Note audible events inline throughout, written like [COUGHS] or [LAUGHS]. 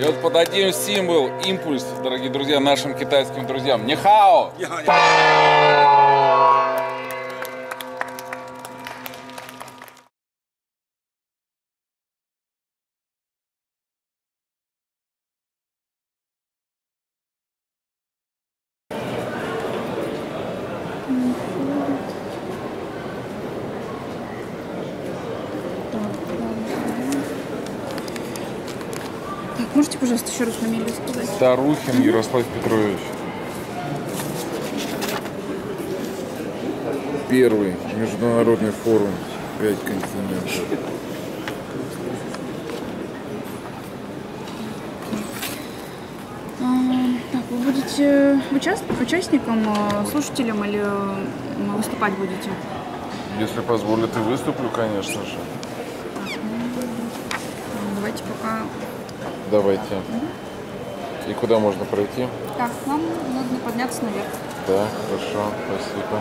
И вот подадим символ, импульс, дорогие друзья, нашим китайским друзьям. Нихао! Так, Старухин Ярослав Петрович. Первый международный форум «Пять континентов». А, Так, вы будете участ- участником, э, слушателем или выступать будете? Если позволят и выступлю, конечно же. Давайте пока... Давайте. И куда можно пройти? Так, нам нужно подняться наверх. Да, хорошо, спасибо.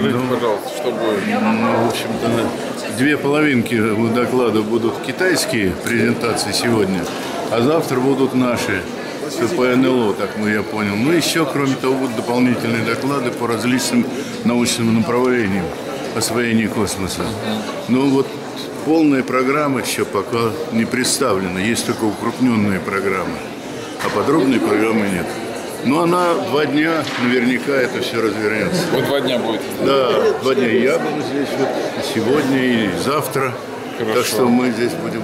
Форуме. Скажите, пожалуйста, что будет. Ну, в общем-то, две половинки доклада будут китайские презентации сегодня, а завтра будут наши по НЛО, так ну, я понял. Ну, еще, кроме того, будут дополнительные доклады по различным научным направлениям освоения космоса. Ну, вот полная программа еще пока не представлена. Есть только укрупненные программы, а подробной программы нет. Но она два дня, наверняка это все развернется. Вы два дня будете. Да, два дня я буду здесь вот и сегодня, и завтра. Хорошо. Так что мы здесь будем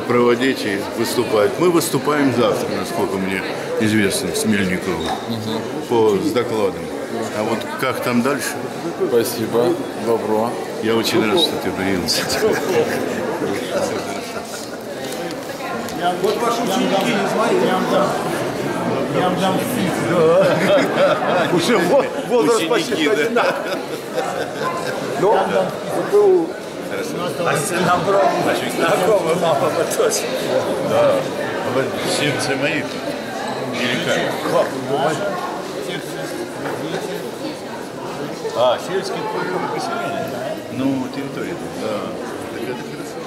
проводить и выступать. Мы выступаем завтра, насколько мне известно, с Мельниковым по, с докладом. А вот как там дальше? Спасибо. Добро. Я очень рад, что ты приехал. Вот ваши ученики, не смотрите, я вам дам. Я дам Уже возраст почти знакомый мама точно. Сердце мои. Или как? А, сельский поселение? Ну, территория, да. Так это хорошо.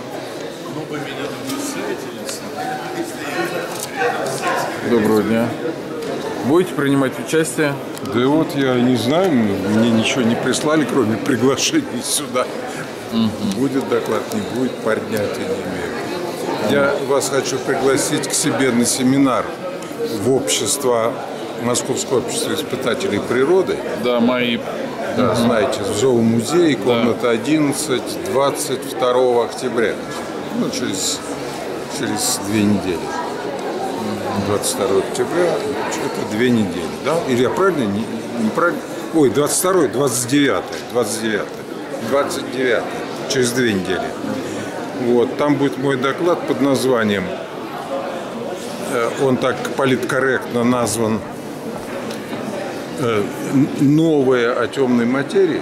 Ну, по меня там представительница. Доброго дня. Будете принимать участие? Да вот я не знаю, мне ничего не прислали, кроме приглашений сюда. Будет доклад, не будет, поднятия не имею. Я вас хочу пригласить к себе на семинар в общество, Московское общество испытателей природы. Да, мои. Да, знаете, в зоомузее, комната 11, 22 октября. Ну, через, через две недели. 22 октября, это две недели, да? Или я правильно, не, неправильно? Ой, 22, 29, 29, 29, через две недели. Вот, там будет мой доклад под названием, э, он так политкорректно назван э, «Н- «Новое о темной материи»,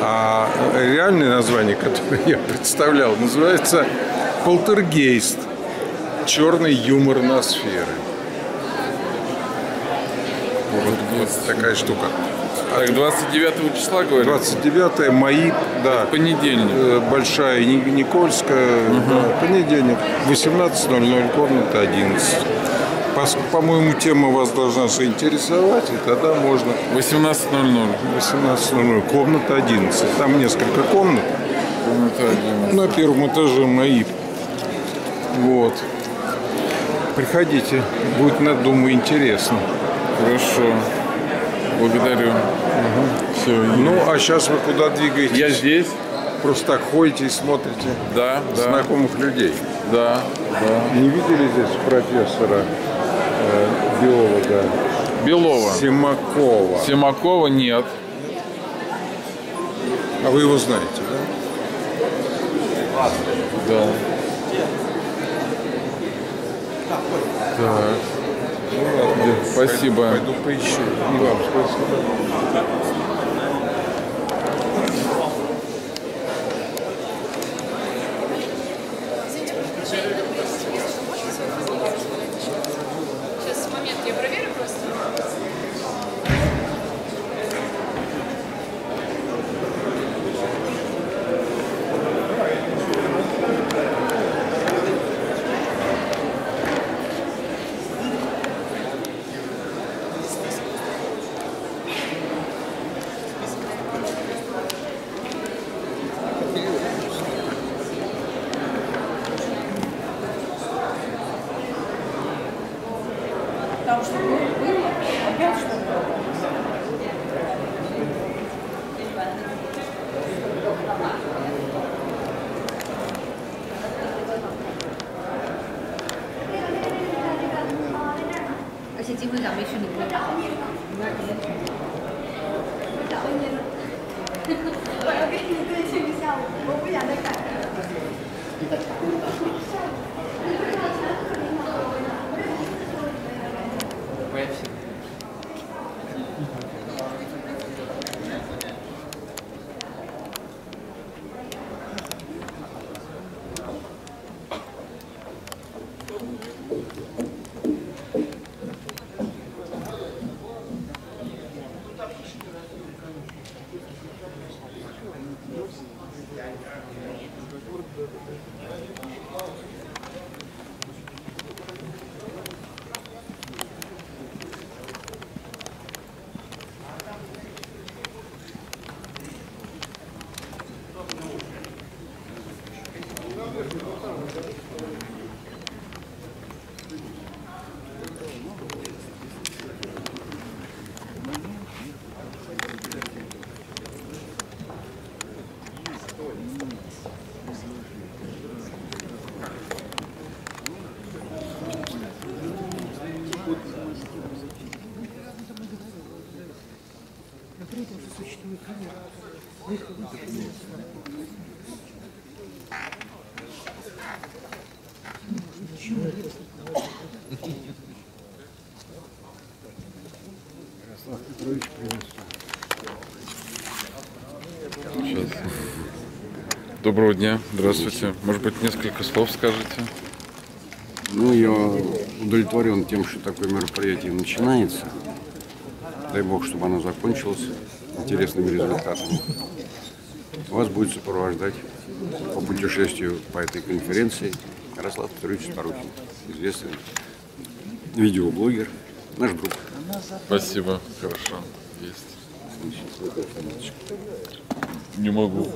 а реальное название, которое я представлял, называется «Полтергейст. Черный юмор ноосферы». Вот, вот такая штука. Так, 29 числа, говорю? 29 мои, да, Понедельник. э, Большая Ни- Никольская, да, понедельник, 18.00, комната 11. Пос- По-моему, тема вас должна заинтересовать, и тогда можно 18.00. 18.00, комната 11. Там несколько комнат. Комната 11. На первом этаже мои. Вот. Приходите, будет, на- думаю, интересно. Хорошо. Благодарю. Все. Ну, а сейчас вы куда двигаетесь? Я здесь? Просто так ходите и смотрите Да, да, знакомых людей. да, да. Не видели здесь профессора, э, биолога Белова. Симакова? Симакова нет. А вы его знаете, да? Да. Так. Ну ладно. Спасибо. Пойду поищу. И вам спасибо. 机会奖没去领。我找你呢，我找你呢，我要跟你兑现一下，我不想再改。Доброго дня, здравствуйте. Может быть, несколько слов скажете? Ну, я удовлетворен тем, что такое мероприятие начинается. Дай бог, чтобы оно закончилось интересными результатами. Вас будет сопровождать по путешествию по этой конференции Ярослав Петрович Старухин, известный видеоблогер, наш друг. Спасибо, хорошо, есть. Не могу.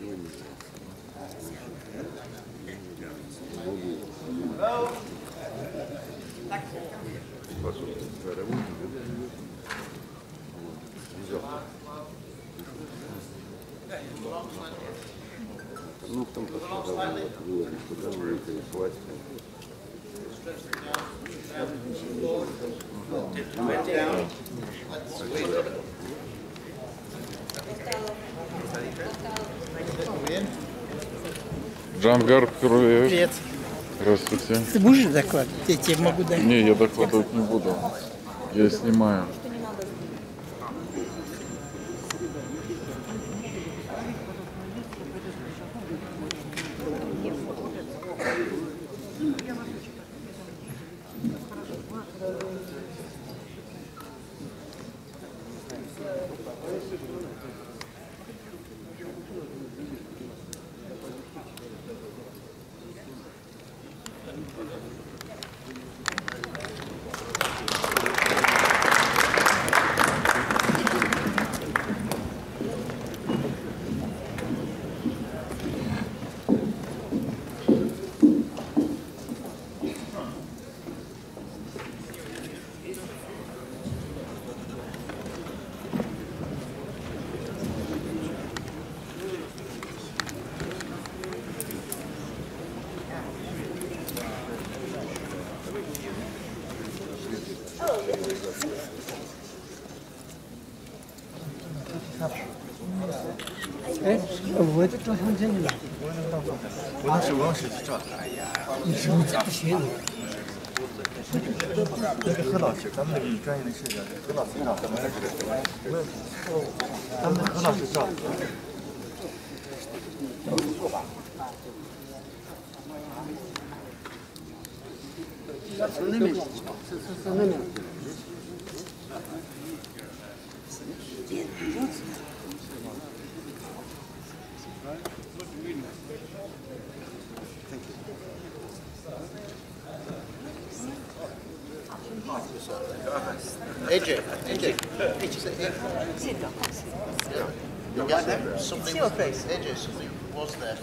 Ну, в том пострадал, выложить туда, переслать. Джангар Курлеев. Привет. Здравствуйте. Ты будешь докладывать? Я тебе могу дать. Не, я докладывать не буду. Я снимаю. 这照相机呢？我也能，我拿手光手机照。哎呀，你手机不行。这个何老师，咱们那个专业的摄影，何老师，怎么了？something with edges, something was there.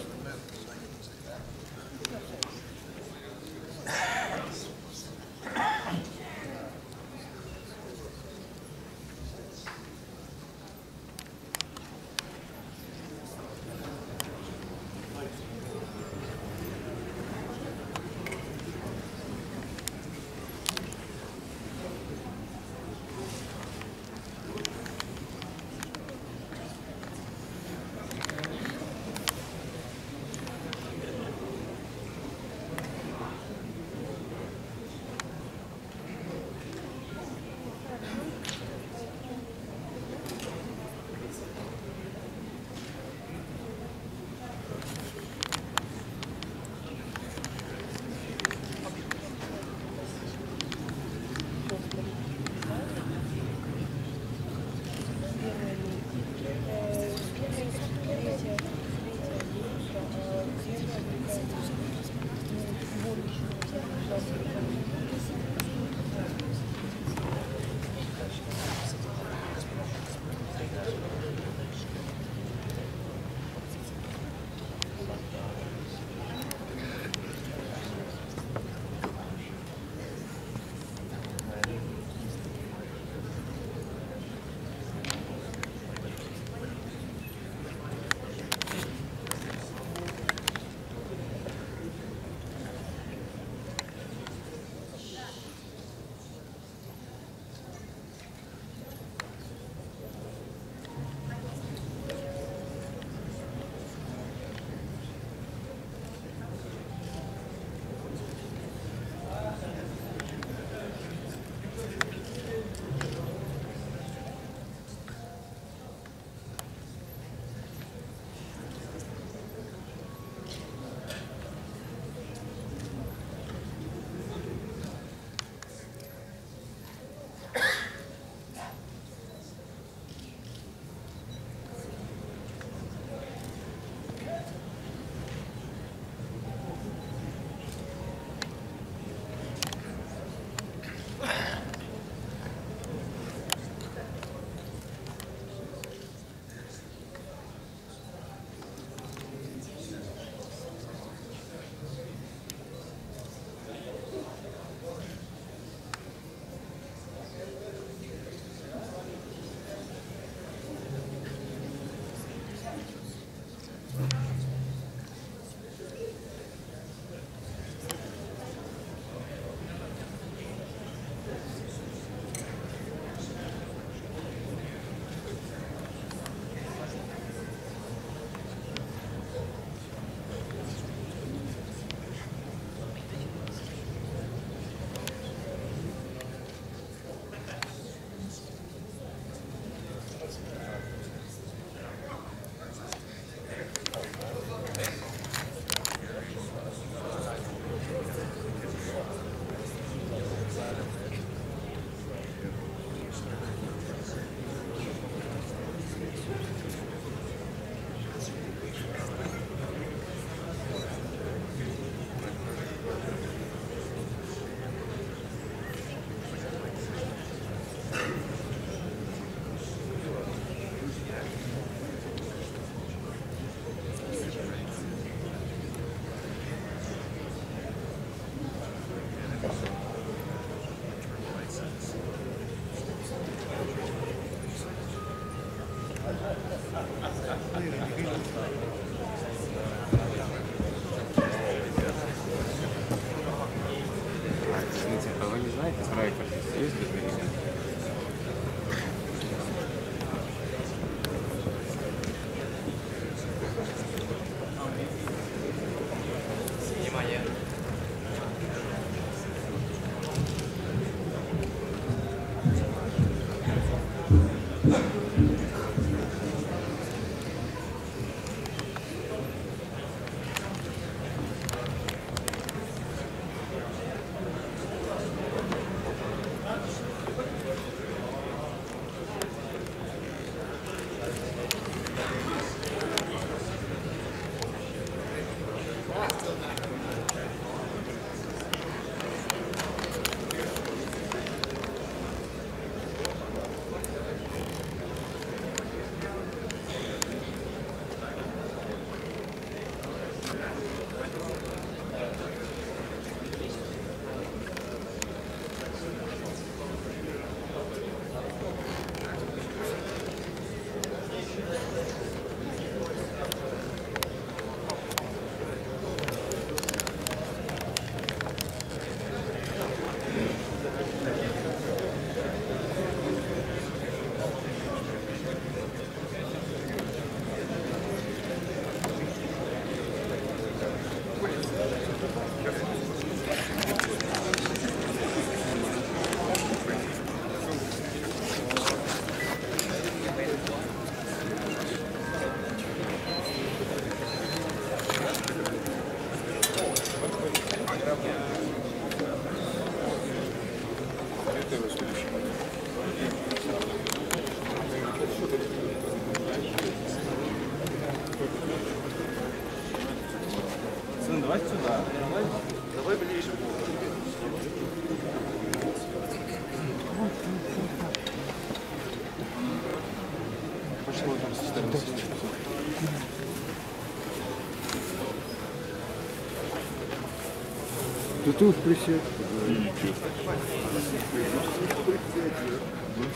Тут присядь.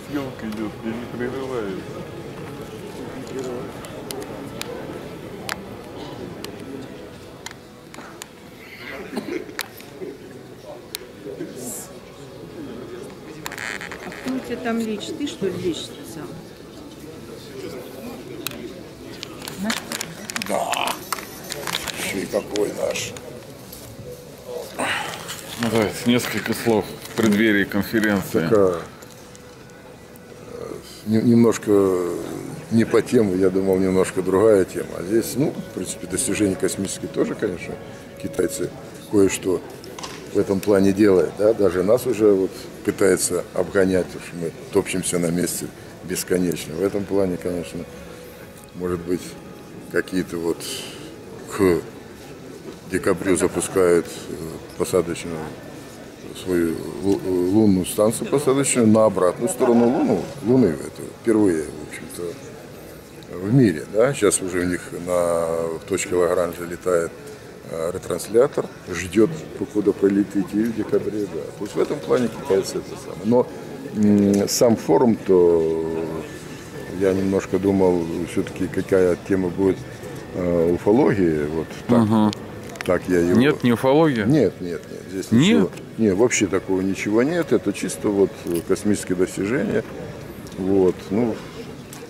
Съемка идет, я не прерываю. А кто у тебя там лечь? Ты что ли лечишь Давайте несколько слов в преддверии конференции. Такая, э, не- немножко не по теме, я думал, немножко другая тема. А здесь, ну, в принципе, достижения космические тоже, конечно, китайцы кое-что в этом плане делают. Да? Даже нас уже вот пытается обгонять, что мы топчемся на месте бесконечно. В этом плане, конечно, может быть, какие-то вот к декабрю запускают э, посадочную свою лу- лунную станцию посадочную на обратную сторону Луну, Луны. Это впервые, в общем-то, в мире. Да? Сейчас уже у них на в точке Лагранжа летает э, ретранслятор, ждет, покуда пролетит и в декабре. Да. То есть в этом плане китайцы это самое. Но сам форум, то я немножко думал, все-таки какая тема будет э, уфологии. Вот так, Мгм. Так я его... Нет, не уфология? Нет, нет, нет. Здесь Нет? ничего. Нет, вообще такого ничего нет. Это чисто вот э, космические достижения. Вот, ну,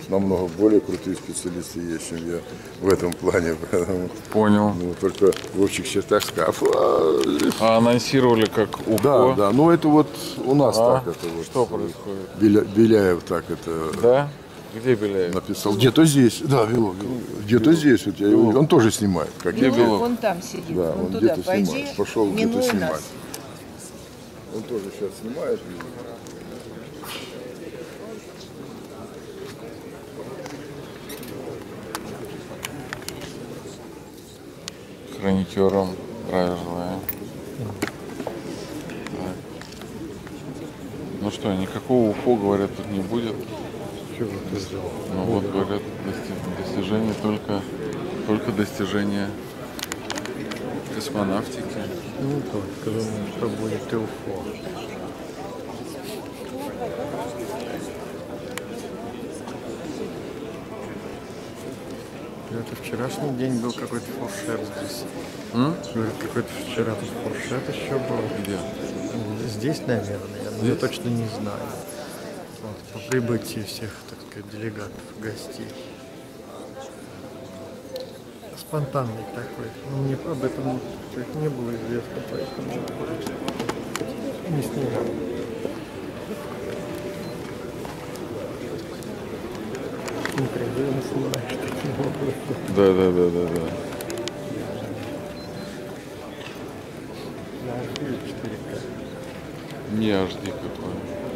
намного более крутые специалисты есть, чем я в этом плане. поэтому, Понял. Ну, только в общих чертах скаф. А, А анонсировали как УФО? Да, да, ну это вот у нас А? так это вот. Что происходит? Беля- Беляев так это Да? Где Беляев? написал. Где-то здесь, да, Белов, Где-то здесь, вот я его- он тоже снимает. Как Где я. Белов? Вон там сидит. Да, он туда где-то пойди. снимает. Пошел где-то снимать. нас. Он тоже сейчас снимает. Хроникером желаю. Так. Ну что, никакого УФО, говорят, тут не будет. Ну вот, говорят, дости- достижения только, только достижения космонавтики. Ну так, сказал, что будет УФО. Это вчерашний день был какой-то фуршет здесь. М? Говорит, какой-то вчера тут фуршет еще был. Где? Здесь здесь, наверное, но я точно не знаю. По прибытии всех, так сказать, делегатов, гостей. Спонтанный такой. Ну, мне об этом чуть не было известно, поэтому не снимал. Непрерывно снимаешь таким образом. Да, да, да, да, да. На HD 4К. Не HD какой.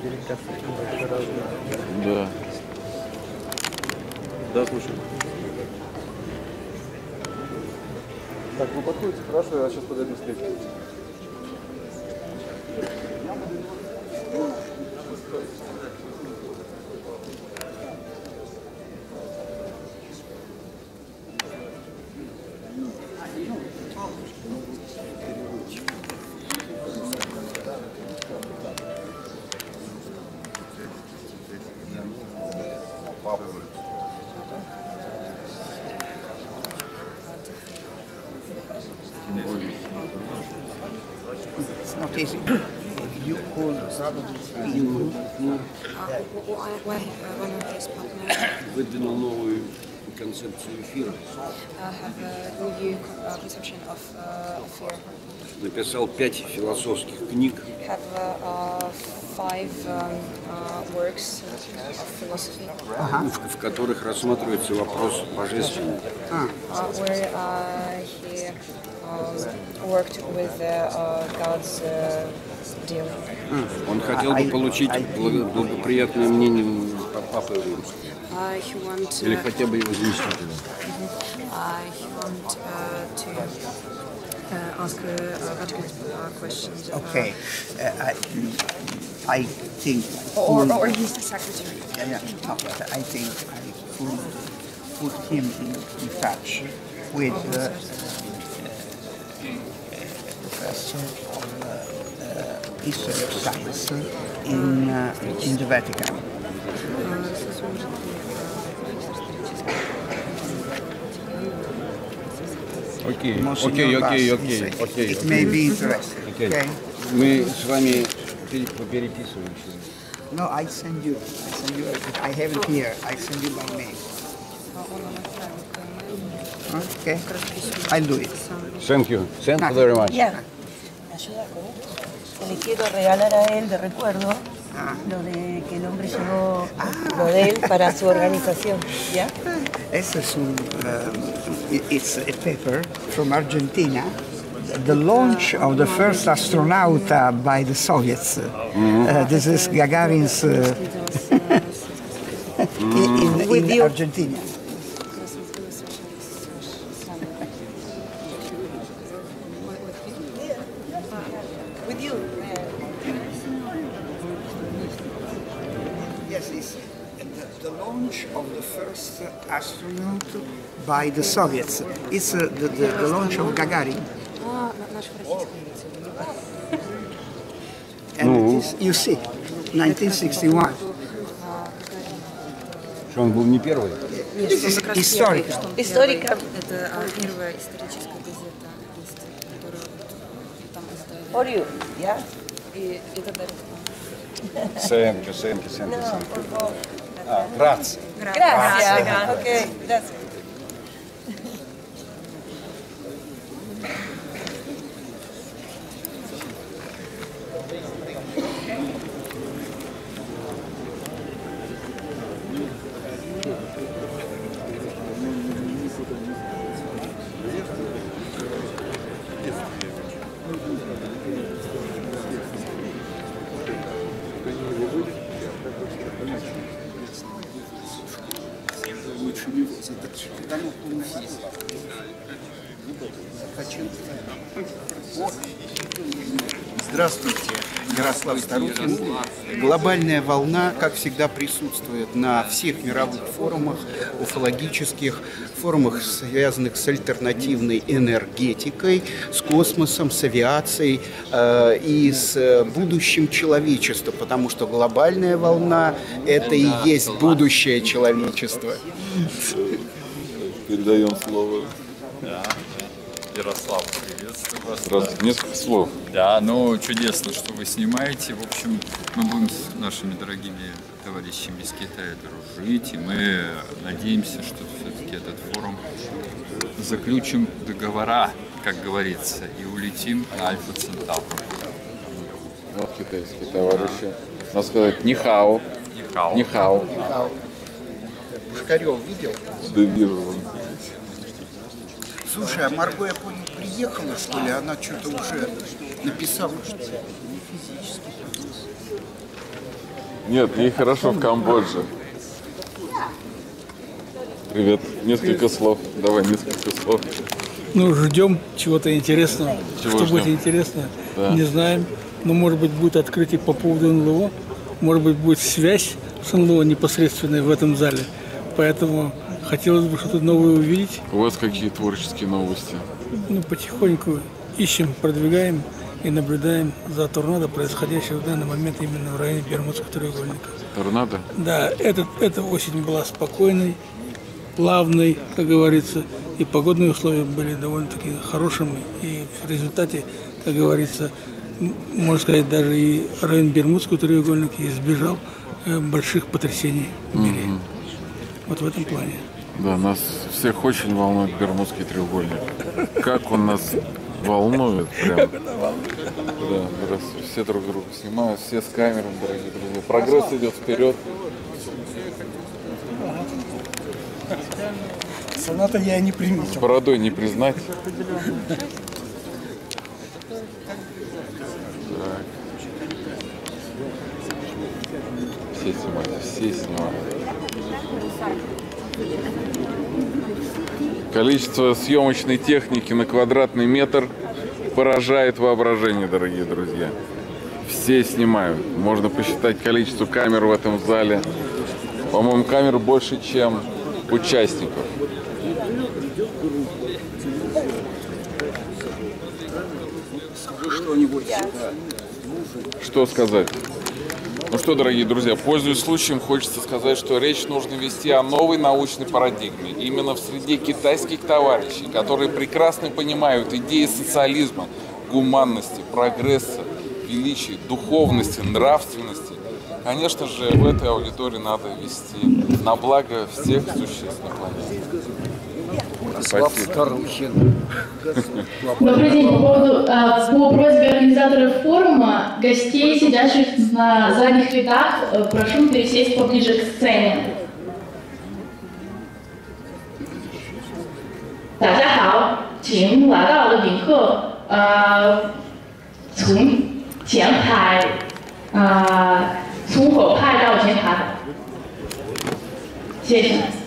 4К совсем большой размер. Да. Да, слушай. Так, вы подходите, хорошо, я сейчас подойду встречу. Выдвинул новую концепцию эфира. uh, uh. Написал пять философских книг. Uh, five um, works в, в которых рассматривается вопрос божественный. uh, where uh, he um, worked with uh, uh, God's uh, deal. Он хотел бы получить благо- благоприятное мнение Папы Римского. Uh, Или uh, хотя бы его заместителя. uh, uh, uh, ask uh, uh, Vatican uh, questions. uh, Okay. Uh, I, I think. Or, or he's the secretary. Yeah, yeah. I think I could put him in, in touch with uh, uh, professor of uh, uh, history of science in uh, in the Vatican. Окей, Monsignor окей, окей, Bass, окей, it's- окей. it may be interesting, Окей. okay? Мы с вами пере- попереписываемся. No, I send you. I send you. I have it here. I send you by mail. Okay. I'll do it. Thank you. Thank you very much. Ya. Le quiero regalar a él de recuerdo lo de que el hombre llevó lo de él para su organización. ¿Ya? This is um, um, it- it's a paper from Argentina. The launch of the first astronaut by the Soviets. Uh, this is Gagarin's uh, [LAUGHS] in, in, in Argentina. By the Soviets. It's uh, the, the, the launch of Gagarin. And it is, you see, 1961. Что он был не первый? Нет, что он как раз Историка. первый, что он Историка. первый. Это а, первая историческая газета, есть, которую вот там издали. For you. ¿Ya? И это дарит вам. Сенка, Сенка, Сенка, No, Сенка. por favor. А, Грац. Gracias. Ok, gracias. Здравствуйте, Глобальная волна, как всегда, присутствует на всех мировых форумах, уфологических, форумах, связанных с альтернативной энергетикой, с космосом, с авиацией э, и с э, будущим человечества, потому что глобальная волна – это и есть будущее человечества. Передаем слово. Ярослав. Приветствую вас. Здравствуйте. Несколько слов. Да, ну чудесно, что вы снимаете. В общем, мы будем с нашими дорогими товарищами из Китая дружить, и мы надеемся, что все-таки этот форум заключим договора, как говорится, и улетим на Альфа Центавр. Вот китайские товарищи. Надо сказать нихао. Нихао. Нихао. Пушкарев видел? Да вижу. Слушай, а Марго, я понял, приехала, что ли? Она что-то уже написала, что ли? Нет, ей хорошо в Камбодже. Привет. Несколько слов. Давай, несколько слов. Ну, ждем чего-то интересного. Чего Что ждем? будет интересно, Да. не знаем. Но, может быть, будет открытие по поводу НЛО. Может быть, будет связь с НЛО непосредственная в этом зале. Поэтому хотелось бы что-то новое увидеть. У вас какие творческие новости? Ну, потихоньку ищем, продвигаем и наблюдаем за торнадо, происходящим в данный момент именно в районе Бермудского треугольника. Торнадо? Да, этот, эта осень была спокойной, плавной, как говорится, и погодные условия были довольно-таки хорошими. И в результате, как говорится, можно сказать, даже и район Бермудского треугольника избежал э, больших потрясений в мире. Мгм. Вот в этом плане. Да, нас всех очень волнует Бермудский треугольник. Как он нас волнует прям. Да, раз все друг друга снимают, все с камерами, дорогие друзья. Прогресс идет вперед. Соната я и не приметил. С бородой не признать. Так. Все снимают, все снимают. Количество съемочной техники на квадратный метр поражает воображение, дорогие друзья. Все снимают. Можно посчитать количество камер в этом зале. По-моему, камер больше, чем участников. Скажи что-нибудь. Что сказать? Ну что, дорогие друзья, пользуясь случаем, хочется сказать, что речь нужно вести о новой научной парадигме. Именно в среде китайских товарищей, которые прекрасно понимают идеи социализма, гуманности, прогресса, величия, духовности, нравственности. Конечно же, в этой аудитории надо вести на благо всех существ на планете. Спасибо. Добрый день. По, поводу, э, по просьбе организаторов форума, гостей, сидящих на задних рядах, э, прошу пересесть поближе к сцене. 大家好，请来到的宾客，呃，从前排，呃，从后排到前排，谢谢。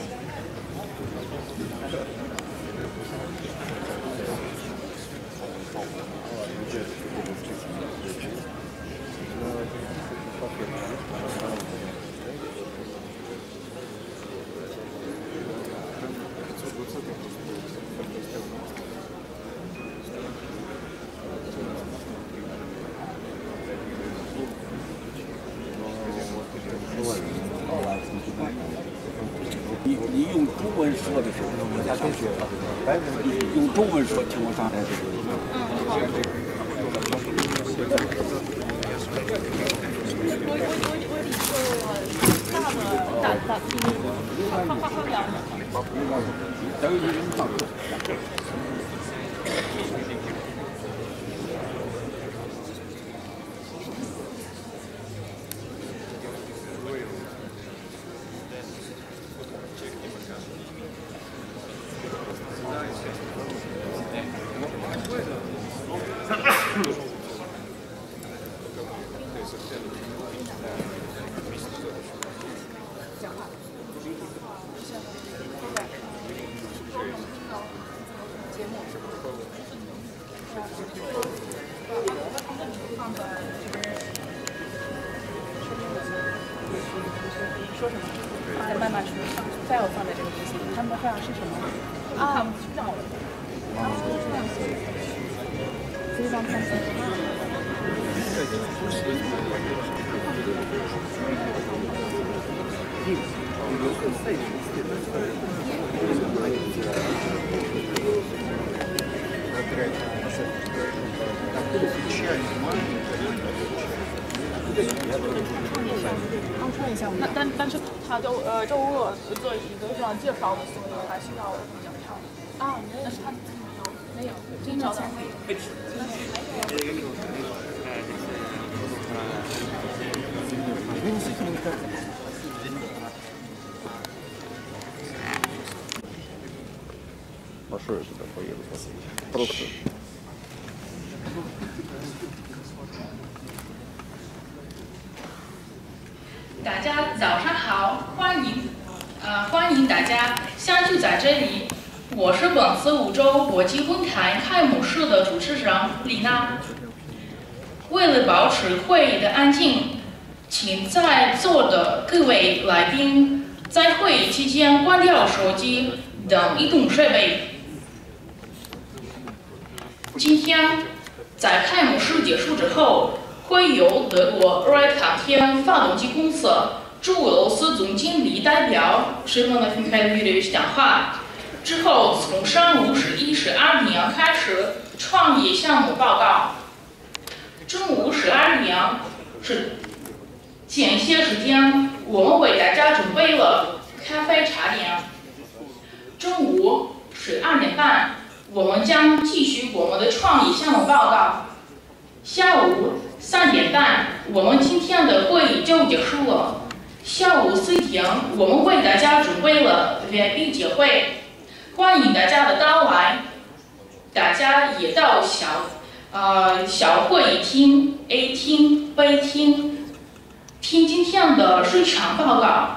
场报告。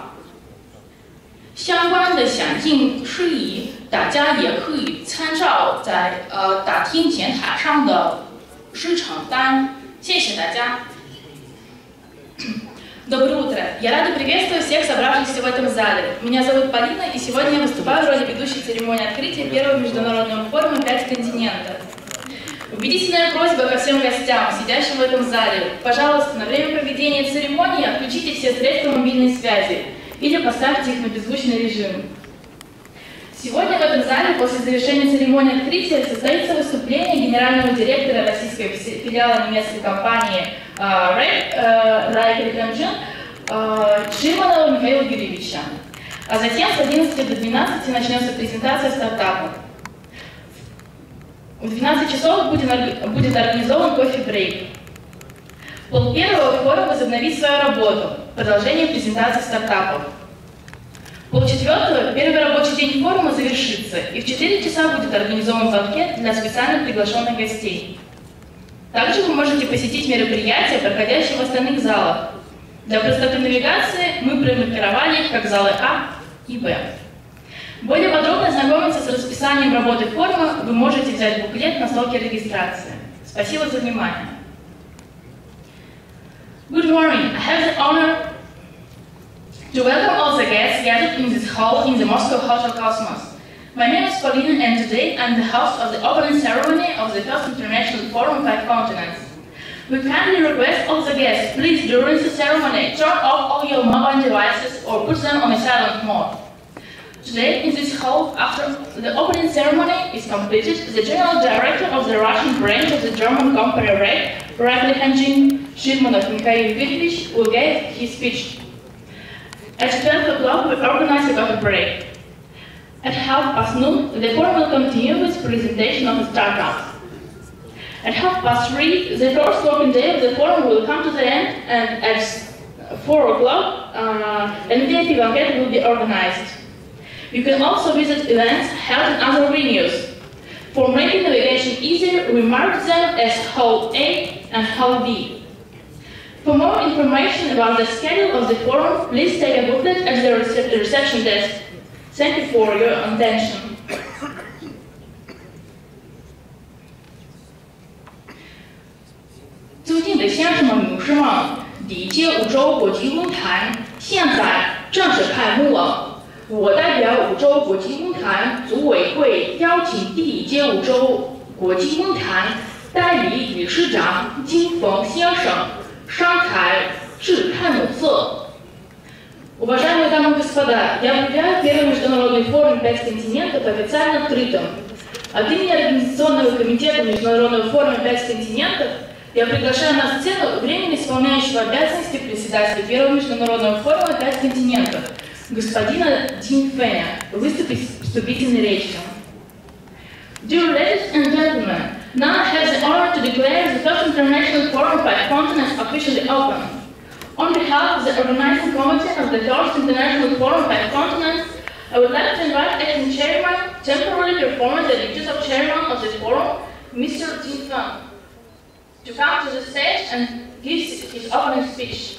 相关的详尽事宜，大家也可以参照在呃大厅前台上的市场单。谢谢大家。 Доброе утро! [COUGHS] Я рада приветствовать всех собравшихся в этом зале. Меня зовут Полина, и сегодня я выступаю в роли ведущей церемонии открытия первого международного форума «Пять континентов». Убедительная просьба ко всем гостям, сидящим в этом зале. Пожалуйста, на время проведения церемонии отключите все средства мобильной связи или поставьте их на беззвучный режим. Сегодня в этом зале после завершения церемонии открытия состоится выступление генерального директора российской филиала немецкой компании Райкер Кремджин Шиманова Михаила Юрьевича. А затем с 11 до 12 начнется презентация стартапов. В 12 часов будет, организован кофе-брейк. Пол первого форум возобновит свою работу. Продолжение презентации стартапов. Полчетвертого первый рабочий день форума завершится, и в 4 часа будет организован банкет для специальных приглашенных гостей. Также вы можете посетить мероприятия, проходящие в остальных залах. Для простоты навигации мы промаркировали их как залы А и Б. Более подробно ознакомиться с расписанием работы форума вы можете взять буклет на столке регистрации. Спасибо за внимание. Good morning. I have the honor to welcome all the guests gathered in this hall in the Moscow Hotel Cosmos. My name is Paulina and today I'm the host of the opening ceremony of the first international forum Five Continents. We kindly request all the guests, please during the ceremony, turn off all your mobile devices or put them on a silent mode. Today, in this hall, after the opening ceremony is completed, the General Director of the Russian branch of the German company REC, Replicating Shirmanov Mikhail Yurievich, will give his speech. At 12 o'clock, we organize a coffee break. At half past noon, the forum will continue with presentation of startups. At half past three, the first working day of the forum will come to the end, and at four o'clock, uh, an VIP banquet will be organized. You can also visit events held in other venues. For making navigation easier, we mark them as Hall A and Hall B. For more information about the schedule of the forum, please take a booklet at the reception desk. Thank you for your attention. 尊敬的先生们、女士们，第一届五洲国际论坛现在正式开幕了。我代表五洲国际论坛组委会邀请第一届五洲国际论坛代理理事长金峰先生上台致开幕词。Уважаемые дамы и господа, я объявляю первый международный форум «Пять континентов» официально открытым. От имени Организационного комитета Международного форума «Пять континентов» я приглашаю на сцену временно исполняющего обязанности председателя Первого Международного форума «Пять континентов» господина Дин Фэня выступить с вступительной речью. Dear ladies and gentlemen, now I have the honor to declare the first International Forum by Continents officially open. On behalf of the organizing committee of the first International Forum by Continents, I would like to invite acting chairman, temporarily performing the duties of chairman of this forum, Mr. Jin Feng, to come to the stage and give his opening speech.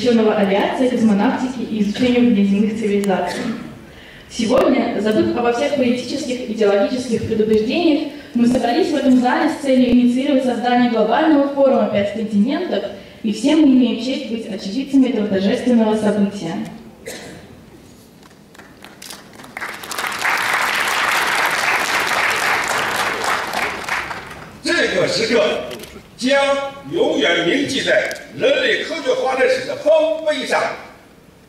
Посвященного авиации, космонавтике и изучению внеземных цивилизаций. Сегодня, забыв обо всех политических и идеологических предубеждениях, мы собрались в этом зале с целью инициировать создание глобального форума «Пять континентов», и все мы имеем честь быть очевидцами этого торжественного события.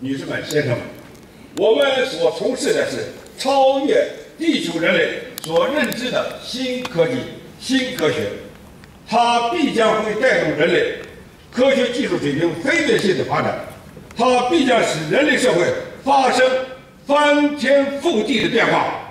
女士们、先生们，我们所从事的是超越地球人类所认知的新科技、新科学，它必将会带动人类科学技术水平飞跃性的发展，它必将使人类社会发生翻天覆地的变化。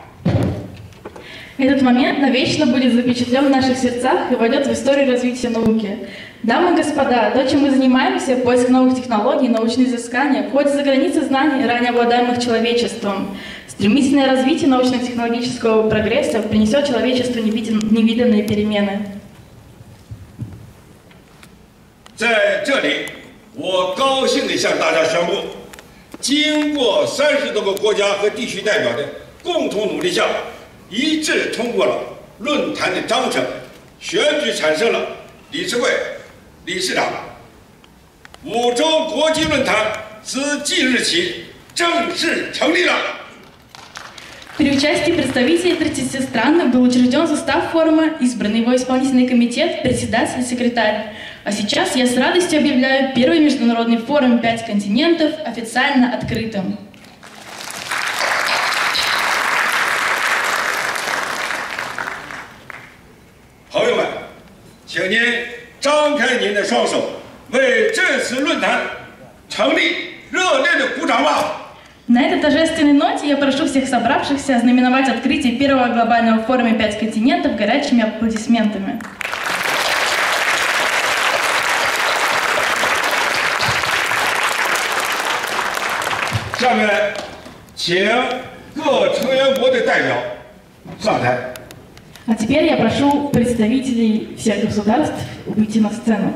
Этот момент навечно будет запечатлен в наших сердцах и войдет в историю развития науки. Дамы и господа, то, чем мы занимаемся, поиск новых технологий, научные изыскания, входит за границы знаний, ранее обладаемых человечеством. Стремительное развитие научно-технологического прогресса принесет человечеству невиден- невиданные перемены. 在这里，我高兴地向大家宣布，经过三十多个国家和地区代表的共同努力下，一致通过了论坛的章程，选举产生了理事会、 理事长。五洲国际论坛自即日起正式成立了。 При участии представителей 30 стран был учрежден состав форума, избран его исполнительный комитет, председатель, секретарь. А сейчас я с радостью объявляю первый международный форум «Пять континентов» официально открытым. 朋友们，请您 张开您的双手，为这次论坛成立热烈的鼓掌吧！ На этой торжественной ноте я прошу всех собравшихся ознаменовать открытие первого глобального форума «Пять континентов» горячими аплодисментами. 下面，请各成员国的代表上台。 а теперь я прошу представителей всех государств выйти на сцену.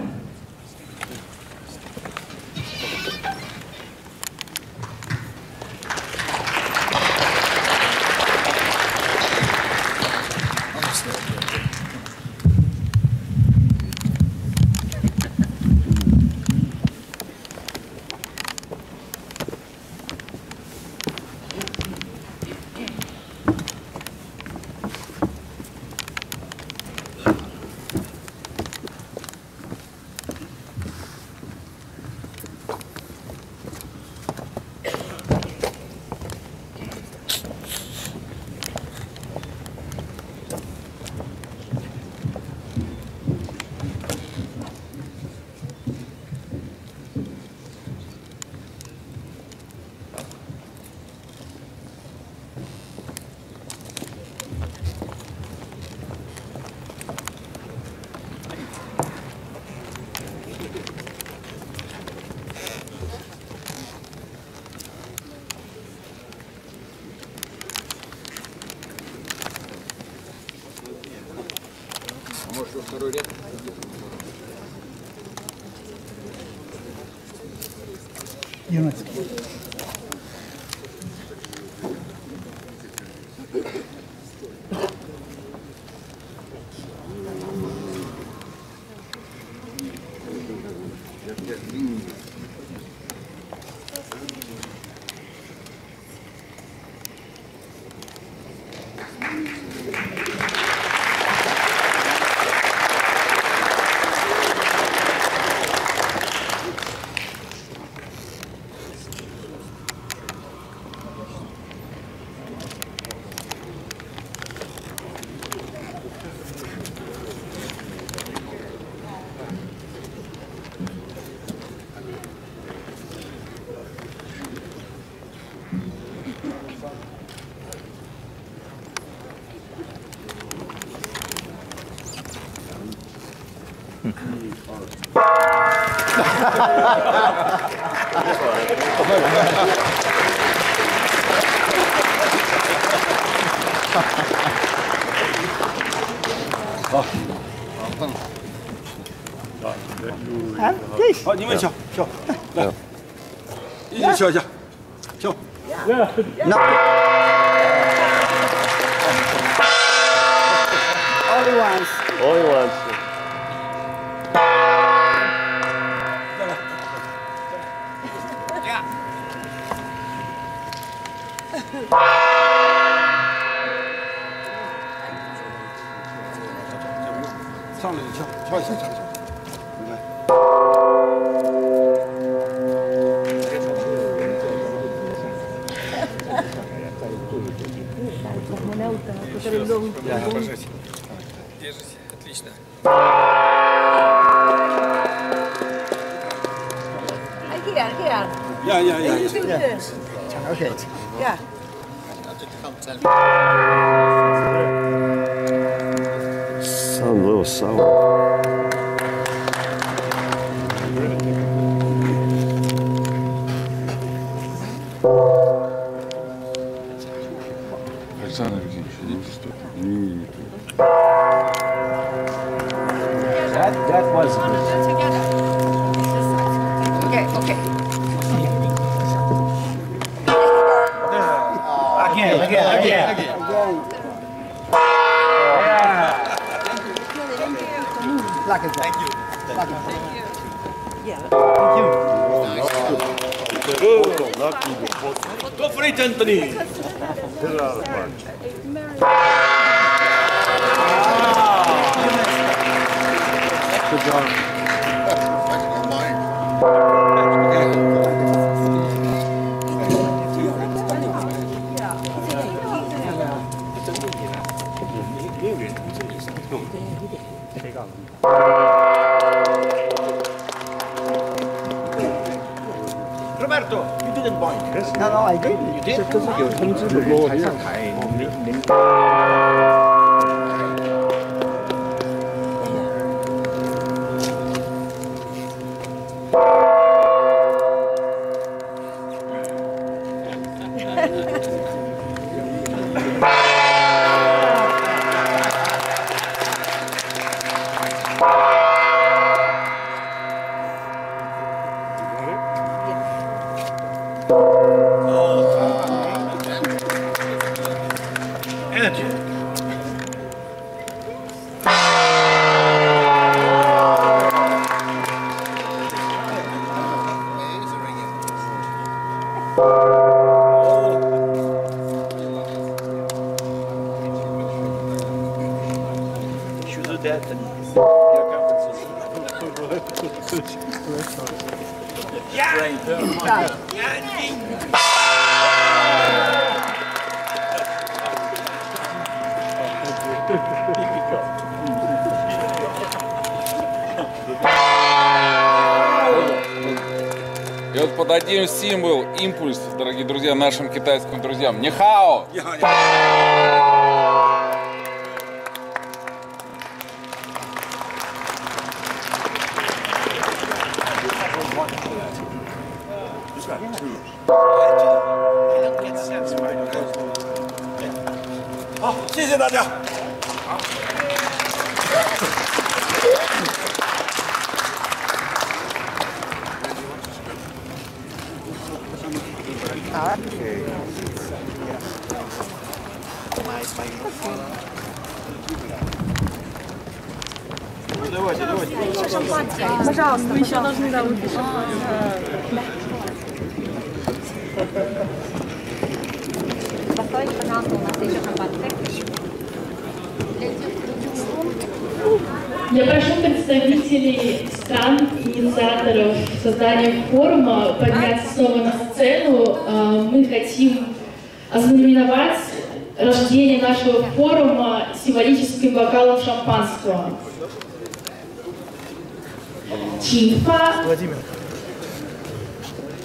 发，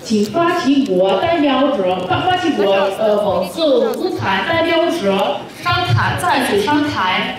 请发起国代表者，发发起国呃，本次五谈代表者商谈再次商谈。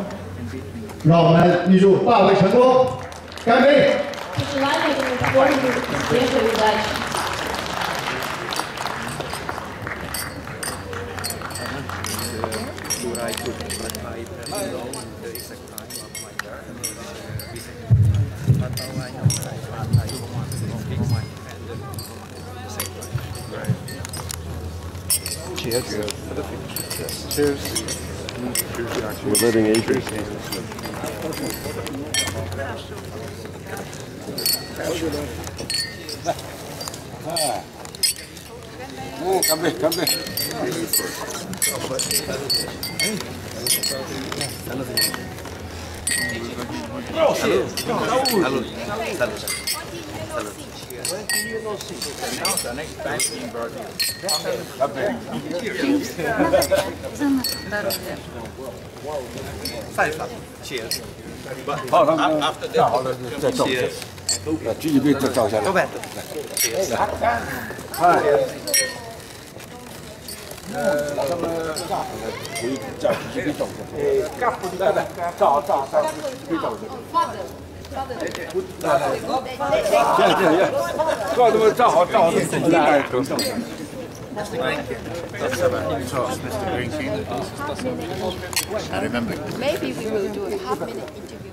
让我们预祝大会成功。干杯！Juliano. Ah. Cabe, cabe. Cheers. After that, cheers. 那继续对照照下来。はい。じゃあ继续对照下来。カップにただ照照照对照下来。这样这样，告诉我照好照好，整齐点。Mr. Greenfield. It. I remember. Maybe we will do a half minute interview.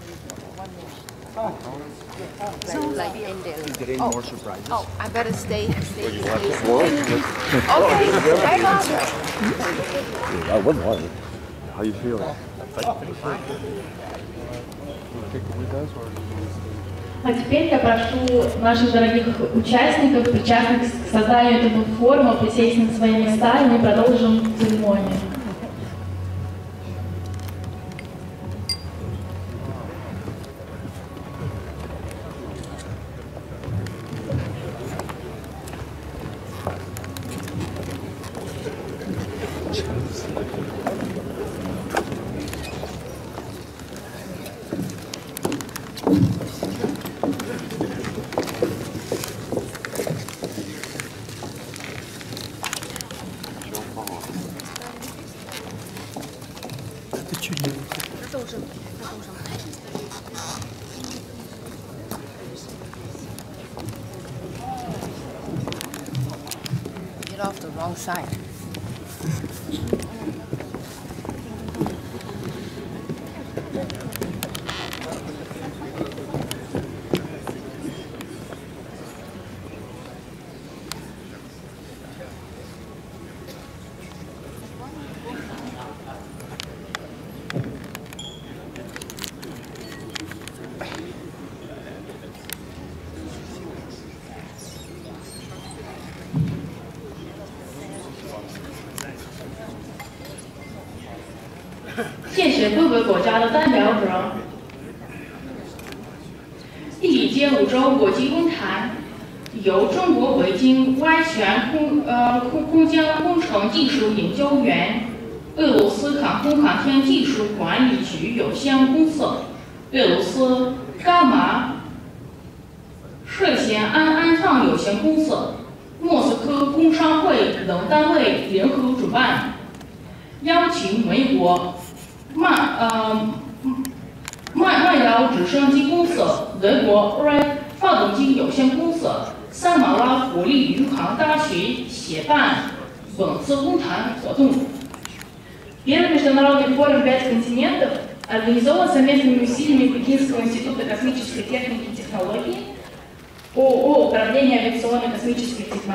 One minute. So like in there. Is there any oh. more surprises? Oh, I better stay. stay, stay, stay. Okay, hang on. I wouldn't want it. How you feeling? А теперь я прошу наших дорогих участников, причастных к созданию этого форума, присесть на свои места, и мы продолжим церемонию.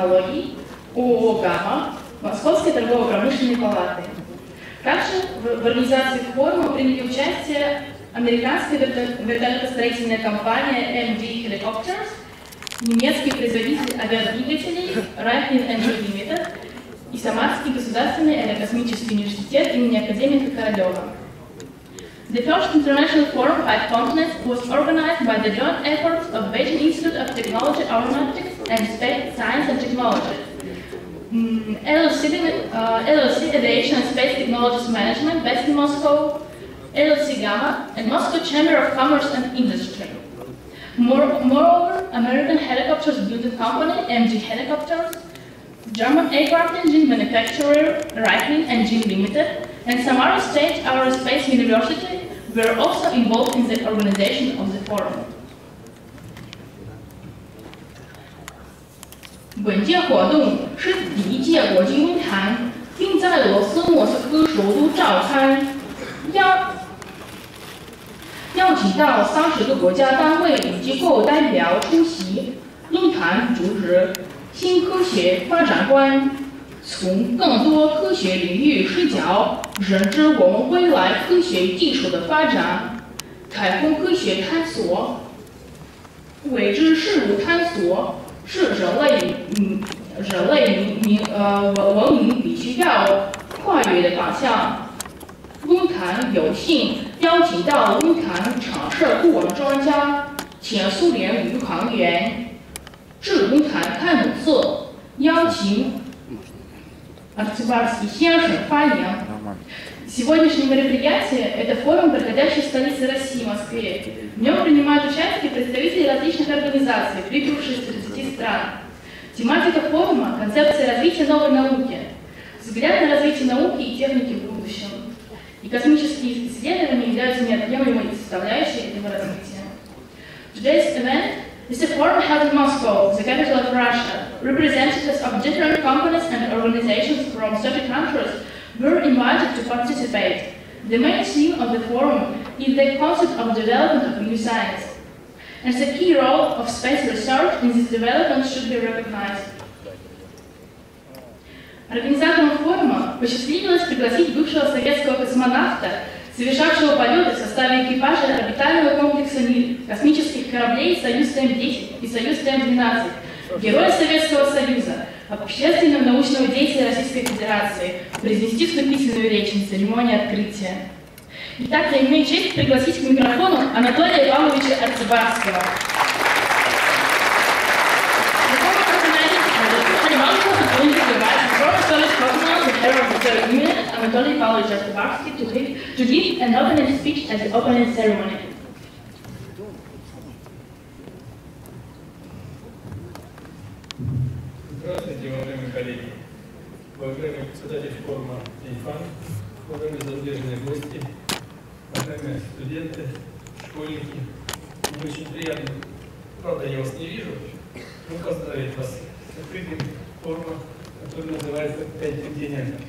Технологий», ООО «Гамма», Московской торгово-промышленной палаты. Также в, организации форума приняли участие американская верто- вертолетостроительная компания MG Helicopters, немецкий производитель авиадвигателей Rheinland Engine Limited и Самарский государственный аэрокосмический университет имени академика Королева. The first international forum Five Continents was organized by the joint efforts of Beijing Institute of Technology, Aeronautics and Space Science and Technology, mm, LLC, uh, Aviation and Space Technologies Management based in Moscow, LLC Gamma, and Moscow Chamber of Commerce and Industry. More, moreover, American Helicopters Building Company, MG Helicopters, German aircraft engine manufacturer Reichling Engine Limited, and Samara State Aerospace University were also involved in the organization of the forum. 本届活动是第一届国际论坛，并在俄罗斯莫斯科首都召开，邀邀请到三十个国家单位与机构代表出席。论坛主旨：新科学发展观，从更多科学领域视角，认知我们未来科学技术的发展，太空科学探索，未知事物探索。是人类，嗯，人类文明，呃文文明必须要跨越的方向。论坛有幸邀请到论坛常设顾问专家、前苏联宇航员、至论坛探索邀请阿基巴斯先生发言。Сегодняшнее мероприятие – это форум, проходящий в столице России, Москве. В нем принимают участие представители различных организаций, прибывшие из 30 стран. Тематика форума – концепция развития новой науки, взгляд на развитие науки и техники в будущем. И космические исследования являются неотъемлемой составляющей этого развития. Today's event is a forum held in Moscow, the capital of Russia. Representatives of different companies and organizations from 30 countries were invited to participate. The main theme of the forum is the concept of development of new science. And the key role of space research in this development should be recognized. Организаторам форума посчастливилось пригласить бывшего советского космонавта, совершавшего полеты в составе экипажа орбитального комплекса МИР, космических кораблей «Союз-ТМ-10» и «Союз-ТМ-12», Героя Советского Союза, общественного научного деятеля Российской Федерации, произнести вступительную речь на церемонии открытия. Итак, я имею честь пригласить к микрофону Анатолия Павловича Арцебарского. Anatoly Pavlovich Artsebarsky to give an opening speech at the opening ceremony. Здравствуйте, уважаемые коллеги, уважаемый председатель форума ИФАН, уважаемые зарубежные гости, студенты, школьники. Мне очень приятно, правда, я вас не вижу, но поздравить вас с открытием форума, который называется «Пять континентов».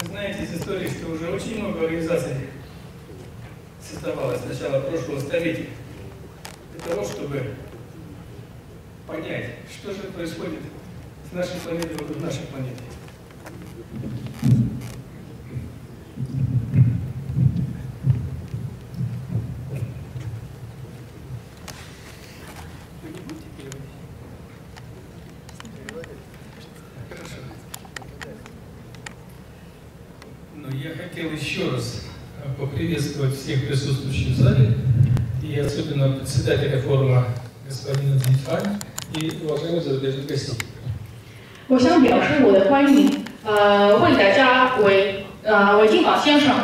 Вы знаете из истории, что уже очень много организаций создавалось с начала прошлого столетия для того, чтобы понять, что же происходит с нашей планетой вокруг нашей планеты. Э, поприветствовать всех присутствующих в зале и особенно председателя форума господина Дзитфань и уважаемых зарубежных гостей. 我想表示我的欢迎，呃，为大家为呃为金宝先生，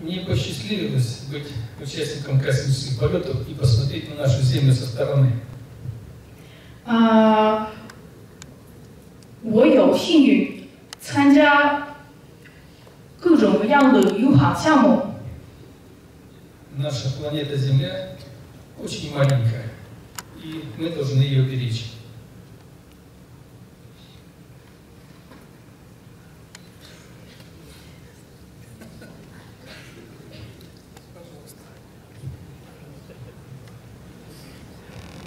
Мне посчастливилось быть участником космических полетов и посмотреть на нашу Землю со стороны. 呃，我有幸运参加各种各样的宇航项目。 Наша планета Земля очень маленькая, и мы должны ее беречь.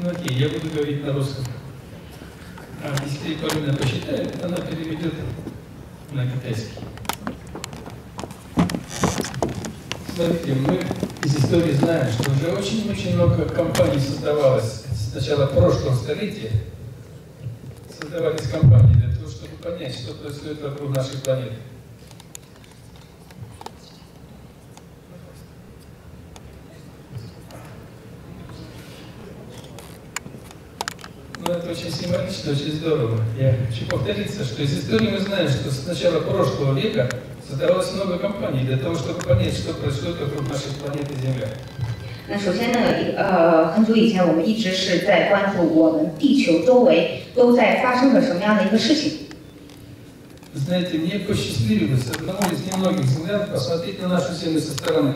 Ну окей, я буду говорить на русском. А если Полина посчитает, она переведет на китайский. Смотрите, мы из истории знаем, что уже очень-очень много компаний создавалось с начала прошлого столетия. Создавались компании для того, чтобы понять, что происходит вокруг нашей планеты. Ну, это очень символично, очень здорово. Я хочу повториться, что из истории мы знаем, что с начала прошлого века создавалось много компаний для того, чтобы понять, что происходит вокруг нашей планеты Земля. 那首先呢，呃，很久以前我们一直是在关注我们地球周围都在发生着什么样的一个事情。 Знаете, мне посчастливилось одному из немногих землян посмотреть на нашу Землю со стороны.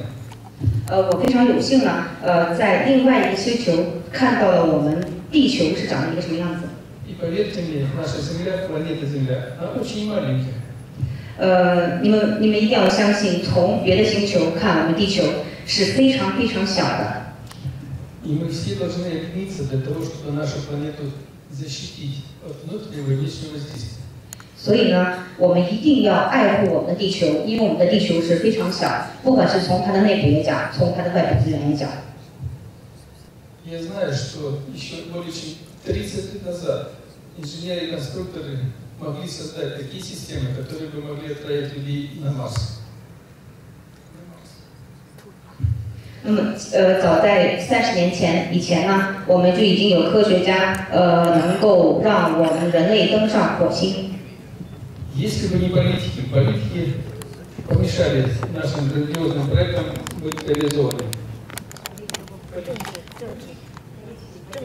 呃，我非常有幸呢，呃，在另外一个星球看到了我们地球是长得一个什么样子。 И поверьте мне, наша Земля, планета Земля, она очень маленькая. 呃，你们你们一定要相信，从别的星球看我们地球 是非常非常小的。 И мы все должны объединиться для того, чтобы нашу планету защитить от внутреннего и внешнего воздействия. 所以呢，我们一定要爱护我们的地球，因为我们的地球是非常小，不管是从它的内部来讲，从它的外部资源来讲。 Я знаю, что еще более чем 30 лет назад инженеры и конструкторы могли создать такие системы, которые бы могли отправить людей на Марс. 那么，呃，早在三十年前以前呢，我们就已经有科学家，呃，能够让我们人类登上火星。 Если бы не политики, политики помешали нашим грандиозным проектам быть реализованными.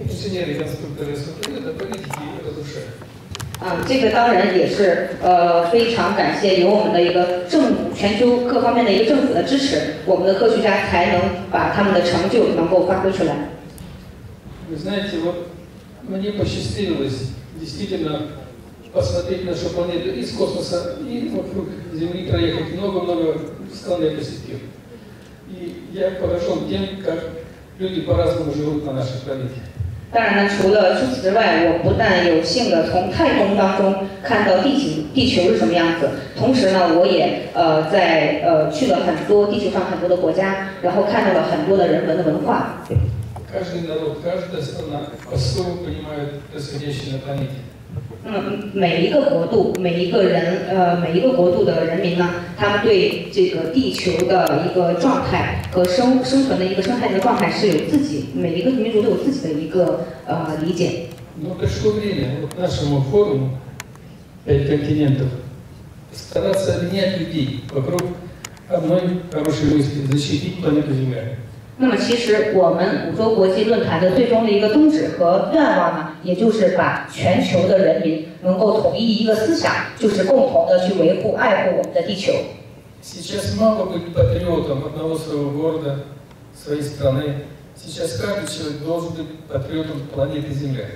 Инженеры и конструкторы смотрели, а политики разрушают. 啊，这个当然也是呃非常感谢有我们的一个政府全球各方面的一个政府的支持，我们的科学家才能把他们的成就能够发挥出来。 Вы знаете, вот мне посчастливилось действительно посмотреть нашу планету из космоса и вокруг Земли проехать много-много стран я посетил. И я поражен тем, как люди по-разному живут на нашей планете. 当然呢，除了除此之外，我不但有幸的从太空当中看到地球地球是什么样子，同时呢，我也呃在呃去了很多地球上很多的国家，然后看到了很多的人文的文化。 Каждый народ, каждая страна по-своему понимает происходящее на планете. 那么每一个国度，每一个人，呃，每一个国度的人民呢，他们对这个地球的一个状态和生生存的一个生态的状态是有自己每一个民族都有自己的一个呃理解。 Но пришло время вот нашему форуму «Пять континентов» стараться объединять людей вокруг одной хорошей мысли – защитить планету Земля. 那么，其实我们五洲国际论坛的最终的一个宗旨和愿望呢，也就是把全球的人民能够统一一个思想，就是共同的去维护、爱护我们的地球。 Сейчас мало быть патриотом одного своего города, своей страны. Сейчас каждый человек должен быть патриотом планеты Земля.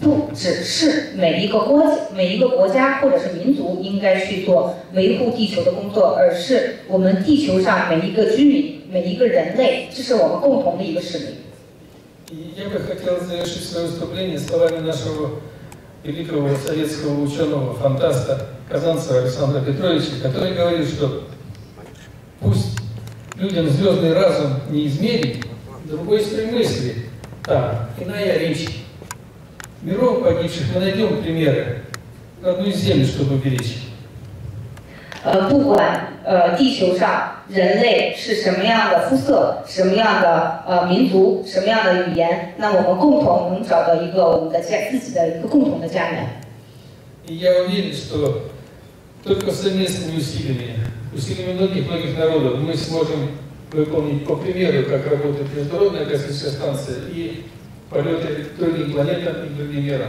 不只是每一个国每一个国家或者是民族应该去做维护地球的工作，而是我们地球上每一个居民、 每一个人类，这是我们共同的一个使命。 И я бы хотел завершить свое выступление словами нашего великого советского ученого, фантаста Казанцева Александра Петровича, который говорит, что пусть людям звездный разум не измерить, другой строй мысли, там, иная речь. Миров погибших мы найдем примеры, одну из землю, чтобы беречь. 呃，不管呃地球上人类是什么样的肤色、什么样的呃民族、什么样的语言，那我们共同能找到一个我们的家自己的一个共同的家园。 И я уверен, что только совместными усилиями, усилиями многих-многих народов мы сможем выполнить, по примеру, как работает Международная космическая станция и полеты к другим планетам и другим мирам.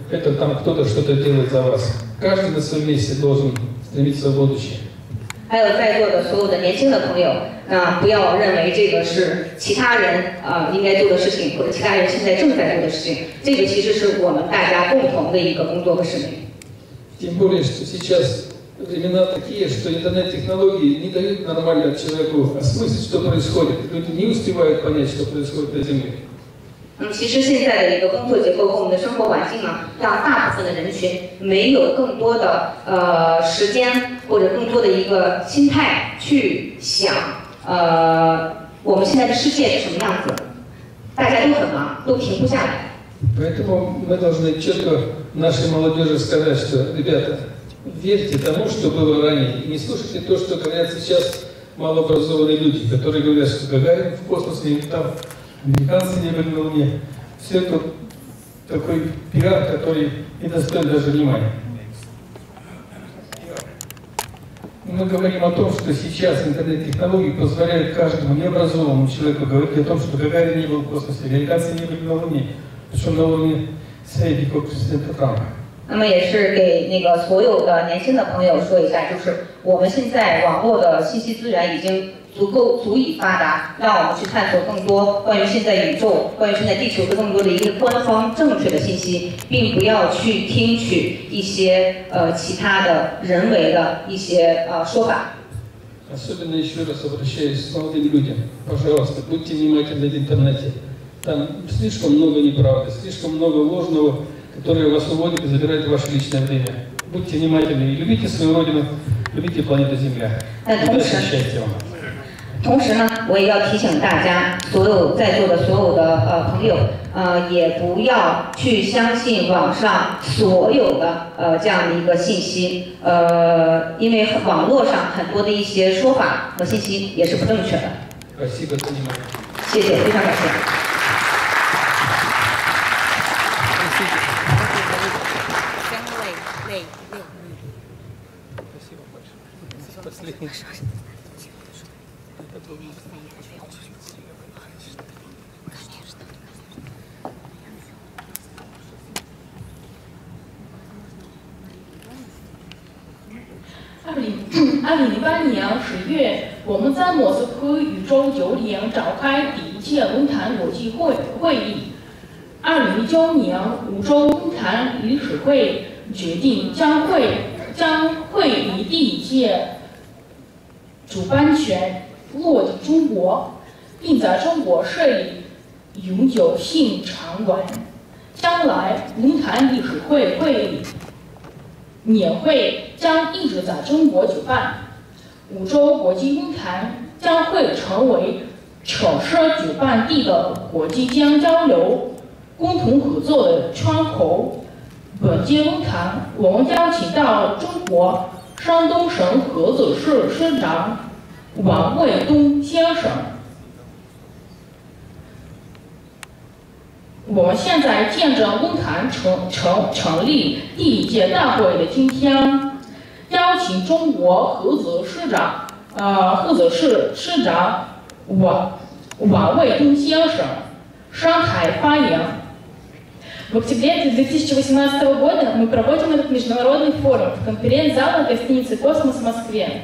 это там кто-то что-то делает за вас. Каждый на своем месте должен стремиться в будущее. 还有在座的所有的年轻的朋友，啊、不要认为这个是其他人啊、应该做的事情，或者其他人现在正在做的事情，这个其实是我们大家共同的一个工作和使命。 Тем более, что сейчас времена такие, что интернет-технологии не дают нормально человеку осмыслить, что происходит. Люди не успевают понять, что происходит на Земле. 那么，其实现在的一个工作结构和我们的生活环境呢，让大部分的人群没有更多的呃时间或者更多的一个心态去想呃我们现在的世界是什么样子，大家都很忙，都停不下来。 Поэтому мы должны четко нашей молодежи сказать, что, ребята, верьте тому, что было ранее. И не слушайте то, что говорят сейчас малообразованные люди, которые говорят, что Гагарин в космосе или там американцы не были на Луне. Все это такой пиар, который не достоин даже внимания. И Мы говорим о том, что сейчас интернет-технологии позволяют каждому необразованному человеку говорить о том, что Гагарин не был в космосе, американцы не были на Луне, причем на уровне советников президента Трампа. 那么也是给那个所有的年轻的朋友说一下，就是我们现在网络的信息资源已经 足够足以发达，让我们去探索更多关于现在宇宙、关于现在地球的更多的一个官方正确的信息，并不要去听取一些呃其他的人为的一些呃说法。 Особенно еще раз обращаюсь к молодым людям. Пожалуйста, будьте внимательны в интернете. Там слишком много неправды, слишком много ложного, которое вас уводит и забирает ваше личное время. Будьте внимательны и любите свою родину, любите планету Земля. Э, Удачи, конечно. счастья вам. 同时呢，我也要提醒大家，所有在座的所有的呃朋友，呃，也不要去相信网上所有的呃这样的一个信息，呃，因为网络上很多的一些说法和信息也是不正确的。呃，谢谢，非常感谢。科宇宙酒店召开第一届论坛国际会会议。二零一九年，五洲论坛理事会决定将会将会议第一届主办权落地中国，并在中国设立永久性场馆。将来，论坛理事会会议年会将一直在中国举办。五洲国际论坛将会成为城市举办地的国际间交流、共同合作的窗口。本届论坛，我们邀请到中国山东省菏泽市市长王卫东先生。我们现在见证论坛成成成立第一届大会的今天，邀请中国菏泽市长，呃，菏泽市市长王王卫东先生上台发言。В октябре 2018 года мы проводим этот международный форум в конференц-зале гостиницы «Космос» в Москве.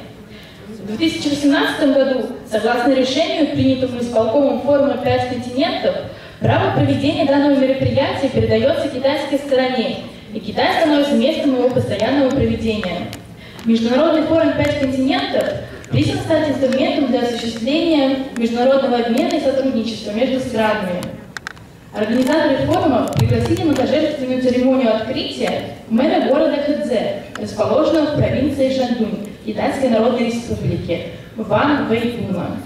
В 2018 году, согласно решению, принятому исполкомом форума «Пять континентов», право проведения данного мероприятия передается китайской стороне, и Китай становится местом его постоянного проведения. Международный форум «Пять континентов» призван стать инструментом для осуществления международного обмена и сотрудничества между странами. Организаторы форума пригласили на торжественную церемонию открытия мэра города Хэдзе, расположенного в провинции Шандунь, Китайской Народной Республики, Ван Вэйдуна.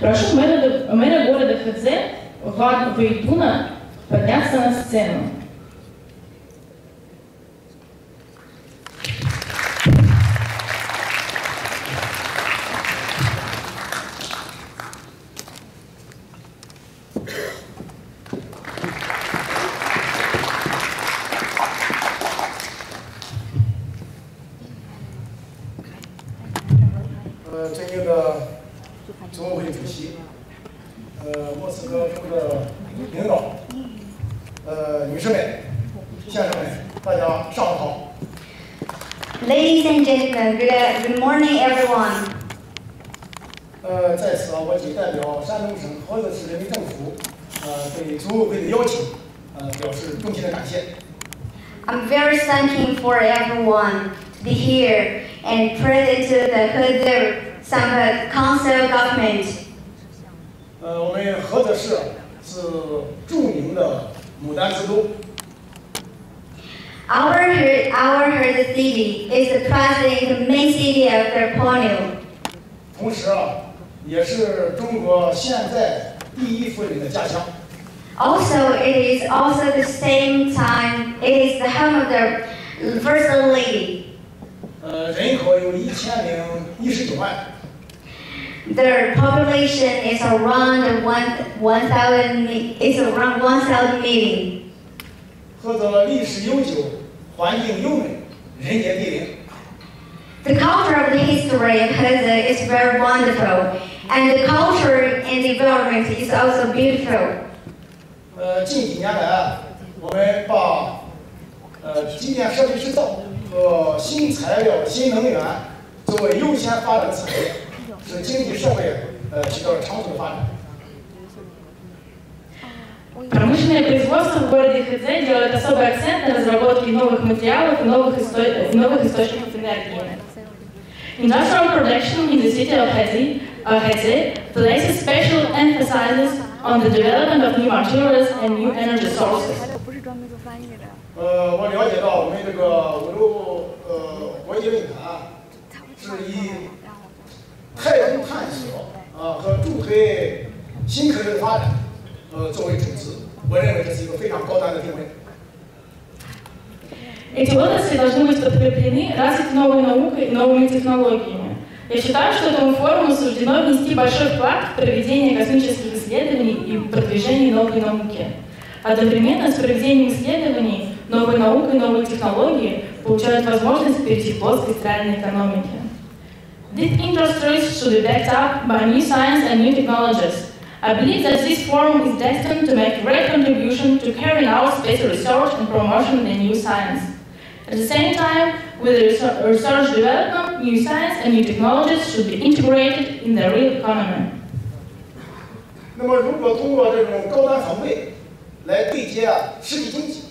Прошу мэра, мэра города Хэдзе Ван Вэйдуна подняться на сцену. is around one one thousand. Is around one thousand million. 菏泽历史悠久，环境优美，人杰地灵。 The culture of the history of Huzhou is very wonderful, and the culture and the environment is also beautiful. 呃，近几年来啊，我们把呃机电设备制造和新材料、新能源作为优先发展产业，使经济社会 呃起到了长足的发展。 Промышленное производство в городе Хэцзэ делает особый акцент на разработке новых материалов и новых, исто- новых источников энергии. Industrial production in the city of Хэцзэ, uh, Хэцзэ places special emphasis on the development of new materials and new energy sources. 呃，我了解到我们这个五洲呃国际论坛是以太空探索 啊、和助推新科技的发展呃作为主旨，我认为这是一个非常高端的定位。 Эти отрасли должны быть подкреплены развитой новой наукой и новыми технологиями. Я считаю, что этому форуму суждено внести большой вклад в проведение космических исследований и продвижение новой науки. Одновременно с проведением исследований новой наукой и новые технологии получают возможность перейти к плоской строительной экономике. These industries should be backed up by new science and new technologies. I believe that this forum is destined to make a great contribution to carrying out space research and promotion in new science. At the same time, with the research research development, new science and new technologies should be integrated in the real economy. 那么，如果通过这种高端防备来对接啊实体经济，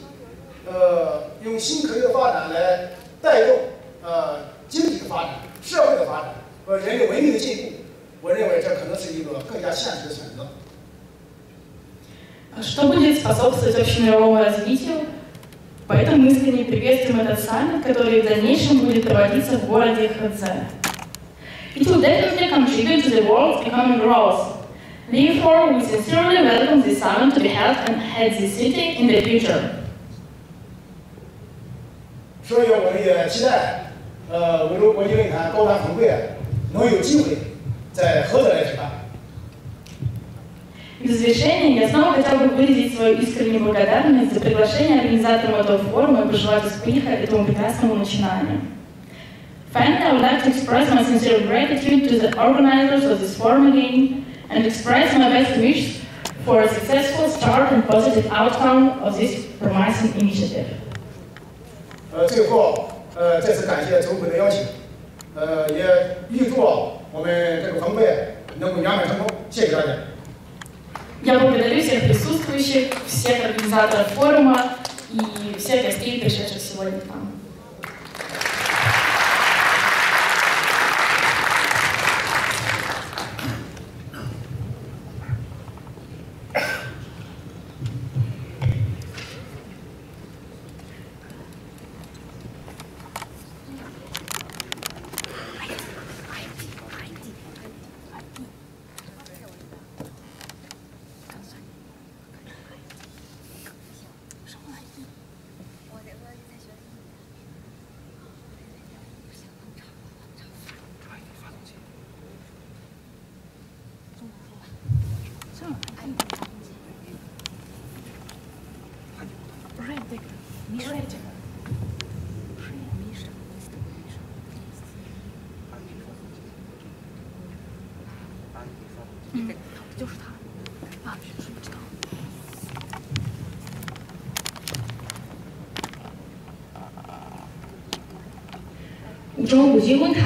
呃，用新科技的发展来带动呃经济的发展、 社会的发展和人类文明的进步，我认为这可能是一个更加现实的选择。 Что будет способствовать общемировому развитию? Поэтому мы искренне приветствуем этот саммит, который в дальнейшем будет проводиться в городе Хэцзэ. It will definitely contribute to the world's economic growth. Therefore, we sincerely welcome this summit to be held in Hetzé City in the future. 所以，我们也期待 呃维州国际论坛高端峰会啊能有机会在菏泽来举办。 И в завершение я снова хотела бы выразить свою искреннюю благодарность за приглашение организаторам этого форума и пожелать успеха этому прекрасному начинанию. Finally, I would like to express my sincere gratitude to the organizers of this forum again and express my best wishes for a successful start and positive outcome of this promising initiative. 呃，最后 呃再次感谢周会的邀请，呃也预祝啊我们这个峰会能够圆满成功，谢谢大家。 Я благодарю всех присутствующих, всех организаторов форума и всех гостей, пришедших сегодня к нам.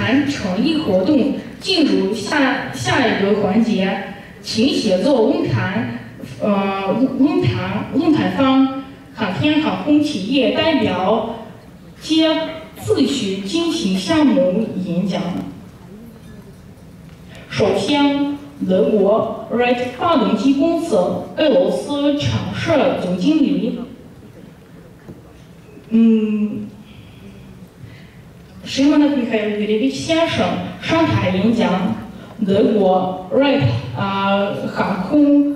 谈诚意活动进入下下一个环节，请写作论坛呃论坛论坛方航天航空企业代表皆自序进行项目演讲。首先，德国 Red 发动机公司俄罗斯厂设总经理，嗯。Шиманов Михаил Юрьевич 先生上台演讲，德国 Wright 啊、呃、航空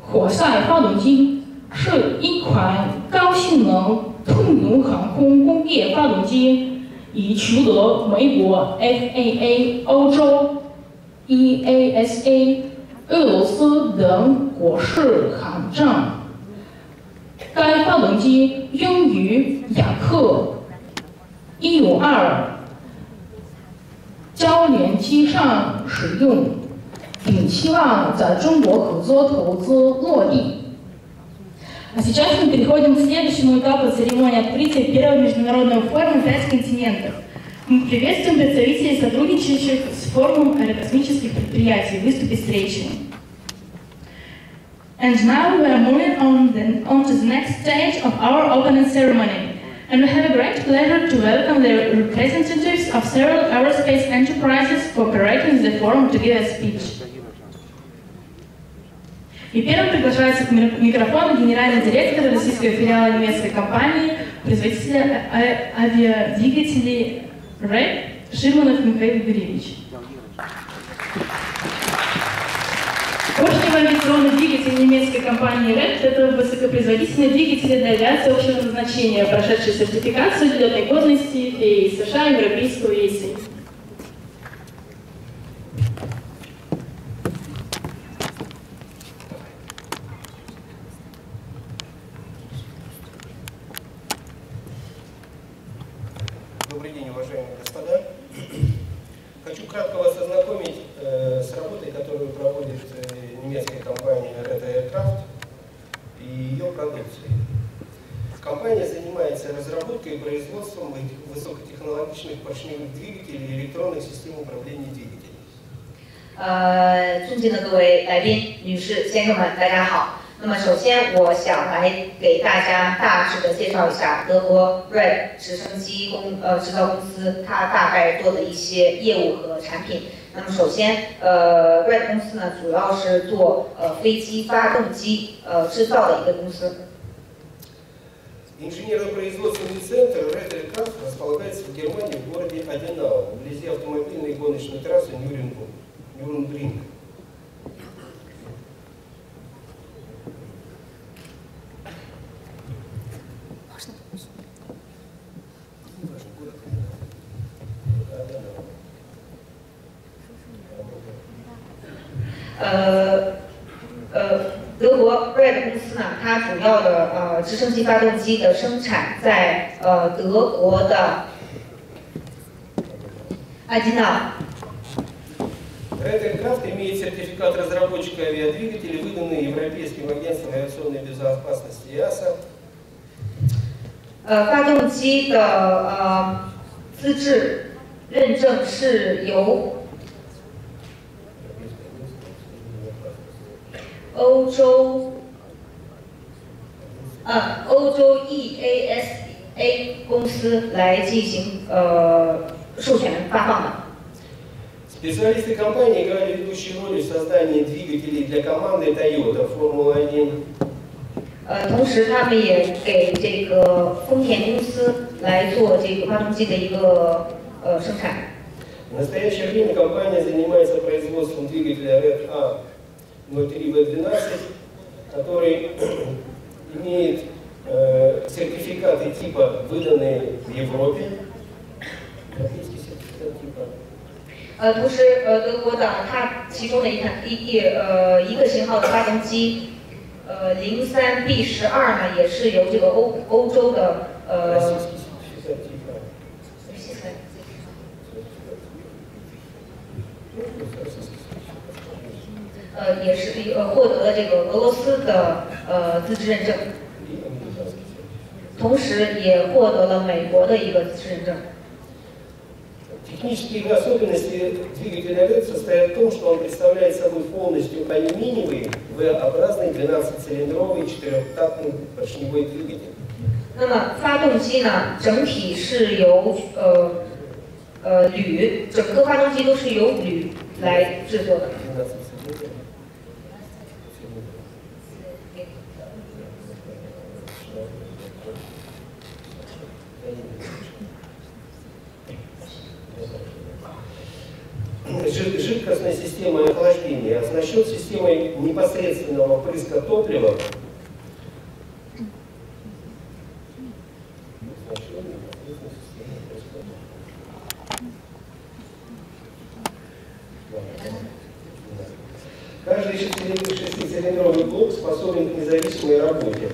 活塞发动机是一款高性能通用航空工业发动机，已取得美国 FAA、欧洲 EASA、俄罗斯等国际航站。该发动机用于雅克。 一五二交联机上使用，并期望在中国合作投资落地。А сейчас мы переходим к следующему этапу церемонии открытия первого международного форума «Пять континентов». Мы приветствуем представителей сотрудничающих с форумом аэрокосмических предприятий выступить с речью. And now we are moving on, the, on to the next stage of our opening ceremony. And we have a great pleasure to welcome the representatives of several aerospace enterprises cooperating with the forum to give a speech. И первым приглашается к микрофону генеральный директор российского филиала немецкой компании, производителя авиадвигателей РЭК Шиманов Михаил Юрьевич. Авиационный двигатель немецкой компании РЭК – это высокопроизводительные двигатели для авиации общего назначения, прошедшие сертификацию летной годности и США и Европейского 宾、女士、先生们，大家好。那么，首先我想来给大家大致的介绍一下德国 Red 直升机公呃制造公司它大概做的一些业务和产品。那么，首先，呃，Red 公司呢主要是做呃飞机发动机呃制造的一个公司。 Инженерно-производственный центр Red Aircraft располагается в Германии в городе Аденау, вблизи автомобильной гоночной трассы Нюрнбург. 呃呃，德国 Red 公司呢，它主要的呃直升机发动机的生产在呃德国的艾金纳。 Red Aircraft имеет сертификат разработчика авиадвигателей, выданный Европейским агентством авиационной безопасности ИАСА. 呃，发动机的呃资质认证是由 э, 欧洲呃，欧洲 EASA 公司来进行呃授权发放的。呃，同时他们也给这个丰田公司来做这个发动机的一个呃生产。03В12, который [CLEARS THROAT] имеет э, сертификаты типа, выданные в Европе. Европейский сертификат типа. 呃，同时，呃，德国党它其中的一台一一呃一个型号的发动机，呃，零三 B 十二呢，也是由这个欧欧洲的呃。呃，也是呃获得了这个俄罗斯的呃资质认证，同时也获得了美国的一个资质认证。 Технические особенности двигателя РЭД состоят в том, что он представляет собой полностью алюминиевый V-образный 12-цилиндровый четырехтактный поршневой двигатель. 那么发动机呢，整体是由呃呃铝，整个发动机都是由铝来制作的。 Жид- Жидкостная система охлаждения оснащен системой непосредственного впрыска топлива Каждый шестицилиндр- шестицилиндровый блок способен к независимой работе.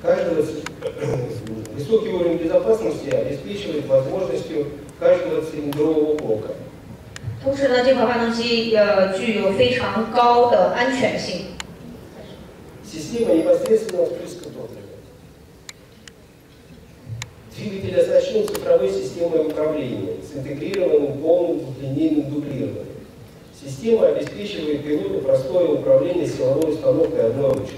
Каждого [CLEARS THROAT] высокий уровень безопасности обеспечивает возможностью каждого цилиндрового блока. 同时呢，这款发动机呃具有非常高的安全性。 Система непосредственного впрыска топлива. Двигатель оснащен цифровой системой управления с интегрированным полным двухлинейным дублированием. Система обеспечивает пилоту простое управление силовой установкой одной ручки.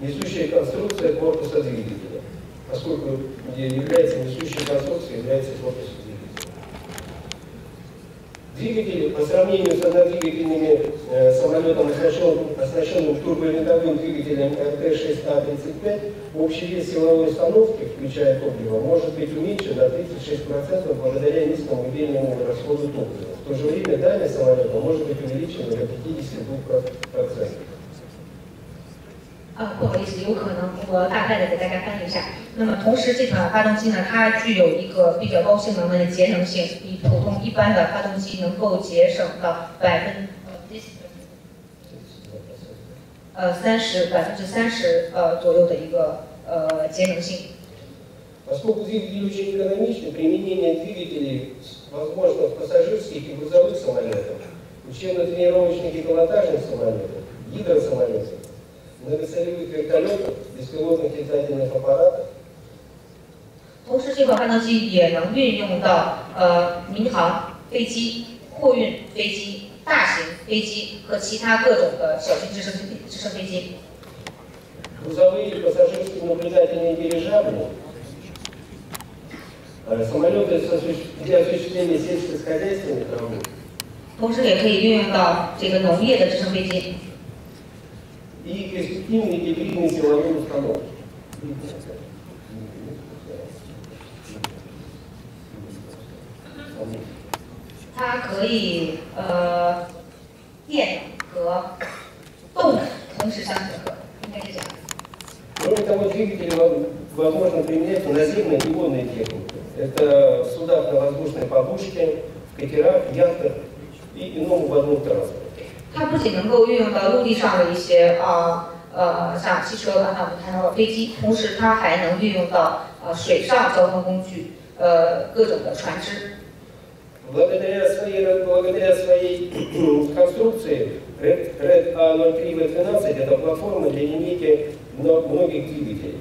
Несущая конструкция корпуса двигателя. Поскольку является несущей конструкцией, является корпусом двигателя. Двигатель по сравнению с однодвигательными э, самолетом, оснащенным, турбовинтовым двигателем РТ-6А-35, общий вес силовой установки, включая топливо, может быть уменьшен на 36% благодаря низкому удельному расходу топлива. В то же время дальность самолета может быть увеличена до 52%. 啊，不好意思，有可能我大概的给大家翻译一下。那么同时，这款发动机呢，它具有一个比较高性能的节能性，比普通一般的发动机能够节省到百分呃三十百分之三十呃左右的一个呃节能性。Поскольку двигатель очень экономичный, применение двигателей возможно в пассажирских и грузовых самолетах, учебно-тренировочных и пилотажных самолетах, гидросамолетах, многоцелевых вертолетах, беспилотных летательных аппаратах, 同时，这款发动机也能运用到呃民航飞机、货运飞机、大型飞机和其他各种的小型直升机、直升飞机。 грузовые и пассажирские наблюдательные дирижабли, э, самолеты с осущ- для осуществления сельскохозяйственных работ, 同时也可以运用到这个农业的直升飞机。 и перспективные гибридные силовые установки. 它可以呃电和动能同时相结合，应该是这样。 Кроме того, двигатели во- возможно применять в наземной и водной технике. Это в судах на воздушной подушке, в катерах, яхтах и ином водном транспорте. 它不仅能够运用到陆地上的一些啊呃像汽车，刚才我们谈到了飞机，同时它还能运用到呃水上交通工具，呃各种的船只。 [CLEARS THROAT] Благодаря своей, благодаря своей конструкции Red, Red A03V12 это платформа для линейки мно- многих двигателей,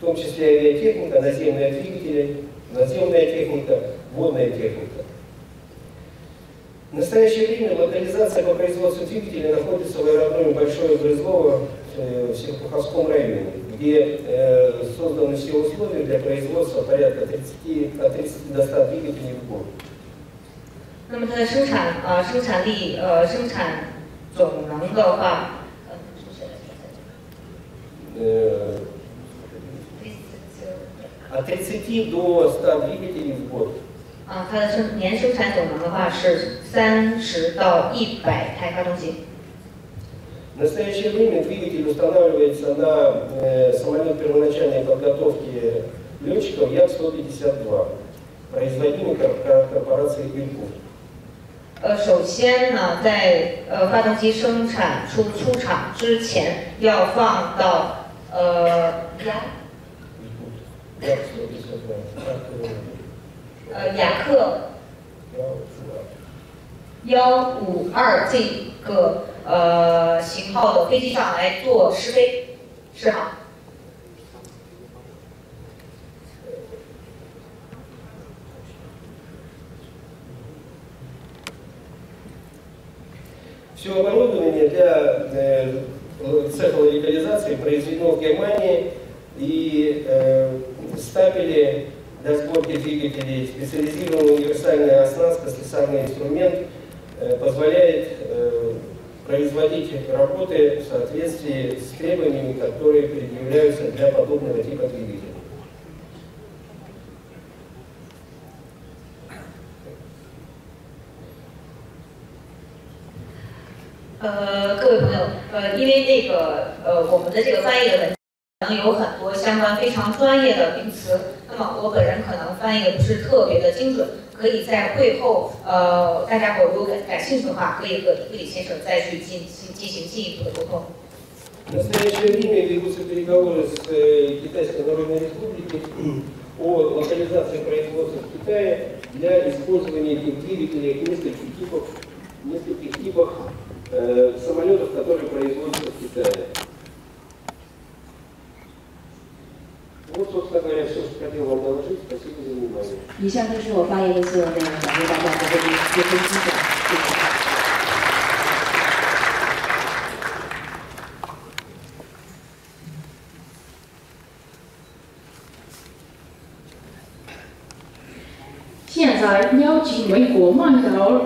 в том числе авиатехника, наземные двигатели, наземная техника, водная техника. В настоящее время локализация по производству двигателей находится в аэродроме Большое Грызлово э, в Серпуховском районе, где э, созданы все условия для производства порядка 30, от 30 до 100 двигателей в год. 那么它的生产呃生产力呃生产总能的话， э, от 30 до 100 двигателей в год. 啊它的生年生产总能的话是三十到一百台发动机。 В настоящее время двигатель устанавливается на э, самолет первоначальной подготовки летчиков Як-152, производимый кор- кор- корпорацией Иркут. 呃，首先呢，在呃发动机生产出出厂之前，要放到呃雅 Як-152. так, э, 呃雅克幺五二这个呃型号的飞机上来做试飞试航。 Все оборудование для э, цеха локализации произведено в Германии и э, стапели для сборки двигателей, специализированная универсальная оснастка, слесарный инструмент э, позволяет э, производить работы в соответствии с требованиями, которые предъявляются для подобного типа двигателя. 呃，各位朋友，呃，因为那个呃，我们的这个翻译的文字 可能有很多相关非常专业的名词，那么我本人可能翻译的不是特别的精准，可以在会后，呃，大家伙如果感感兴趣的话，可以和李先生再去进行进行进一步的沟通。 В настоящее время ведутся переговоры с э, Китайской Народной Республикой о локализации производства в Китае для использования этих двигателей нескольких типов, нескольких типов э, самолетов, которые производятся в Китае. Вот, собственно говоря, все, что хотел вам доложить. Спасибо за внимание. 以上就是我发言的所有内容，感谢大家的这个这份基本，谢谢。 现在邀请美国曼岛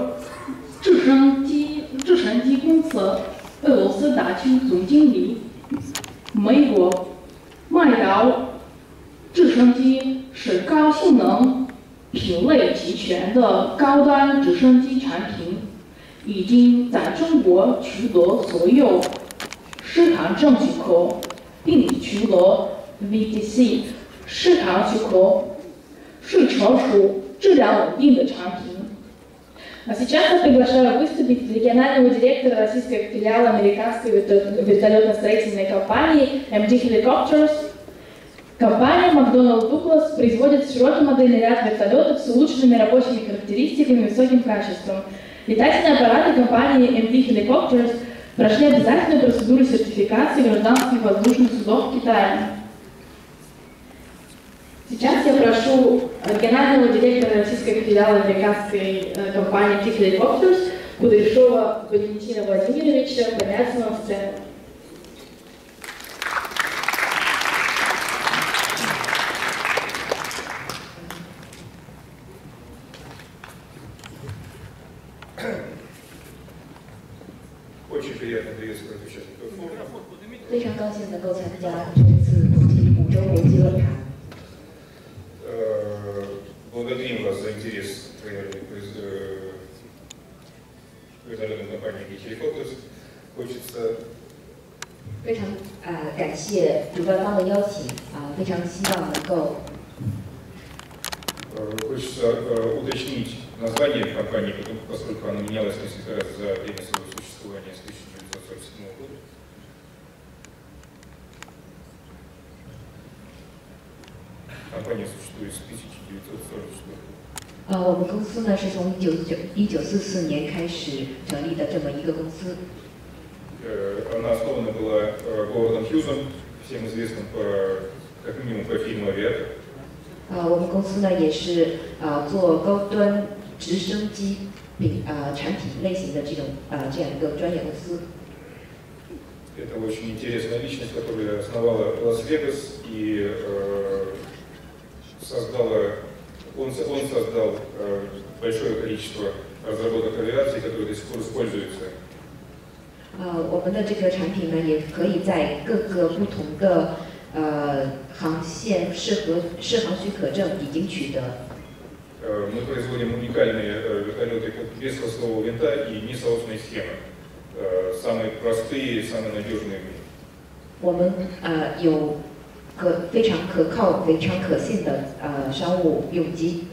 直升机直升机公司俄罗斯大区总经理。美国曼岛 直升机是高性能、品类齐全的高端直升机产品，已经在中国取得所有市场证许可，并取得 VTC 市场许可，是成熟、质量稳定的产品。 А сейчас я приглашаю выступить регионального директора российского филиала американской верто- вертолетно-строительной компании MD Helicopters. Компания McDonnell Douglas производит широкий модельный ряд вертолетов с улучшенными рабочими характеристиками и высоким качеством. Летательные аппараты компании MD Helicopters прошли обязательную процедуру сертификации гражданских воздушных судов в Китае. Сейчас я прошу регионального директора российской филиала американской э, компании Helicopters Кудряшова Валентина Владимировича подняться на сцену. 够参加这次国际五洲国际论坛。 Э, Благодарим вас за интерес к проявлению произ- э, вертолетной компании Helicopters. Хочется 非常呃感谢主办方的邀请啊、非常希望能够 Э, Хочется э, уточнить название компании, потому- поскольку оно менялось несколько раз за время своего 呃，我们公司呢是从一九九一九四四年开始成立的这么一个公司。 Э, Она основана была э, Говардом Хьюзом, всем известным по, как минимум по фильму «Авиатор». 呃，我们公司呢也是呃做高端直升机品呃产品类型的这种呃这样一个专业公司。 Это очень интересная личность, которая основала Лас-Вегас и э, создала, он, со- он создал э, большое количество разработок авиации, которые до сих пор используются. 呃，我们的这个产品呢，也可以在各个不同的呃航线适合适航许可证已经取得。 Э, Мы производим уникальные э, вертолеты как без хвостового винта и несоосной схемы. Э, Самые простые, самые надежные в мире. 我们呃有 可非常可靠、非常可信的呃商务用机。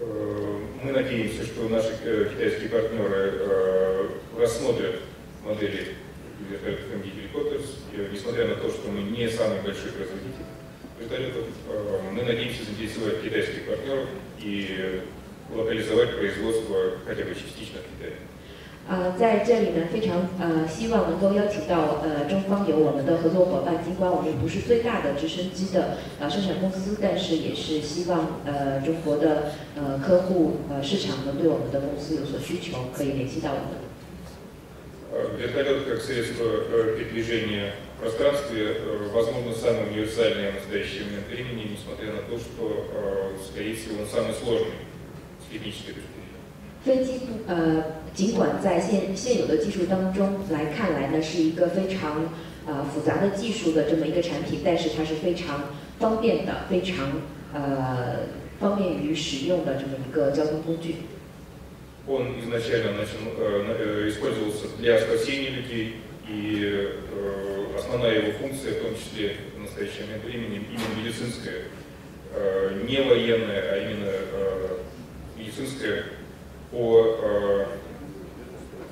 Э, Мы надеемся, что наши э, китайские партнеры э, рассмотрят модели вертолетов MD Helicopters, э, несмотря на то, что мы не самый большой производитель вертолетов, э, мы надеемся заинтересовать китайских партнеров и локализовать производство хотя бы частично в Китае. 呃，在这里呢，非常呃希望能够邀请到呃中方有我们的合作伙伴，尽管我们不是最大的直升机的呃生产公司，但是也是希望呃中国的呃客户呃市场能对我们的公司有所需求，可以联系到我们。 Э, Вертолет как средство э, передвижения в пространстве, э, возможно, самое универсальное в настоящий момент времени, несмотря на то, что, э, скорее всего, он самый сложный с технической точки зрения. 飞机不呃，尽管在现现有的技术当中来看来呢，是一个非常呃复杂的技术的这么一个产品，但是它是非常方便的，非常呃方便于使用的这么一个交通工具。 Он изначально начал, э, на- э, использовался для спасения людей, и э, основная его функция, в том числе в настоящий момент времени, именно медицинская, Э, не военная, а именно э, медицинская по э,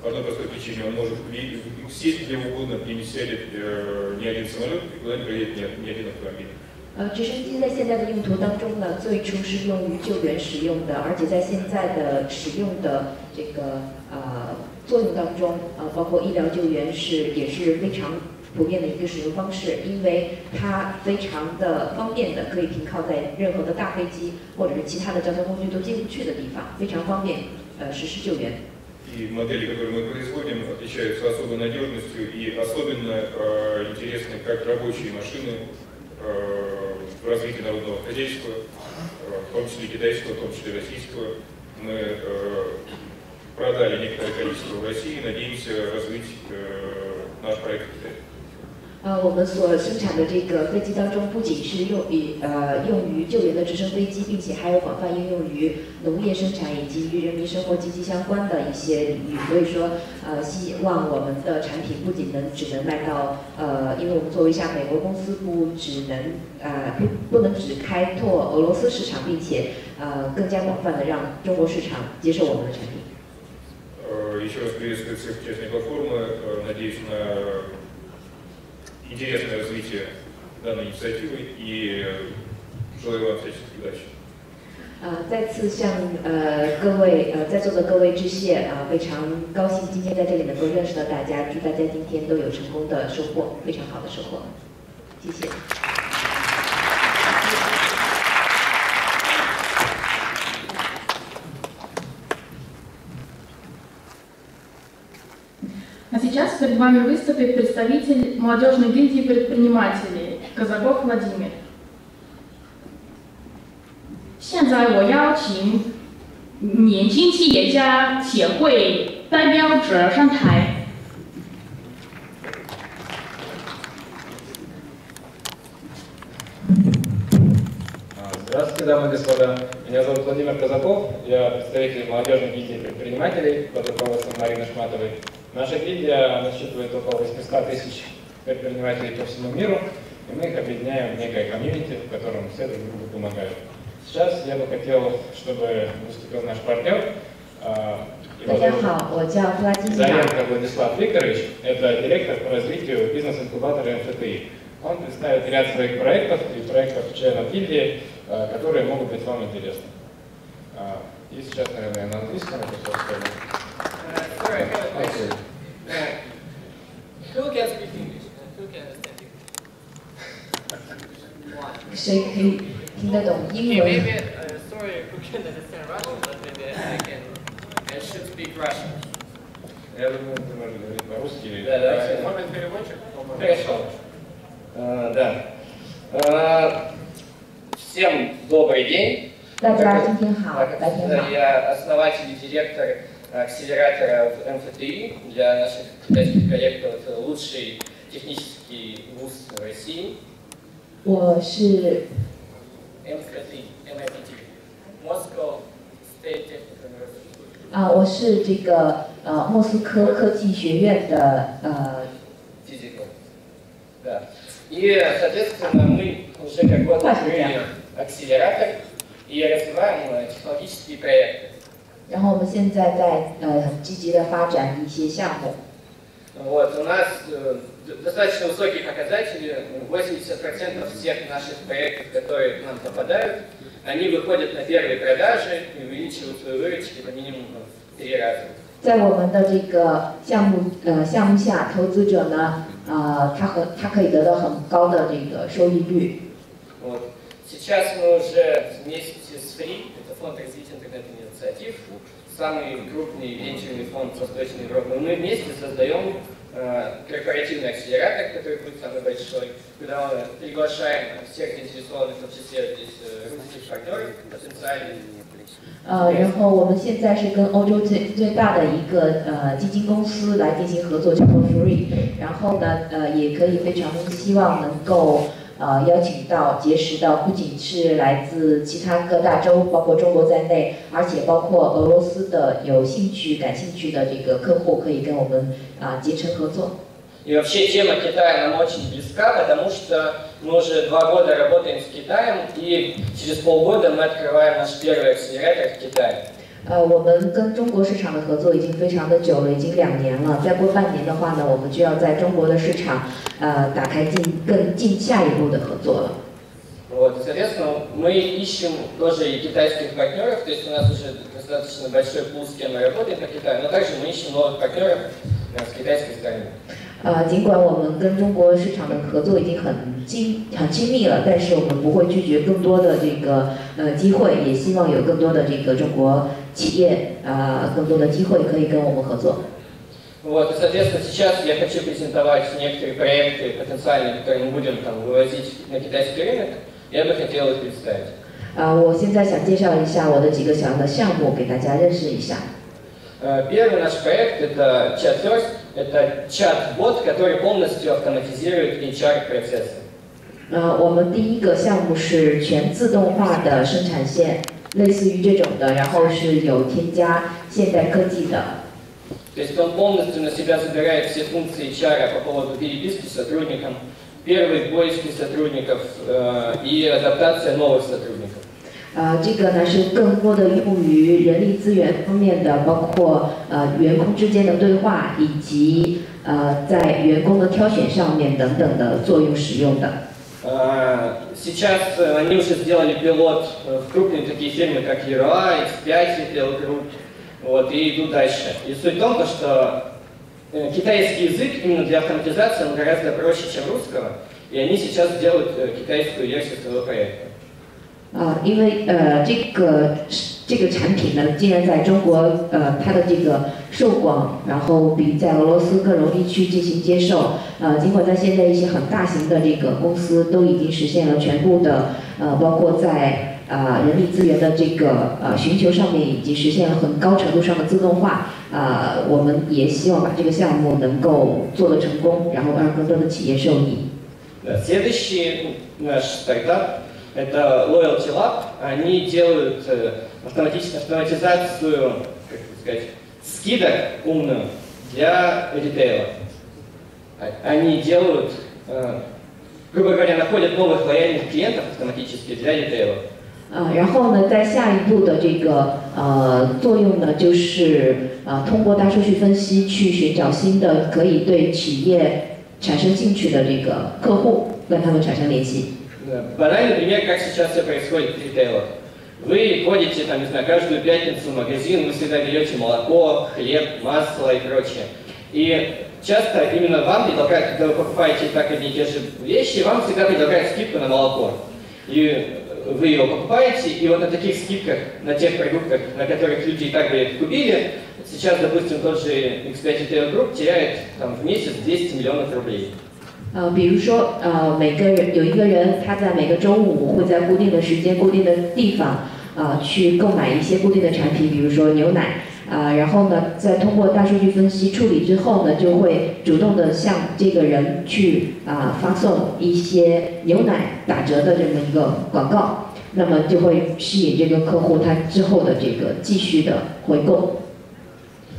одной простой причине. Он может ви- сесть где угодно, и не сядет э, ни один самолет, и куда не проедет ни, ни один автомобиль. 呃，直升机在现在的用途当中呢，最初是用于救援使用的，而且在现在的使用的这个呃作用当中，呃，包括医疗救援是也是非常普遍的一个使用方式，因为它非常的方便的可以停靠在任何的大飞机或者是其他的交通工具都进不去的地方，非常方便呃 实施救援。 И модели, которые мы производим, отличаются особой надежностью и особенно э, интересны как рабочие машины э, в развитии народного хозяйства, э, в том числе китайского, в том числе российского. Мы э, продали некоторое количество в России, надеемся развить э, наш проект в Китае. 呃，我们所生产的这个飞机当中，不仅是用于呃用于救援的直升飞机，并且还有广泛应用于农业生产以及与人民生活息息相关的一些领域。所以说，呃，希望我们的产品不仅能只能卖到呃，因为我们作为一家美国公司，不只能呃不不能只开拓俄罗斯市场，并且呃更加广泛的让中国市场接受我们的产品。 Э, Еще раз приветствую всех участников платформы. Э, Надеюсь на интересное развитие данной инициативы и желаю вам всяческих удач. 呃，再次向呃各位呃在座的各位致谢啊、非常高兴今天在这里能够认识到大家，祝大家今天都有成功的收获，非常好的收获，谢谢。 А сейчас перед вами выступит представитель молодежной гильдии предпринимателей Казаков Владимир. 现在我邀请年轻企业家协会代表者上台。 Здравствуйте, дамы и господа. Меня зовут Владимир Казаков. Я представитель молодежной гильдии предпринимателей под руководством Марины Шматовой. Наша гильдия насчитывает около 800 тысяч предпринимателей по всему миру, и мы их объединяем в некое комьюнити, в котором все друг другу помогают. Сейчас я бы хотел, чтобы выступил наш партнер. А, Заярко Владислав Викторович – это директор по развитию бизнес-инкубатора МФТИ. Он представит ряд своих проектов и проектов членов гильдии, а, которые могут быть вам интересны. А, и сейчас, наверное, на английском это все скажу. Sorry, I have a question. Uh, Who can speak English? Who can understand English? 谁可以听得懂英 Okay, 文？ maybe, uh, sorry, who can understand Russian, but maybe I can, I should speak Russian. Я думаю, ты можешь говорить по-русски или... Да, давайте. Может быть, переводчик? Хорошо. Э, Да. Э, Всем добрый день. 大家今天好， Так, 白天好。 Я основатель и директор акселератора в МФТИ. Для наших китайских коллектов это лучший технический вуз в России. 我是 МФТИ, MFT. Moscow State Technical University. 啊，我是这个呃莫斯科科技学院的呃 Physical. Да. И, соответственно, мы уже как год открыли акселератор и развиваем э, технологические проекты. 然后我们现在在呃很积极的发展一些项目。 Вот, у нас э, д- достаточно высокие показатели. 80% всех наших проектов, которые к нам попадают, они выходят на первые продажи и увеличивают свою выручку по минимум в три раза. 在我们的这个项目呃项目下，投资者呢，呃，他和他可以得到很高的这个收益率。 Вот. Сейчас мы уже вместе с FREE, это фонд развития интернет-инициатив, самый крупный венчурный фонд Восточной Европы, мы вместе создаем э, корпоративный акселератор, который будет самый большой, куда мы приглашаем всех заинтересованных, в том числе здесь э, русских партнеров потенциальных, 呃，然后我们现在是跟欧洲最最大的一个呃基金公司来进行合作，叫做 Free。然后呢，呃，也可以非常希望能够 呃邀请到结识到不仅是来自其他各大洲，包括中国在内，而且包括俄罗斯的有兴趣、感兴趣的这个客户，可以跟我们啊、结成合作。 И вообще тема Китая нам очень близка, потому что мы уже два года работаем с Китаем, и через полгода мы открываем наш первый акселератор в Китае. 呃，我们跟中国市场的合作已经非常的久了，已经两年了。再过半年的话呢，我们就要在中国的市场，呃，打开进更进下一步的合作了。 Вот, соответственно, мы ищем тоже и китайских партнеров, то есть у нас уже достаточно большой пул, с кем мы работаем по Китаю, но также мы ищем новых партнеров э, с китайской стороны. 呃，尽管我们跟中国市场的合作已经很亲很亲密了，但是我们不会拒绝更多的这个呃机会，也希望有更多的这个中国 企业啊、更多的机会可以跟我们合作。 Вот, и, соответственно, сейчас я хочу презентовать некоторые проекты потенциальные, которые мы будем там вывозить на китайский рынок. Я бы хотел их представить. 啊、我现在想介绍一下我的几个小的项目，给大家认识一下。 Э, Первый наш проект это ChatFirst, это чат-бот, который полностью автоматизирует HR-процессы. 呃，我们第一个项目是全自动化的生产线， 类似于这种的，然后是有添加现代科技的。 То есть он полностью на себя забирает все функции HR по поводу переписки с сотрудником, первые поиски сотрудников э, и адаптация новых сотрудников. 呃，这个呢是更多的用于人力资源方面的，包括呃员工之间的对话，以及呃在员工的挑选上面等等的作用使用的。 Э, Сейчас э, они уже сделали пилот э, в крупные такие фирмы, как Eroa, X5, Retail Group, вот, и идут дальше. И суть в том, то, что э, китайский язык именно для автоматизации он гораздо проще, чем русского, и они сейчас делают э, китайскую версию своего проекта. 啊、因为呃这个 这个产品呢，既然在中国呃它的这个受广，然后比在俄罗斯更容易去进行接受。呃，尽管在现在一些很大型的这个公司都已经实现了全部的呃，包括在啊、人力资源的这个呃寻求上面已经实现了很高程度上的自动化。啊、我们也希望把这个项目能够做得成功，然后让更多的企业受益。 Да, Следующий наш стартап – это Loyalty Lab. Они делают э, автоматич- автоматизацию, как это сказать, скидок умную для ритейла. А- Они делают, э, грубо говоря, находят новых лояльных клиентов автоматически для ритейла. 啊，然后呢，在下一步的这个呃作用呢，就是啊通过大数据分析去寻找新的可以对企业产生兴趣的这个客户。 跟他们产生联系。 Да. Банальный пример, как сейчас все происходит в ритейлах. Вы ходите, там, не знаю, каждую пятницу в магазин, вы всегда берете молоко, хлеб, масло и прочее. И часто именно вам предлагают, когда вы покупаете так одни и те же вещи, вам всегда предлагают скидку на молоко. И вы его покупаете, и вот на таких скидках, на тех продуктах, на которых люди и так бы их купили, сейчас, допустим, тот же X5 Retail Group теряет там, в месяц 200 миллионов рублей. 呃，比如说，呃，每个人有一个人，他在每个周五会在固定的时间、固定的地方，啊、去购买一些固定的产品，比如说牛奶，啊、然后呢，再通过大数据分析处理之后呢，就会主动的向这个人去啊、发送一些牛奶打折的这么一个广告，那么就会吸引这个客户他之后的这个继续的回购。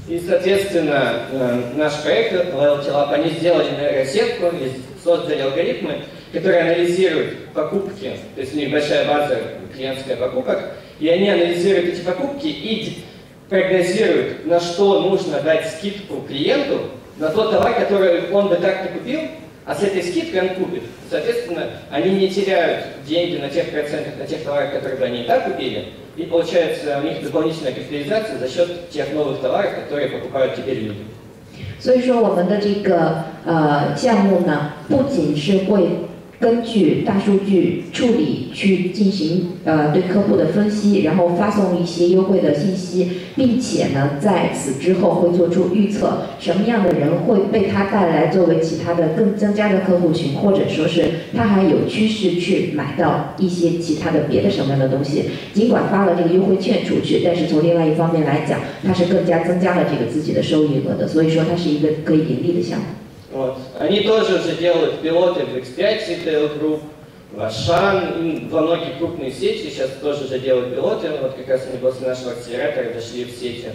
И, соответственно, э, наш проект Loyalty Lab, они сделали нейросетку и создали алгоритмы, которые анализируют покупки, то есть у них большая база клиентская покупок, и они анализируют эти покупки и прогнозируют, на что нужно дать скидку клиенту на тот товар, который он бы так не купил, а с этой скидкой он купит. Соответственно, они не теряют деньги на тех процентах, на тех товарах, которые бы они и так купили, и получается у них дополнительная капитализация за счет тех новых товаров, которые покупают теперь люди. 所以说，我们的这个呃项目呢，不仅是会 根据大数据处理去进行呃对客户的分析，然后发送一些优惠的信息，并且呢，在此之后会做出预测，什么样的人会被他带来作为其他的更增加的客户群，或者说是他还有趋势去买到一些其他的别的什么样的东西。尽管发了这个优惠券出去，但是从另外一方面来讲，它是更加增加了这个自己的收益额的，所以说它是一个可以盈利的项目。Вот. Они тоже уже делают пилоты в X5 Retail Group, в Ашан, во многие крупные сети сейчас тоже уже делают пилоты, вот как раз они после нашего акселератора дошли в сети.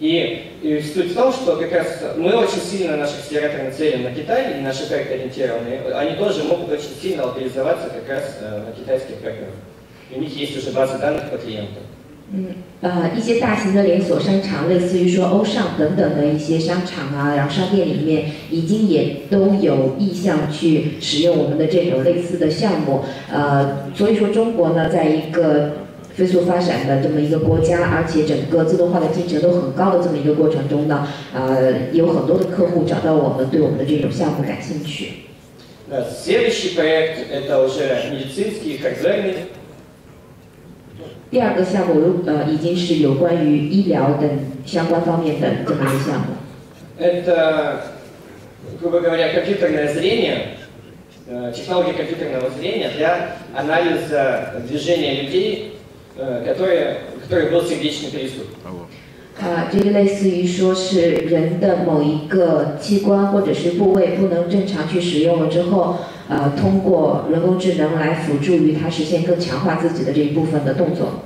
И, и суть в том, что как раз мы очень сильно наш акселератор нацелен на Китай, и наши проекты ориентированы, они тоже могут очень сильно локализоваться как раз э, на китайских. И у них есть уже база данных по клиентам. 嗯，呃，一些大型的连锁商场，类似于说欧尚等等的一些商场啊，然后商店里面已经也都有意向去使用我们的这种类似的项目。呃，所以说中国呢，在一个飞速发展的这么一个国家，而且整个自动化的进程都很高的这么一个过程中呢，呃，有很多的客户找到我们，对我们的这种项目感兴趣。 Да, следующий проект это уже медицинский, хардверный 第二个项目呃已经是有关于医疗等相关方面的这么一个项目。 Это, грубо говоря, компьютерное зрение, э, технология компьютерного зрения для анализа движения людей, э, которые, у которых был сердечный приступ. 啊，这个类似于说是人的某一个器官或者是部位不能正常去使用了之后， 呃，通过人工智能来辅助于它实现更强化自己的这一部分的动作。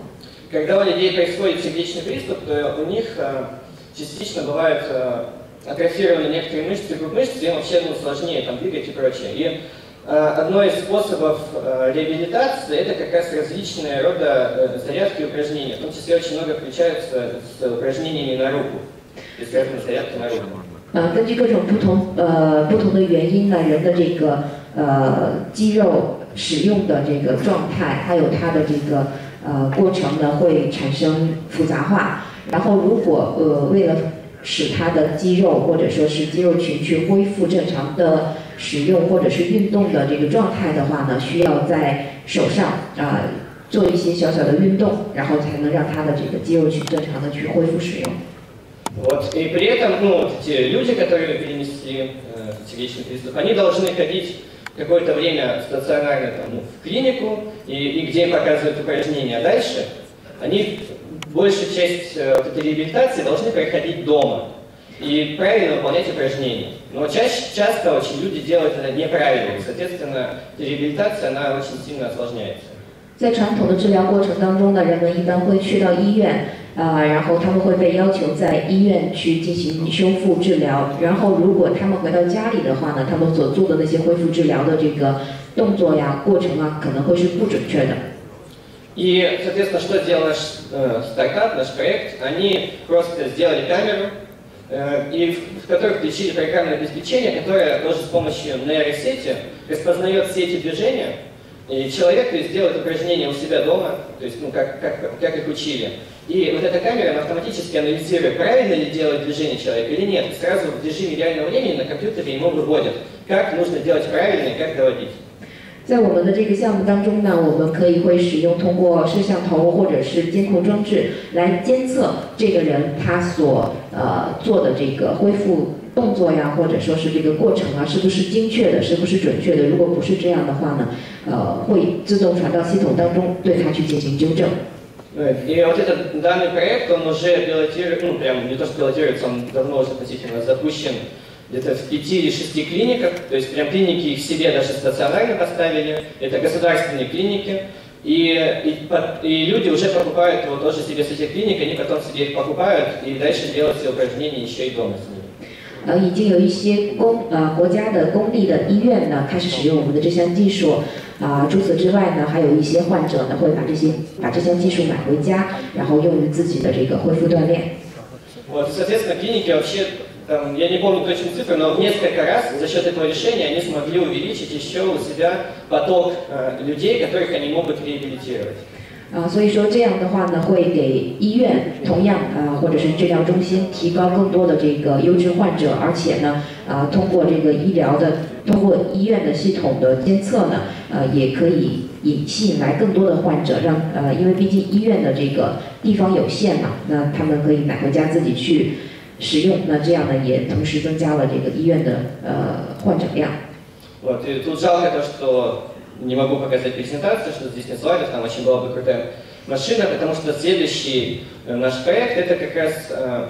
Когда у людей происходит сердечный приступ, то у них э, частично бывают э, атрофированы некоторые мышцы, групп мышц, и им вообще ну, сложнее там двигать и прочее. И э, одно из способов э, реабилитации это как раз различные рода э, зарядки и упражнения. В том числе очень много включаются с упражнениями на руку. То есть разные зарядки на руку. 呃，根据各种不同呃不同的原因呢，人的这个 呃肌肉使用的这个状态，还有它的这个呃过程呢，会产生复杂化。然后如果呃为了使它的肌肉或者说是肌肉群去恢复正常的使用或者是运动的这个状态的话呢，需要在手上啊、做一些小小的运动，然后才能让它的这个肌肉群正常的去恢复使用。 Вот. И при этом, ну, вот эти люди, которые перенесли э, сердечный приступ, они должны ходить какое-то время стационарно там, ну, в клинику, и, и где им показывают упражнения. А дальше они большую часть э, вот этой реабилитации должны проходить дома и правильно выполнять упражнения. Но чаще, часто очень люди делают это неправильно, и, соответственно, реабилитация, она очень сильно осложняется. 在传统的治疗过程当中呢，人们一般会去到医院， 啊、然后他们会被要求在医院去进行修复治疗。然后如果他们回到家里的话呢，他们所做的那些恢复治疗的这个动作呀、过程啊，可能会是不准确的。 И, соответственно, что сделал наш э, стартап, наш проект? Они просто сделали камеру, э, и в, в которых включили программное обеспечение, которое тоже с помощью нейросети распознает все эти движения, и человек то есть, делает упражнения у себя дома, то есть, ну, как, как, как их учили. И вот эта камера она автоматически анализирует, правильно ли делает движение человека или нет. Сразу в режиме реального времени на компьютере ему выводят, как нужно делать правильно и как доводить. 在我们的这个项目当中呢，我们可以会使用通过摄像头或者是监控装置来监测这个人他所呃做的这个恢复动作呀，或者说是这个过程啊，是不是精确的，是不是准确的？如果不是这样的话呢，呃，会自动传到系统当中，对它去进行纠正。 И вот этот данный проект, он уже пилотирует, ну прям не то что пилотируется, он давно уже относительно запущен. Где-то в пяти или шести клиниках, то есть прям клиники их себе даже стационарно поставили, это государственные клиники, и, и, и люди уже покупают его тоже себе с этих клиник, они потом себе их покупают и дальше делают все упражнения еще и дома. 呃，已经有一些公呃国家的公立的医院呢开始使用我们的这项技术，啊、除此之外呢，还有一些患者呢会把这些把这项技术买回家，然后用于自己的这个恢复锻炼。 Вот, соответственно, клиники вообще, там, я не помню точные цифры, но в несколько раз за счет этого решения они смогли увеличить еще у себя поток э, людей, которых они могут реабилитировать. 啊，所以说这样的话呢，会给医院同样啊，或者是治疗中心提高更多的这个优质患者，而且呢，啊，通过这个医疗的，通过医院的系统的监测呢，呃，也可以引吸引来更多的患者，让呃，因为毕竟医院的这个地方有限嘛，那他们可以买回家自己去使用，那这样呢，也同时增加了这个医院的呃患者量。 Вот, и тут жалко то, что не могу показать презентацию, что здесь нет слайдов, там очень была бы крутая машина, потому что следующий э, наш проект это как раз, э,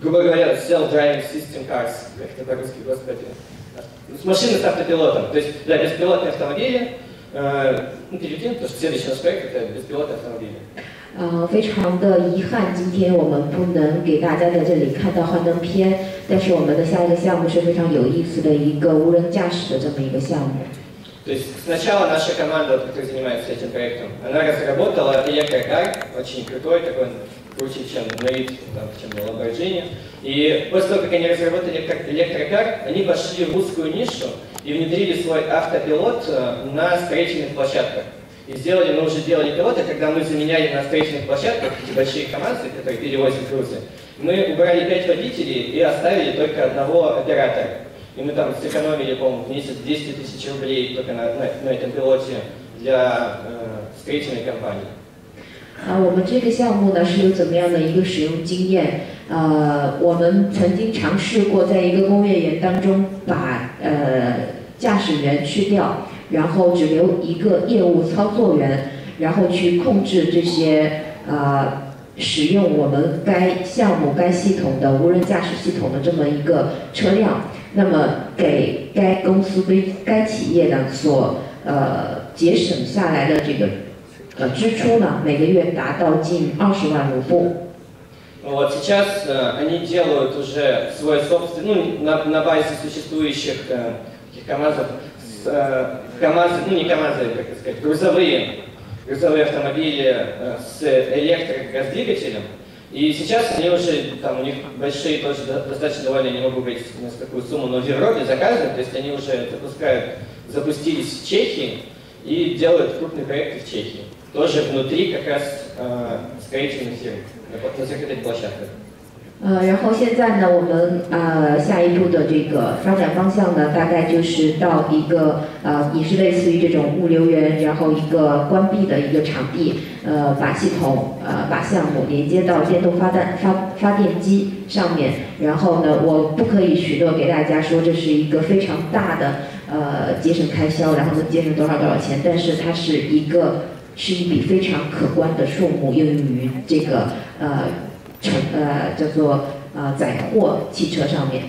грубо говоря, self-driving system cars, как это по-русски, господи. С машины с автопилотом, то есть, да, беспилотные автомобили, э, ну, перейдем, потому что следующий наш проект это беспилотные автомобили. 呃，非常的遗憾，今天我们不能给大家在这里看到幻灯片，但是我们的下一个项目是非常有意思的一个无人驾驶的这么一个项目。 То есть сначала наша команда, вот, которая занимается этим проектом, она разработала электрокар, очень крутой, такой круче, чем Navид, там, чем на Lamborghini. И после того, как они разработали электро- электрокар, они пошли в узкую нишу и внедрили свой автопилот э, на строительных площадках. И сделали, мы уже делали пилоты, когда мы заменяли на строительных площадках эти большие КАМАЗы, которые перевозят грузы. Мы убрали пять водителей и оставили только одного оператора. И мы там сэкономили, по-моему, в месяц 200 тысяч рублей только на, на, на этом пилоте для э, строительной компании. 啊，我们这个项目呢是有怎么样的一个使用经验？呃，我们曾经尝试过在一个工业园当中把呃驾驶员去掉，然后只留一个业务操作员，然后去控制这些呃使用我们该项目该系统的无人驾驶系统的这么一个车辆， 那么给该公司对该企业呢所呃节省下来的这个呃支出呢，每个月达到近二十万卢布。 Вот сейчас э, они делают уже свой собственный, ну, на, на базе существующих э, таких КАМАЗов, с, э, КАМАЗы, ну не КАМАЗы, как это сказать, грузовые, грузовые автомобили э, с электродвигателем. И сейчас они уже, там у них большие тоже до- достаточно довольно, не могу говорить на какую сумму, но в Европе заказывают, то есть они уже запускают, запустились в Чехии и делают крупные проекты в Чехии. Тоже внутри как раз э, stроительных фирм, на, этих площадках. 呃，然后现在呢，我们呃下一步的这个发展方向呢，大概就是到一个呃也是类似于这种物流园，然后一个关闭的一个场地，呃把系统呃把项目连接到电动发电发发电机上面，然后呢，我不可以许诺给大家说这是一个非常大的呃节省开销，然后能节省多少多少钱，但是它是一个是一笔非常可观的数目，用于这个呃。乘呃叫做呃载货汽车上面。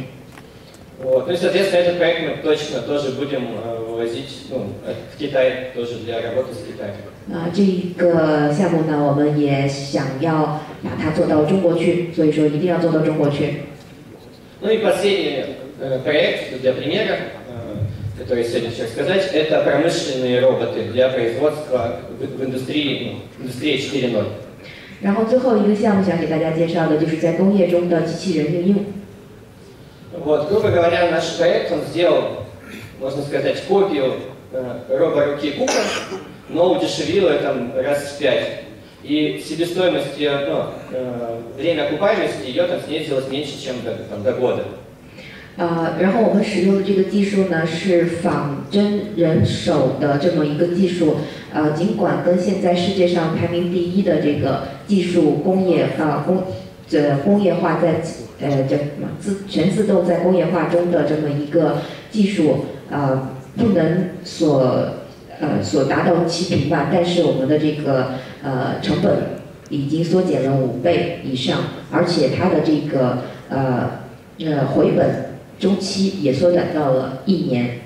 Вот. Ну и, соответственно, этот проект мы точно тоже будем э, вывозить ну, э, в Китай, тоже для работы с Китаем. 啊、这个项目呢，我们也想要把它做到中国去，所以说一定要做到中国去。 Ну и последний э, проект для примера, э, который я сегодня хочу рассказать, это промышленные роботы для производства в, в индустрии, ну, индустрии 4.0. 然后最后一个项目想给大家介绍的就是在工业中的机器人应用。 Вот, грубо говоря, наш проект, он сделал, можно сказать, копию э, робо-руки Кука, но удешевил ее там раз в пять. И себестоимость ее, ну, э, время окупаемости ее там снизилось меньше, чем до, там, до года. 呃，然后我们使用的这个技术呢是仿真人手的这么一个技术，呃，尽管跟现在世界上排名第一的这个技术工业呃工这工业化在呃这什么自全自动在工业化中的这么一个技术呃不能所呃所达到齐平吧，但是我们的这个呃成本已经缩减了五倍以上，而且它的这个呃呃回本。周期也缩短到了一年。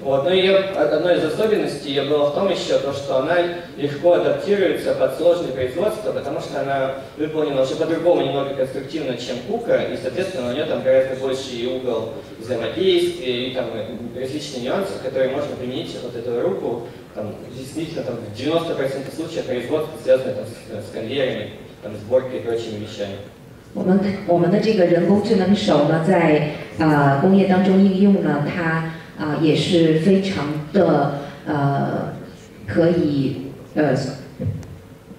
Вот, но ее, одной из особенностей ее было в том еще, то, что она легко адаптируется под сложное производство, потому что она выполнена уже по-другому немного конструктивно, чем Кука, и, соответственно, у нее там гораздо больше и угол взаимодействия, и там различные нюансы, которые можно применить вот эту руку, там, действительно, там, в 90% случаев производство связано там, с, с конвейерами, там, сборкой и прочими вещами. 我们我们的这个人工智能手呢，在呃工业当中应用呢，它啊、呃、也是非常的呃可以呃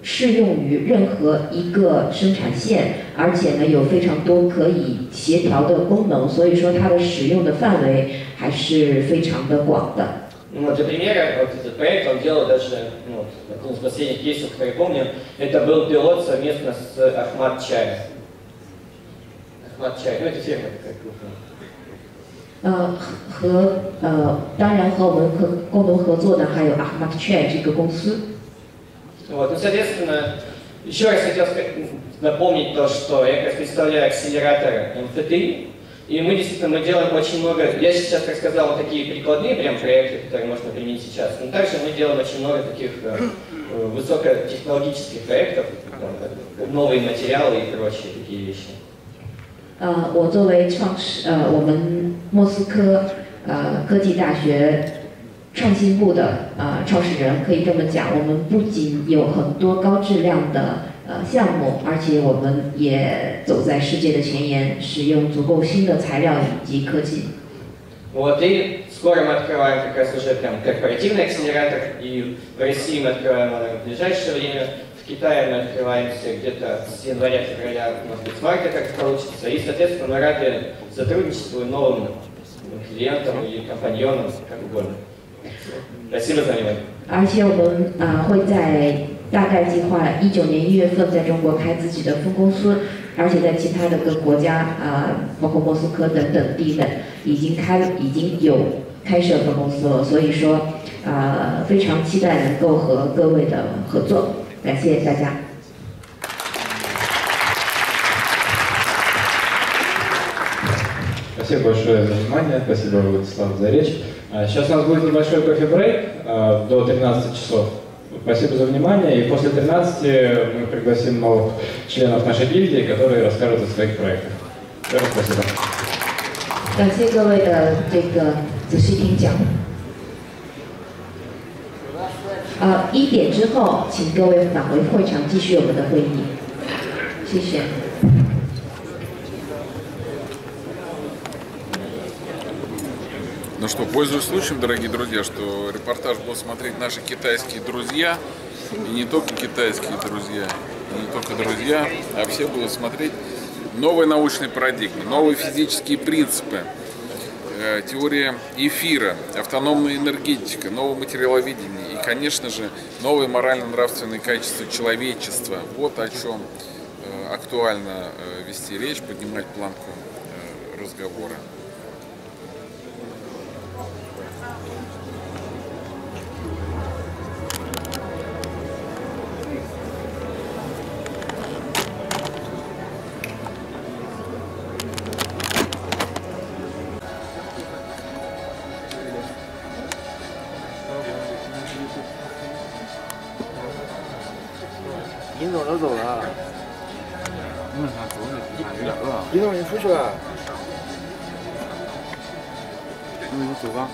适用于任何一个生产线，而且呢有非常多可以协调的功能，所以说它的使用的范围还是非常的广的。 Ну, для примера, вот этот проект он делал даже, ну, вот, один из последних кейсов, который я помню, это был пилот совместно с Ахмад Чаем. Ахмад Чай, ну это фирма такая крупная. 呃，和呃，当然和我们和共同合作的还有 Ahmad Chai 这个公司。 Вот, ну, соответственно, еще раз хотел сказать, напомнить то, что я как раз представляю акселератор МФТ, и мы действительно мы делаем очень много, я сейчас рассказал вот такие прикладные прям проекты, которые можно применить сейчас, но также мы делаем очень много таких э, высокотехнологических проектов, там, новые материалы и прочие такие вещи. 呃，我作为创始呃我们莫斯科呃科技大学创新部的呃创始人，可以这么讲，我们不仅有很多高质量的呃项目，而且我们也走在世界的前沿，使用足够新的材料以及科技。 Вот, и скоро мы открываем как раз уже прям корпоративный акселератор, и в России мы открываем наверное, в ближайшее время, в Китае мы открываемся где-то с января-февраля, может быть, с марта как получится, и, соответственно, мы рады сотрудничеству новым клиентам и компаньонам, как угодно. Спасибо за внимание. 而且我们呃会在大概计划一九年一月份在中国开自己的分公司，而且在其他的各国家啊、呃，包括莫斯科等等地们已经开已经有开设分公司了，所以说啊、呃、非常期待能够和各位的合作， 感谢大家。 Спасибо большое за внимание, спасибо, Владислав, за речь. Сейчас у нас будет небольшой кофе-брейк до 13 часов. Спасибо за внимание, и после 13 мы пригласим новых членов нашей гильдии, которые расскажут о своих проектах. Еще раз спасибо. 感谢各位的这个仔细听讲。 呃，一点之后，请各位返回会场继续我们的会议。谢谢。 Ну что, пользуясь случаем, дорогие друзья, что репортаж будут смотреть наши китайские друзья, и не только китайские друзья, и не только друзья, а все будут смотреть новые научные парадигмы, новые физические принципы, э, теория эфира, автономная энергетика, новое материаловедение и, конечно же, новые морально-нравственные качества человечества. Вот о чем э, актуально э, вести речь, поднимать планку разговора. 尹你出去。吧那你走吧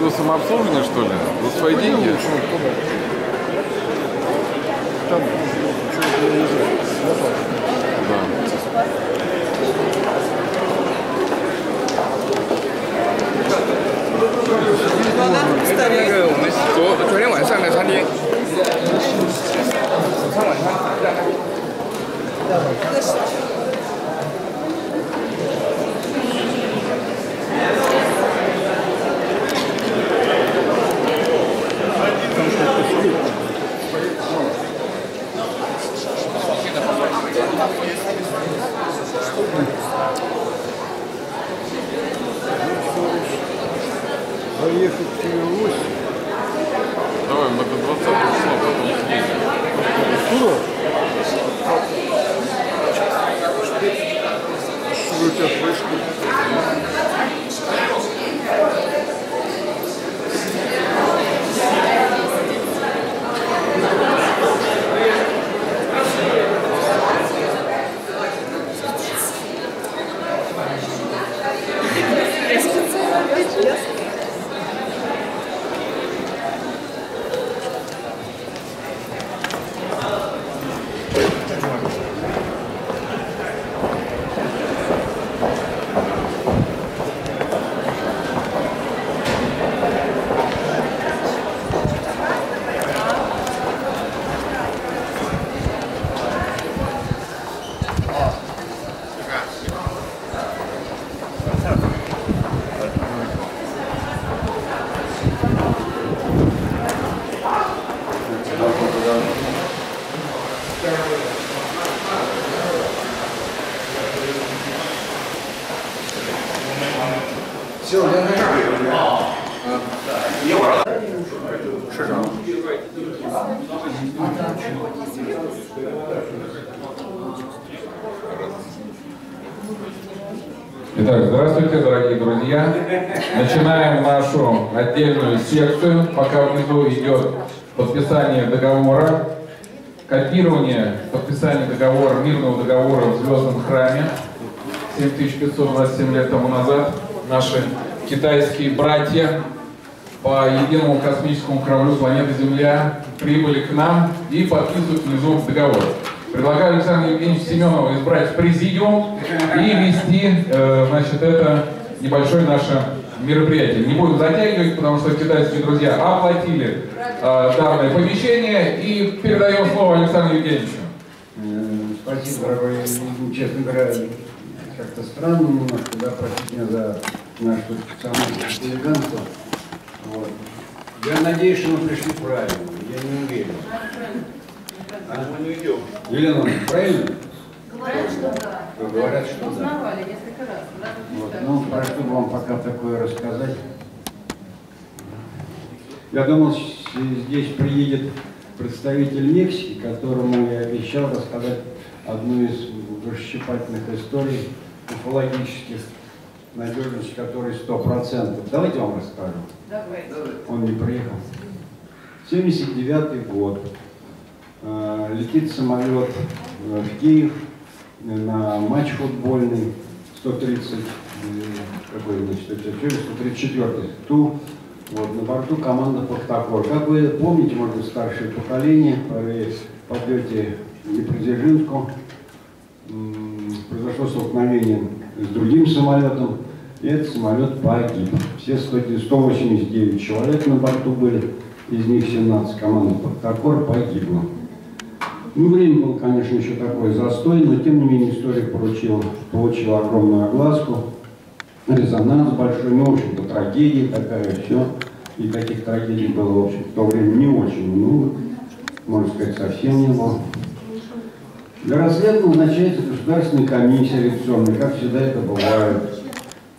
Виду самообслуживание, что ли? За свои деньги? Секцию. Пока внизу идет подписание договора, копирование подписания договора, мирного договора в Звездном храме 7527 лет тому назад. Наши китайские братья по единому космическому кораблю планеты Земля прибыли к нам и подписывают внизу договор. Предлагаю Александру Евгеньевичу Семенову избрать президиум и вести, э, значит, это небольшое наше мероприятие. Не будем затягивать, потому что китайские друзья оплатили э, данное помещение и передаем слово Александру Евгеньевичу. Спасибо, дорогой. Ну, Честно говоря, как-то странно немножко, да, простите меня за наше самое хулиганство. Вот. Я надеюсь, что мы пришли правильно. Я не уверен. А? Мы не уйдем. Елена, правильно? Говорят, что да. Говорят, что да. Узнавали несколько раз. Вот. Ну, прошу вам пока такое рассказать. Я думал, здесь приедет представитель Мексики, которому я обещал рассказать одну из расщепательных историй уфологических, надежность которой 100%. Давайте я вам расскажу. Давай. Он не приехал. 79 год. Э, Летит самолет э, в Киев на матч футбольный 130, э, какой, значит, 134 Ту. Вот, на борту команда Портакор. Как вы помните, может быть, старшее поколение, при подлете в Днепродзержинску произошло столкновение с другим самолетом, и этот самолет погиб. Все 100 189 человек на борту были, из них 17 команд Портакор погибло. Ну, время было, конечно, еще такое застой, но тем не менее история получила, получила огромную огласку, резонанс большой, ну, в общем-то, трагедия такая, все. И таких трагедий было, в общем, в то время не очень много, можно сказать, совсем не было. Для расследования назначается государственная комиссия реакционная, как всегда это бывает.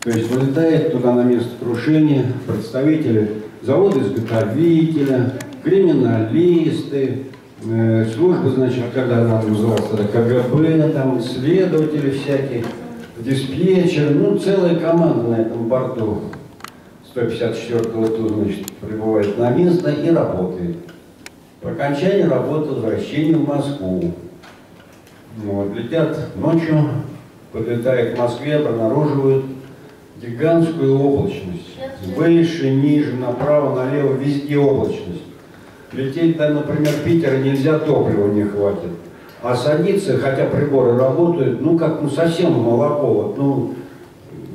То есть вылетает туда на место крушения представители завода-изготовителя, криминалисты, э, службы, значит, когда она называлась, тогда КГБ, там исследователи всякие, диспетчеры, ну, целая команда на этом борту 154-го ТУ, значит, прибывает на место и работает. По окончании работы возвращение в Москву. Вот, летят ночью, подлетают к Москве, обнаруживают гигантскую облачность. Выше, ниже, направо, налево, везде облачность. Лететь до, например, Питера нельзя, топлива не хватит. А садиться, хотя приборы работают, ну как, ну совсем молоко, вот, ну,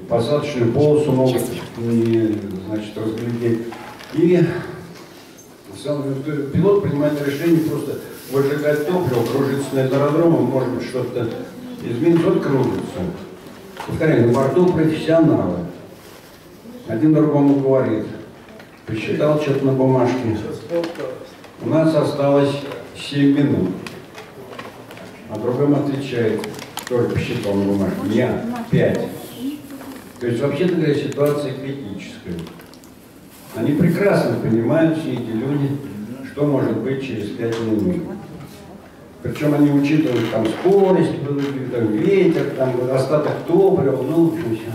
посадочную полосу могут не, значит, разглядеть. И сам пилот принимает решение просто выжигать топливо, кружиться над аэродромом, может быть, что-то изменится, вот кружится. Повторяю, на борту профессионалы. Один другому говорит, посчитал что-то на бумажке. У нас осталось 7 минут. А другому отвечает, посчитал на бумажке, я 5. То есть, вообще-то говоря, ситуация критическая. Они прекрасно понимают, все эти люди, что может быть через 5 минут. Причем они учитывают там скорость, там, ветер, там, остаток топлива, ну, в общем, все.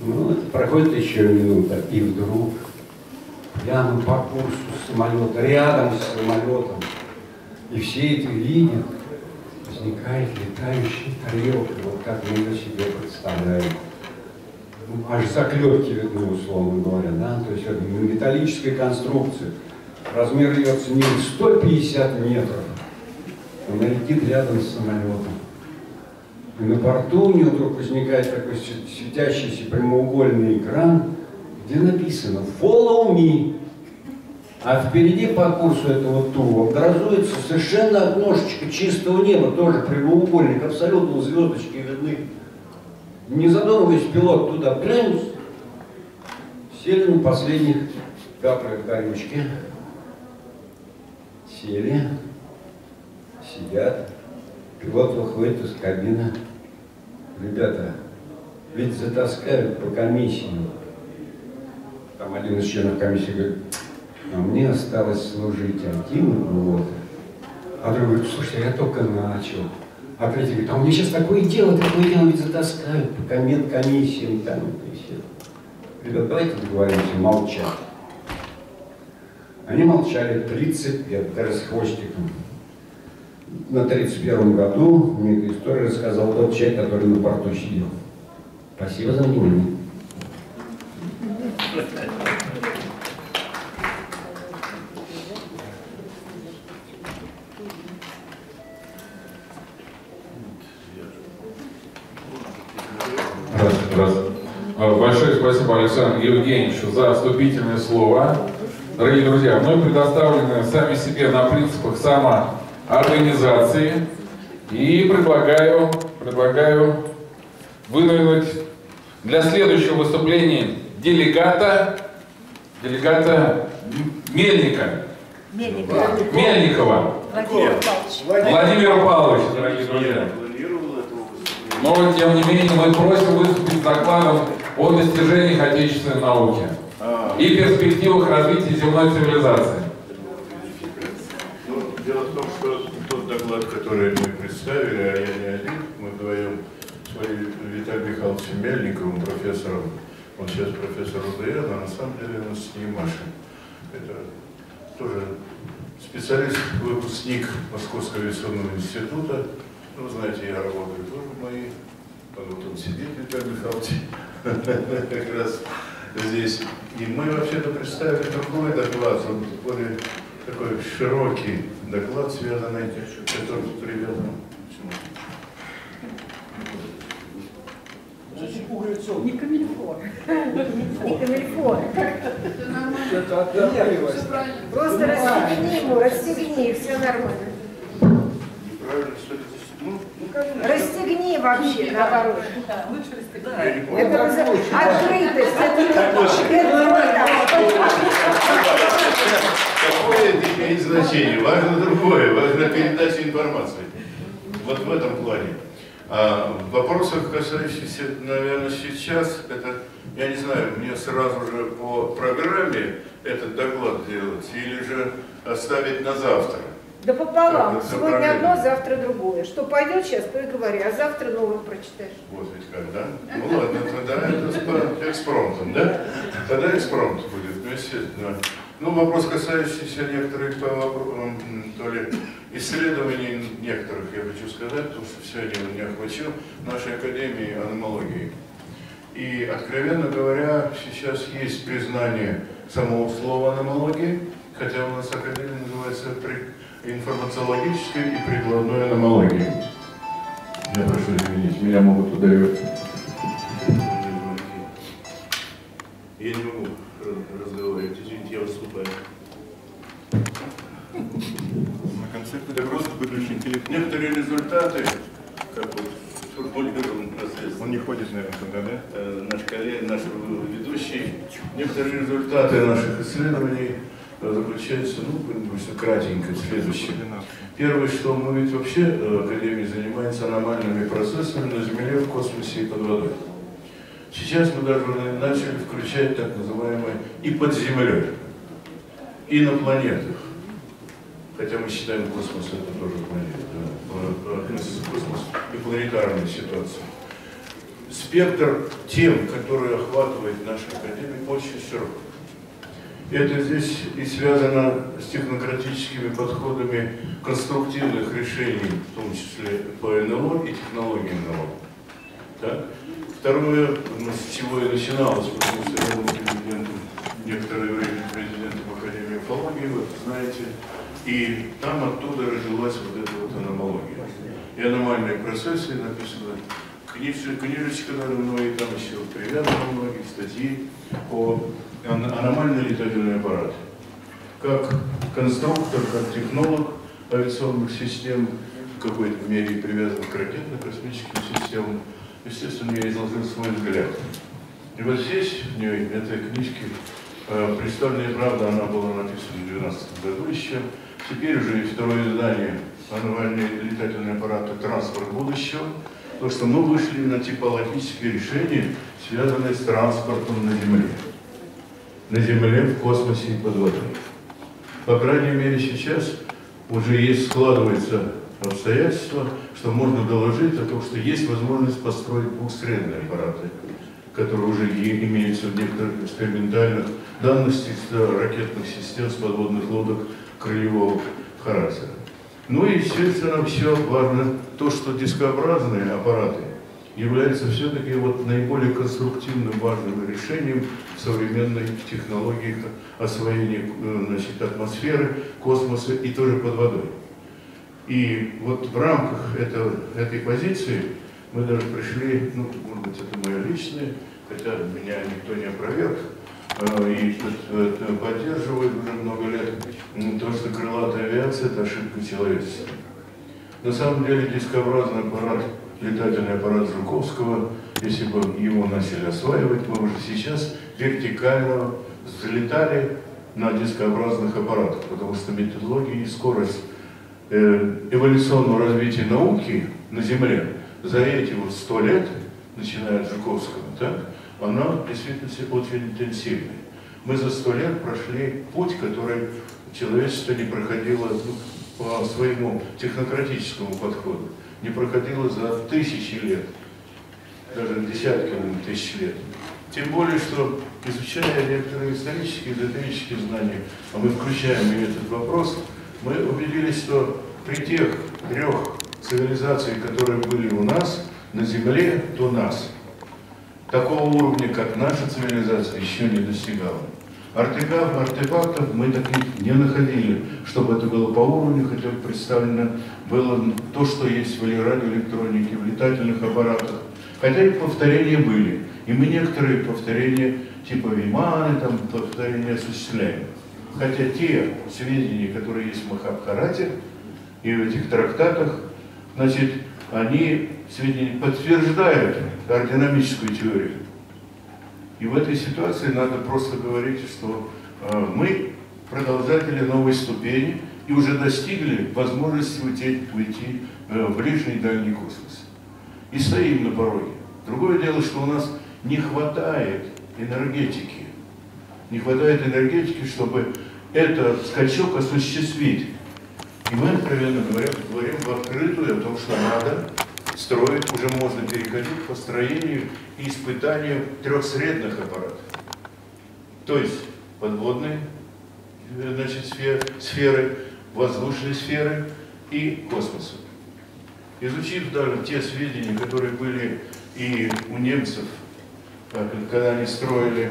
Ну, проходит еще минута, и вдруг прямо по курсу самолета, рядом с самолетом, и все это видят, возникает летающая тарелка, вот как мы ее себе представляем. Ну, аж заклепки видны, условно говоря, да, то есть это металлическая конструкция. Размер ее оценили 150 метров. Она летит рядом с самолетом. И на борту у нее вдруг возникает такой светящийся прямоугольный экран, где написано «Follow me». А впереди по курсу этого тура образуется совершенно окношечко чистого неба, тоже прямоугольник, абсолютно звездочки видны. Не задумываясь, пилот туда плюнул, сели на последних каплях горючки, сели, сидят, пилот выходит из кабины. Ребята, ведь затаскают по комиссии. Там один из членов комиссии говорит, а мне осталось служить один год. А другой говорит, слушайте, я только начал. А третий говорит, а у меня сейчас такое дело, такое дело, ведь затаскают по комиссиям там и все. Ребят, давайте договоримся, молчать. Они молчали 30 лет, даже с хвостиком. На 31 году мне эту историю рассказал тот человек, который на порту сидел. Спасибо за внимание. За вступительное слово. Дорогие друзья, мы предоставлены сами себе на принципах самоорганизации и предлагаю, предлагаю выдвинуть для следующего выступления делегата, делегата Мельника. Мельникова. Владимир Павлович. Владимира Павловича, дорогие друзья. Но, тем не менее, мы просим выступить с докладом о достижениях отечественной науки и перспективах развития земной цивилизации. Ну, дело в том, что тот доклад, который мы представили, а я не один, мы вдвоем с Виталием Михайловичем Мельниковым, профессором, он сейчас профессор УДН, а на самом деле он с Маша. Это тоже специалист, выпускник Московского авиационного института. Ну, знаете, я работаю тоже мои. Вот он сидит, Виталий Михайлович, [LAUGHS] как раз здесь. И мы вообще-то представили другой доклад, он более такой широкий доклад, связанный, который привязан. Не камильфо. Не камильфо. Просто расстегни ему, расстегни, все нормально. Неправильно, что Расстегни вообще, наоборот. Не понял. Это открытость. Это Какое это имеет значение? Важно другое, важна передача информации. Вот в этом плане. А в вопросах, касающихся, наверное, сейчас, это, я не знаю, мне сразу же по программе этот доклад делать или же оставить на завтра. Да пополам. Сегодня одно, завтра другое. Что пойдет сейчас, то и говори, а завтра новое прочитаешь. Вот ведь как, да? Ну ладно, тогда это экспромтом, да? Тогда экспромт будет, ну естественно. Ну, вопрос, касающийся некоторых м, то ли исследований некоторых, я хочу сказать, потому что все они не охвачу, нашей Академии аномологии. И, откровенно говоря, сейчас есть признание самого слова аномологии, хотя у нас академия называется при- информациологической и прикладной аномологией. Я прошу извинить, меня могут ударивать. Я не могу раз- разговаривать, извините, я выступаю. На концерте Так вот, выключен телефон. некоторые результаты, как вот формулирован процесс, Он не ходит, наверное, туда, да? э, наш коллега, наш ведущий, некоторые результаты наших исследований э, заключаются, ну, говорить, кратенько, в следующем. Первое, что мы ведь вообще, э, Академия занимается аномальными процессами на Земле, в космосе и под водой. Сейчас мы даже начали включать так называемые и под землей, и на планетах. Хотя мы считаем космос это тоже планета, да, по- по относится к космосу и планетарной ситуации. Спектр тем, которые охватывает наша Академия, очень широк. Это здесь и связано с технократическими подходами конструктивных решений, в том числе по НЛО и технологии НЛО. Так? Второе, ну, с чего и начиналось, потому что я был президентом, некоторое время президентом Академии уфологии, вы знаете, и там оттуда родилась вот эта вот аномология. И аномальные процессы написано книжечка, мной, и там еще привязаны многие статьи по аномальный летательный аппарат. Как конструктор, как технолог авиационных систем, в какой-то мере привязан к ракетно-космическим системам, естественно, я изложил свой взгляд. И вот здесь, в ней, в этой книжке, э, представлена правда, она была написана в 2012 году еще. Теперь уже и второе издание «Аномальный летательный аппарат и транспорт будущего», потому что мы вышли на типологические решения, связанные с транспортом на Земле. На Земле, в космосе и под водой. По крайней мере, сейчас уже есть, складывается обстоятельства, что можно доложить о том, что есть возможность построить двухсредные аппараты, которые уже имеются в некоторых экспериментальных данных ракетных систем, с подводных лодок крыльевого характера. Ну и, естественно, все важно то, что дискообразные аппараты являются все-таки вот наиболее конструктивным важным решением современной технологии освоения э, значит, атмосферы, космоса и тоже под водой. И вот в рамках этого, этой позиции мы даже пришли, ну, может быть, это мое личное, хотя меня никто не опроверг, э, и э, поддерживает уже много лет, то, что крылатая авиация – это ошибка человечества. На самом деле дискообразный аппарат, летательный аппарат Жуковского, если бы его начали осваивать, мы уже сейчас вертикально взлетали на дискообразных аппаратах, потому что методология и скорость э, эволюционного развития науки на Земле за эти вот сто лет, начиная от Жуковского, так, она действительно очень интенсивная. Мы за сто лет прошли путь, который человечество не проходило ну, по своему технократическому подходу, не проходило за тысячи лет, даже наверное, тысяч лет. Тем более, что изучая некоторые исторические, эзотерические знания, а мы включаем и этот вопрос, мы убедились, что при тех трех цивилизациях, которые были у нас, на Земле до нас, такого уровня, как наша цивилизация, еще не достигала. Артефактов, артефактов мы таких не находили, чтобы это было по уровню, хотя бы представлено было то, что есть в радиоэлектронике, в летательных аппаратах. Хотя и повторения были. И мы некоторые повторения, типа Виманы, там повторения осуществляем. Хотя те сведения, которые есть в Махабхарате и в этих трактатах, значит, они сведения подтверждают аэродинамическую теорию. И в этой ситуации надо просто говорить, что э, мы продолжатели новой ступени и уже достигли возможности уйти, уйти э, в ближний и дальний космос. И стоим на пороге. Другое дело, что у нас не хватает энергетики. Не хватает энергетики, чтобы этот скачок осуществить. И мы, откровенно говоря, говорим в открытую о том, что надо строить, уже можно переходить к построению и испытанию трехсредных аппаратов. То есть подводные э, значит, сферы, воздушные сферы и космоса. Изучив даже те сведения, которые были и у немцев э, когда они строили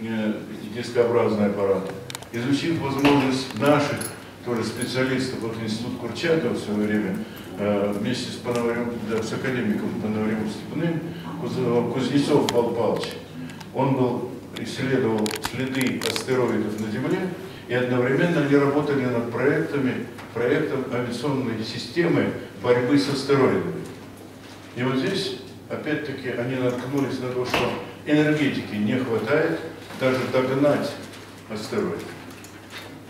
э, дискообразный аппарат. Изучив возможность наших тоже специалистов, вот Институт Курчатова в свое время, э, вместе с, Пономарем, да, с академиком Пономарем Степным, Кузнецов Павел Павлович, он был, исследовал следы астероидов на Земле, и одновременно они работали над проектами, проектом авиационной системы борьбы с астероидами. И вот здесь, опять-таки, они наткнулись на то, что энергетики не хватает даже догнать астероид.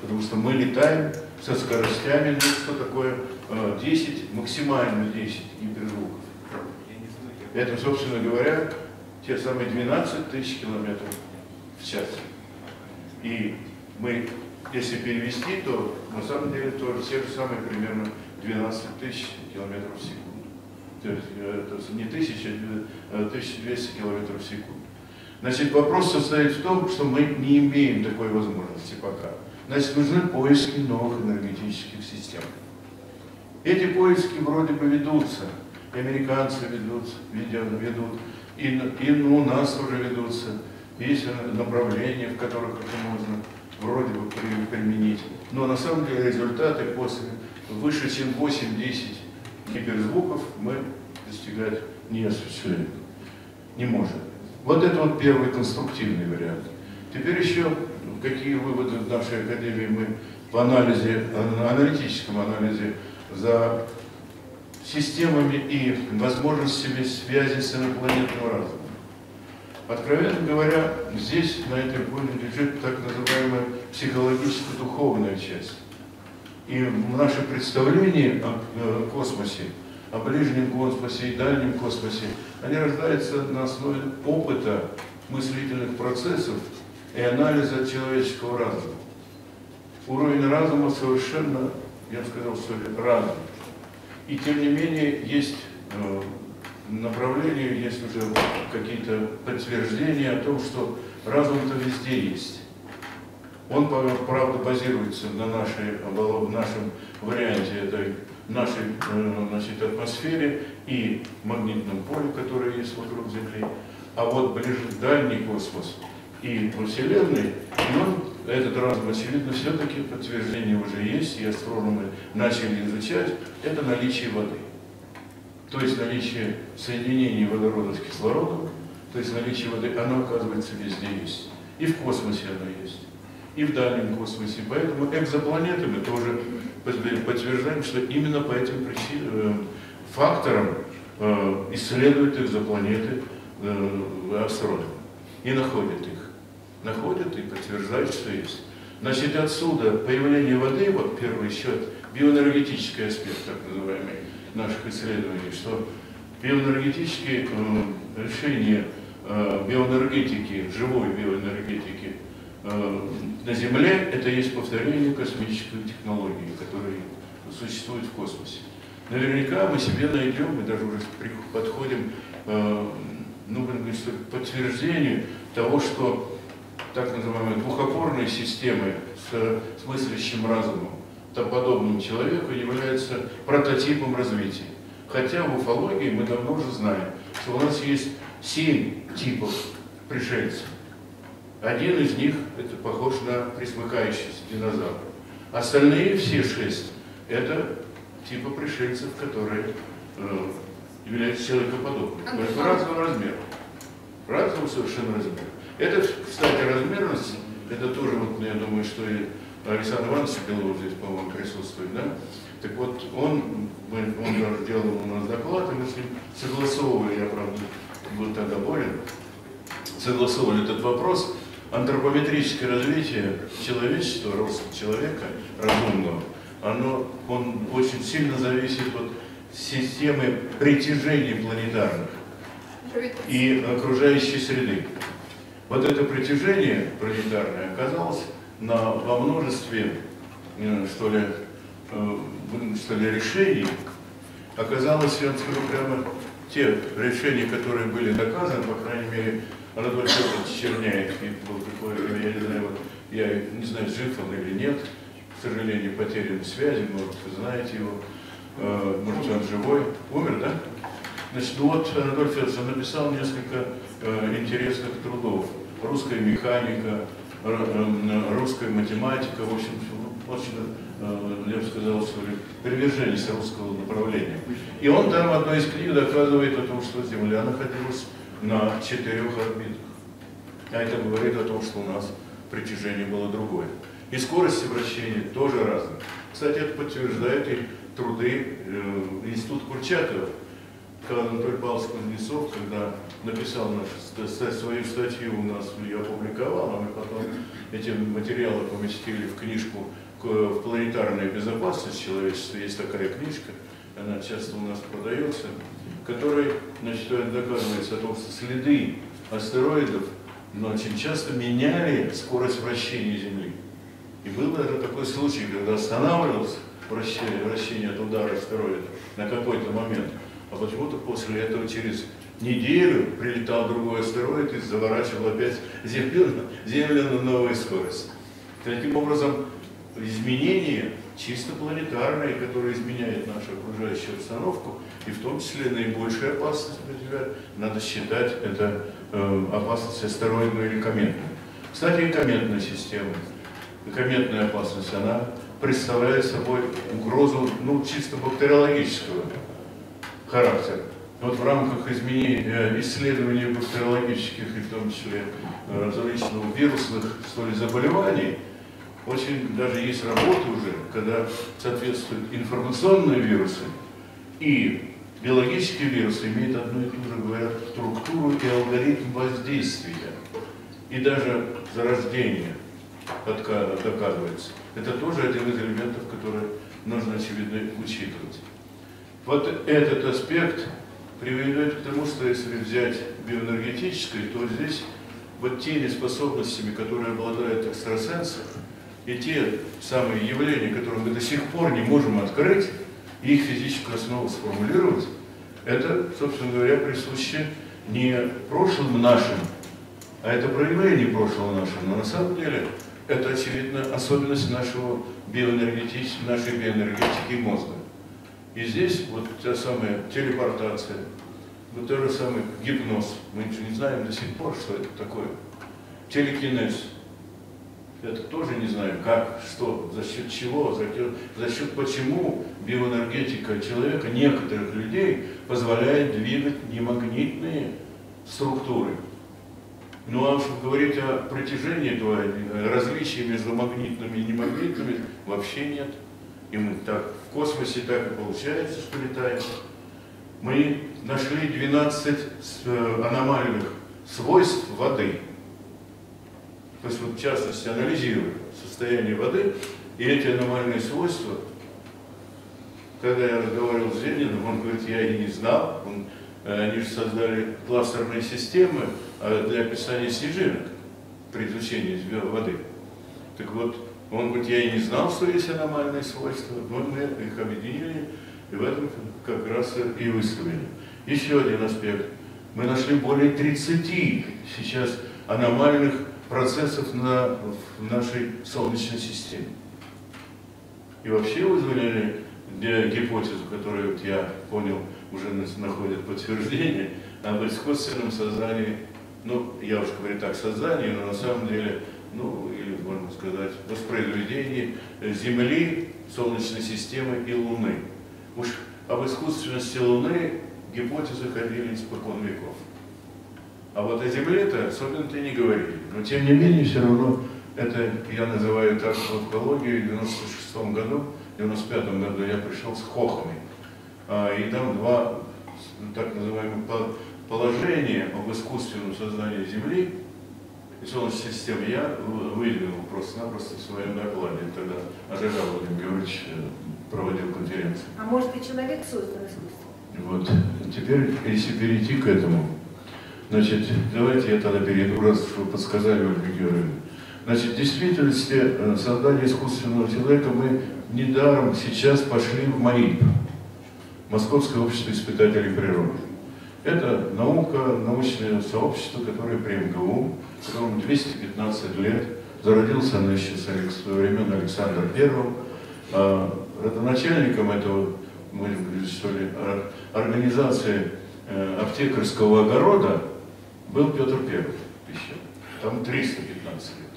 Потому что мы летаем со скоростями, ну что такое 10, э, максимально 10 гиперзвуков. Это, собственно говоря, те самые 12 тысяч километров в час. И мы, если перевести, то на самом деле то те же самые примерно 12 тысяч километров в секунду. То есть э, это не тысяча, а 1200 километров в секунду. Значит, вопрос состоит в том, что мы не имеем такой возможности пока. Значит, нужны поиски новых энергетических систем. Эти поиски вроде бы ведутся. И американцы ведут, ведут, и, и у нас уже ведутся. Есть направления, в которых это можно вроде бы применить. Но на самом деле результаты после выше, чем 8-10 гиперзвуков мы достигать не осуществляем, не можем. Вот это вот первый конструктивный вариант. Теперь еще какие выводы в нашей академии мы в анализе, аналитическом анализе за системами и возможностями связи с инопланетным разумом. Откровенно говоря, здесь на этой поле лежит так называемая психологическо-духовная часть. И наше представление о э, космосе о ближнем космосе и дальнем космосе, они рождаются на основе опыта мыслительных процессов и анализа человеческого разума. Уровень разума совершенно, я бы сказал, что разный. И тем не менее есть направления, есть уже какие-то подтверждения о том, что разум-то везде есть. Он, правда, базируется на нашей, в нашем варианте этой нашей э, значит, атмосфере и магнитном поле, которое есть вокруг Земли. А вот ближе дальний космос и Вселенной, и он, этот разум, очевидно, все-таки подтверждение уже есть, и астрономы начали изучать, это наличие воды. То есть наличие соединений водорода с кислородом, то есть наличие воды, оно, оказывается, везде есть. И в космосе оно есть, и в дальнем космосе. Поэтому экзопланеты мы тоже подтверждаем, что именно по этим причинам, э, факторам э, исследуют экзопланеты э, астрономы и находят их. Находят и подтверждают, что есть. Значит, отсюда появление воды, вот первый счет, биоэнергетический аспект, так называемый, наших исследований, что биоэнергетические решения биоэнергетики, живой биоэнергетики Э, на Земле это есть повторение космической технологии, которая существует в космосе. Наверняка мы себе найдем, мы даже уже подходим э, ну, к подтверждению того, что так называемые двухопорные системы с мыслящим разумом, подобным человеку, являются прототипом развития. Хотя в уфологии мы давно уже знаем, что у нас есть семь типов пришельцев. Один из них это похож на присмыкающийся динозавр. Остальные все шесть это типа пришельцев, которые э, являются человекоподобными. Только разного размера. Разного совершенно размера. Это, кстати, размерность, это тоже, вот, я думаю, что и Александр Иванович Белов здесь, по-моему, присутствует, да? Так вот, он, он даже делал у нас доклад, и мы с ним согласовывали, я, правда, был тогда болен, согласовывали этот вопрос, антропометрическое развитие человечества, рост человека разумного, оно, он очень сильно зависит от системы притяжений планетарных и окружающей среды. Вот это притяжение планетарное оказалось на, во множестве, что ли, э, что ли, решений, оказалось, я вам скажу прямо, те решения, которые были доказаны, по крайней мере, Анатолий Федорович Черняев был такой, я не знаю, вот, я не знаю, жив он или нет, к сожалению, потерян связи, может, вы знаете его, э, может, он живой, умер, да? Значит, ну вот Анатолий Федорович написал несколько э, интересных трудов. Русская механика, русская математика, в общем, очень, э, я бы сказал, что приверженец русского направления. И он там в одной из книг доказывает о том, что Земля находилась на четырех орбитах. А это говорит о том, что у нас притяжение было другое. И скорость вращения тоже разная. Кстати, это подтверждает и труды э, Института Курчатова. Когда Анатолий Павлович Кузнецов, когда написал нашу, свою статью у нас, ее опубликовал, а мы потом эти материалы поместили в книжку в планетарная безопасность человечества. Есть такая книжка, она часто у нас продается, которой значит, доказывается о том, что следы астероидов но очень часто меняли скорость вращения Земли. И был даже такой случай, когда останавливался вращение, вращение от удара астероида на какой-то момент, а почему-то после этого через неделю прилетал другой астероид и заворачивал опять Землю, землю на новую скорость. Таким образом, изменения чисто планетарные, которые изменяют нашу окружающую обстановку, и в том числе наибольшая опасность для тебя, надо считать это э, опасность астероидную или кометную. Кстати, и кометная система, и кометная опасность, она представляет собой угрозу ну, чисто бактериологического характера. Вот в рамках изменений, э, исследований бактериологических и в том числе э, различных вирусных что ли, заболеваний, очень даже есть работы уже, когда соответствуют информационные вирусы и биологические вирусы имеют одну и ту же, говорят, структуру и алгоритм воздействия. И даже зарождение доказывается. Это тоже один из элементов, которые нужно, очевидно, учитывать. Вот этот аспект приведет к тому, что если взять биоэнергетическое, то здесь вот теми способностями, которые обладают экстрасенсы, и те самые явления, которые мы до сих пор не можем открыть, их физическую основу сформулировать, это, собственно говоря, присуще не прошлым нашим, а это проявление прошлого нашего. Но на самом деле это, очевидно, особенность нашего биоэнергетической, нашей биоэнергетики мозга. И здесь вот та самая телепортация, вот тот же самый гипноз. Мы же не знаем до сих пор, что это такое. Телекинез это тоже не знаю, как, что, за счет чего, за счет, за счет почему биоэнергетика человека, некоторых людей, позволяет двигать немагнитные структуры. Ну а уж говорить о притяжении этого, различия между магнитными и немагнитными вообще нет. И мы так в космосе так и получается, что летаем. Мы нашли 12 э, аномальных свойств воды. То есть, вот, в частности, анализируя состояние воды и эти аномальные свойства, когда я разговаривал с Зениным, он говорит, я и не знал, он, э, они же создали кластерные системы а, для описания снежинок при изучении воды. Так вот, он говорит, я и не знал, что есть аномальные свойства, но мы их объединили, и в этом как раз и выставили. Еще один аспект. Мы нашли более 30 сейчас аномальных процессов на, в нашей Солнечной системе. И вообще вызвали гипотезу, которую вот я понял, уже находит подтверждение, об искусственном создании, ну, я уж говорю так, создании, но на самом деле, ну, или, можно сказать, воспроизведении Земли, Солнечной системы и Луны. Уж об искусственности Луны гипотезы ходили испокон веков. А вот о Земле-то особенно-то не говорили. Но тем не менее, все равно, это я называю так в экологии, в 96 году, в 95 году я пришел с Хохмой. А, и там два так называемых положения об искусственном создании Земли и Солнечной системы я выдвинул просто-напросто в своем докладе. Тогда Ажага Владимир Георгиевич э, проводил конференцию. А может и человек создан искусством? Вот. Теперь, если перейти к этому, Значит, давайте я тогда перейду, раз вы подсказали, Ольга Георгиевна. Значит, в действительности э, создание искусственного человека мы недаром сейчас пошли в МАИП, Московское общество испытателей природы. Это наука, научное сообщество, которое при МГУ, которому 215 лет, зародился оно еще с времен Александра I. А родоначальником этого, говорить, что ли, организации э, аптекарского огорода был Петр Первый еще. Там 315 лет.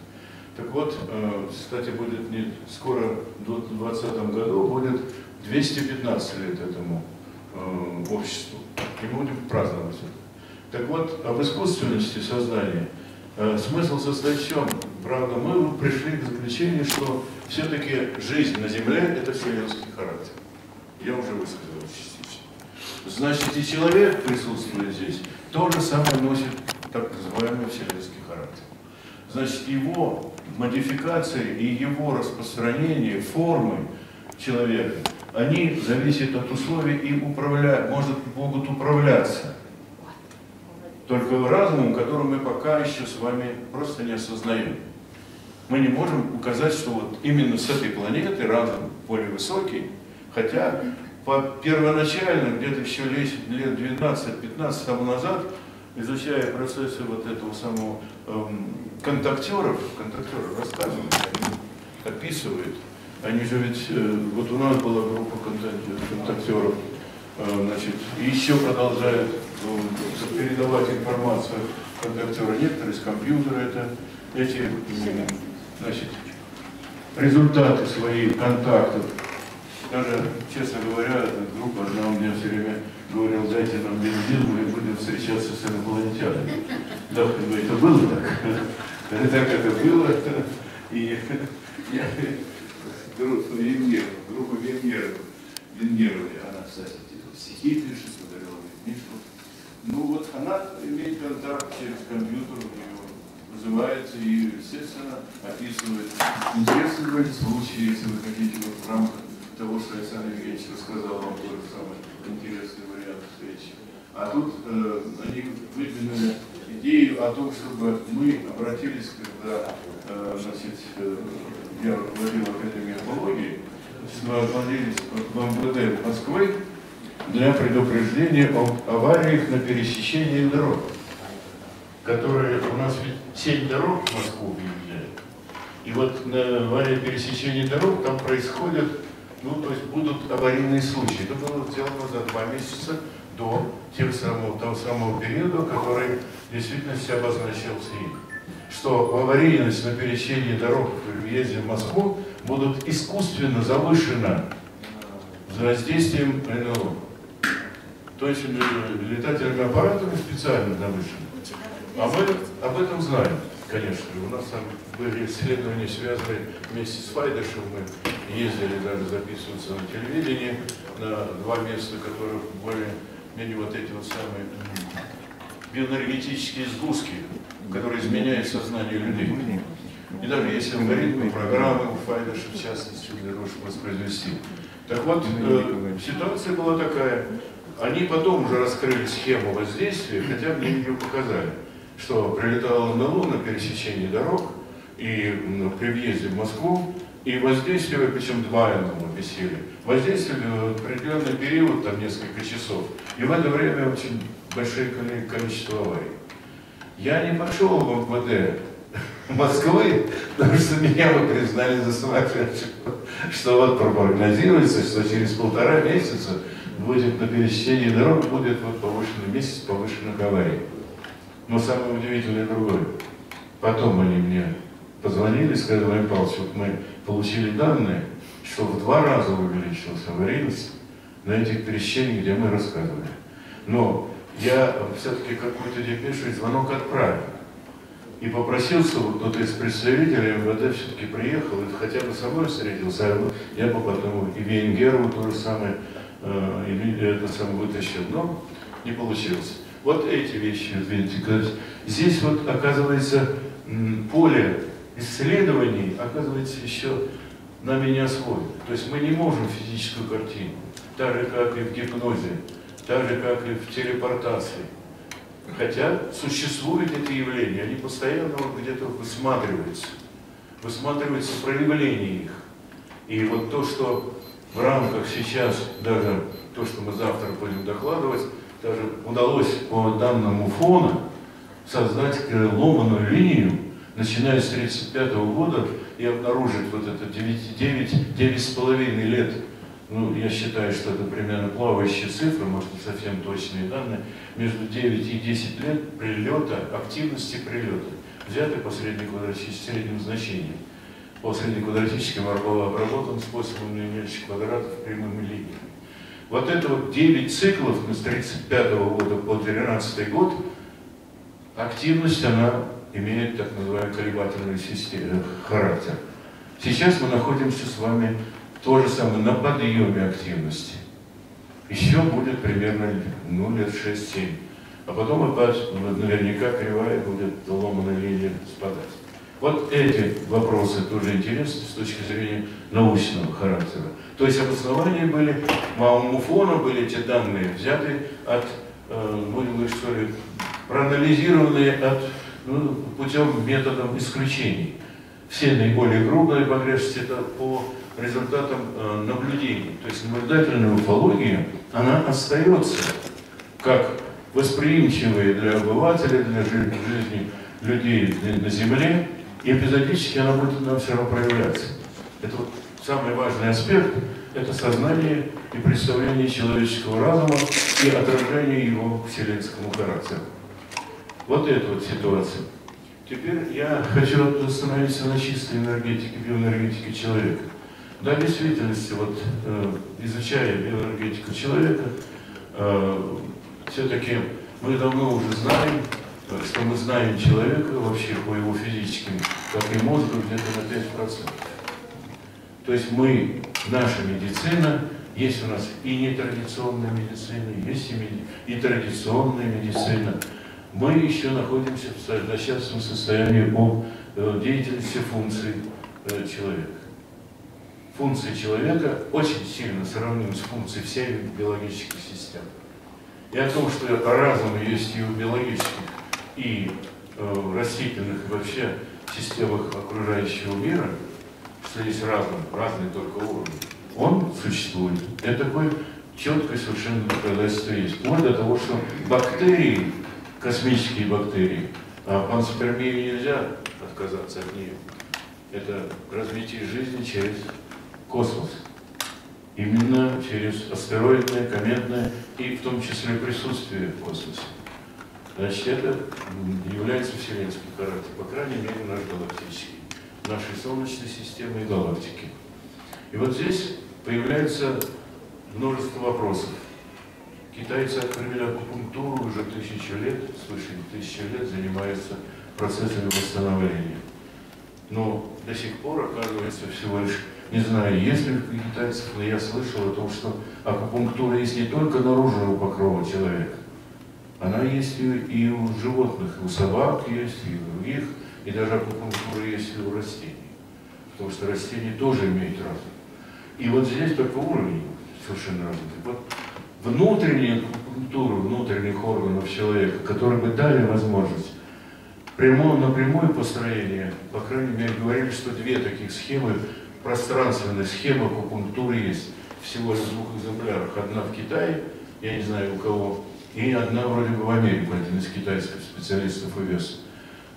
Так вот, э, кстати, будет не скоро, в 2020 году будет 215 лет этому э, обществу. И будем праздновать это. Так вот, об искусственности создания смысл состоит в чем? Правда, мы пришли к заключению, что все-таки жизнь на Земле – это вселенский характер. Я уже высказал частично. Значит, и человек, присутствует здесь, тоже самое носит так называемый вселенский характер. Значит, его модификация и его распространение, формы человека, они зависят от условий и управля... может, могут управляться. Только разумом, который мы пока еще с вами просто не осознаем. Мы не можем указать, что вот именно с этой планеты разум более высокий, хотя по первоначально, где-то еще лет 12-15 тому назад, изучая процессы вот этого самого эм, контактеров, контактеры рассказывают, описывают, они же ведь, э, вот у нас была группа контактеров, э, значит, и еще продолжают передавать информацию контактеры, некоторые с компьютера, это эти, значит, результаты своих контактов. Даже, честно говоря, группа одна у меня все время говорил, дайте нам бензин, мы будем встречаться с инопланетянами. Да, это было так. [LAUGHS] Так это было. И я группу Венгеров, группу Венгеров, Венгеров, она, кстати, стихи пишет. Ну вот она имеет контакт через компьютер, ее вызывается и, естественно, описывает интересные случаи, если вы хотите, вот в рамках того, что Александр Евгеньевич рассказал вам, тоже самый интересный вариант встречи. А тут э, они выдвинули идею о том, чтобы мы обратились, когда э, значит, э, я руководил Академией экологии, обратились к МВД Москвы для предупреждения об авариях на пересечении дорог, которые у нас ведь сеть дорог в Москву объединяет. И вот на аварии пересечения дорог там происходят ну, то есть будут аварийные случаи. Это было сделано за два месяца до тех самого, того самого периода, который в действительности обозначился им. Что аварийность на пересечении дорог в въезде в Москву будут искусственно завышена воздействием НЛО. То есть летательными аппаратами специально завышены. А мы об этом знаем, конечно. У нас там были исследования, связанные вместе с Файдышем. Мы ездили даже записываться на телевидении на два места, которые более-менее вот эти вот самые биоэнергетические сгустки, которые изменяют сознание людей. И даже есть алгоритмы, программы у Файдыша, в частности, для того, чтобы воспроизвести. Так вот, э, ситуация была такая. Они потом уже раскрыли схему воздействия, хотя мне ее показали, что прилетало НЛО на пересечении дорог, и ну, при въезде в Москву, и воздействие, причем два НЛО висели, воздействовали в определенный период, там несколько часов, и в это время очень большое количество аварий. Я не пошел в МВД Москвы, потому что меня вы признали за сумасшедшего, что вот прогнозируется, что через полтора месяца будет на пересечении дорог будет вот повышенный месяц повышенных аварий. Но самое удивительное другое. Потом они мне позвонили, сказали, Владимир Павлович, вот мы получили данные, что в два раза увеличилась аварийность на этих пересечениях, где мы рассказывали. Но я все-таки какой-то депешу звонок отправил. И попросил, чтобы кто-то из представителей МВД все-таки приехал, и хотя бы со мной встретился, а я бы потом и Венгерову то же самое, и это самое вытащил. Но не получилось. Вот эти вещи, видите, здесь вот оказывается поле исследований, оказывается, еще нами не освоено. То есть мы не можем физическую картину, так же, как и в гипнозе, так же, как и в телепортации. Хотя существуют эти явления, они постоянно вот где-то высматриваются, высматриваются проявление их. И вот то, что в рамках сейчас, даже то, что мы завтра будем докладывать, даже удалось по данному фона создать ломаную линию, начиная с 1935 года, и обнаружить вот это 9,5 лет. Ну, я считаю, что это примерно плавающие цифры, может не совсем точные данные, между 9 и 10 лет прилета, активности прилета, взяты по среднем значении, по среднеквадратическим обработанным способом наименьших квадратов прямыми линиями. Вот это вот 9 циклов с 1935 года по 2013 год, активность, она имеет так называемый колебательный систем, характер. Сейчас мы находимся с вами то же самое на подъеме активности. Еще будет примерно ну, лет 6-7. А потом опять наверняка кривая будет ломаная линия спадать. Вот эти вопросы тоже интересны с точки зрения научного характера. То есть обоснования были, малому фону были эти данные взяты от, э, будем говорить, что ли, проанализированные от, ну, путем методом исключений. Все наиболее грубые погрешности это по результатам э, наблюдений. То есть наблюдательная уфология, она остается как восприимчивая для обывателя, для жизни людей на Земле, и эпизодически она будет нам все равно проявляться. Это вот самый важный аспект – это сознание и представление человеческого разума и отражение его вселенскому характеру. Вот эта вот ситуация. Теперь я хочу остановиться на чистой энергетике, биоэнергетике человека. Да, в действительности, вот, э, изучая биоэнергетику человека, э, все-таки мы давно уже знаем, что мы знаем человека вообще по его физическим, как и мозгу, где-то на 5%. То есть мы, наша медицина, есть у нас и нетрадиционная медицина, есть и, и традиционная медицина. Мы еще находимся в злосчастном состоянии по э, деятельности функций э, человека. Функции человека очень сильно сравнимы с функцией всей биологических систем. И о том, что разум есть и у биологических, и э, растительных, и вообще системах окружающего мира, что есть разум, разные только уровни, он существует. Это такое четкое совершенно доказательство есть. Вплоть до того, что бактерии, космические бактерии, а панспермии нельзя отказаться от нее. Это развитие жизни через космос. Именно через астероидное, кометное и в том числе присутствие в космосе. Значит, это является вселенский характер, по крайней мере, наш галактический, нашей Солнечной системы и галактики. И вот здесь появляется множество вопросов. Китайцы открыли акупунктуру уже тысячу лет, свыше тысячи лет занимаются процессами восстановления. Но до сих пор, оказывается, всего лишь, не знаю, есть ли у китайцев, но я слышал о том, что акупунктура есть не только наружного покрова человека, она есть и, у животных, и у собак есть, и у других, и даже акупунктура есть и у растений. Потому что растения тоже имеют разум. И вот здесь только уровень совершенно разный. Вот внутреннюю акупунктуру внутренних органов человека, которые бы дали возможность прямое, напрямую построение, по крайней мере, говорили, что две таких схемы, пространственные схемы акупунктуры есть всего в двух экземплярах. Одна в Китае, я не знаю у кого, и одна вроде бы в Америку, один из китайских специалистов увез.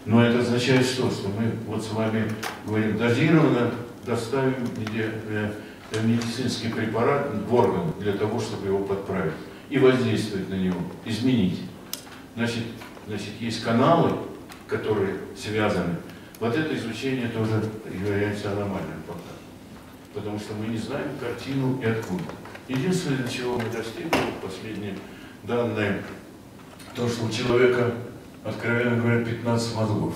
Но это означает что? Что мы вот с вами говорим, дозированно доставим э, медицинский препарат в орган для того, чтобы его подправить и воздействовать на него, изменить. Значит, значит есть каналы, которые связаны. Вот это изучение тоже является аномальным пока. Потому что мы не знаем картину и откуда. Единственное, чего мы достигли в последние данные, то, что у человека, откровенно говоря, 15 мозгов.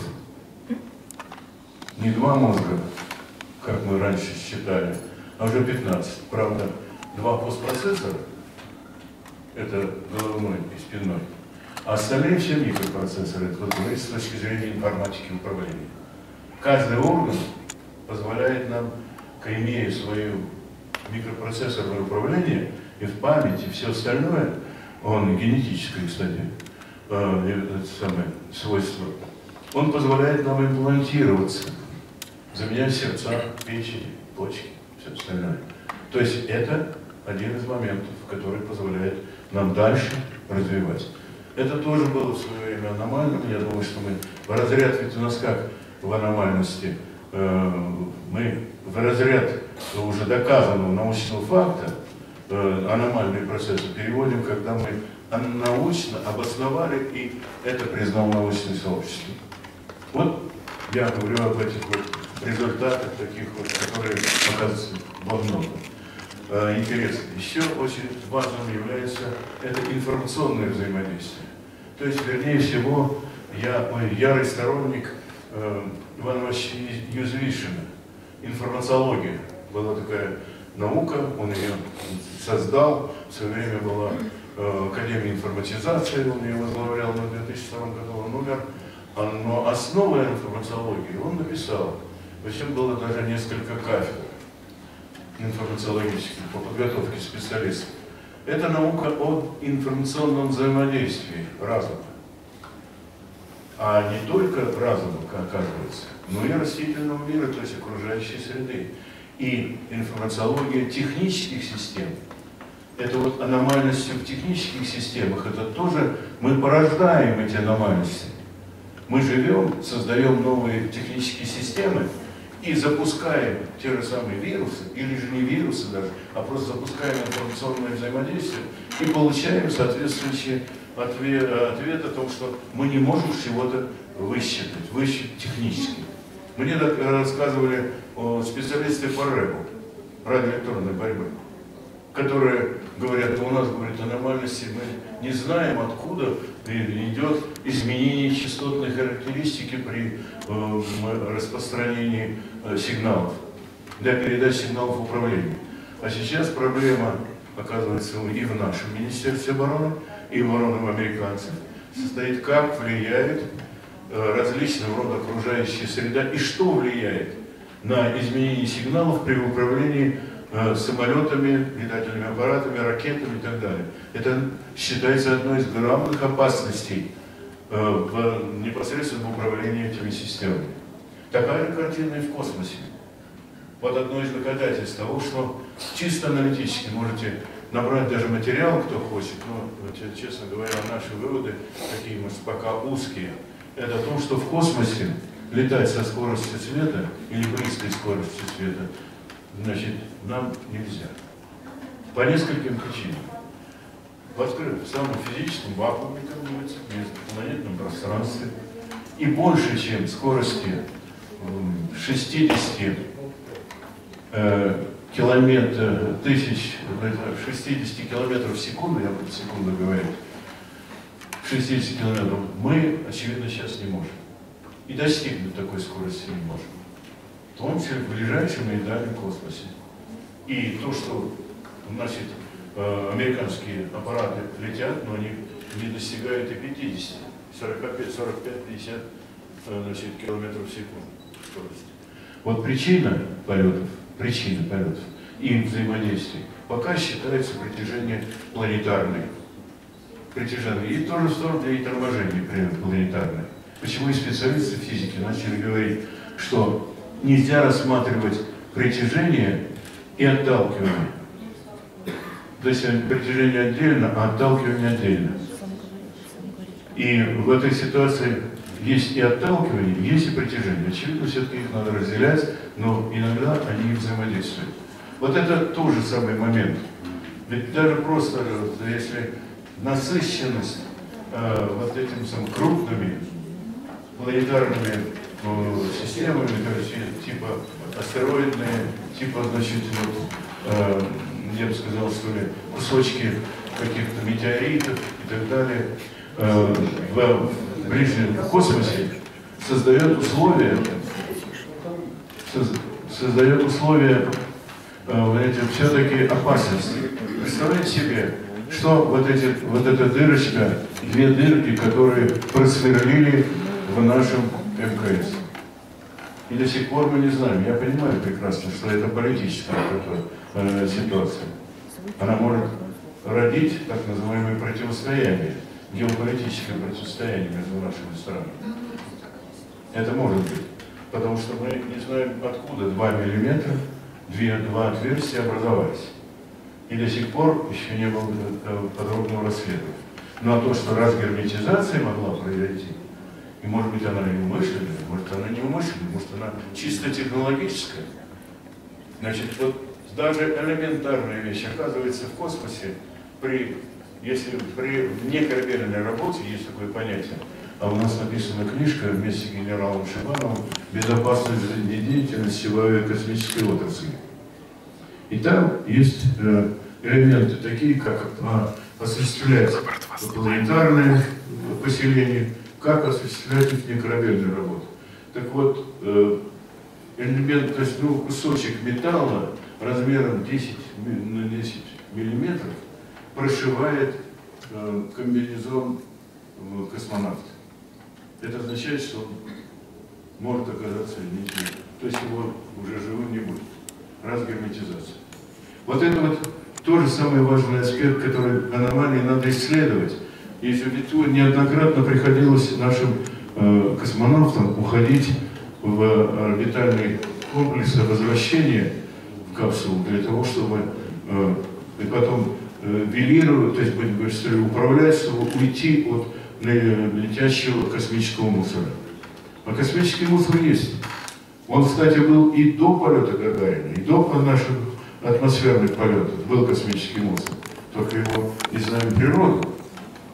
Не два мозга, как мы раньше считали, а уже 15. Правда, два постпроцессора, это головной и спинной, а остальные все микропроцессоры, это вот говорить с точки зрения информатики управления. Каждый орган позволяет нам, имея свою микропроцессорное управление, и в памяти, все остальное, он генетическое, кстати, э, это самое свойство, он позволяет нам имплантироваться, заменять сердца, печень, почки, все остальное. То есть это один из моментов, который позволяет нам дальше развивать. Это тоже было в свое время аномальным. Я думаю, что мы в разряд, ведь у нас как в аномальности, э, мы в разряд уже доказанного научного факта аномальные процессы переводим, когда мы научно обосновали, и это признал научное сообщество. Вот я говорю об этих вот результатах, таких вот, которые показываются во многом. Э, интересно. Еще очень важным является это информационное взаимодействие. То есть, вернее всего, я ой, ярый сторонник э, Ивана Ивановича Юзвишина. Информациология была такая наука, он ее создал, в свое время была э, Академия информатизации, он ее возглавлял, но в 2002 году он умер. Но основы информациологии он написал. Причем было даже несколько кафедр информациологических по подготовке специалистов. Это наука о информационном взаимодействии разума. А не только разума, как оказывается, но и растительного мира, то есть окружающей среды. И информациология технических систем. Это вот аномальности в технических системах, это тоже мы порождаем эти аномальности. Мы живем, создаем новые технические системы, и запускаем те же самые вирусы, или же не вирусы даже, а просто запускаем информационное взаимодействие и получаем соответствующий ответ, ответ о том, что мы не можем чего-то высчитать, высчитать технически. Мне рассказывали специалисты по рэпу, радиоэлектронной борьбы, которые говорят, у нас, говорит, аномальности, мы не знаем, откуда идет изменение частотной характеристики при э, распространении э, сигналов, для передачи сигналов управления. А сейчас проблема, оказывается, и в нашем Министерстве обороны, и в обороне американцев, состоит, как влияет э, различного рода окружающая среда и что влияет на изменение сигналов при управлении самолетами, летательными аппаратами, ракетами и так далее. Это считается одной из главных опасностей э, в непосредственном управлении этими системами. Такая картина и в космосе. Вот одно из доказательств того, что чисто аналитически можете набрать даже материал, кто хочет, но, честно говоря, наши выводы, такие, может, пока узкие, это то, что в космосе летать со скоростью света или близкой скоростью света значит, нам нельзя. По нескольким причинам. В открытом, в самом физическом вакууме, как говорится, в межпланетном пространстве, и больше, чем скорости 60 э, километров, тысяч, 60 километров в секунду, я буду секунду говорить, 60 километров, мы, очевидно, сейчас не можем. И достигнуть такой скорости не можем в том числе в ближайшем и дальнем космосе. И то, что значит, э, американские аппараты летят, но они не достигают и 50, 45, 45 50 значит, километров в секунду скорости. Вот причина полетов, причина полетов и взаимодействия пока считается притяжение планетарное. Притяжение. И то же самое и торможение планетарное. Почему и специалисты физики начали говорить, что нельзя рассматривать притяжение и отталкивание. То есть притяжение отдельно, а отталкивание отдельно. И в этой ситуации есть и отталкивание, есть и притяжение. Очевидно, все-таки их надо разделять, но иногда они взаимодействуют. Вот это тоже самый момент. Ведь даже просто, если насыщенность э, вот этим самым крупными планетарными системами, короче, типа астероидные, типа, значит, вот, э, я бы сказал, что ли, кусочки каких-то метеоритов и так далее, э, в ближнем космосе создает условия, создает условия э, эти все-таки опасности. Представляете себе, что вот, эти, вот эта дырочка, две дырки, которые просверлили в нашем МКС. И до сих пор мы не знаем. Я понимаю прекрасно, что это политическая э, ситуация. Она может родить так называемое противостояние, геополитическое противостояние между нашими странами. Это может быть. Потому что мы не знаем, откуда 2 миллиметра, две, два отверстия образовались. И до сих пор еще не было э, подробного расследования. Но то, что разгерметизация могла произойти, и может быть она и умышленная, может она не умышленная, может она чисто технологическая. Значит, вот Даже элементарная вещь. Оказывается, в космосе, при, если при некорабельной работе, есть такое понятие, а у нас написана книжка вместе с генералом Шибановым «Безопасность жизнедеятельности в авиакосмической отрасли». И там есть э, элементы такие, как а, осуществлять планетарное поселение, как осуществлять их некорабельную работу. Так вот, э, элемент, то есть ну, кусочек металла размером 10 на 10 миллиметров прошивает э, комбинезон космонавта. Это означает, что он может оказаться не живым. То есть его уже живым не будет. Разгерметизация. Вот это вот тоже самый важный аспект, который аномалии надо исследовать. И ведь неоднократно приходилось нашим э, космонавтам уходить в орбитальный комплекс возвращения в капсулу для того, чтобы э, и потом э, велировать, то есть быть быстрее управлять, чтобы уйти от летящего космического мусора. А космический мусор есть. Он, кстати, был и до полета Гагарина, и до наших атмосферных полетов был космический мусор. Только его не знаем природу.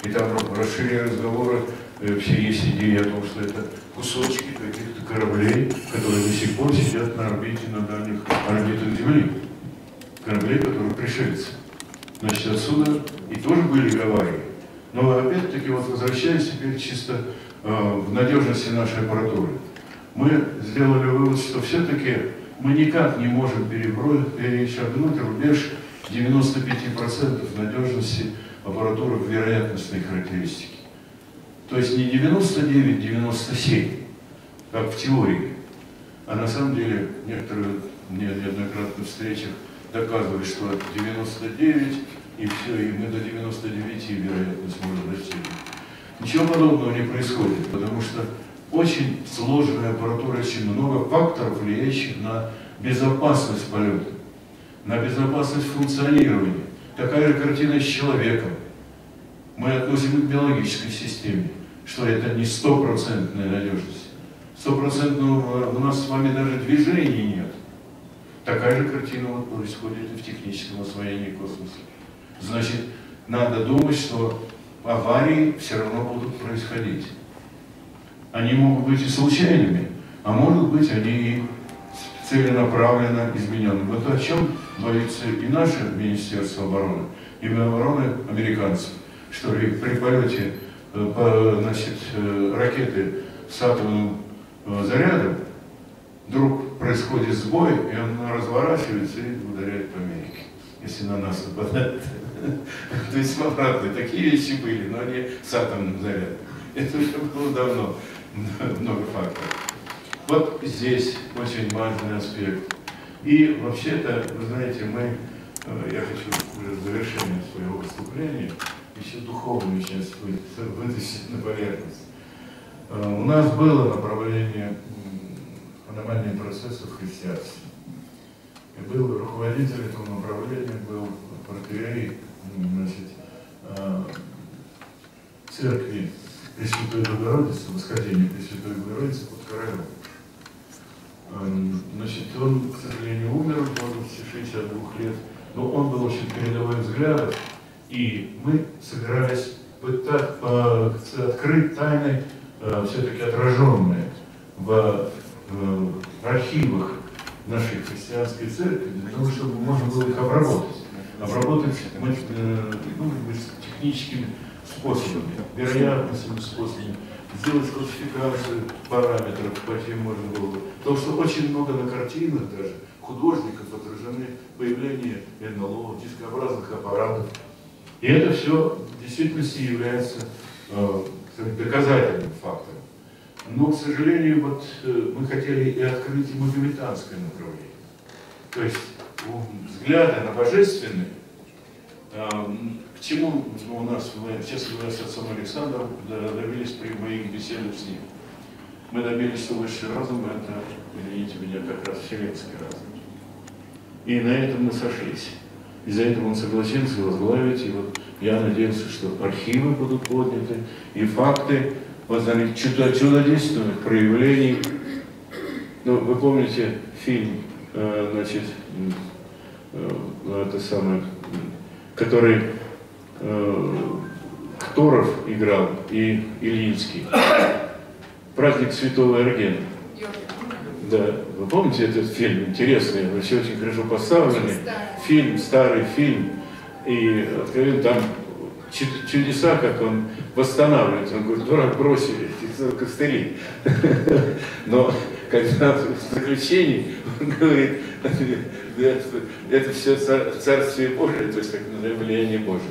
И там расширили разговоры, э, все есть идеи о том, что это кусочки каких-то кораблей, которые до сих пор сидят на орбите, на дальних орбитах Земли. Кораблей, которые пришельцы. Значит, отсюда и тоже были аварии. Но опять-таки, вот возвращаясь теперь чисто э, в надежности нашей аппаратуры, мы сделали вывод, что все-таки мы никак не можем перешагнуть рубеж 95% надежности аппаратуры в вероятностной характеристике. То есть не 99-97, как в теории, а на самом деле некоторые мне неоднократно встречах доказывали, что 99 и все, и мы до 99 вероятность можем достигнуть. Ничего подобного не происходит, потому что очень сложная аппаратура, очень много факторов, влияющих на безопасность полета, на безопасность функционирования. Такая же картина с человеком. Мы относим к биологической системе, что это не стопроцентная надежность. Стопроцентного у нас с вами даже движений нет. Такая же картина вот происходит и в техническом освоении космоса. Значит, надо думать, что аварии все равно будут происходить. Они могут быть и случайными, а может быть они и целенаправленно измененными. Вот о чем боится и наше Министерство обороны, и обороны американцев, что при полете э, значит, э, ракеты с атомным э, зарядом вдруг происходит сбой, и он разворачивается и ударяет по Америке, если на нас нападает. [LAUGHS] То есть обратно, такие вещи были, но они с атомным зарядом. Это уже было давно. [LAUGHS] много факторов. Вот здесь очень важный аспект. И вообще-то, вы знаете, мы, э, я хочу уже завершение своего выступления еще духовную часть вытащить на поверхность. Э, у нас было направление аномальные процессы в христианстве. И был руководитель этого направления, был протеерей значит, э, церкви Пресвятой Богородицы, восхождение Пресвятой Богородицы под королем. Эм, значит, он, к сожалению, умер в возрасте 62 лет, но он был очень передовой взгляд, и мы собирались пытать, э, открыть тайны, э, все-таки отраженные в э, архивах нашей христианской церкви, для того, чтобы можно было их обработать. Обработать э, ну, техническими способами, вероятностными способами, сделать классификацию параметров, по тем можно было бы. Потому что очень много на картинах даже художников отражены появление НЛО, дискообразных аппаратов. И это все в действительности является э, доказательным фактором. Но, к сожалению, вот э, мы хотели и открыть и магометанское направление. То есть взгляды на божественное э, к чему у нас, мы, честно говоря, с отцом Александром добились при моих беседах с ним? Мы добились, что высший разум – это, извините меня, как раз вселенский разум. И на этом мы сошлись. Из-за этого он согласился возглавить, и вот я надеялся, что архивы будут подняты, и факты познали чудо чудодейственных проявлений. Ну, вы помните фильм, э, значит, э, это самое, который Хторов играл и Ильинский. Праздник Святого Эргена. Да, вы помните этот фильм? Интересный, вообще очень хорошо поставленный. Фильм, старый фильм. И откровенно там чуд- чудеса, как он восстанавливается. Он говорит, дурак, бросили костыли. Но когда в заключении он говорит, это, все царствие Божие, то есть как на влияние Божие.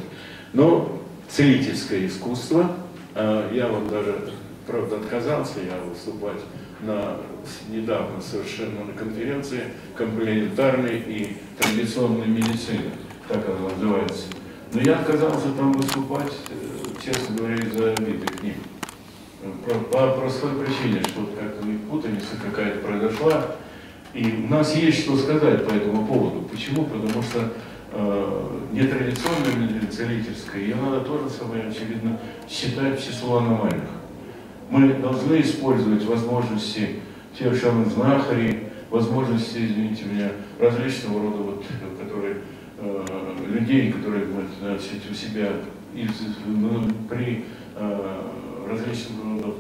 Но целительское искусство, а я вот даже, правда, отказался я выступать на недавно совершенно на конференции комплементарной и традиционной медицины, так она называется. Но я отказался там выступать, э, честно говоря, из-за обиды к ним. По, простой причине, что вот как бы путаница какая-то произошла, и у нас есть что сказать по этому поводу. Почему? Потому что э, нетрадиционная медицина целительская, ее надо тоже самое, очевидно, считать в число аномальных. Мы должны использовать возможности тех самых знахарей, возможности, извините меня, различного рода, вот, которые, э, людей, которые вот, значит, у себя из, ну, при э, различных рода,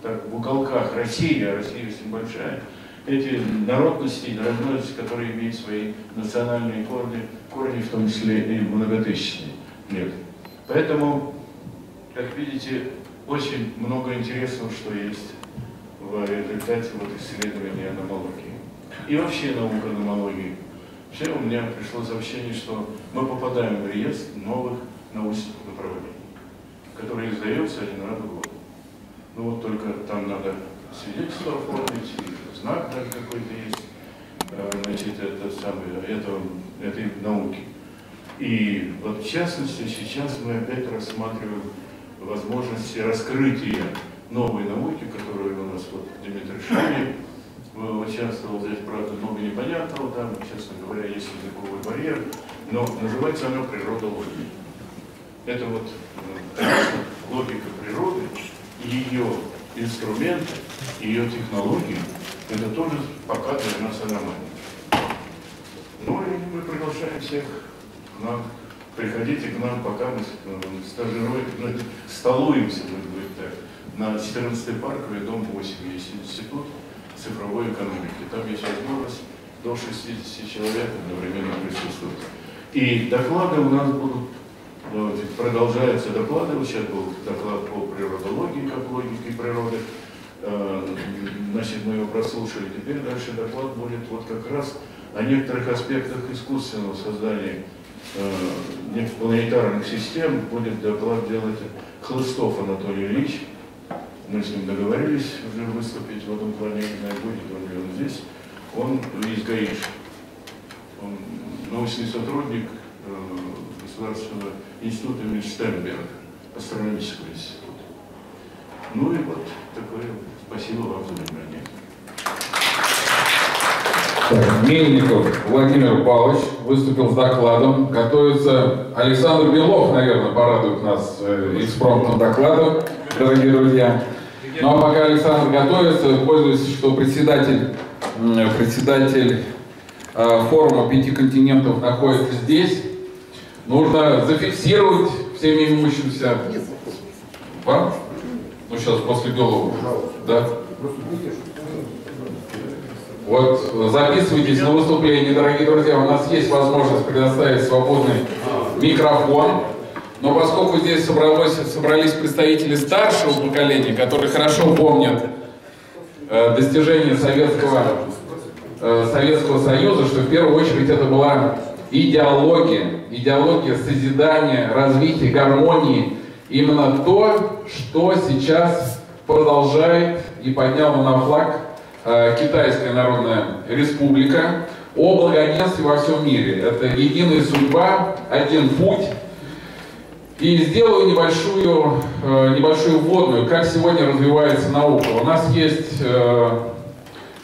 так, в уголках России, а Россия очень большая, эти народности, народности, которые имеют свои национальные корни, корни в том числе и многотысячные. Нет. Поэтому, как видите, очень много интересного, что есть в результате вот исследования аномологии. И вообще наука аномологии. Вообще у меня пришло сообщение, что мы попадаем в реестр новых научных направлений, который издается один раз в год. Ну вот только там надо свидетельство оформить, и знак даже какой-то есть, э, значит, это самое, это, этой науки. И вот в частности сейчас мы опять рассматриваем возможности раскрытия новой науки, которую у нас вот Дмитрий Шамин участвовал здесь, правда, много непонятного, там, честно говоря, есть языковой барьер, но называется она природа логики. Это вот, конечно, логика природы, ее инструменты, ее технологии, это тоже пока для нас аномалия. Ну и мы приглашаем всех к нам приходите к нам, пока мы стажируем, ну, столуемся, будет говорить так, на 14-й парковый, дом 8, есть институт цифровой экономики. Там есть возможность до 60 человек одновременно присутствовать. И доклады у нас будут, вот, продолжаются доклады, вот сейчас был доклад по природологии, как логике природы, Э, значит, мы его прослушали, теперь дальше доклад будет вот как раз о некоторых аспектах искусственного создания э, планетарных систем будет доклад делать Хлыстов Анатолий Ильич. Мы с ним договорились уже выступить в этом плане, будет он он здесь. Он из ГАИШ. Он научный сотрудник э, Государственного института имени Штенберг, астрономического института. Ну и вот такое. Спасибо вам за внимание. Мельников Владимир Павлович выступил с докладом. Готовится Александр Белов, наверное, порадует нас э, экспромтным докладом, дорогие друзья. Ну а пока Александр готовится, пользуясь, что председатель, председатель э, форума пяти континентов находится здесь, нужно зафиксировать всеми имущимся. Вам? Ну сейчас после Белова. Да? Вот записывайтесь на выступление, дорогие друзья. У нас есть возможность предоставить свободный микрофон. Но поскольку здесь собралось, собрались представители старшего поколения, которые хорошо помнят э, достижения Советского, э, Советского Союза, что в первую очередь это была идеология, идеология созидания, развития, гармонии. Именно то, что сейчас продолжает и поднял на флаг э, Китайская Народная Республика о благоденствии во всем мире. Это единая судьба, один путь. И сделаю небольшую, э, небольшую вводную, как сегодня развивается наука. У нас есть э,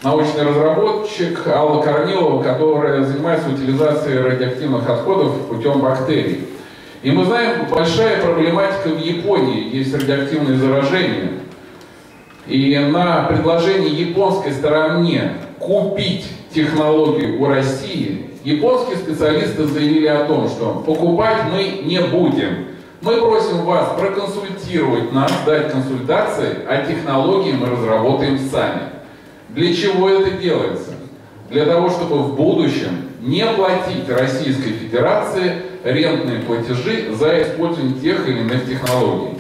научный разработчик Алла Корнилова, которая занимается утилизацией радиоактивных отходов путем бактерий. И мы знаем, большая проблематика в Японии, есть радиоактивные заражения. И на предложение японской стороне купить технологию у России Японские специалисты заявили о том, что покупать мы не будем. Мы просим вас проконсультировать нас, дать консультации, а технологии мы разработаем сами. Для чего это делается? Для того, чтобы в будущем не платить Российской Федерации рентные платежи за использование тех или иных технологий.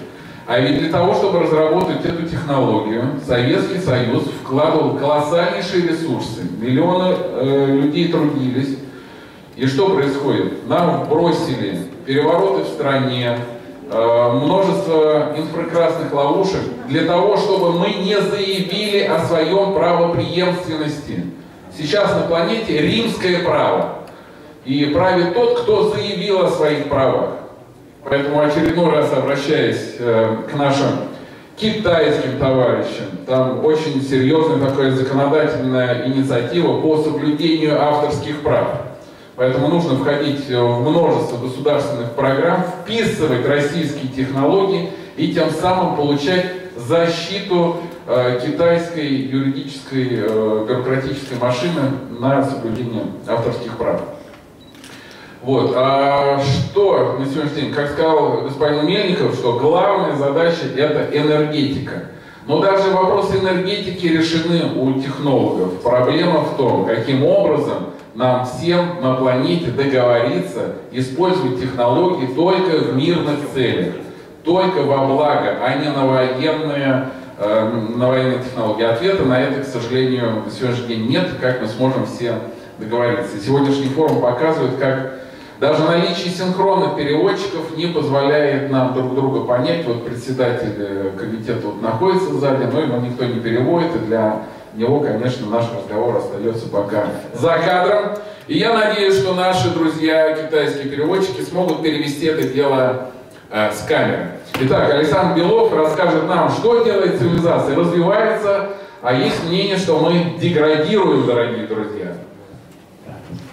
А ведь для того, чтобы разработать эту технологию, Советский Союз вкладывал колоссальнейшие ресурсы. Миллионы э, людей трудились. И что происходит? Нам бросили перевороты в стране, множество инфракрасных ловушек для того, чтобы мы не заявили о своем правоприемственности. Сейчас на планете римское право. И правит тот, кто заявил о своих правах. Поэтому очередной раз обращаясь э, к нашим китайским товарищам, там очень серьезная такая законодательная инициатива по соблюдению авторских прав. Поэтому нужно входить в множество государственных программ, вписывать российские технологии и тем самым получать защиту э, китайской юридической э, бюрократической машины на соблюдение авторских прав. Вот. А что на сегодняшний день? Как сказал господин Мельников, что главная задача это энергетика. Но даже вопросы энергетики решены у технологов. Проблема в том, каким образом нам всем на планете договориться использовать технологии только в мирных целях, только во благо, а не на военные, э, на военные технологии. Ответа на это, к сожалению, на сегодняшний день нет, как мы сможем все договориться. Сегодняшний форум показывает, как даже наличие синхронных переводчиков не позволяет нам друг друга понять. Вот председатель э, комитета вот находится сзади, но ему никто не переводит, и для него, конечно, наш разговор остается пока за кадром. И я надеюсь, что наши друзья, китайские переводчики, смогут перевести это дело э, с камеры. Итак, Александр Белов расскажет нам, что делает цивилизация. Развивается, а есть мнение, что мы деградируем, дорогие друзья.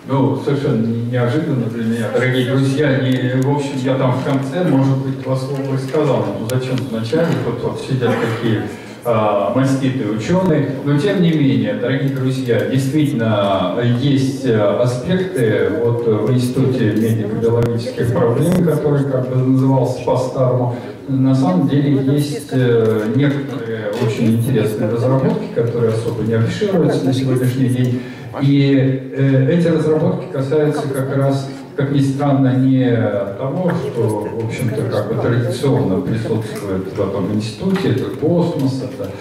Ну, совершенно неожиданно для меня, дорогие друзья. И, в общем, я там в конце, может быть, два слова и сказал. Ну, зачем вначале? Тут вот сидят такие маститые ученые. Но, тем не менее, дорогие друзья, действительно есть аспекты вот в Институте медико-биологических проблем, который как бы назывался по-старому, на самом деле есть э, некоторые очень интересные разработки, которые особо не афишируются на сегодняшний день. И э, эти разработки касаются как раз, как ни странно, не того, что, в общем-то, как бы традиционно присутствует в этом институте, это космос, это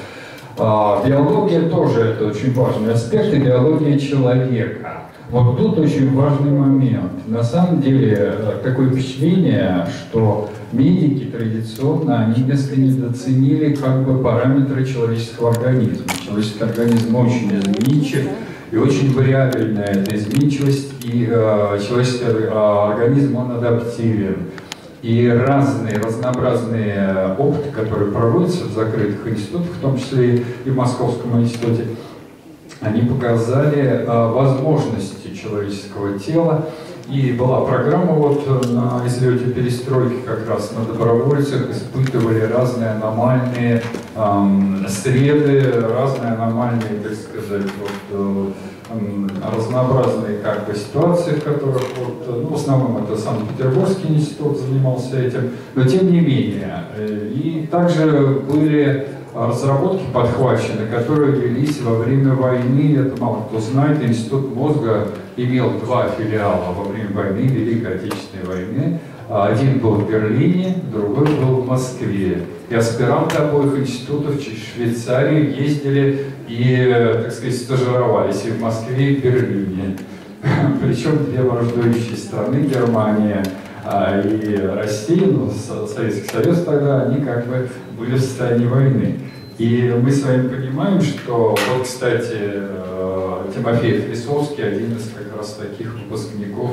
а, биология тоже это очень важный аспект, и биология человека. Вот тут очень важный момент. На самом деле э, такое впечатление, что медики традиционно, они несколько недооценили как бы параметры человеческого организма. Человеческий организм очень изменчив, и очень вариабельная эта изменчивость, и э, человеческий э, организм, он адаптивен. И разные, разнообразные опыты, которые проводятся в закрытых институтах, в том числе и в Московском институте, они показали э, возможности человеческого тела. И была программа вот на излете перестройки как раз на добровольцах, испытывали разные аномальные эм, среды, разные аномальные, так сказать, вот, э, разнообразные как бы ситуации, в которых вот, ну, в основном это Санкт-Петербургский институт занимался этим, но тем не менее. Э, и также были разработки подхвачены, которые велись во время войны, это мало кто знает, Институт мозга имел два филиала во время войны, Великой Отечественной войны. Один был в Берлине, другой был в Москве. И аспиранты обоих институтов в Швейцарии ездили и, так сказать, стажировались и в Москве, и в Берлине. [LAUGHS] Причем две враждующие страны, Германия а, и Россия, ну, Советский Союз тогда, они как бы были в состоянии войны. И мы с вами понимаем, что, вот, кстати, э, Тимофей Лисовский, один из как раз таких выпускников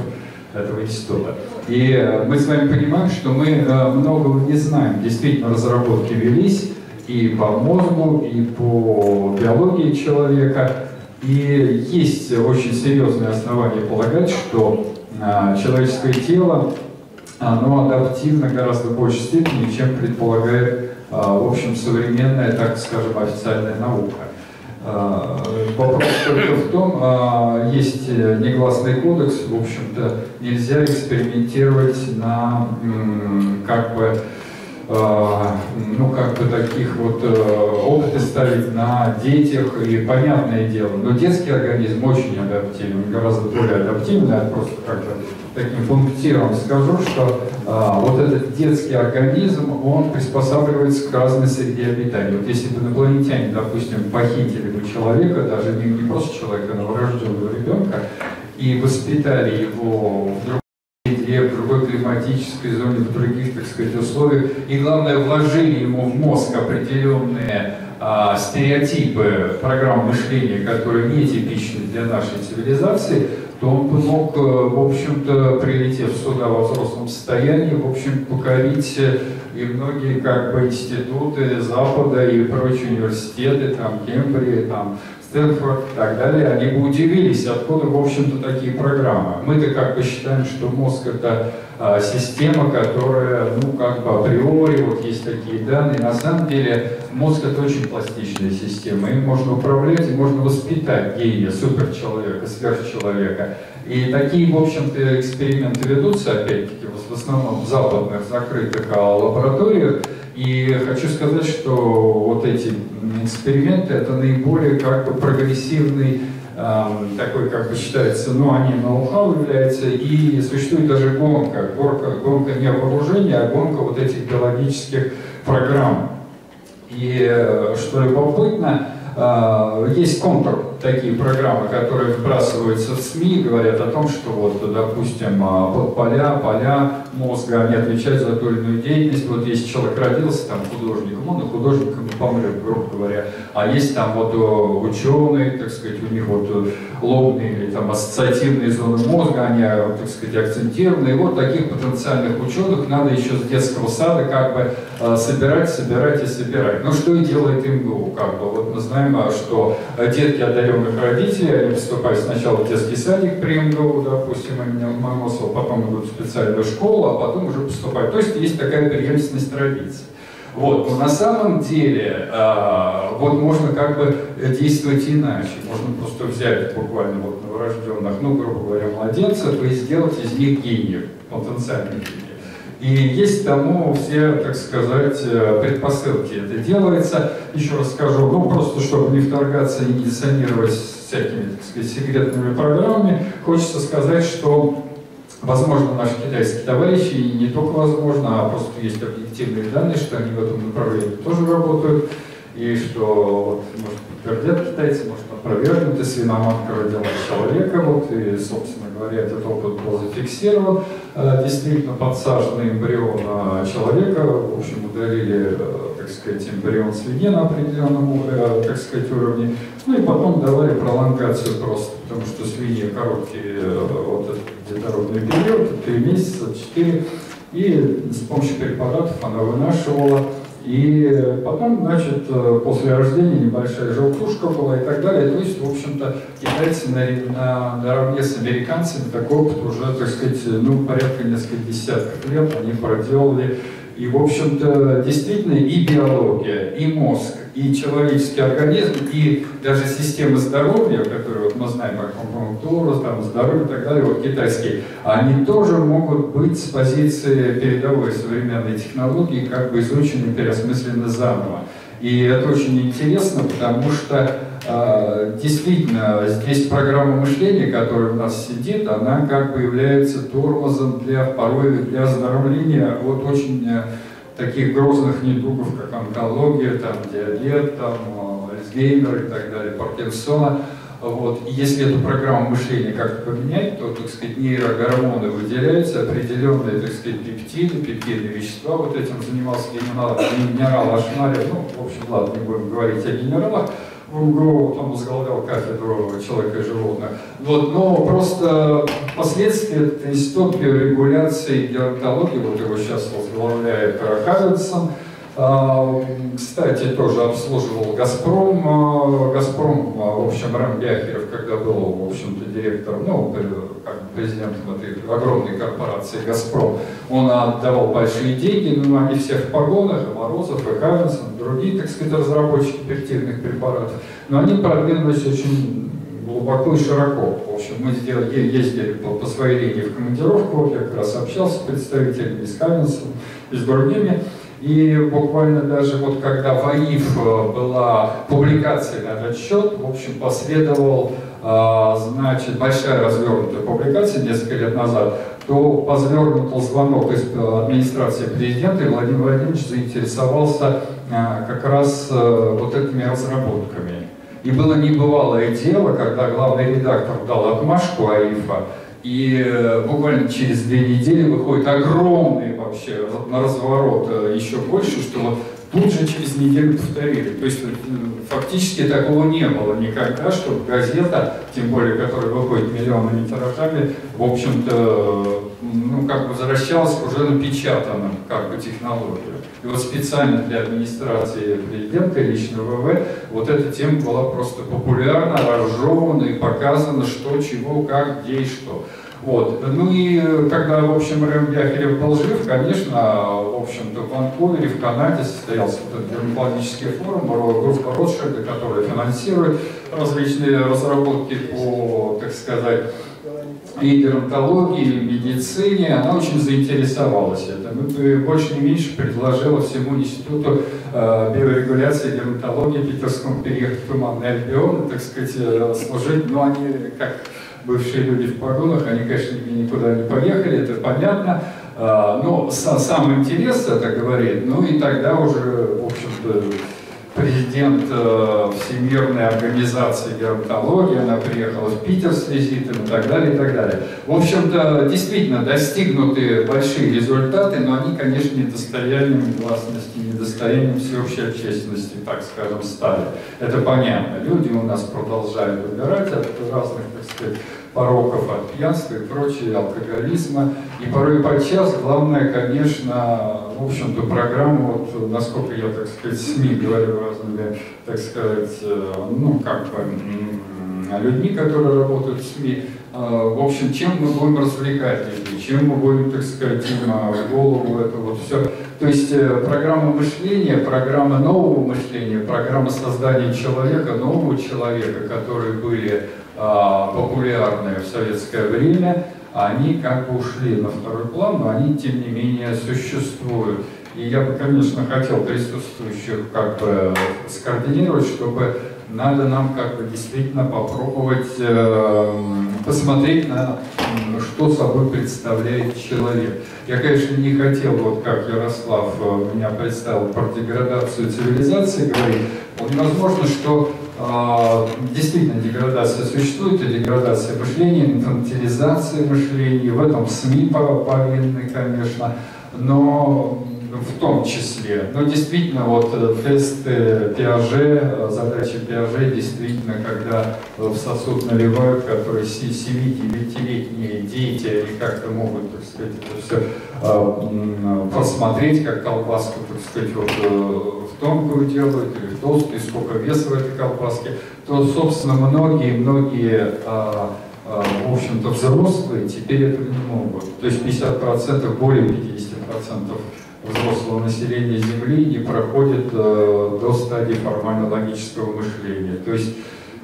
этого института. И э, мы с вами понимаем, что мы э, многого не знаем. Действительно, разработки велись и по мозгу, и по биологии человека. И есть очень серьезные основания полагать, что человеческое тело оно адаптивно гораздо большей степени, чем предполагает, в общем, современная, так скажем, официальная наука. вопрос только в том, а, есть негласный кодекс, в общем-то, нельзя экспериментировать на как бы а, ну, как бы таких вот э, опыты ставить на детях, и понятное дело, но детский организм очень адаптивен, гораздо более адаптивный, я просто как-то таким пунктиром скажу, что а, вот этот детский организм, он приспосабливается к разной среде обитания. Вот если бы инопланетяне, допустим, похитили бы человека, даже не, не просто человека, а новорожденного ребенка, и воспитали его в другом среде, в другой климатической зоне, в других, так сказать, условиях, и главное, вложили ему в мозг определенные а, стереотипы программ мышления, которые не типичны для нашей цивилизации, то он бы мог, э, в общем-то, прилетев сюда во взрослом состоянии, в общем, покорить э, и многие как бы институты Запада и прочие университеты, там, Кембрия, там, Стэнфорд и так далее, они бы удивились, откуда, в общем-то, такие программы. Мы-то как бы считаем, что мозг это система, которая, ну, как бы априори, вот есть такие данные. На самом деле мозг это очень пластичная система. Им можно управлять и можно воспитать гения, суперчеловека, сверхчеловека. И такие, в общем-то, эксперименты ведутся, опять-таки, в основном в западных закрытых а, лабораториях. И хочу сказать, что вот эти эксперименты это наиболее как бы прогрессивный такой, как бы считается, ну, они ноу-хау является, и существует даже гонка, гонка, гонка не вооружения, а гонка вот этих биологических программ. И э, что любопытно, а, есть контур, такие программы, которые вбрасываются в СМИ, говорят о том, что вот, допустим, под поля, поля мозга, они отвечают за ту или иную деятельность. Вот если человек родился там художником, он и художником не помрет, грубо говоря. А есть там вот ученые, так сказать, у них вот лобные или там ассоциативные зоны мозга, они, так сказать, акцентированы. И вот таких потенциальных ученых надо еще с детского сада как бы собирать, собирать и собирать. Ну что и делает МГУ, как бы. Вот мы знаем, а, что детки одаренных родителей, они поступают сначала в детский садик при МГУ, допустим, имени Ломоносова, потом идут в специальную школу, а потом уже поступают. То есть есть такая преемственность традиций. Вот, но на самом деле, э, вот можно как бы действовать иначе. Можно просто взять буквально вот новорожденных, ну, грубо говоря, младенцев и сделать из них гениев, потенциальных гениев. И есть тому все, так сказать, э, предпосылки. Это делается, еще раз скажу, ну просто чтобы не вторгаться и не диссонировать всякими, так сказать, секретными программами, хочется сказать, что Возможно, наши китайские товарищи, и не только возможно, а просто есть объективные данные, что они в этом направлении тоже работают, и что, вот, может, подтвердят китайцы, может, опровергнут, и свиноматка родила человека, вот, и, собственно говоря, этот опыт был зафиксирован. Э, действительно, подсаженный эмбрион человека, в общем, удалили, э, так сказать, эмбрион свиньи на определенном, э, так сказать, уровне, ну и потом давали пролонгацию просто, потому что свиньи короткий вот этот детородный период, 3 месяца, 4, и с помощью препаратов она вынашивала и потом, значит, после рождения небольшая желтушка была и так далее. То есть, в общем-то, китайцы на, на, наравне с американцами такой опыт уже, так сказать, ну, порядка нескольких десятков лет они проделали. И, в общем-то, действительно и биология, и мозг, и человеческий организм, и даже система здоровья, которую вот мы знаем, акупунктура, там, здоровье и так далее, вот китайские, они тоже могут быть с позиции передовой современной технологии как бы изучены, переосмыслены заново. И это очень интересно, потому что э, действительно здесь программа мышления, которая у нас сидит, она как бы является тормозом для порой для оздоровления от очень э, таких грозных недугов, как онкология, там, диабет, там, Альцгеймер и так далее, Паркинсона. Вот. И если эту программу мышления как-то поменять, то, так сказать, нейрогормоны выделяются, определенные, так сказать, пептиды, пептидные вещества. Вот этим занимался генерал, генерал Ашмарев. Ну, в общем, ладно, не будем говорить о генералах в МГУ, он возглавлял кафедру человека и животных. Вот, но просто впоследствии этот институт биорегуляции и геронтологии, вот его сейчас возглавляет Хазенсон, а, кстати, тоже обслуживал «Газпром». А, «Газпром», а, в общем, Рамбяхеров, когда был, в общем-то, директором, ну, как президентом этой огромной корпорации «Газпром», он отдавал большие деньги, но они все в погонах, Морозов, и Хавенсон, другие, так сказать, разработчики пептидных препаратов. Но они продвинулись очень глубоко и широко. В общем, мы сделали, ездили по, по своей линии в командировку, я как раз общался с представителями из Каменса и с другими. И буквально даже вот когда в АИФ э, была публикация на этот счет, в общем, последовал, значит, большая развернутая публикация несколько лет назад, то позвернутый звонок из э, администрации президента, и Владимир Владимирович заинтересовался как раз вот этими разработками. И было небывалое дело, когда главный редактор дал отмашку АИФа, и э, буквально через две недели выходит огромный вообще на разворот э, еще больше, что вот тут же через неделю повторили. То есть э, фактически такого не было никогда, чтобы газета, тем более, которая выходит миллионами тиражами, в общем-то, ну, как возвращалась уже напечатанным, как бы, технологию. И вот специально для администрации президента лично ВВ вот эта тема была просто популярна, разжевана и показано, что, чего, как, где и что. Вот. Ну и когда, в общем, Рэм Яхерев был жив, конечно, в общем-то, в Ванкувере, в Канаде состоялся вот этот дерматологический форум, группа Ротшильда, которая финансирует различные разработки по, так сказать, и дерматологии, и медицине, она очень заинтересовалась этим. И больше не меньше предложила всему институту э, биорегуляции и дерматологии Питерскому переехать в Туманный Альбион, так сказать, э, служить, но они, как бывшие люди в погонах, они, конечно, никуда не поехали, это понятно, э, но сам интерес это говорит, ну и тогда уже, в общем-то, президент э, Всемирной организации геронтологии, она приехала в Питер с визитом и так далее, и так далее. В общем-то, действительно, достигнуты большие результаты, но они, конечно, не достоянием гласности, не достоянием всеобщей общественности, так скажем, стали. Это понятно. Люди у нас продолжают умирать от разных, так сказать, пороков, от пьянства и прочего, алкоголизма. И порой подчас главное, конечно, в общем-то, программа, вот, насколько я, так сказать, СМИ говорю разными, так сказать, э, ну, как бы, людьми, которые работают в СМИ, э, в общем, чем мы будем развлекать людей, чем мы будем, так сказать, им в голову это вот все. То есть э, программа мышления, программа нового мышления, программа создания человека, нового человека, которые были популярны в советское время, они как бы ушли на второй план, но они тем не менее существуют. И я бы, конечно, хотел присутствующих как бы скоординировать, чтобы надо нам как бы действительно попробовать э, посмотреть на что собой представляет человек. Я, конечно, не хотел, вот как Ярослав э, меня представил, про деградацию цивилизации говорить. Вот возможно, что а, действительно деградация существует, и деградация мышления, инфантилизация мышления, в этом СМИ повинны, конечно, но в том числе. Но действительно, вот э, тесты Пиаже, э, задача Пиаже, действительно, когда в сосуд наливают, которые 7-9-летние дети, они как-то могут, так сказать, это все э, посмотреть, как колбаску, так сказать, вот тонкую делают или в толстую, сколько веса в этой колбаске, то, собственно, многие-многие в общем-то, взрослые теперь этого не могут. То есть 50%, более 50% взрослого населения Земли не проходит э, до стадии формально-логического мышления. То есть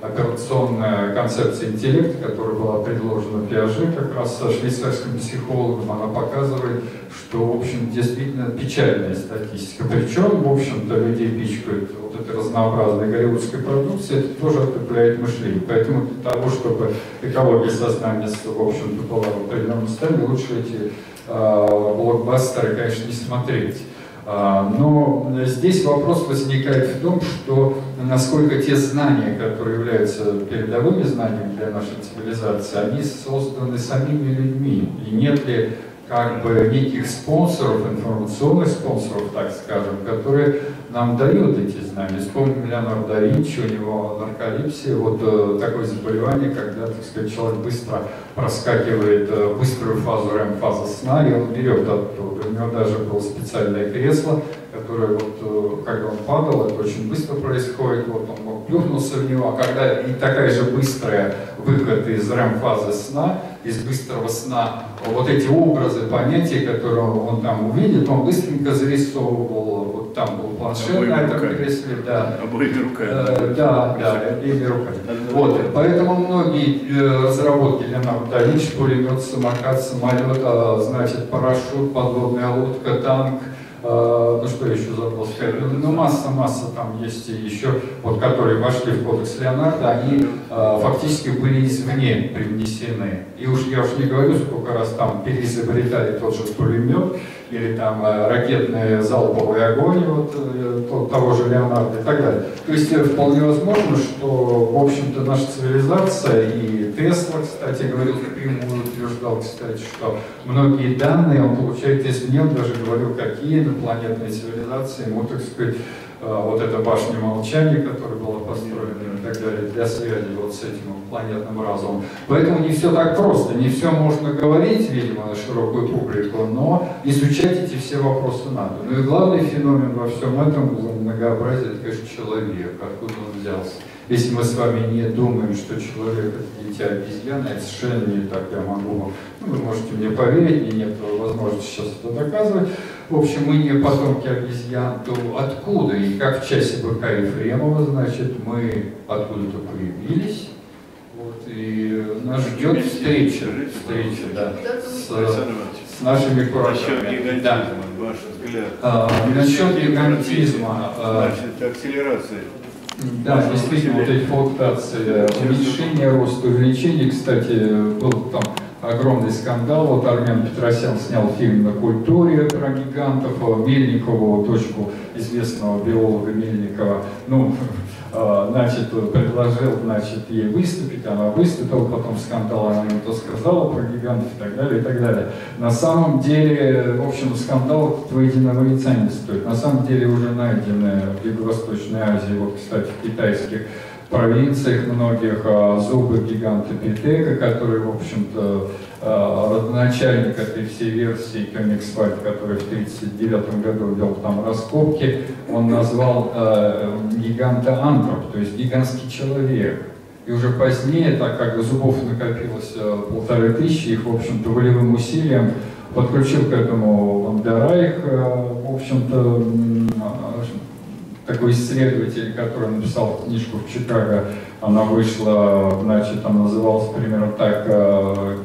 операционная концепция интеллекта, которая была предложена Пиаже как раз со швейцарским психологом, она показывает, что, в общем, действительно печальная статистика. Причем, в общем-то, людей пичкают вот этой разнообразной голливудской продукции, это тоже отупляет мышление. Поэтому для того, чтобы экология сознания, в общем-то, была в определенном состоянии, лучше эти Э, блокбастеры, конечно, не смотреть. А, но здесь вопрос возникает в том, что насколько те знания, которые являются передовыми знаниями для нашей цивилизации, они созданы самими людьми. И нет ли как бы неких спонсоров, информационных спонсоров, так скажем, которые нам дают эти знания. Вспомним Леонардо Винчи, у него нарколипсия, вот э, такое заболевание, когда, так сказать, человек быстро проскакивает э, быструю фазу РЭМ-фазы сна, и он берет оттуда. У него даже было специальное кресло, которое вот, э, когда он падал, это очень быстро происходит, вот он мог плюхнулся в него, а когда и такая же быстрая выход из рэм-фазы сна, из быстрого сна, вот эти образы, понятия, которые он там увидит, он быстренько зарисовывал, вот там был планшет Обоими на этом руками. кресле, да. Обоими руками. Э, да, да, обеими руками. Вот, поэтому многие э, разработки Леонардо да Винчи, пулемет, самокат, самолет, а, значит, парашют, подводная лодка, танк, ну что еще забыл сказать, ну, масса, масса там есть еще, вот которые вошли в кодекс Леонардо, они э, фактически были извне привнесены. И уж я уж не говорю, сколько раз там переизобретали тот же пулемет, или там э, ракетный залповый огонь вот, э, то- того же Леонардо и так далее. То есть э, вполне возможно, что, в общем-то, наша цивилизация, и Тесла, кстати, говорил впрямую, утверждал, кстати, что многие данные он получает извне, он даже говорил, какие инопланетные цивилизации ему, так сказать, вот эта башня молчания, которая была построена и так далее, для связи вот с этим планетным разумом. Поэтому не все так просто, не все можно говорить, видимо, на широкую публику, но изучать эти все вопросы надо. Ну и главный феномен во всем этом многообразие, это, конечно, человек, откуда он взялся. Если мы с вами не думаем, что человек это дитя обезьяны, это совершенно не так, я могу ну, вы можете мне поверить, мне нет возможности сейчас это доказывать. В общем, мы не потомки обезьян, то откуда и как в часе быка Ефремова, значит, мы откуда-то появились, вот, и нас ждет встреча, встреча, да, с, с нашими кураторами. Да. ваш взгляд. А, насчет гигантизма, а, Значит, акселерация. да, действительно, вот эти флуктуации, уменьшение роста, увеличение, кстати, был там огромный скандал, вот Армен Петросян снял фильм на культуре про гигантов, а Мельникову, дочку известного биолога Мельникова, ну, [LAUGHS] а, значит, предложил, значит, ей выступить, она выступила, потом скандал, она ему то сказала про гигантов и так далее, и так далее. На самом деле, в общем, скандал двоединого яйца не стоит. На самом деле уже найдены в Юго-Восточной Азии, вот, кстати, в китайских провинциях многих а, зубы гиганта Питека, который, в общем-то, а, родоначальник этой всей версии комикс-файт, который в 1939 году вел там раскопки, он назвал а, гиганта антроп, то есть гигантский человек. И уже позднее, так как зубов накопилось полторы тысячи, их, в общем-то, волевым усилием подключил к этому Ван дер Райх, а, в общем-то, такой исследователь, который написал книжку в Чикаго, она вышла, значит, она называлась примерно так,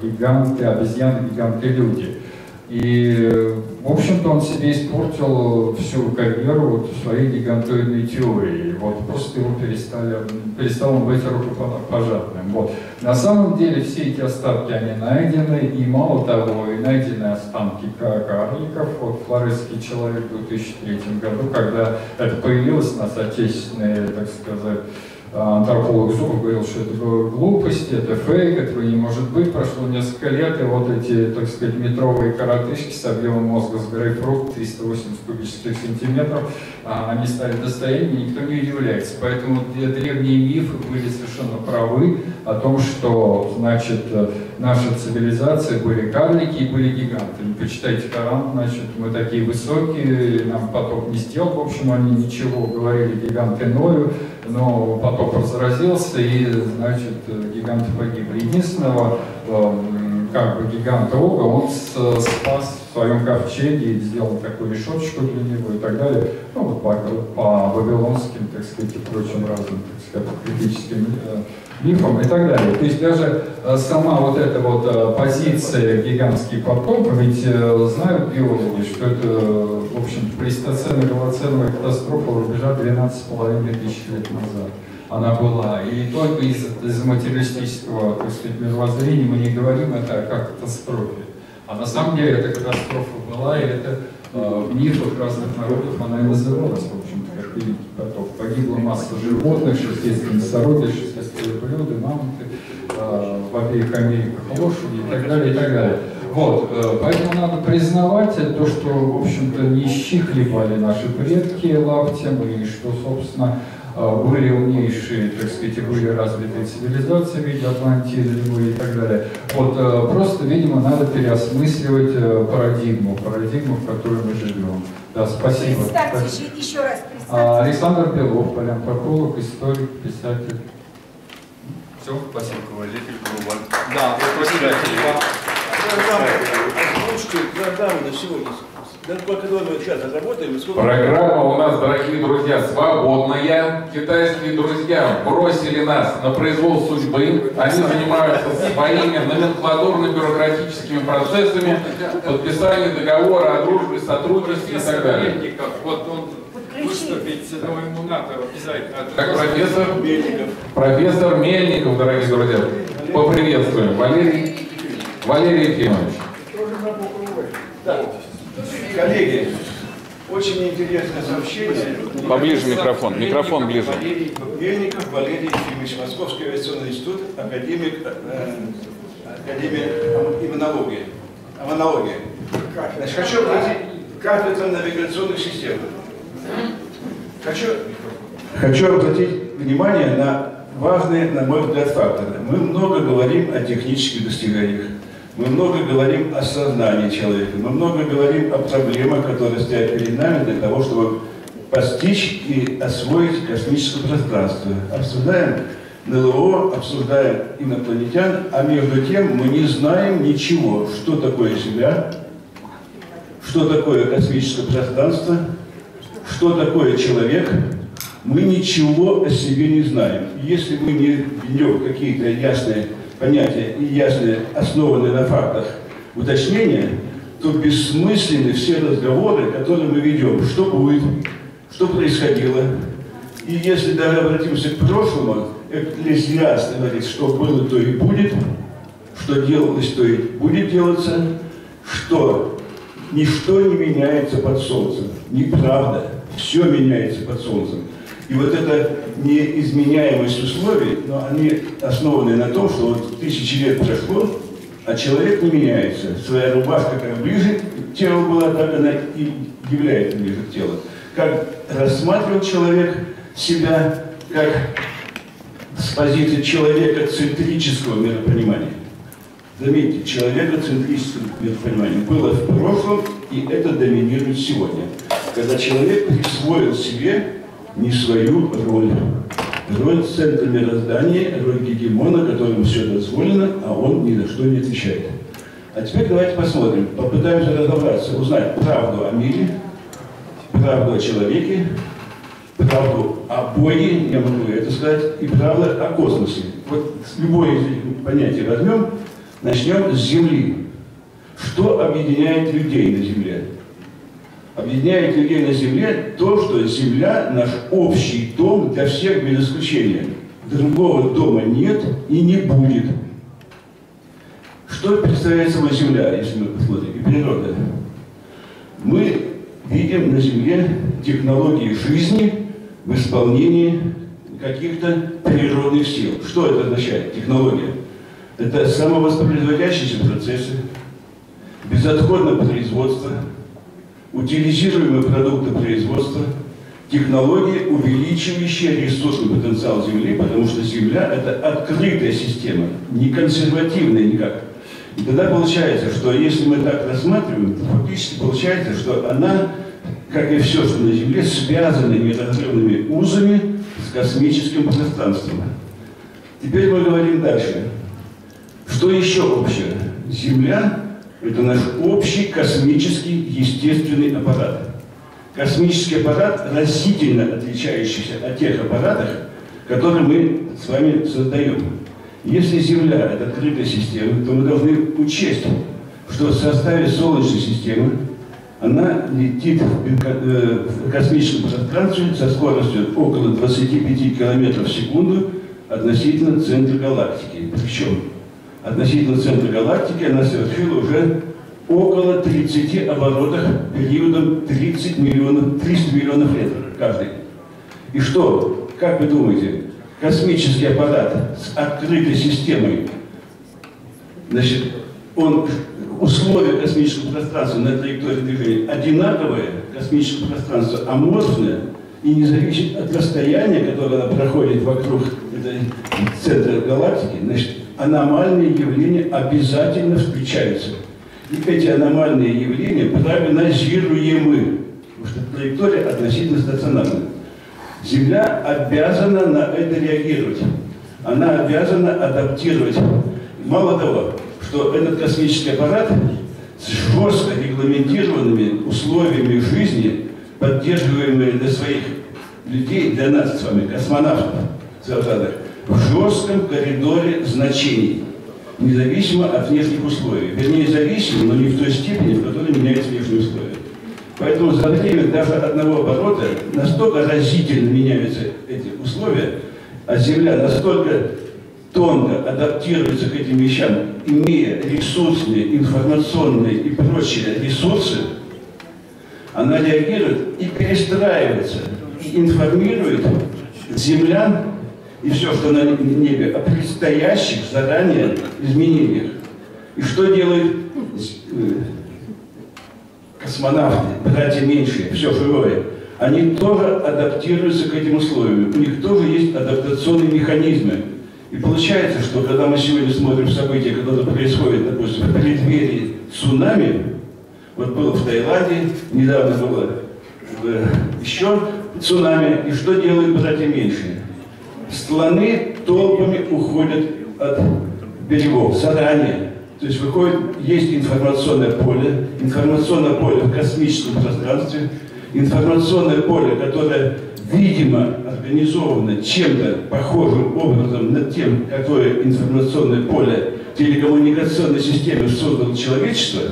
«Гиганты, обезьяны, гиганты, люди». И, в общем-то, он себе испортил всю карьеру вот своей гигантоидной теории. Вот просто его перестали, перестал он быть рукопожатным. Вот. На самом деле все эти остатки, они найдены, и мало того, и найдены останки ка- карликов. Вот флоресский человек в 2003 году, когда это появилось, у нас отечественные, так сказать, антрополог Зубов говорил, что это было глупости, это фейк, этого не может быть. Прошло несколько лет, и вот эти, так сказать, метровые коротышки с объемом мозга с грейпфрут 380 кубических сантиметров, а, они стали достоянием, никто не удивляется. Поэтому древние мифы были совершенно правы о том, что, значит, э, наша цивилизация были карлики и были гиганты. Почитайте Коран, значит, мы такие высокие, нам потоп не сделал, в общем, они ничего говорили гиганты Ною, но потоп разразился, и, значит, гиганты погибли. Единственного, эм, как бы, гиганта Ога, он спас в своем ковчеге и сделал такую решеточку для него и так далее. Ну, вот по, по вавилонским, так сказать, и прочим разным, так сказать, апокрифическим мифам и так далее. То есть даже э, сама вот эта вот э, позиция гигантский потоп, ведь э, знают биологи, что это, в общем, плейстоценовая голоценовая катастрофа рубежа 12,5 тысяч лет назад. Она была. И только из, из материалистического, так сказать, мировоззрения мы не говорим это как катастрофе. А на самом деле эта катастрофа была, и это э, в мифах разных народов она и называлась, в общем-то, как великий потоп. Погибла масса животных, шестистые носороги, шестистые блюда, мамонты, э, в обеих Америках лошади и так далее, и так далее. Вот, э, поэтому надо признавать то, что, в общем-то, не щи хлебали наши предки лаптем, и что, собственно, были умнейшие, так сказать, и были развитые цивилизации в виде Атлантиды, и так далее. Вот э, просто, видимо, надо переосмысливать э, парадигму, парадигму, в которой мы живем. Да, спасибо. Представьте Спасибо. еще, еще раз. А, Александр Белов, палеонтрополог, историк, писатель. Все, спасибо. Руководитель клуба. Да, спасибо. Программа, озвучьте программу на сегодня. На Программа у нас, дорогие друзья, свободная. Китайские друзья бросили нас на произвол судьбы. Они занимаются своими номенклатурно-бюрократическими процессами, подписание договора о дружбе, сотрудничестве и так далее. Мельников, вот он выступить, но ему надо обязательно. Как профессор Профессор Мельников, дорогие друзья. Поприветствуем. Валерий, Валерий Ефимович. Да. Коллеги, очень интересное сообщение. Поближе микрофон, микрофон ближе. Валерий Мельников, Валерий Ефимович, Московский авиационный институт, академик, э, академия иммунологии. Амонологии. Значит, хочу обратить кафедра навигационных систем. Хочу, хочу обратить внимание на важные, на мой взгляд, факторы. Мы много говорим о технических достижениях. Мы много говорим о сознании человека. Мы много говорим о проблемах, которые стоят перед нами для того, чтобы постичь и освоить космическое пространство. Обсуждаем НЛО, обсуждаем инопланетян, а между тем мы не знаем ничего, что такое Земля, что такое космическое пространство, что такое человек. Мы ничего о себе не знаем. Если мы не введем какие-то ясные понятия и ясные, основанные на фактах уточнения, то бессмысленны все разговоры, которые мы ведем. Что будет, что происходило. И если даже обратимся к прошлому, Экклесиаст говорит, что было, то и будет, что делалось, то и будет делаться, что ничто не меняется под солнцем. Неправда. Все меняется под солнцем. И вот эта неизменяемость условий, но они основаны на том, что вот тысячи лет прошло, а человек не меняется. Своя рубашка как ближе к телу была, так она и является ближе к телу. Как рассматривал человек себя, как с позиции человека-центрического миропонимания. Заметьте, человекоцентрическое миропонимание было в прошлом, и это доминирует сегодня. Когда человек присвоил себе не свою роль. Роль центра мироздания, роль гегемона, которому все дозволено, а он ни на что не отвечает. А теперь давайте посмотрим, попытаемся разобраться, узнать правду о мире, правду о человеке, правду о Боге, я могу это сказать, и правду о космосе. Вот любое из этих понятий возьмем, начнем с Земли. Что объединяет людей на Земле? Объединяет людей на Земле то, что Земля – наш общий дом для всех без исключения. Другого дома нет и не будет. Что представляет собой Земля, если мы посмотрим, природа? Мы видим на Земле технологии жизни в исполнении каких-то природных сил. Что это означает, технология? Это самовоспроизводящиеся процессы, безотходное производство, утилизируемые продукты производства, технологии, увеличивающие ресурсный потенциал Земли, потому что Земля – это открытая система, не консервативная никак. И тогда получается, что если мы так рассматриваем, то фактически получается, что она, как и все, что на Земле, связана неразрывными узами с космическим пространством. Теперь мы говорим дальше. Что еще общее? Земля – это наш общий космический естественный аппарат. Космический аппарат, разительно отличающийся от тех аппаратов, которые мы с вами создаем. Если Земля – это открытая система, то мы должны учесть, что в составе Солнечной системы она летит в космическом пространстве со скоростью около 25 км в секунду относительно центра галактики. Причем относительно центра галактики она совершила уже около 30 оборотов периодом 30 миллионов, 300 миллионов лет каждый. И что, как вы думаете, космический аппарат с открытой системой, значит, он, условия космического пространства на траектории движения одинаковые, космическое пространство аморфное, и не зависит от расстояния, которое проходит вокруг этой центра галактики, значит, аномальные явления обязательно встречаются. И эти аномальные явления прогнозируемы, потому что траектория относительно стационарная. Земля обязана на это реагировать. Она обязана адаптировать. Мало того, что этот космический аппарат с жестко регламентированными условиями жизни, поддерживаемые для своих людей, для нас с вами, космонавтов, солдатов, в жестком коридоре значений, независимо от внешних условий. Вернее, зависимо, но не в той степени, в которой меняются внешние условия. Поэтому за время даже одного оборота настолько разительно меняются эти условия, а Земля настолько тонко адаптируется к этим вещам, имея ресурсные, информационные и прочие ресурсы, она реагирует и перестраивается, и информирует землян и все, что на небе, о предстоящих заранее изменениях. И что делают э, космонавты, братья меньшие, все живое? Они тоже адаптируются к этим условиям. У них тоже есть адаптационные механизмы. И получается, что когда мы сегодня смотрим события, которые происходят, допустим, в преддверии цунами, вот было в Таиланде, недавно было э, еще цунами, и что делают братья меньшие? Слоны толпами уходят от берегов заранее. То есть выходит, есть информационное поле, информационное поле в космическом пространстве, информационное поле, которое, видимо, организовано чем-то похожим образом над тем, какое информационное поле телекоммуникационной системы создало человечество,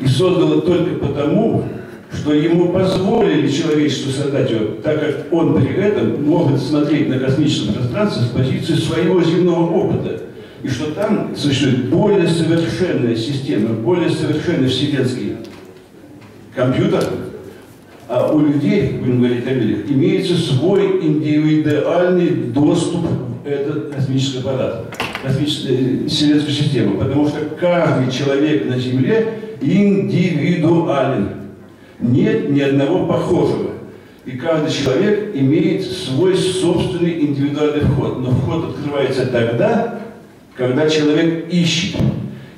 и создало только потому, что ему позволили человечеству создать его, так как он при этом может смотреть на космическое пространство с позиции своего земного опыта. И что там существует более совершенная система, более совершенный вселенский компьютер, а у людей, будем говорить о мире, имеется свой индивидуальный доступ в этот космический аппарат, космическую вселенскую систему, потому что каждый человек на Земле индивидуален. Нет ни одного похожего. И каждый человек имеет свой собственный индивидуальный вход. Но вход открывается тогда, когда человек ищет.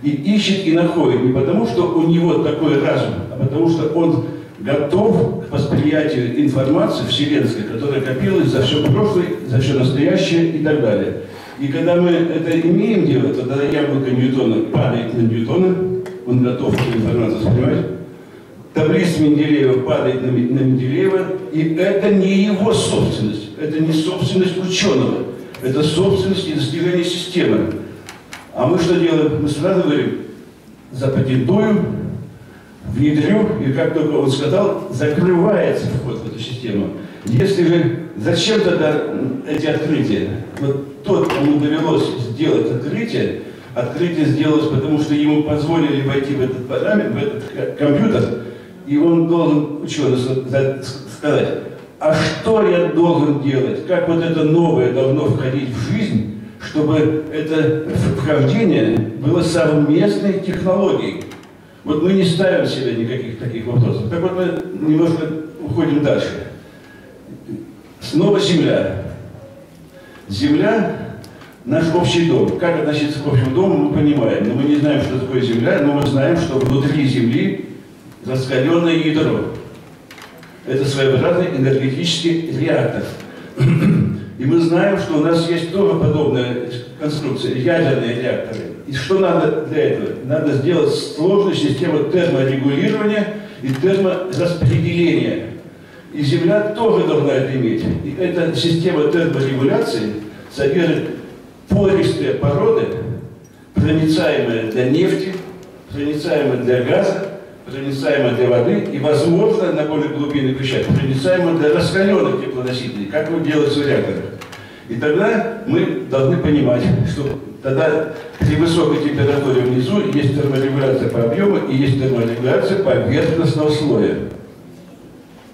И ищет и находит не потому, что у него такой разум, а потому что он готов к восприятию информации вселенской, которая копилась за все прошлое, за все настоящее и так далее. И когда мы это имеем дело, то тогда яблоко Ньютона падает на Ньютона, он готов эту информацию воспринимать. Таблица Менделеева падает на, Менделеева, и это не его собственность, это не собственность ученого, это собственность и системы. А мы что делаем? Мы сразу говорим, запатентую, внедрю, и как только он сказал, закрывается вход в эту систему. Если же, зачем тогда эти открытия? Вот тот, кому довелось сделать открытие, открытие сделалось, потому что ему позволили войти в этот параметр, в этот компьютер, и он должен ученый сказать, а что я должен делать, как вот это новое должно входить в жизнь, чтобы это вхождение было совместной технологией. Вот мы не ставим себе никаких таких вопросов. Так вот мы немножко уходим дальше. Снова Земля. Земля – наш общий дом. Как относиться к общему дому, мы понимаем. Но мы не знаем, что такое Земля, но мы знаем, что внутри Земли раскаленное ядро. Это своеобразный энергетический реактор. И мы знаем, что у нас есть тоже подобная конструкция, ядерные реакторы. И что надо для этого? Надо сделать сложную систему терморегулирования и термораспределения. И Земля тоже должна это иметь. И эта система терморегуляции содержит пористые породы, проницаемые для нефти, проницаемые для газа, проницаемая для воды и, возможно, на более глубинных вещах, проницаемая для раскаленных теплоносителей, как вы делаете в реакторах. И тогда мы должны понимать, что тогда при высокой температуре внизу есть терморегуляция по объему и есть терморегуляция поверхностного слоя.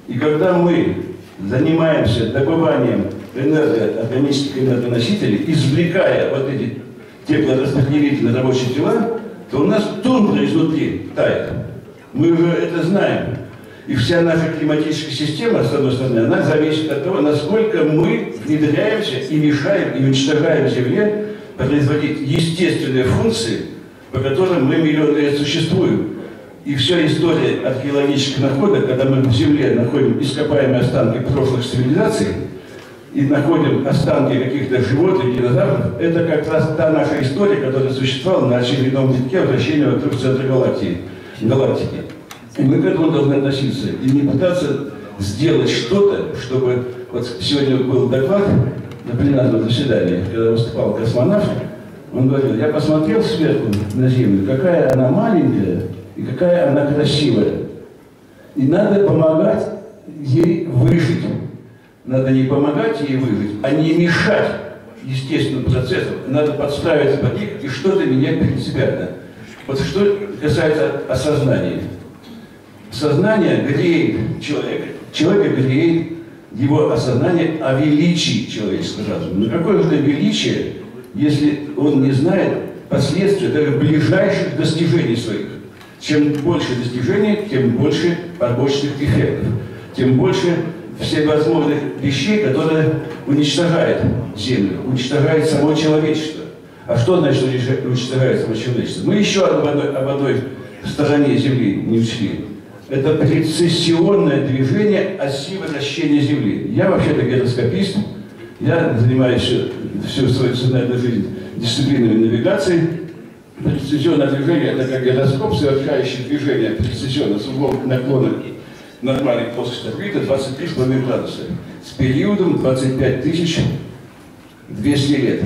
И когда мы занимаемся добыванием энергоорганических энергоносителей, извлекая вот эти теплораспределительные рабочие тела, то у нас тундра изнутри тает. Мы уже это знаем. И вся наша климатическая система, с одной стороны, она зависит от того, насколько мы внедряемся и мешаем, и уничтожаем Земле производить естественные функции, по которым мы миллион лет существуем. И вся история археологических находок, когда мы в Земле находим ископаемые останки прошлых цивилизаций, и находим останки каких-то животных, динозавров, это как раз та наша история, которая существовала на очередном витке вращения вокруг центра галактики. Галактики. И мы к этому должны относиться. И не пытаться сделать что-то, чтобы... Вот сегодня был доклад на пленарном заседании, когда выступал космонавт, он говорил, я посмотрел сверху на Землю, какая она маленькая и какая она красивая. И надо помогать ей выжить. Надо не помогать ей выжить, а не мешать естественным процессам. Надо подстраиваться под них и что-то менять принципиально. Вот что касается осознания. Сознание греет человека. Человека греет его осознание о величии человеческого разума. Но какое же это величие, если он не знает последствий даже ближайших достижений своих? Чем больше достижений, тем больше побочных эффектов, тем больше всевозможных вещей, которые уничтожают Землю, уничтожают само человечество. А что значит уничтожает само человечество? Мы еще об одной, об одной стороне Земли не учли. Это прецессионное движение оси вращения Земли. Я вообще-то гироскопист, я занимаюсь всю свою социальную жизнь дисциплинами навигации. Прецессионное движение – это как гироскоп, совершающий движение прецессионно с углом наклона нормальной плоскости орбиты 23,5 градуса с периодом 25 тысяч 200 лет.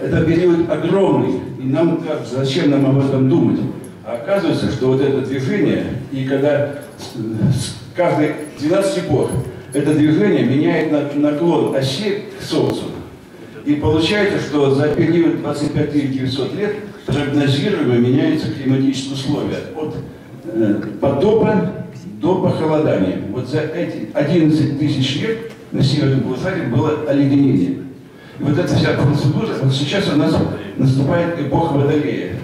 Это период огромный, и нам как, зачем нам об этом думать? А оказывается, что вот это движение, и когда каждые 12 эпох это движение меняет наклон оси к Солнцу. И получается, что за период 25 900 лет прогнозируемо меняются климатические условия. От э, потопа до похолодания. Вот за эти 11 тысяч лет на северном полушарии было оледенение. Вот эта вся процедура, вот сейчас у нас наступает эпоха Водолея.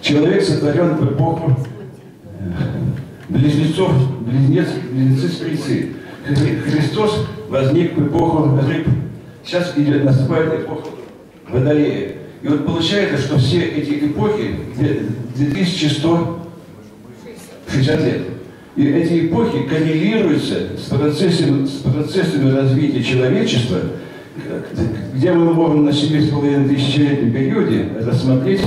Человек сотворен в эпоху э, близнецов, близнец, близнецы-стрельцы. Христос возник в эпоху рыб. Сейчас идет, наступает эпоха Водолея. И вот получается, что все эти эпохи 2160 лет. И эти эпохи коррелируются с процессами, с процессами развития человечества, где мы можем на 7,5 тысячелетнем периоде рассмотреть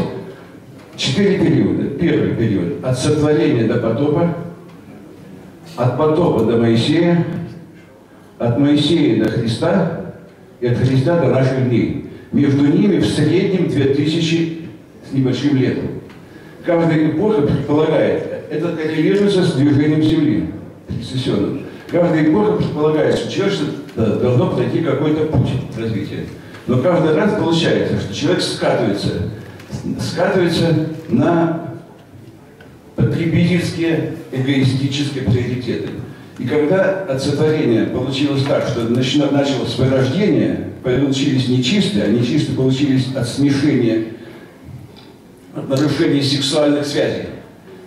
четыре периода. Первый период – от сотворения до потопа, от потопа до Моисея, от Моисея до Христа и от Христа до наших дней. Между ними в среднем 2000 с небольшим летом. Каждая эпоха предполагает это коррелируется с движением Земли, прецессионным. Каждая эпоха предполагает, что человечество должно пройти какой-то путь развития. Но каждый раз получается, что человек скатывается, скатывается на потребительские, эгоистические приоритеты. И когда от получилось так, что началось вырождение, получились нечистые, а нечистые получились от смешения, от нарушения сексуальных связей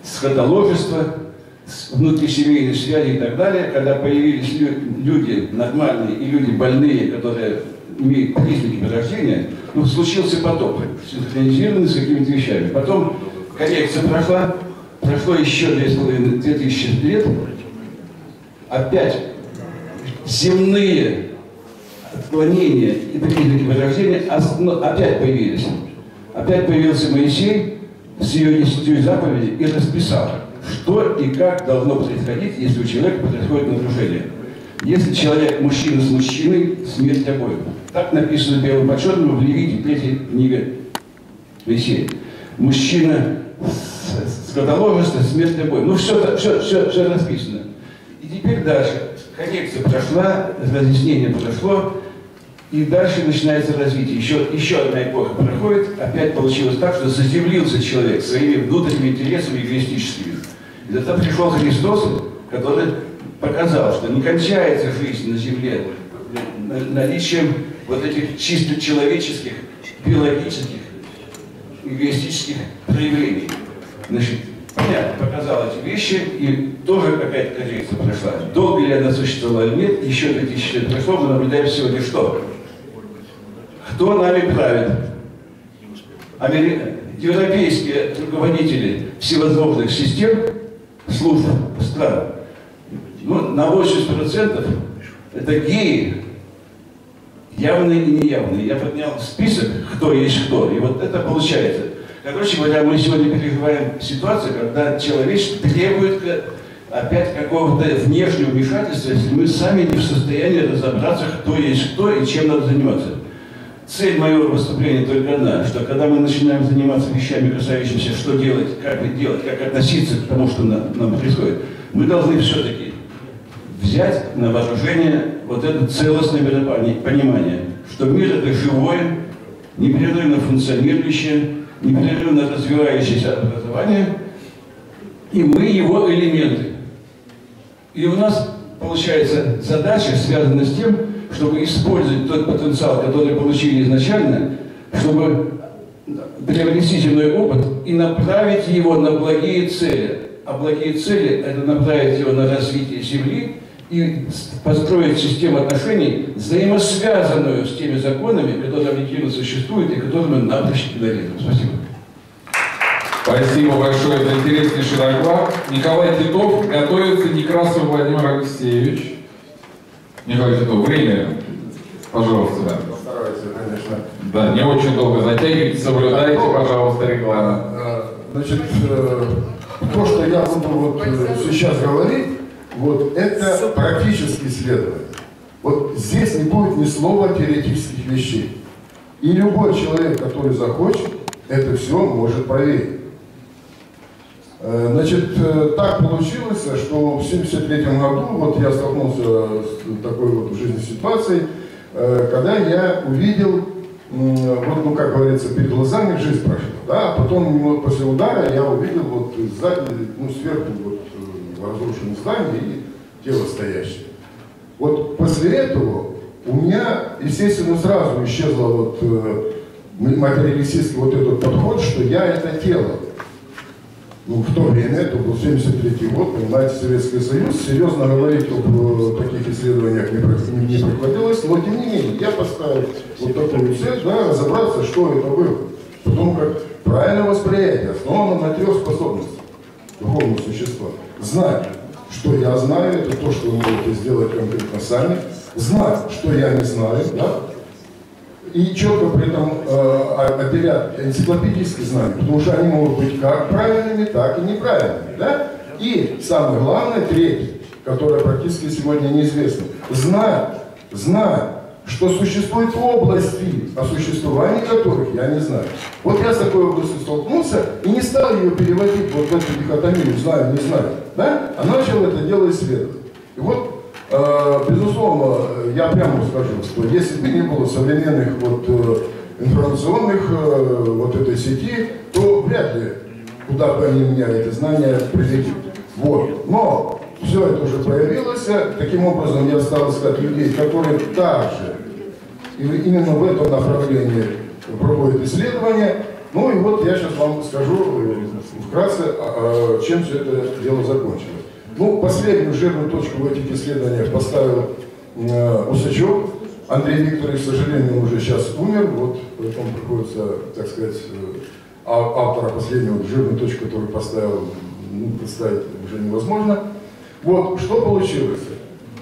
скотоложество, внутрисемейные связи и так далее, когда появились люди нормальные и люди больные, которые имеют признаки вырождения, ну, случился потоп, синхронизированный с какими-то вещами. Потом коррекция прошла, прошло еще 2000 лет, опять земные отклонения и признаки вырождения опять появились. Опять появился Моисей, с ее десятью заповедей и расписал, что и как должно происходить, если у человека происходит нарушение. Если человек мужчина с мужчиной, смерть обоим. Так написано белым почетным в Левите, третьей книге Моисея. Мужчина скотоложество, смерть обоим. Ну все, все, все, все расписано. И теперь дальше. Коррекция прошла, разъяснение прошло, и дальше начинается развитие. Еще, еще одна эпоха проходит, опять получилось так, что заземлился человек своими внутренними интересами эгоистическими. И тогда пришел Христос, который показал, что не кончается жизнь на земле наличием вот этих чисто человеческих, биологических, эгоистических проявлений. Значит, понятно, показал эти вещи, и тоже какая-то коррекция прошла. Долго ли она существовала или нет, еще 2000 лет прошло, мы наблюдаем сегодня что? Кто нами правит? Амери... Европейские руководители всевозможных систем, служб, стран, ну, на 80% это геи, явные и неявные. Я поднял список, кто есть кто, и вот это получается. Короче говоря, мы сегодня переживаем ситуацию, когда человечество требует опять какого-то внешнего вмешательства, если мы сами не в состоянии разобраться, кто есть кто и чем надо заниматься. Цель моего выступления только одна, что когда мы начинаем заниматься вещами, касающимися, что делать, как быть делать, как относиться к тому, что нам, нам происходит, мы должны все-таки взять на вооружение вот это целостное понимание, что мир это живое, непрерывно функционирующее, непрерывно развивающееся образование, и мы его элементы. И у нас получается задача, связанная с тем, чтобы использовать тот потенциал, который получили изначально, чтобы приобрести земной опыт и направить его на благие цели. А благие цели – это направить его на развитие Земли и построить систему отношений, взаимосвязанную с теми законами, которые объективно существуют и которые мы напрочь игнорируем. Спасибо. Спасибо большое за интереснейший доклад. Николай Титов готовится Некрасов Владимир Алексеевич. Николай Титов, время, пожалуйста. Да. Постараюсь, конечно. Да, не очень долго затягивайте, соблюдайте, пожалуйста, рекламу. Значит, э, то, что я буду вот э, сейчас говорить, вот это практические исследования. Вот здесь не будет ни слова теоретических вещей. И любой человек, который захочет, это все может проверить. Э, значит, э, так получилось, что в 1973 году вот я столкнулся с такой вот жизненной ситуацией, э, когда я увидел, вот, ну, как говорится, перед глазами жизнь прошла, да, а потом после удара я увидел вот сзади, ну, сверху вот разрушенное здание и тело стоящее. Вот после этого у меня, естественно, сразу исчезло вот материалистический вот этот подход, что я это тело. Ну, в то время, это был 73 год, понимаете, Советский Союз, серьезно говорить об э, таких исследованиях не, не, приходилось, но тем не менее, я поставил вот такую цель, да, разобраться, что это было. Потому как правильное восприятие основано на трех способностях духовного существа. Знать, что я знаю, это то, что вы можете сделать конкретно сами. Знать, что я не знаю, да, и четко при этом э, отделять энциклопедические знания, потому что они могут быть как правильными, так и неправильными. Да? И самое главное, третье, которое практически сегодня неизвестно, знать, знать, что существует области, о существовании которых я не знаю. Вот я с такой областью столкнулся и не стал ее переводить вот в эту дихотомию «знаю, не знаю», да? а начал это дело исследовать. И вот безусловно, я прямо скажу, что если бы не было современных вот э, информационных э, вот этой сети, то вряд ли куда бы они меня эти знания приведут. Вот. Но все это уже появилось. Таким образом, я стал искать людей, которые также именно в этом направлении проводят исследования. Ну и вот я сейчас вам скажу вкратце, а, а, чем все это дело закончилось. Ну, последнюю жирную точку в этих исследованиях поставил э, Усачев. Андрей Викторович, к сожалению, уже сейчас умер, вот поэтому приходится, так сказать, э, автора последнего жирную точку, которую поставил, ну, представить уже невозможно. Вот, что получилось?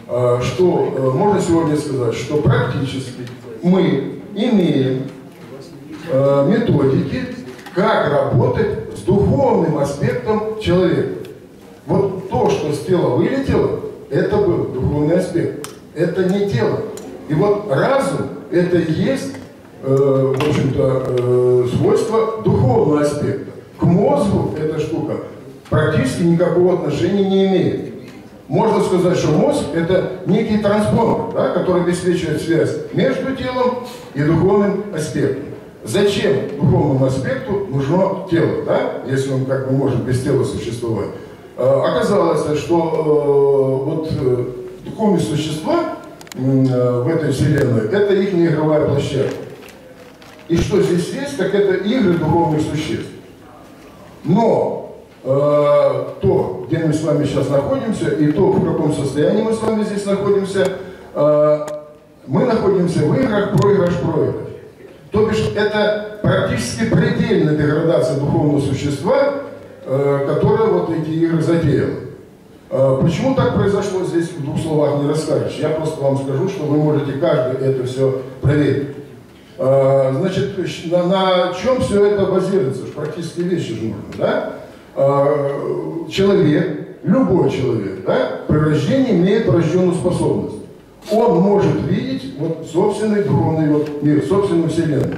Э, что э, можно сегодня сказать, что практически мы имеем методики, как работать с духовным аспектом человека. Вот то, что с тела вылетело, это был духовный аспект. Это не тело. И вот разум – это и есть, э, в общем-то, э, свойство духовного аспекта. К мозгу эта штука практически никакого отношения не имеет. Можно сказать, что мозг – это некий транспондер, да, который обеспечивает связь между телом и духовным аспектом. Зачем духовному аспекту нужно тело, да, если он как бы может без тела существовать? Э, оказалось, что э, вот э, духовные существа в этой вселенной – это их игровая площадка. И что здесь есть, так это игры духовных существ. Но э, то, где мы с вами сейчас находимся, и то, в каком состоянии мы с вами здесь находимся, э, мы находимся в играх проигрыш-проигрыш. То бишь это практически предельная деградация духовного существа, которая вот эти игры затеяла. Э, почему так произошло, здесь в двух словах не расскажешь. Я просто вам скажу, что вы можете каждый это все проверить. Э, значит, на, на чем все это базируется? Практически вещи же нужно, да? Э, человек, любой человек, да, при рождении имеет врожденную способность. Он может видеть вот собственный духовный вот мир, собственную вселенную.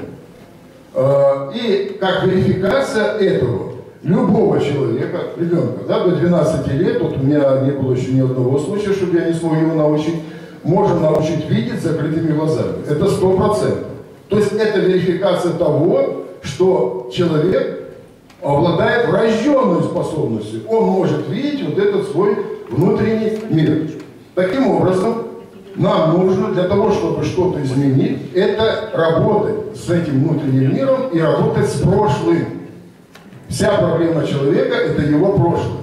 Э, и как верификация этого, любого человека, ребенка, да, до 12 лет, вот у меня не было еще ни одного случая, чтобы я не смог его научить, можем научить видеть закрытыми глазами. Это сто процентов. То есть это верификация того, что человек обладает врожденной способностью. Он может видеть вот этот свой внутренний мир. Таким образом, нам нужно для того, чтобы что-то изменить, это работать с этим внутренним миром и работать с прошлым. Вся проблема человека – это его прошлое.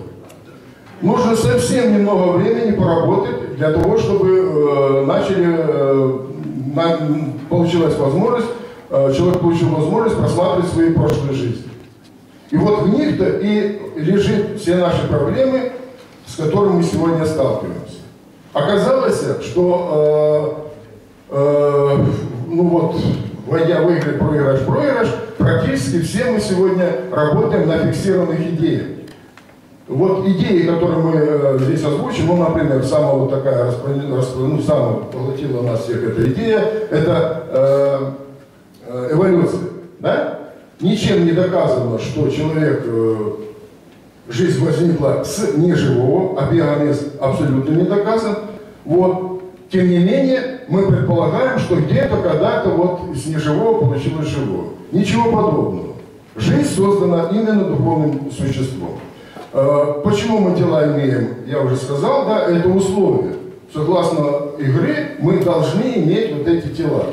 Нужно совсем немного времени поработать для того, чтобы э, начали, э, получилась возможность, э, человек получил возможность просматривать свои прошлые жизни. И вот в них-то и лежит все наши проблемы, с которыми мы сегодня сталкиваемся. Оказалось, что э, э, ну вот, войдя в игры проигрыш-проигрыш, практически все мы сегодня работаем на фиксированных идеях. Вот идеи, которые мы э, здесь озвучим, ну, например, самая вот такая, ну, самая поглотила нас всех эта идея, это э, э, эволюция, да? Ничем не доказано, что человек, э, жизнь возникла с неживого, а биогенез абсолютно не доказан. Вот. Тем не менее, мы предполагаем, что где-то когда-то вот из неживого получилось живое. Ничего подобного. Жизнь создана именно духовным существом. Э, почему мы тела имеем, я уже сказал, да, это условие. Согласно игре мы должны иметь вот эти тела.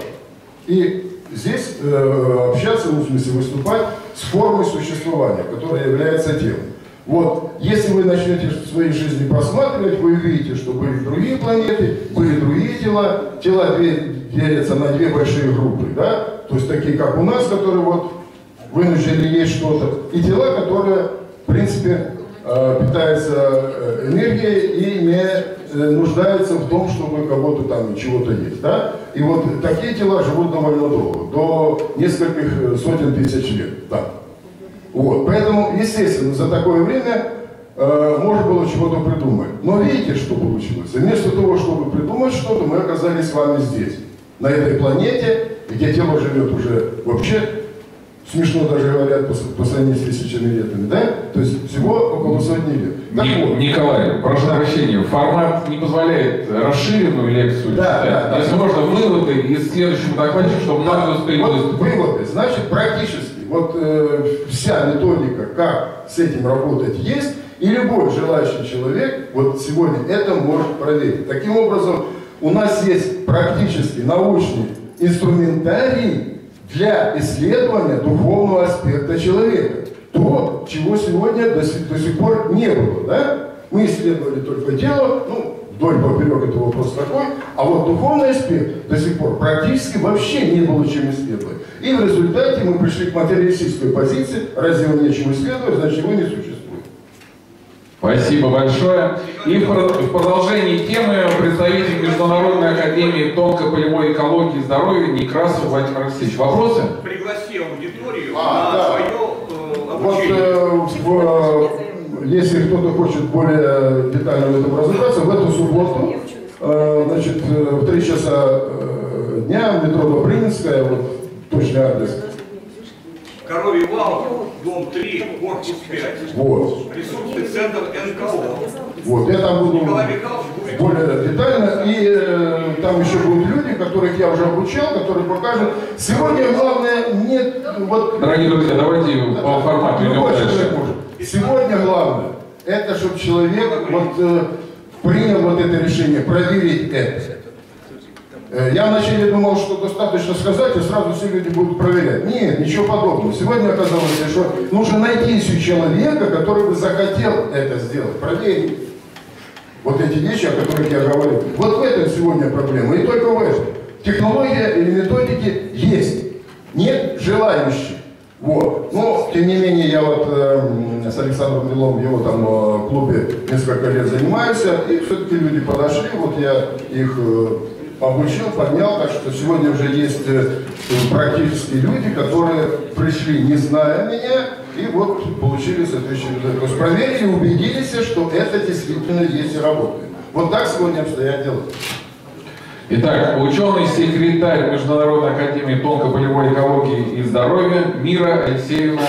И здесь э, общаться, в смысле выступать с формой существования, которая является телом. Вот, если вы начнете в своей жизни просматривать, вы увидите, что были другие планеты, были другие тела, тела делятся на две большие группы, да, то есть такие, как у нас, которые вот вынуждены есть что-то, и тела, которые, в принципе, э, питаются э, энергией и не э, нуждаются в том, чтобы кого-то там чего-то есть, да, и вот такие тела живут довольно долго, до нескольких сотен тысяч лет, да. Вот. Поэтому, естественно, за такое время э, можно было чего-то придумать. Но видите, что получилось? Вместо того, чтобы придумать что-то, мы оказались с вами здесь, на этой планете, где тело живет уже вообще, смешно даже говорят, по, по сравнению с тысячами летами, да? То есть всего около сотни лет. Так Ник- вот. Николай, прошу да. прощения, формат не позволяет расширенную лекцию да, читать. Да, Если да, можно, выводы из следующего докладчика, чтобы да, многие успели вот Выводы, значит, практически вот э, вся методика, как с этим работать, есть, и любой желающий человек вот сегодня это может проверить. Таким образом, у нас есть практически научный инструментарий для исследования духовного аспекта человека. То, чего сегодня до сих, до сих пор не было. Да? Мы исследовали только тело, ну, вдоль поперек это вопрос такой, а вот духовный аспект до сих пор практически вообще не было чем исследовать. И в результате мы пришли к материалистической позиции, раз его нечем исследовать, значит его не существует. Спасибо большое. И в продолжении темы представитель Международной академии тонкополевой экологии и здоровья Некрасов Владимир Алексеевич. Вопросы? Пригласи аудиторию а, на да. свое э, обучение. Вот, э, в, если кто-то хочет более детально в этом разобраться, в эту субботу, э, значит, в 3 часа дня метро Добрынинская, вот точный адрес. Коровий вал, дом 3, корпус 5. Вот. Присутствует центр НКО. Вот, я там буду более детально, и э, там еще будут люди, которых я уже обучал, которые покажут. Сегодня главное не вот. Дорогие друзья, давайте да, по формату идем дальше. Сегодня главное, это чтобы человек вот э, принял вот это решение, проверить это. Э, Я вначале думал, что достаточно сказать, и сразу все люди будут проверять. Нет, ничего подобного. Сегодня оказалось, что нужно найти еще человека, который бы захотел это сделать, проверить. Вот эти вещи, о которых я говорю. Вот в этом сегодня проблема, и только в этом. Технология или методики есть. Нет желающих. Вот. Но, тем не менее, я вот э, с Александром Белом в его там э, клубе несколько лет занимаюсь, и все-таки люди подошли, вот я их э, обучил, поднял, так что сегодня уже есть э, практически люди, которые пришли, не зная меня, и вот получили соответствующий результат. То есть проверили, убедились, что это действительно есть и работает. Вот так сегодня обстоят дела. Итак, ученый-секретарь Международной академии тонко-полевой экологии и здоровья Мира Алексеевна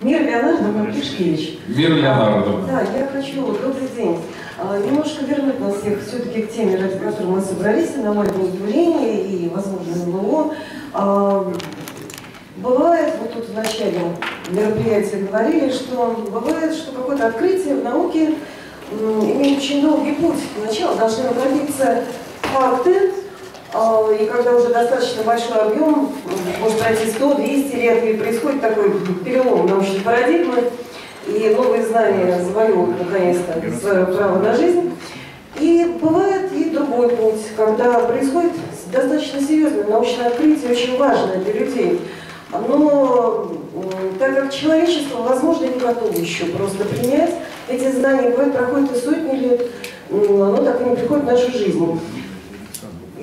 Мир Леонардо Маркишкевич. Мир Леонардо. Да, я хочу, добрый день, а, немножко вернуть нас всех все-таки к теме, ради которой мы собрались, на мое удивление и, возможно, НЛО. А, Бывает, вот тут в начале мероприятия говорили, что бывает, что какое-то открытие в науке имеет очень долгий путь. Сначала должны накопиться а, и когда уже достаточно большой объем, может пройти 100-200 лет, и происходит такой перелом научной парадигмы, и новые знания завоевывают наконец-то свое право на жизнь. И бывает и другой путь, когда происходит достаточно серьезное научное открытие, очень важное для людей. Но так как человечество, возможно, не готово еще просто принять эти знания, бывает, проходит и сотни лет, оно так и не приходит в нашу жизнь.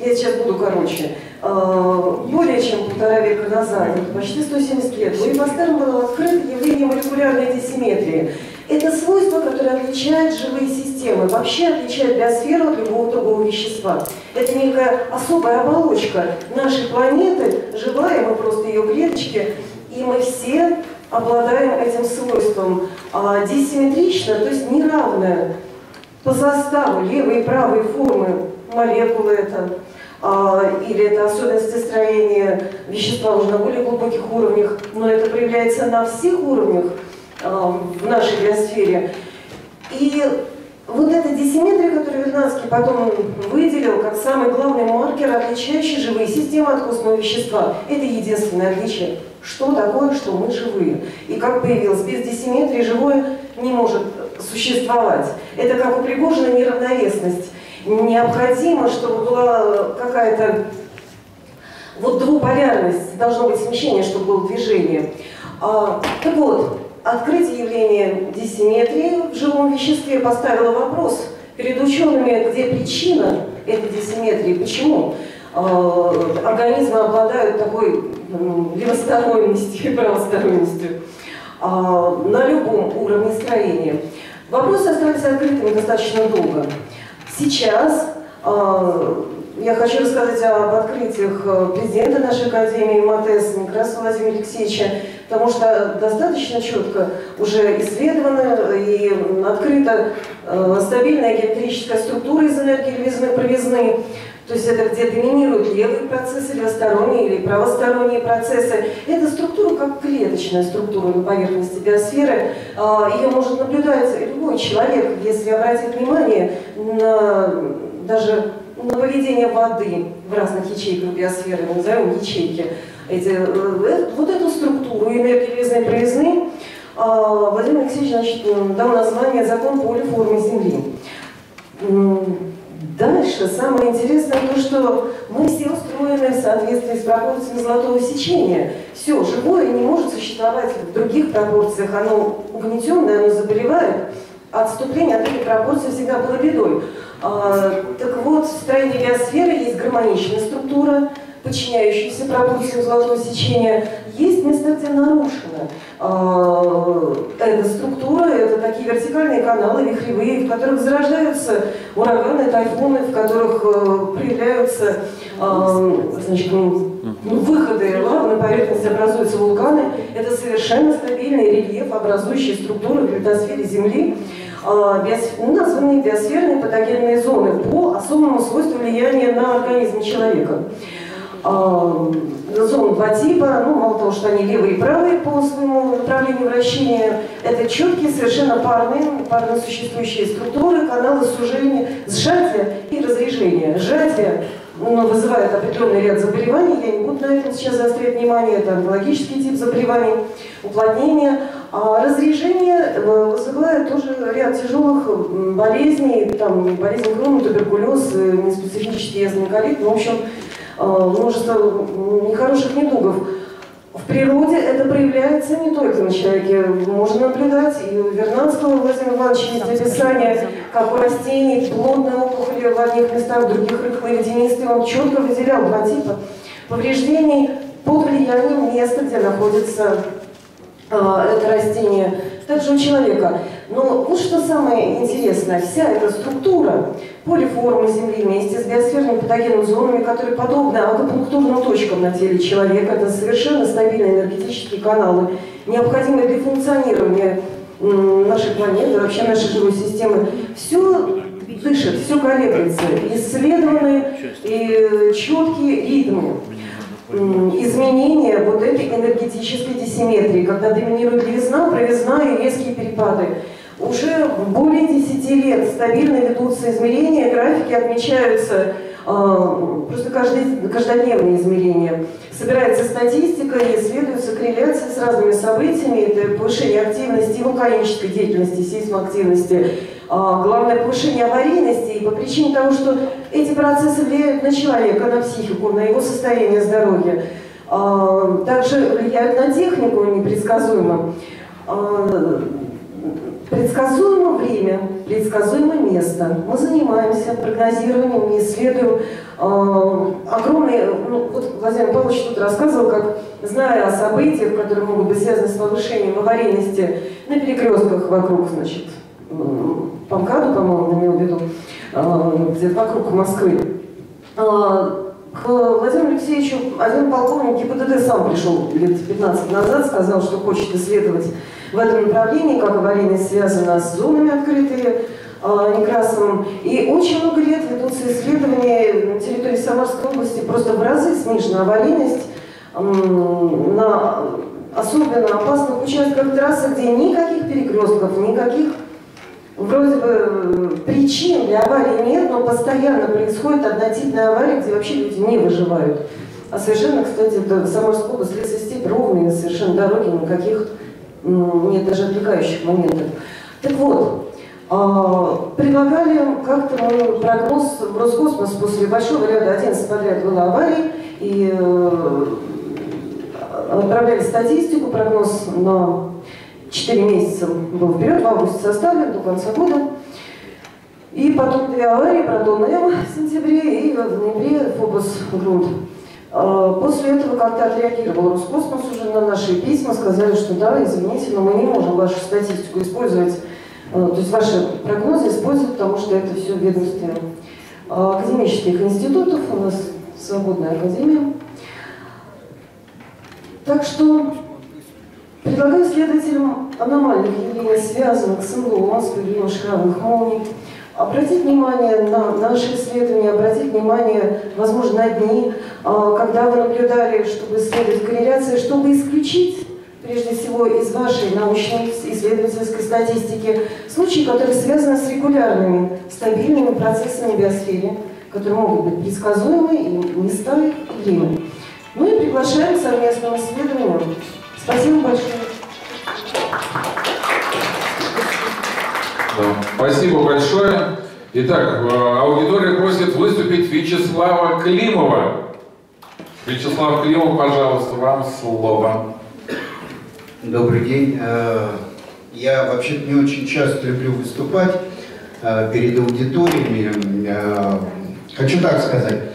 Я сейчас буду короче. А, Более чем полтора века назад, почти 170 лет, Луи Пастером было открыто явление молекулярной диссиметрии. Это свойство, которое отличает живые системы, вообще отличает биосферу от любого другого вещества. Это некая особая оболочка нашей планеты, живая, мы просто ее клеточки, и мы все обладаем этим свойством. А диссиметрично, то есть неравное по составу левой и правой формы молекулы это, а, или это особенности строения вещества уже на более глубоких уровнях, но это проявляется на всех уровнях а, в нашей биосфере. И вот эта диссиметрия, которую Вернадский потом выделил как самый главный маркер, отличающий живые системы от костного вещества, это единственное отличие. Что такое, что мы живые? И как появилось, без диссиметрии живое не может существовать. Это как у Пригожина неравновесность. Необходимо, чтобы была какая-то вот двуполярность, должно быть смещение, чтобы было движение. А, так вот, открытие явления диссиметрии в живом веществе поставило вопрос перед учеными, где причина этой диссиметрии, почему а, организмы обладают такой левосторонностью и правосторонностью на любом уровне строения. Вопросы остались открытыми достаточно долго. Сейчас а, я хочу рассказать об открытиях э, президента нашей академии МАТЭС Некрасова Владимира Алексеевича, потому что достаточно четко уже исследовано и открыта э, стабильная геометрическая структура из энергии левизны провизны. То есть это где доминируют левые процессы, левосторонние или правосторонние процессы. Эта структура как клеточная структура на поверхности биосферы. А, Ее может наблюдать любой человек, если обратить внимание на даже на поведение воды в разных ячейках биосферы, мы назовем ячейки. Эти, э, вот эту структуру энергии провизны а, Владимир Алексеевич значит, дал название «Закон поля формы Земли». Дальше самое интересное то, что мы все устроены в соответствии с пропорциями золотого сечения. Все, живое не может существовать в других пропорциях, оно угнетенное, оно заболевает. Отступление от этой пропорции всегда было бедой. А, так вот, в строении биосферы есть гармоничная структура, подчиняющаяся пропорциям золотого сечения. Есть места, где нарушена а, эта структура, это такие вертикальные каналы, вихревые, в которых зарождаются ураганы, тайфуны, в которых э, проявляются а, значит, ну, ну, выходы лав на поверхность образуются вулканы. Это совершенно стабильный рельеф, образующий структуру в литосфере Земли, а, биос- ну, названные биосферные патогенные зоны по особому свойству влияния на организм человека. Зон два типа, ну, мало того, что они левые и правые по своему направлению вращения, это четкие, совершенно парные, парно существующие структуры, каналы сужения, сжатия и разрежения. Сжатие ну, вызывает определенный ряд заболеваний. Я не буду на этом сейчас заострять внимание. Это онкологический тип заболеваний, уплотнение. А разрежение э, вызывает тоже ряд тяжелых болезней, там болезнь Крона, туберкулез, э, неспецифический язвенный колит, ну, в общем, множество нехороших недугов. В природе это проявляется не только на человеке. Можно наблюдать, и у Вернадского Владимира Ивановича есть описание, как у растений плотные опухоли в одних местах, в других рыхлые водянистые. Он четко выделял два типа повреждений под влиянием места, где находится э, это растение. Также у человека. Но вот что самое интересное, вся эта структура полиформы Земли вместе с биосферными патогенными зонами, которые подобны акупунктурным точкам на теле человека, это совершенно стабильные энергетические каналы, необходимые для функционирования нашей планеты, вообще нашей живой системы. Все дышит, все колеблется, исследованы и четкие ритмы изменения вот этой энергетической диссиметрии, когда доминирует левизна, правизна и резкие перепады. Уже более 10 лет стабильно ведутся измерения, графики отмечаются, э, просто каждый, каждодневные измерения. Собирается статистика и исследуется корреляция с разными событиями. Это повышение активности вулканической деятельности, сейсмоактивности, э, главное повышение аварийности. И по причине того, что эти процессы влияют на человека, на психику, на его состояние здоровья, э, также влияют на технику непредсказуемо. Предсказуемо время, предсказуемо место. Мы занимаемся прогнозированием, мы исследуем э, огромные... Ну, вот Владимир Павлович тут рассказывал, как, зная о событиях, которые могут быть связаны с повышением аварийности на перекрестках вокруг, значит, по по-моему, имел в виду, вокруг Москвы. Э, к Владимиру Алексеевичу один полковник ГИБДД сам пришел лет 15 назад, сказал, что хочет исследовать в этом направлении, как аварийность связана с зонами открытыми, а, Некрасовым. И очень много лет ведутся исследования на территории Самарской области, просто в разы снижена аварийность на особенно опасных участках трассы, где никаких перекрестков, никаких вроде бы причин для аварии нет, но постоянно происходит однотипная авария, где вообще люди не выживают. А совершенно, кстати, в Самарской области лесостепь ровные совершенно дороги, никаких нет даже отвлекающих моментов. Так вот, а, предлагали как-то мы прогноз в Роскосмос после большого ряда, 11 подряд было аварий, и э, отправляли статистику, прогноз на 4 месяца был вперед, в августе составлен до конца года. И потом две аварии, Протон М в сентябре и в ноябре Фобос Грунт. А, после этого как-то отреагировал Роскосмос уже на наши письма, сказали, что да, извините, но мы не можем вашу статистику использовать, а, то есть ваши прогнозы использовать, потому что это все ведомстве а, академических институтов, у нас свободная академия. Так что предлагаю следователям аномальных явлений, связанных с МГУ, с появлением шрамовых молний, обратить внимание на наши исследования, обратить внимание, возможно, на дни, а, когда вы наблюдали, чтобы исследовать корреляции, чтобы исключить прежде всего из вашей научной исследовательской статистики случаи, которые связаны с регулярными, стабильными процессами в биосфере, которые могут быть предсказуемы и места их время. И приглашаем к совместному исследованию. Спасибо большое. Спасибо большое. Итак, аудитория просит выступить Вячеслава Климова. Вячеслав Климов, пожалуйста, вам слово. Добрый день. Э, я вообще не очень часто люблю выступать э, перед аудиториями. Э, хочу так сказать.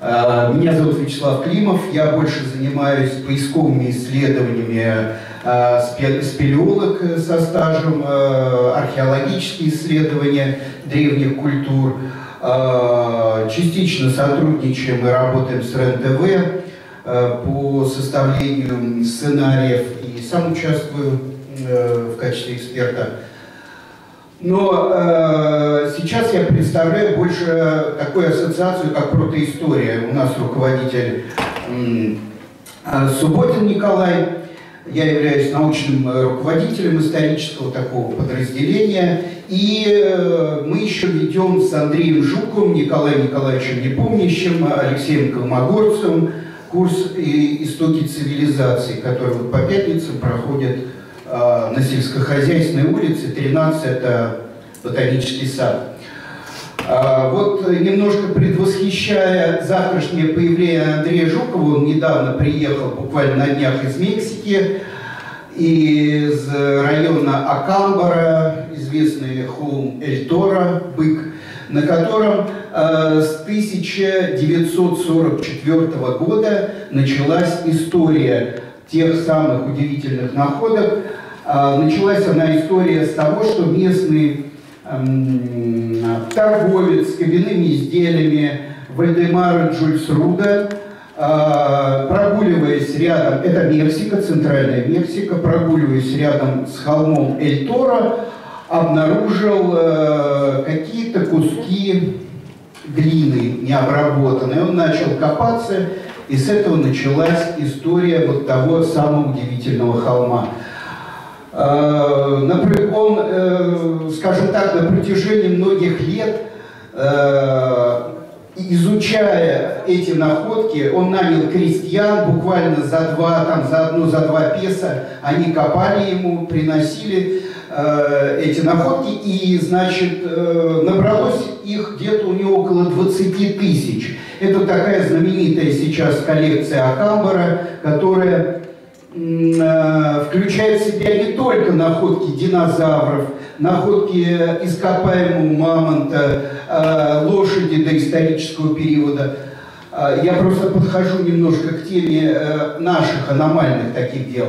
Меня зовут Вячеслав Климов. Я больше занимаюсь поисковыми исследованиями спелеолог со стажем, археологические исследования древних культур. Частично сотрудничаем и работаем с РЕН-ТВ по составлению сценариев и сам участвую в качестве эксперта. Но э, сейчас я представляю больше такую ассоциацию, как протоистория. У нас руководитель э, Субботин Николай, Я являюсь научным э, руководителем исторического такого подразделения. И э, мы еще ведем с Андреем Жуковым, Николаем Николаевичем Непомнящим, Алексеем Колмогорцевым курс «Истоки цивилизации», который по пятницам проходит э, на сельскохозяйственной улице 13, это ботанический сад. А, вот немножко предвосхищая завтрашнее появление Андрея Жукова, он недавно приехал буквально на днях из Мексики, из района Акамбара, известный холм Эль-Тора, Бык, на котором э, с 1944 года началась история тех самых удивительных находок. Э, началась она история с того, что местные торговец с кабинными изделиями Вальдемара Джульсруда, а, прогуливаясь рядом, это Мексика, центральная Мексика, прогуливаясь рядом с холмом Эль-Торо, обнаружил э, какие-то куски глины необработанные. Он начал копаться, и с этого началась история вот того самого удивительного холма. Э, он, э, скажем так, на протяжении многих лет, э, изучая эти находки, он нанял крестьян буквально за два, там, за одну, за два песа, они копали ему, приносили эти находки, и, значит, набралось их где-то у него около 20 тысяч. Это такая знаменитая сейчас коллекция Акамбара, которая включает в себя не только находки динозавров, находки ископаемого мамонта, э, лошади доисторического периода. Э, я просто подхожу немножко к теме наших аномальных таких дел.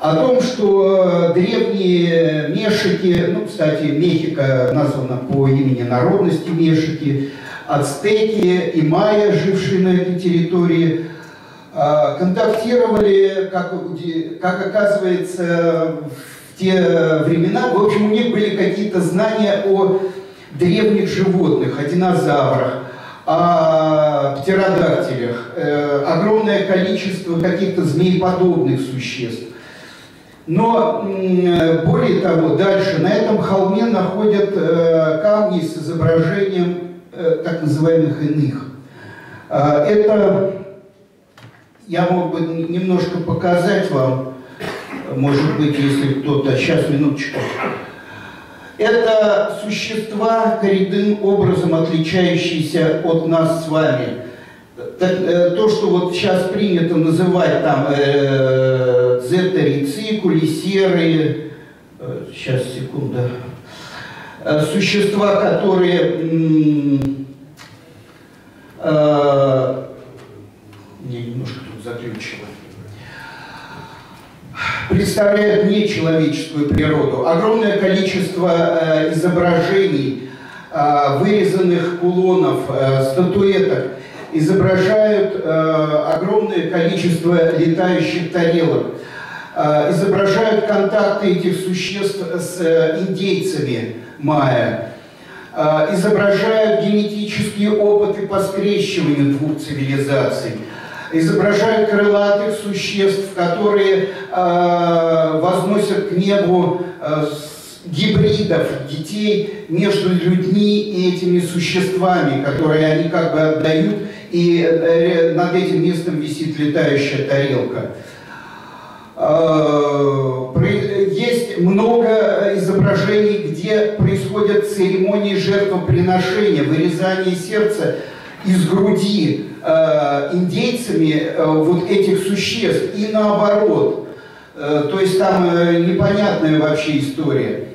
О том, что древние мешики, ну, кстати, Мехико названа по имени народности мешики, ацтеки и майя, жившие на этой территории, контактировали, как, как оказывается, в те времена. В общем, у них были какие-то знания о древних животных, о динозаврах, о птеродактилях, э, огромное количество каких-то змееподобных существ. Но более того, дальше на этом холме находят э, камни с изображением э, так называемых иных. Э, это я мог бы немножко показать вам, может быть, если кто-то... Сейчас, минуточку. Это существа, коренным образом отличающиеся от нас с вами. Э, то, что вот сейчас принято называть там э, зеттерицикули, серые, э, сейчас, секунда, э, существа, которые э, немножко заключила, представляют нечеловеческую природу. Огромное количество э, изображений, э, вырезанных кулонов, э, статуэток изображают огромное количество летающих тарелок, изображают контакты этих существ с индейцами майя, изображают генетические опыты по скрещиванию двух цивилизаций – изображают крылатых существ, которые э, возносят к небу э, гибридов, детей между людьми и этими существами, которые они как бы отдают, и э, над этим местом висит летающая тарелка. Э, есть много изображений, где происходят церемонии жертвоприношения, вырезание сердца из груди э, индейцами э, вот этих существ и наоборот. Э, то есть там э, непонятная вообще история.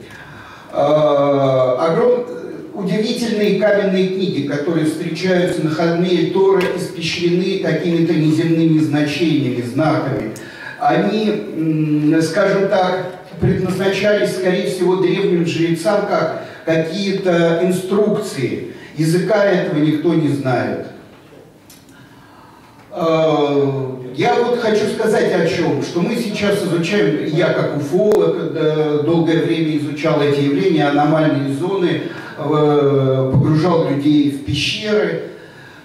Э, огром... Удивительные каменные книги, которые встречаются на холме Торы, испещрены какими-то неземными значениями, знаками. Они, скажем так, предназначались, скорее всего, древним жрецам как какие-то инструкции. Языка этого никто не знает. Э, я вот хочу сказать о чем, что мы сейчас изучаем, я как уфолог долгое время изучал эти явления, аномальные зоны, э, погружал людей в пещеры.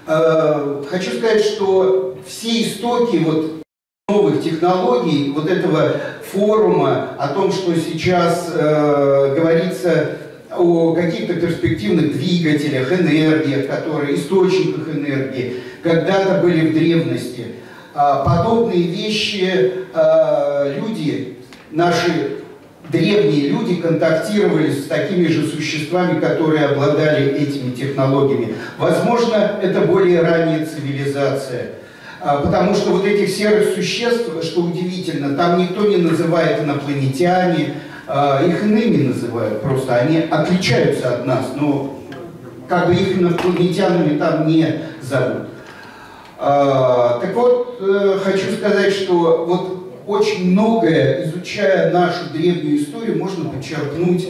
Э, хочу сказать, что все истоки вот новых технологий, вот этого форума, о том, что сейчас э, говорится о каких-то перспективных двигателях, энергиях, которые, источниках энергии, когда-то были в древности. А подобные вещи э, люди, наши древние люди контактировали с такими же существами, которые обладали этими технологиями. Возможно, это более ранняя цивилизация. А, потому что вот этих серых существ, что удивительно, там никто не называет инопланетяне, а, их иными называют просто, они отличаются от нас, но как бы их инопланетянами там не зовут. А, так вот, э, хочу сказать, что вот очень многое, изучая нашу древнюю историю, можно подчеркнуть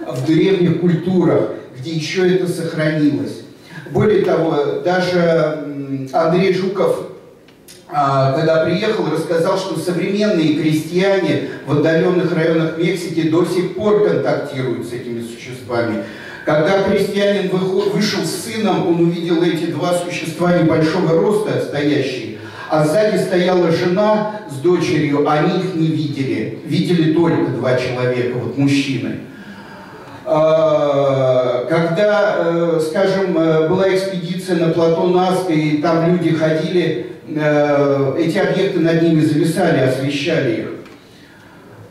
в древних культурах, где еще это сохранилось. Более того, даже Андрей Жуков, когда приехал, рассказал, что современные крестьяне в отдаленных районах Мексики до сих пор контактируют с этими существами. Когда крестьянин вышел с сыном, он увидел эти два существа небольшого роста стоящие, а сзади стояла жена с дочерью, они их не видели. Видели только два человека, вот мужчины. А, когда, э, скажем, э, была экспедиция на плато Наска, и там люди ходили, э, эти объекты над ними зависали, освещали их.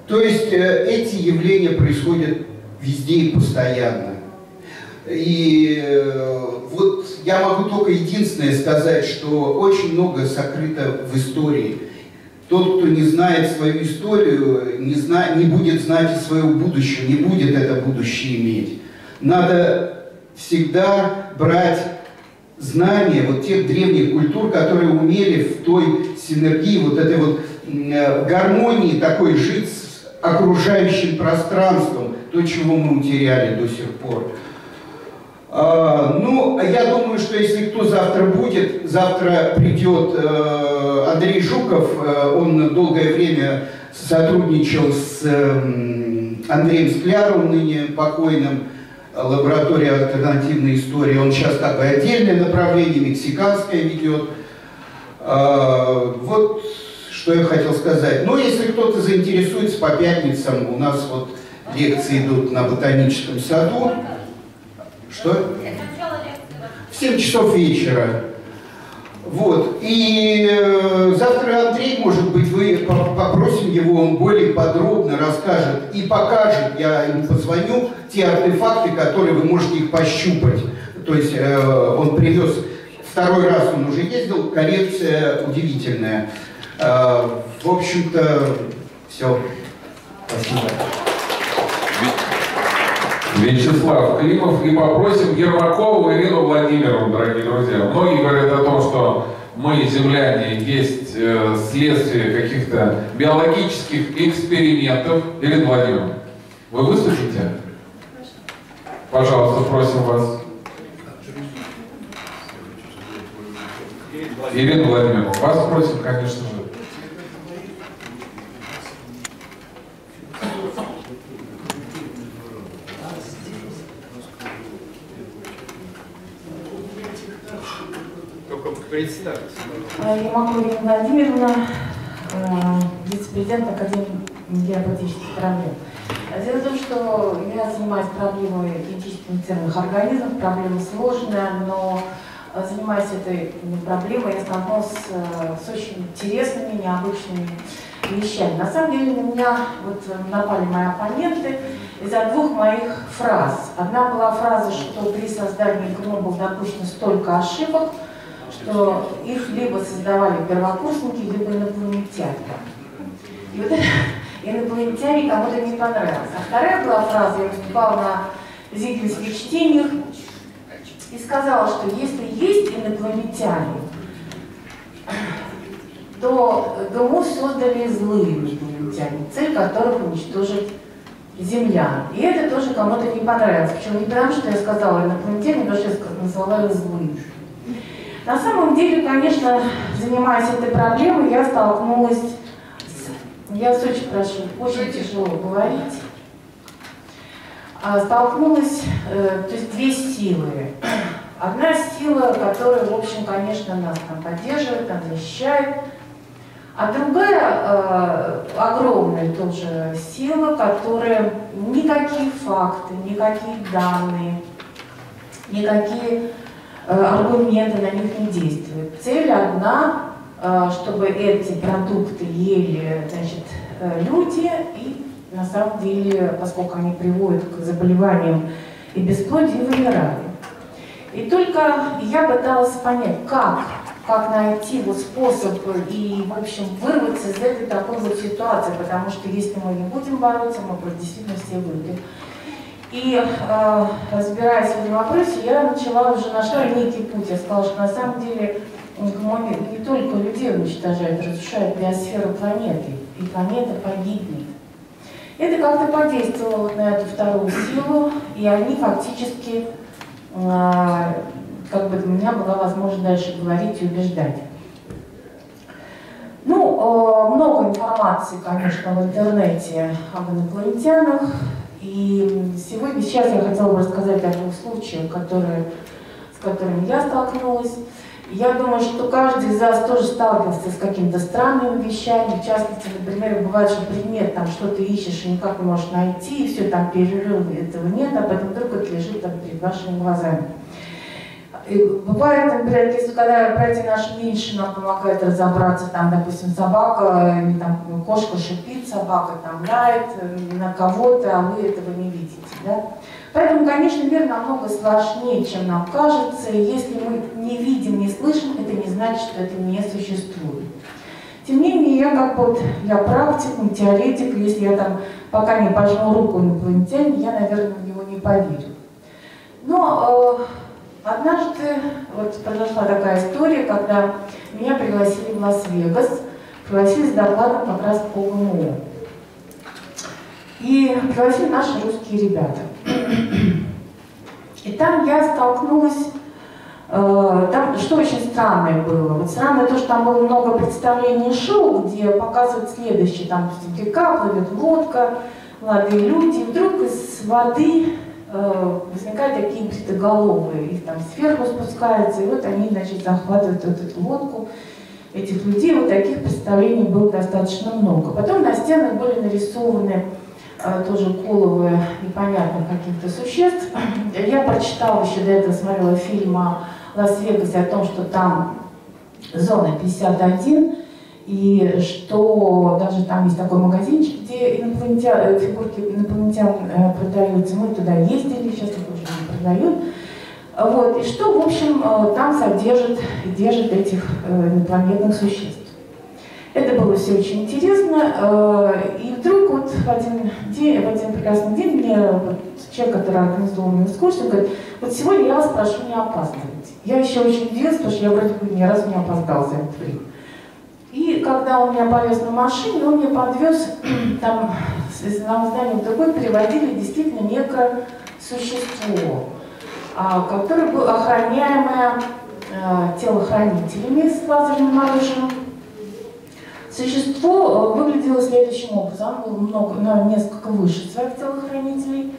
То есть эти явления происходят везде и постоянно. И вот я могу только единственное сказать, что очень много сокрыто в истории. Тот, кто не знает свою историю, не, зна не будет знать и своего будущего, не будет это будущее иметь. Надо всегда брать знания вот тех древних культур, которые умели в той синергии, вот этой вот э, гармонии такой жить с окружающим пространством, то, чего мы утеряли до сих пор. А, ну, я думаю, что если кто завтра будет, завтра придет э, Андрей Жуков, э, он долгое время сотрудничал с эм, Андреем Скляровым, ныне покойным, лаборатория альтернативной истории. Он сейчас бы отдельное направление, мексиканское ведет. А, вот что я хотел сказать. Но если кто-то заинтересуется по пятницам, у нас вот лекции идут на ботаническом саду. Что? В 7 часов вечера. Вот. И э, завтра Андрей, может быть, вы попросим его, он более подробно расскажет и покажет, я ему позвоню, те артефакты, которые вы можете их пощупать. То есть э, он привез, второй раз он уже ездил, коллекция удивительная. Э, в общем-то, все. Спасибо. Вячеслав Климов и попросим Ермакову Ирину Владимировну, дорогие друзья. Многие говорят о том, что мы, земляне, есть э, следствие каких-то биологических экспериментов. Ирина Владимировна, вы выступите? Пожалуйста, просим вас. Ирина Владимировна, вас просим, конечно же. Представьте. А, я могу Ирина Владимировна, э, вице-президент Академии геополитических проблем. Дело в том, что я занимаюсь проблемой генетически организмов, проблема сложная, но э, занимаясь этой проблемой, я столкнулась э, с очень интересными, необычными вещами. На самом деле на меня вот напали мои оппоненты из-за двух моих фраз. Одна была фраза, что при создании ГНО было допущено столько ошибок, что их либо создавали первокурсники, либо инопланетяне. И вот [LAUGHS] инопланетяне кому-то не понравилось. А вторая была фраза, я выступала на зрительских чтениях и сказала, что если есть инопланетяне, то ГМУ создали злые инопланетяне, цель которых уничтожить землян. И это тоже кому-то не понравилось. Почему? Не потому, что я сказала инопланетяне, потому что я назвала их злыми. На самом деле, конечно, занимаясь этой проблемой, я столкнулась с... Я вас очень прошу, очень тяжело говорить. А, столкнулась, э, то есть две силы. Одна сила, которая, в общем, конечно, нас там поддерживает, там защищает. А другая э, огромная тоже сила, которая никакие факты, никакие данные, никакие аргументы на них не действуют. Цель одна, э, чтобы эти продукты ели значит, э, люди, и на самом деле, поскольку они приводят к заболеваниям и бесплодию, вымирали. И только я пыталась понять, как как найти вот способ и, в общем, вырваться из этой такой вот ситуации, потому что если мы не будем бороться, мы просто действительно все выйдем. И э, разбираясь в этом вопросе, я начала уже нашла некий путь. Я сказала, что на самом деле коммунизм не только людей уничтожает, разрушает биосферу планеты, и планета погибнет. Это как-то подействовало на эту вторую силу, и они фактически э, как бы у меня была возможность дальше говорить и убеждать. Ну, э, много информации, конечно, в интернете об инопланетянах. И сегодня, сейчас я хотела бы рассказать о двух случаях, которые, с которыми я столкнулась. Я думаю, что каждый из вас тоже сталкивался с какими-то странными вещами. В частности, например, бывает, что предмет, там что-то ищешь и никак не можешь найти, и все там перерыл, этого нет, а потом вдруг это лежит там перед вашими глазами. И бывает, например, если когда братья наши меньше нам помогают разобраться, там, допустим, собака, или там кошка шипит, собака там лает на кого-то, а вы этого не видите, да? Поэтому, конечно, мир намного сложнее, чем нам кажется. И если мы не видим, не слышим, это не значит, что это не существует. Тем не менее, я как вот, я практик, не теоретик, если я там пока не пожму руку инопланетянин, я, наверное, в него не поверю. Но э, Однажды вот произошла такая история, когда меня пригласили в Лас-Вегас, пригласили с докладом как раз по ГМО. И пригласили наши русские ребята. И там я столкнулась, э, там что очень странное было. Вот странное то, что там было много представлений шоу, где показывают следующее, там, река, плывет лодка, молодые люди, и вдруг из воды возникают такие бритоголовые, их там сверху спускаются, и вот они, значит, захватывают вот эту лодку этих людей. Вот таких представлений было достаточно много. Потом на стенах были нарисованы э, тоже головы непонятных каких-то существ. Я прочитала еще до этого, смотрела фильм о Лас-Вегасе, о том, что там зона 51, и что даже там есть такой магазинчик, где инопланетян, э, фигурки инопланетян э, продаются. Мы туда ездили, сейчас их уже не продают. Вот, и что, в общем, э, там содержит держит этих инопланетных существ. Это было все очень интересно. И вдруг вот в один день, в один прекрасный день мне вот человек, который организовал мне экскурсию, говорит, вот сегодня я вас прошу не опаздывать. Я еще очень удивилась, потому что я вроде бы ни разу не опоздал за это время. И когда он меня повез на машине, он мне подвез, [CLEARS THROAT] там, из одного здания в другой переводили действительно некое существо, а, которое было охраняемое а, телохранителями с лазерным оружием. Существо э, выглядело следующим образом. Оно было много, на несколько выше своих телохранителей.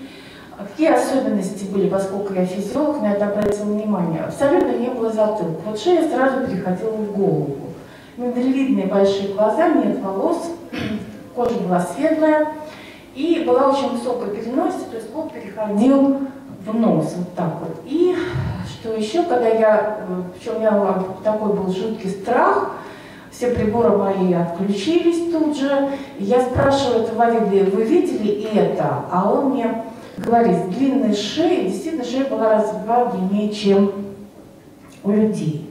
А какие особенности были, поскольку я физиолог, на это обратил внимание? Абсолютно не было затылка. Вот шея сразу переходила в голову миндалевидные большие глаза, нет волос, [CLEARS THROAT] кожа была светлая, и была очень высокая переносица, то есть лоб переходил в нос, вот так вот. И что еще, когда я, причем у меня такой был жуткий страх, все приборы мои отключились тут же, я спрашиваю этого водителя, вы видели это? А он мне говорит, с длинной шеей, действительно шея была раз в два длиннее, чем у людей.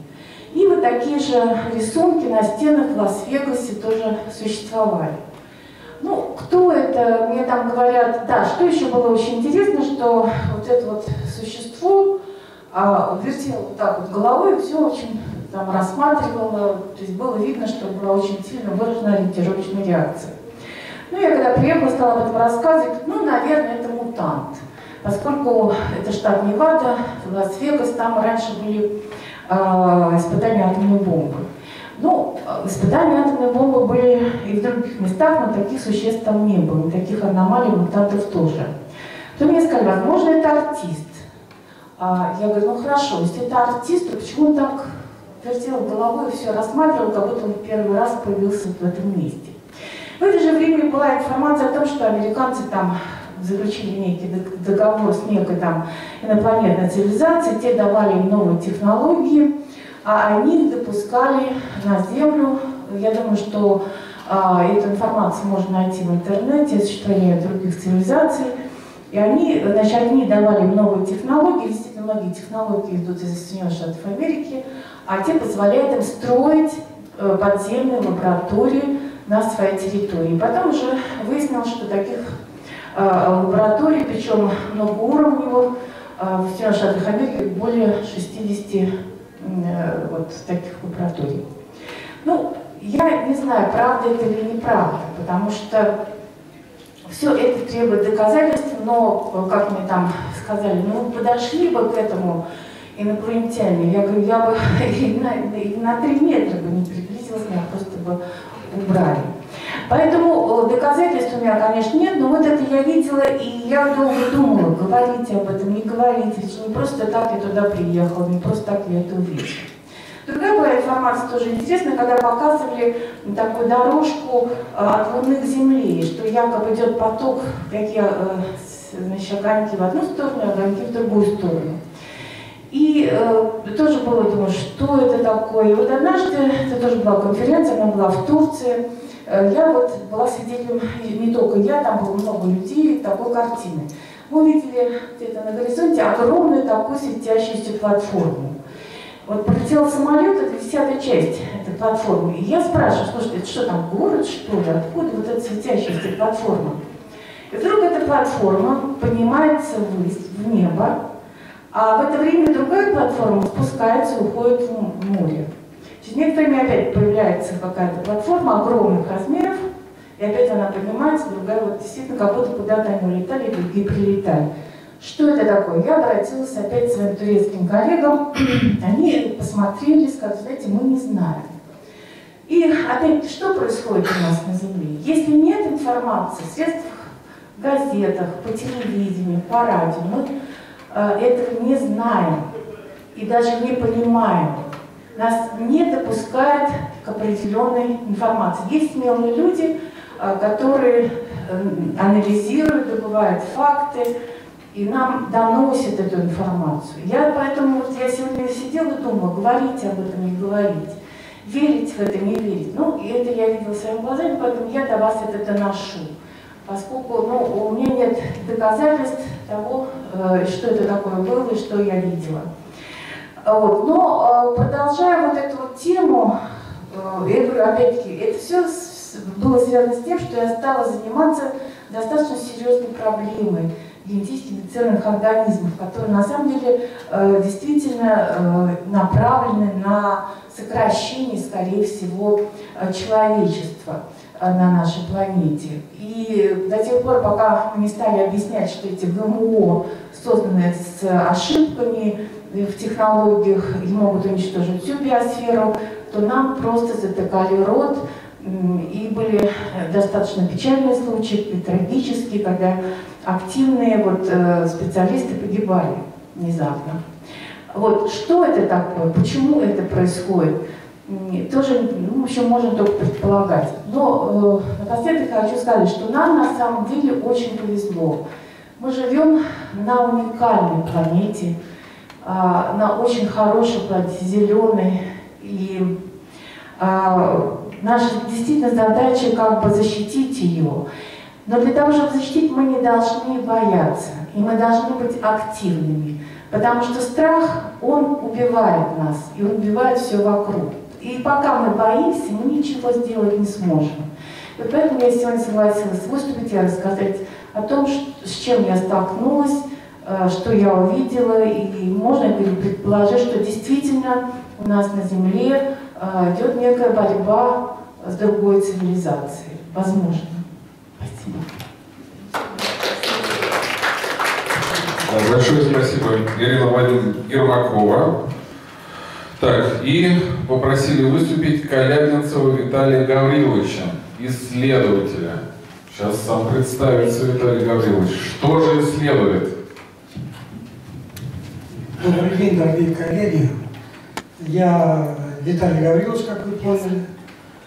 И вот такие же рисунки на стенах в Лас-Вегасе тоже существовали. Ну, кто это? Мне там говорят, да, что еще было очень интересно, что вот это вот существо а, вертело вот так вот головой, все очень там рассматривало, то есть было видно, что была очень сильно выражена ориентировочная реакция. Ну, я когда приехала, стала об этом рассказывать, ну, наверное, это мутант. Поскольку это штат Невада, Лас-Вегас, там раньше были испытания атомной бомбы. Ну, испытания атомной бомбы были и в других местах, но таких существ там не было, и таких аномалий, мутантов тоже. То мне сказали, возможно, это артист. А я говорю, ну хорошо, если это артист, то почему он так вертел головой, все рассматривал, как будто он первый раз появился в этом месте. В это же время была информация о том, что американцы там заключили некий договор с некой там инопланетной цивилизацией, те давали им новые технологии, а они допускали на Землю. Я думаю, что а, эту информацию можно найти в интернете о существовании других цивилизаций. И они, значит, они давали им новые технологии, действительно многие технологии идут из Соединенных Штатов Америки, а те позволяют им строить э, подземные лаборатории на своей территории. Потом уже выяснилось, что таких лабораторий, причем многоуровневых, э, в Штатах Америки более 60 э, вот таких лабораторий. Ну, я не знаю, правда это или неправда, потому что все это требует доказательств, но, как мне там сказали, ну подошли бы к этому инопланетяне, я говорю, я бы [LAUGHS] и на, и на 3 метра бы не приблизилась, меня просто бы убрали. Поэтому э, доказательств у меня, конечно, нет, но вот это я видела, и я долго думала, говорите об этом, не говорите, ведь не просто так я туда приехала, не просто так я это увидела. Другая была информация тоже интересная, когда показывали такую дорожку э, от Луны к Земле, что якобы идет поток, какие э, значит, огоньки в одну сторону, огоньки в другую сторону. И э, тоже было, думаю, что это такое. И вот однажды, это тоже была конференция, она была в Турции, я вот была свидетелем, не только я, там было много людей, такой картины. Мы увидели где-то на горизонте огромную такую светящуюся платформу. Вот прилетел самолет, это десятая часть этой платформы. И я спрашиваю, слушайте, это что там, город, что ли? Откуда вот эта светящаяся платформа? И вдруг эта платформа поднимается ввысь, в небо, а в это время другая платформа спускается и уходит в море. Через некоторое опять появляется какая-то платформа огромных размеров, и опять она поднимается, другая вот действительно как будто куда-то они улетали, другие прилетали. Что это такое? Я обратилась опять к своим турецким коллегам. [CLEARS THROAT] Они посмотрели, сказали, знаете, мы не знаем. И опять, что происходит у нас на Земле? Если нет информации в средствах, газетах, по телевидению, по радио, мы э, этого не знаем и даже не понимаем. Нас не допускают к определенной информации. Есть смелые люди, э, которые э, анализируют, добывают факты, и нам доносят эту информацию. Я поэтому, вот я сегодня сидела и думала, говорить об этом, не говорить, верить в это, не верить. Ну, и это я видела своими глазами, поэтому я до вас это доношу. Поскольку ну, у меня нет доказательств того, э, что это такое было и что я видела. Вот. Но э, продолжая вот эту вот тему, э, я говорю, опять-таки, это все было связано с тем, что я стала заниматься достаточно серьезной проблемой генетически ценных организмов, которые на самом деле э, действительно направлены на сокращение, скорее всего, человечества на нашей планете. И до тех пор, пока мы не стали объяснять, что эти ГМО созданы с ошибками в технологиях и могут уничтожить всю биосферу, то нам просто затыкали рот, и были достаточно печальные случаи, трагические, когда активные вот, э, специалисты погибали внезапно. Вот, что это такое, почему это происходит, тоже, ну, общем, можно только предполагать. Но э, напоследок хочу сказать, что нам на самом деле очень повезло. Мы живем на уникальной планете, э, на очень хорошей планете, зеленой. И э, наша действительно задача как бы защитить ее. Но для того, чтобы защитить, мы не должны бояться, и мы должны быть активными. Потому что страх, он убивает нас, и убивает все вокруг. И пока мы боимся, мы ничего сделать не сможем. И поэтому я сегодня согласилась выступить и рассказать о том, с чем я столкнулась, что я увидела, и можно предположить, что действительно у нас на Земле э, идет некая борьба с другой цивилизацией. Возможно. Большое спасибо, Ирина Владимировна Ермакова. Так, и попросили выступить Калягинцева Виталия Гавриловича, исследователя. Сейчас сам представится Виталий Гаврилович. Что же исследует? Добрый день, дорогие коллеги. Я Виталий Гаврилович, как вы поняли.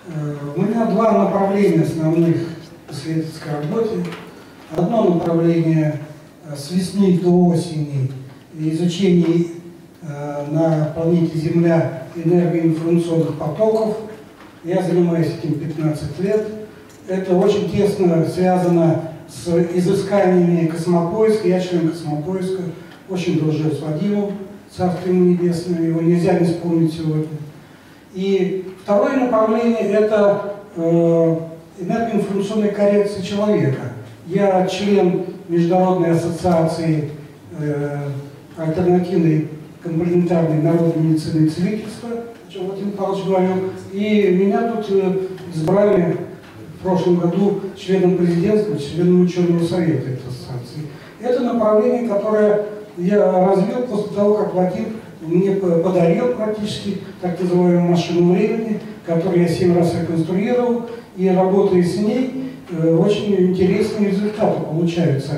Э, У меня два направления основных исследовательской работе. Одно направление э, с весны до осени изучение э, на планете Земля энергоинформационных потоков. Я занимаюсь этим 15 лет. Это очень тесно связано с изысканиями космопоиска. Я член космопоиска, очень дружу с Вадимом, Царство ему небесное, его нельзя не вспомнить сегодня. И второе направление – это э, энергоинформационная коррекция человека. Я член Международной ассоциации э, альтернативной комплементарной народной медицины и целительства, о чем Владимир Павлович говорил, и меня тут э, избрали в прошлом году членом президентства, членом ученого совета этой ассоциации. Это направление, которое я развил после того, как Владимир мне подарил практически так называемую машину времени, которую я семь раз реконструировал, и работая с ней, э, очень интересные результаты получаются.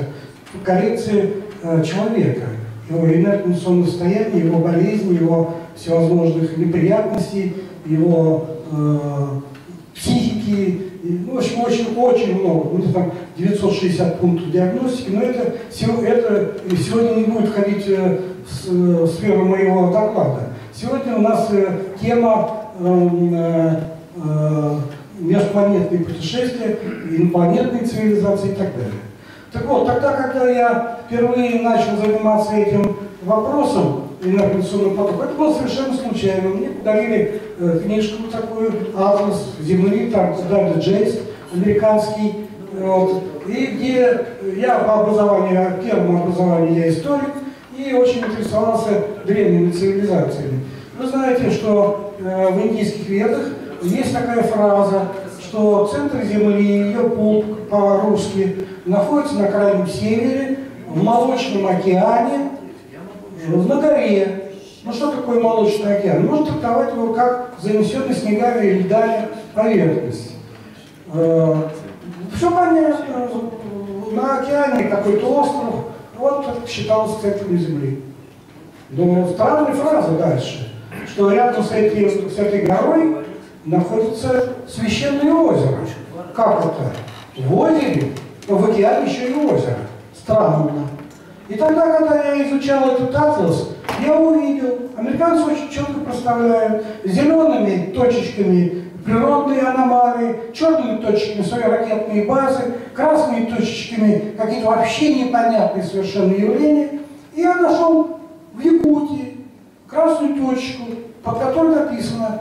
В коррекции э, человека, его инертное состояние, его болезни, его всевозможных неприятностей, его э, психики, ну, в общем, очень-очень много. Будет там 960 пунктов диагностики, но это, это сегодня не будет входить в сферу моего доклада. Сегодня у нас тема эм, э, э, межпланетные путешествия, инопланетные цивилизации и так далее. Так вот, тогда, когда я впервые начал заниматься этим вопросом, информационный поток, это было совершенно случайно. Мне подарили э, книжку такую, «Атлас Земли», там, Дайда Джейс, американский, вот, и где я по образованию, первому образованию я историк, и очень интересовался древними цивилизациями. Вы знаете, что э, в индийских ведах есть такая фраза, что центр Земли, ее пуп по-русски, находится на крайнем севере, в Молочном океане, на горе. Ну что такое Молочный океан? Можно трактовать его как занесенный снегами и льдами поверхность. Э, Все понятно. На океане какой-то остров, вот считался центром Земли. Но странная фраза дальше, что рядом с, этим, с этой горой находится священное озеро. Как это? В озере, но в океане еще и озеро. Странно. И тогда, когда я изучал этот атлас, я увидел, американцы очень четко проставляют зелеными точечками природные аномалии, черными точечками свои ракетные базы, красными точечками какие-то вообще непонятные совершенно явления. И я нашел в Якутии красную точку, под которой написано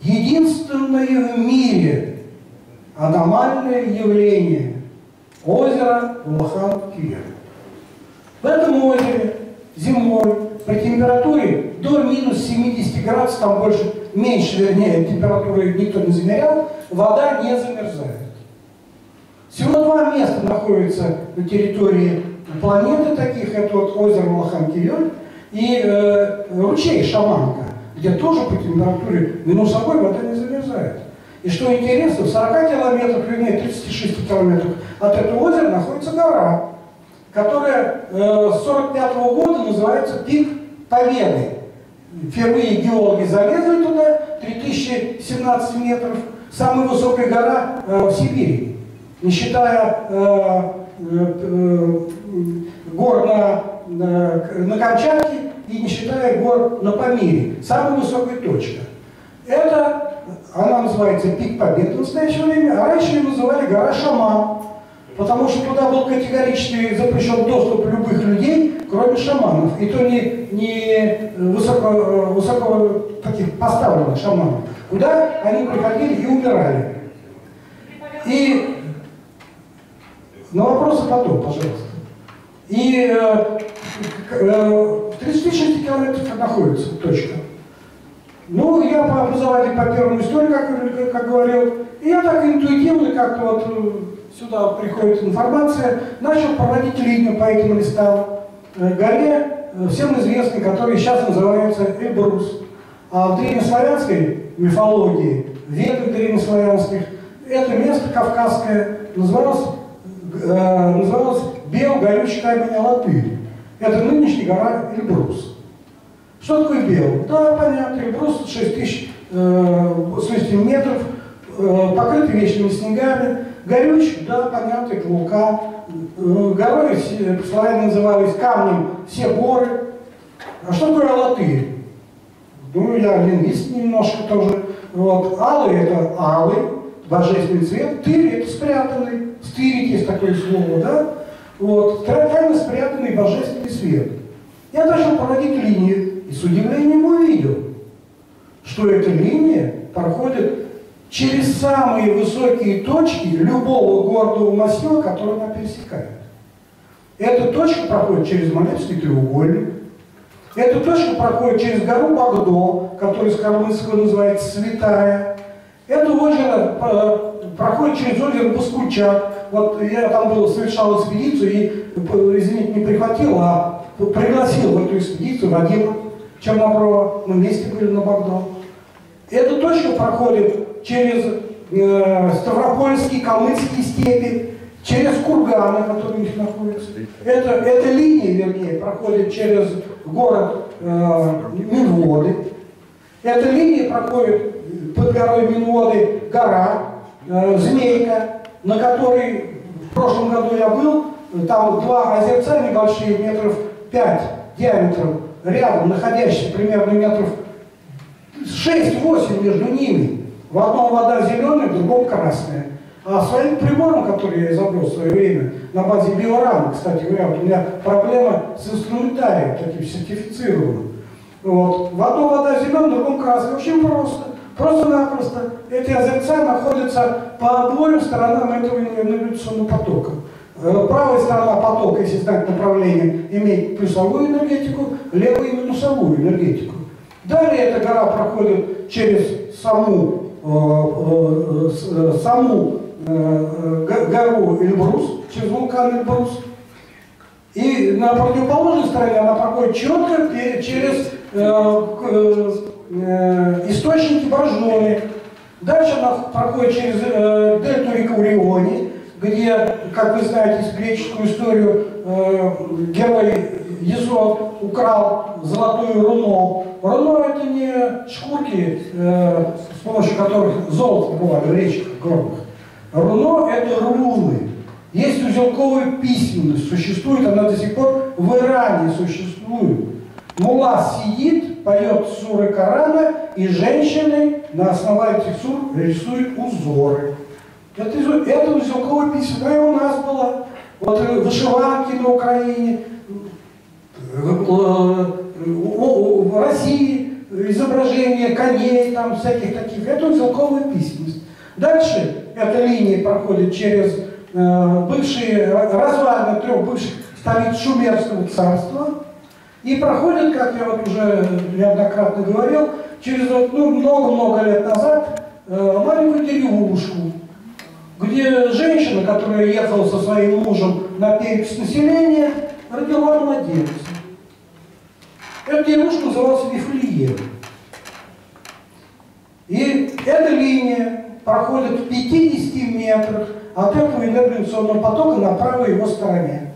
единственное в мире аномальное явление озеро Лохан-Кир. В этом озере зимой при температуре до минус 70 градусов, там больше, меньше, вернее, температуры никто не замерял, вода не замерзает. Всего два места находятся на территории планеты таких, это вот озеро Лохан-Киёль и э, ручей Шаманка, где тоже по температуре минусовой вода не замерзает. И что интересно, в 40 километрах, вернее 36 километрах от этого озера находится гора, которая э, с 45 -го года называется Пик Победы. Впервые геологи залезли туда, 3017 метров, самая высокая гора э, в Сибири, не считая э, э, гор на, на, на Камчатке и не считая гор на Памире. Самая высокая точка. Это, она называется Пик Победы в настоящее время, а раньше ее называли гора Шаман, потому что туда был категорически запрещен доступ любых людей, кроме шаманов, и то не, не высоко, высоко таких поставленных шаманов, куда они приходили и умирали. И на вопросы потом, пожалуйста. И э, э, в 36 километрах находится точка. Ну, я по образованию по первому истории, как, как говорил, и я так интуитивно как-то вот сюда приходит информация, начал проводить линию по этим листам. Горе, всем известной, которая сейчас называется Эльбрус. А в древнеславянской мифологии, в ведах древнеславянских, это место кавказское называлось, э, называлось Бел горючий камень Алатырь. Это нынешняя гора Эльбрус. Что такое Белгород? Да, понятно, Эльбрус 6 тысяч э, с лишним метров, э, покрытый вечными снегами. Горюч, да, это вулкан. Э, все- славяне назывались камнем все горы. А что такое Алатырь? Ну, я лингвист немножко тоже. Вот. Алый – это алый, божественный цвет. Тырь – это спрятанный. Стырить есть такое слово, да? Вот. Тайно спрятанный божественный свет. Я начал проводить линию и с удивлением увидел, что эта линия проходит через самые высокие точки любого городового массива, который она пересекает. Эта точка проходит через Малевский треугольник, эта точка проходит через гору Багдо, которая с Карлынского называется Святая. Это озеро э, проходит через озеро Баскучак. Вот я там был, совершал экспедицию и, э, извините, не прихватил, а пригласил в эту экспедицию Вадима Черноброва. Мы вместе были на Багдо. Эта точка проходит через э, Ставропольские, Калмыцкие степи, через курганы, которые у них находятся. Это, эта линия, вернее, проходит через город э, Минводы. Эта линия проходит под горой Минводы гора, э, Змейка, на которой в прошлом году я был, там два озерца небольшие, метров 5 диаметром, рядом, находящиеся примерно метров 6-8 между ними. В одном вода зеленая, в другом красная. А своим прибором, который я изобрел в свое время, на базе биорама, кстати говоря, вот у меня проблема с инструментарием, таким сертифицированным. Вот. В одном вода зеленая, в другом красная. Очень просто. Просто-напросто эти озерца находятся по обоим сторонам этого навигационного потока. Э, Правая сторона потока, если знать направление, имеет плюсовую энергетику, левая минусовую энергетику. Далее эта гора проходит через саму, э, э, э, саму э, э, гору Эльбрус, через вулкан Эльбрус. И на противоположной стороне она проходит четко через э, источники Боржоми. Дальше она проходит через дельту Рикауриони, где, как вы знаете, из греческую историю герой Есот украл золотую руно. Руно это не шкурки, э, с помощью которых золото бывали в речках горных. Руно это руны. Есть узелковая письменность, существует она до сих пор в Иране существует. Мула сидит, поет суры Корана, и женщины на основании этих сур рисуют узоры. Это, это узелковая письменность, и у нас была. Вот э, вышиванки на Украине, в России изображения коней, там всяких таких. Это узелковая письменность. Дальше эта линия проходит через э, бывшие развалины трех бывших столиц Шумерского царства и проходит, как я вот уже неоднократно говорил, через ну, много-много лет назад э, маленькую деревушку, где женщина, которая ехала со своим мужем на перепись населения, родила младенца. Эта девушка называлась Вифлеем. И эта линия проходит в 50 метрах от этого энергоинформационного потока на правой его стороне.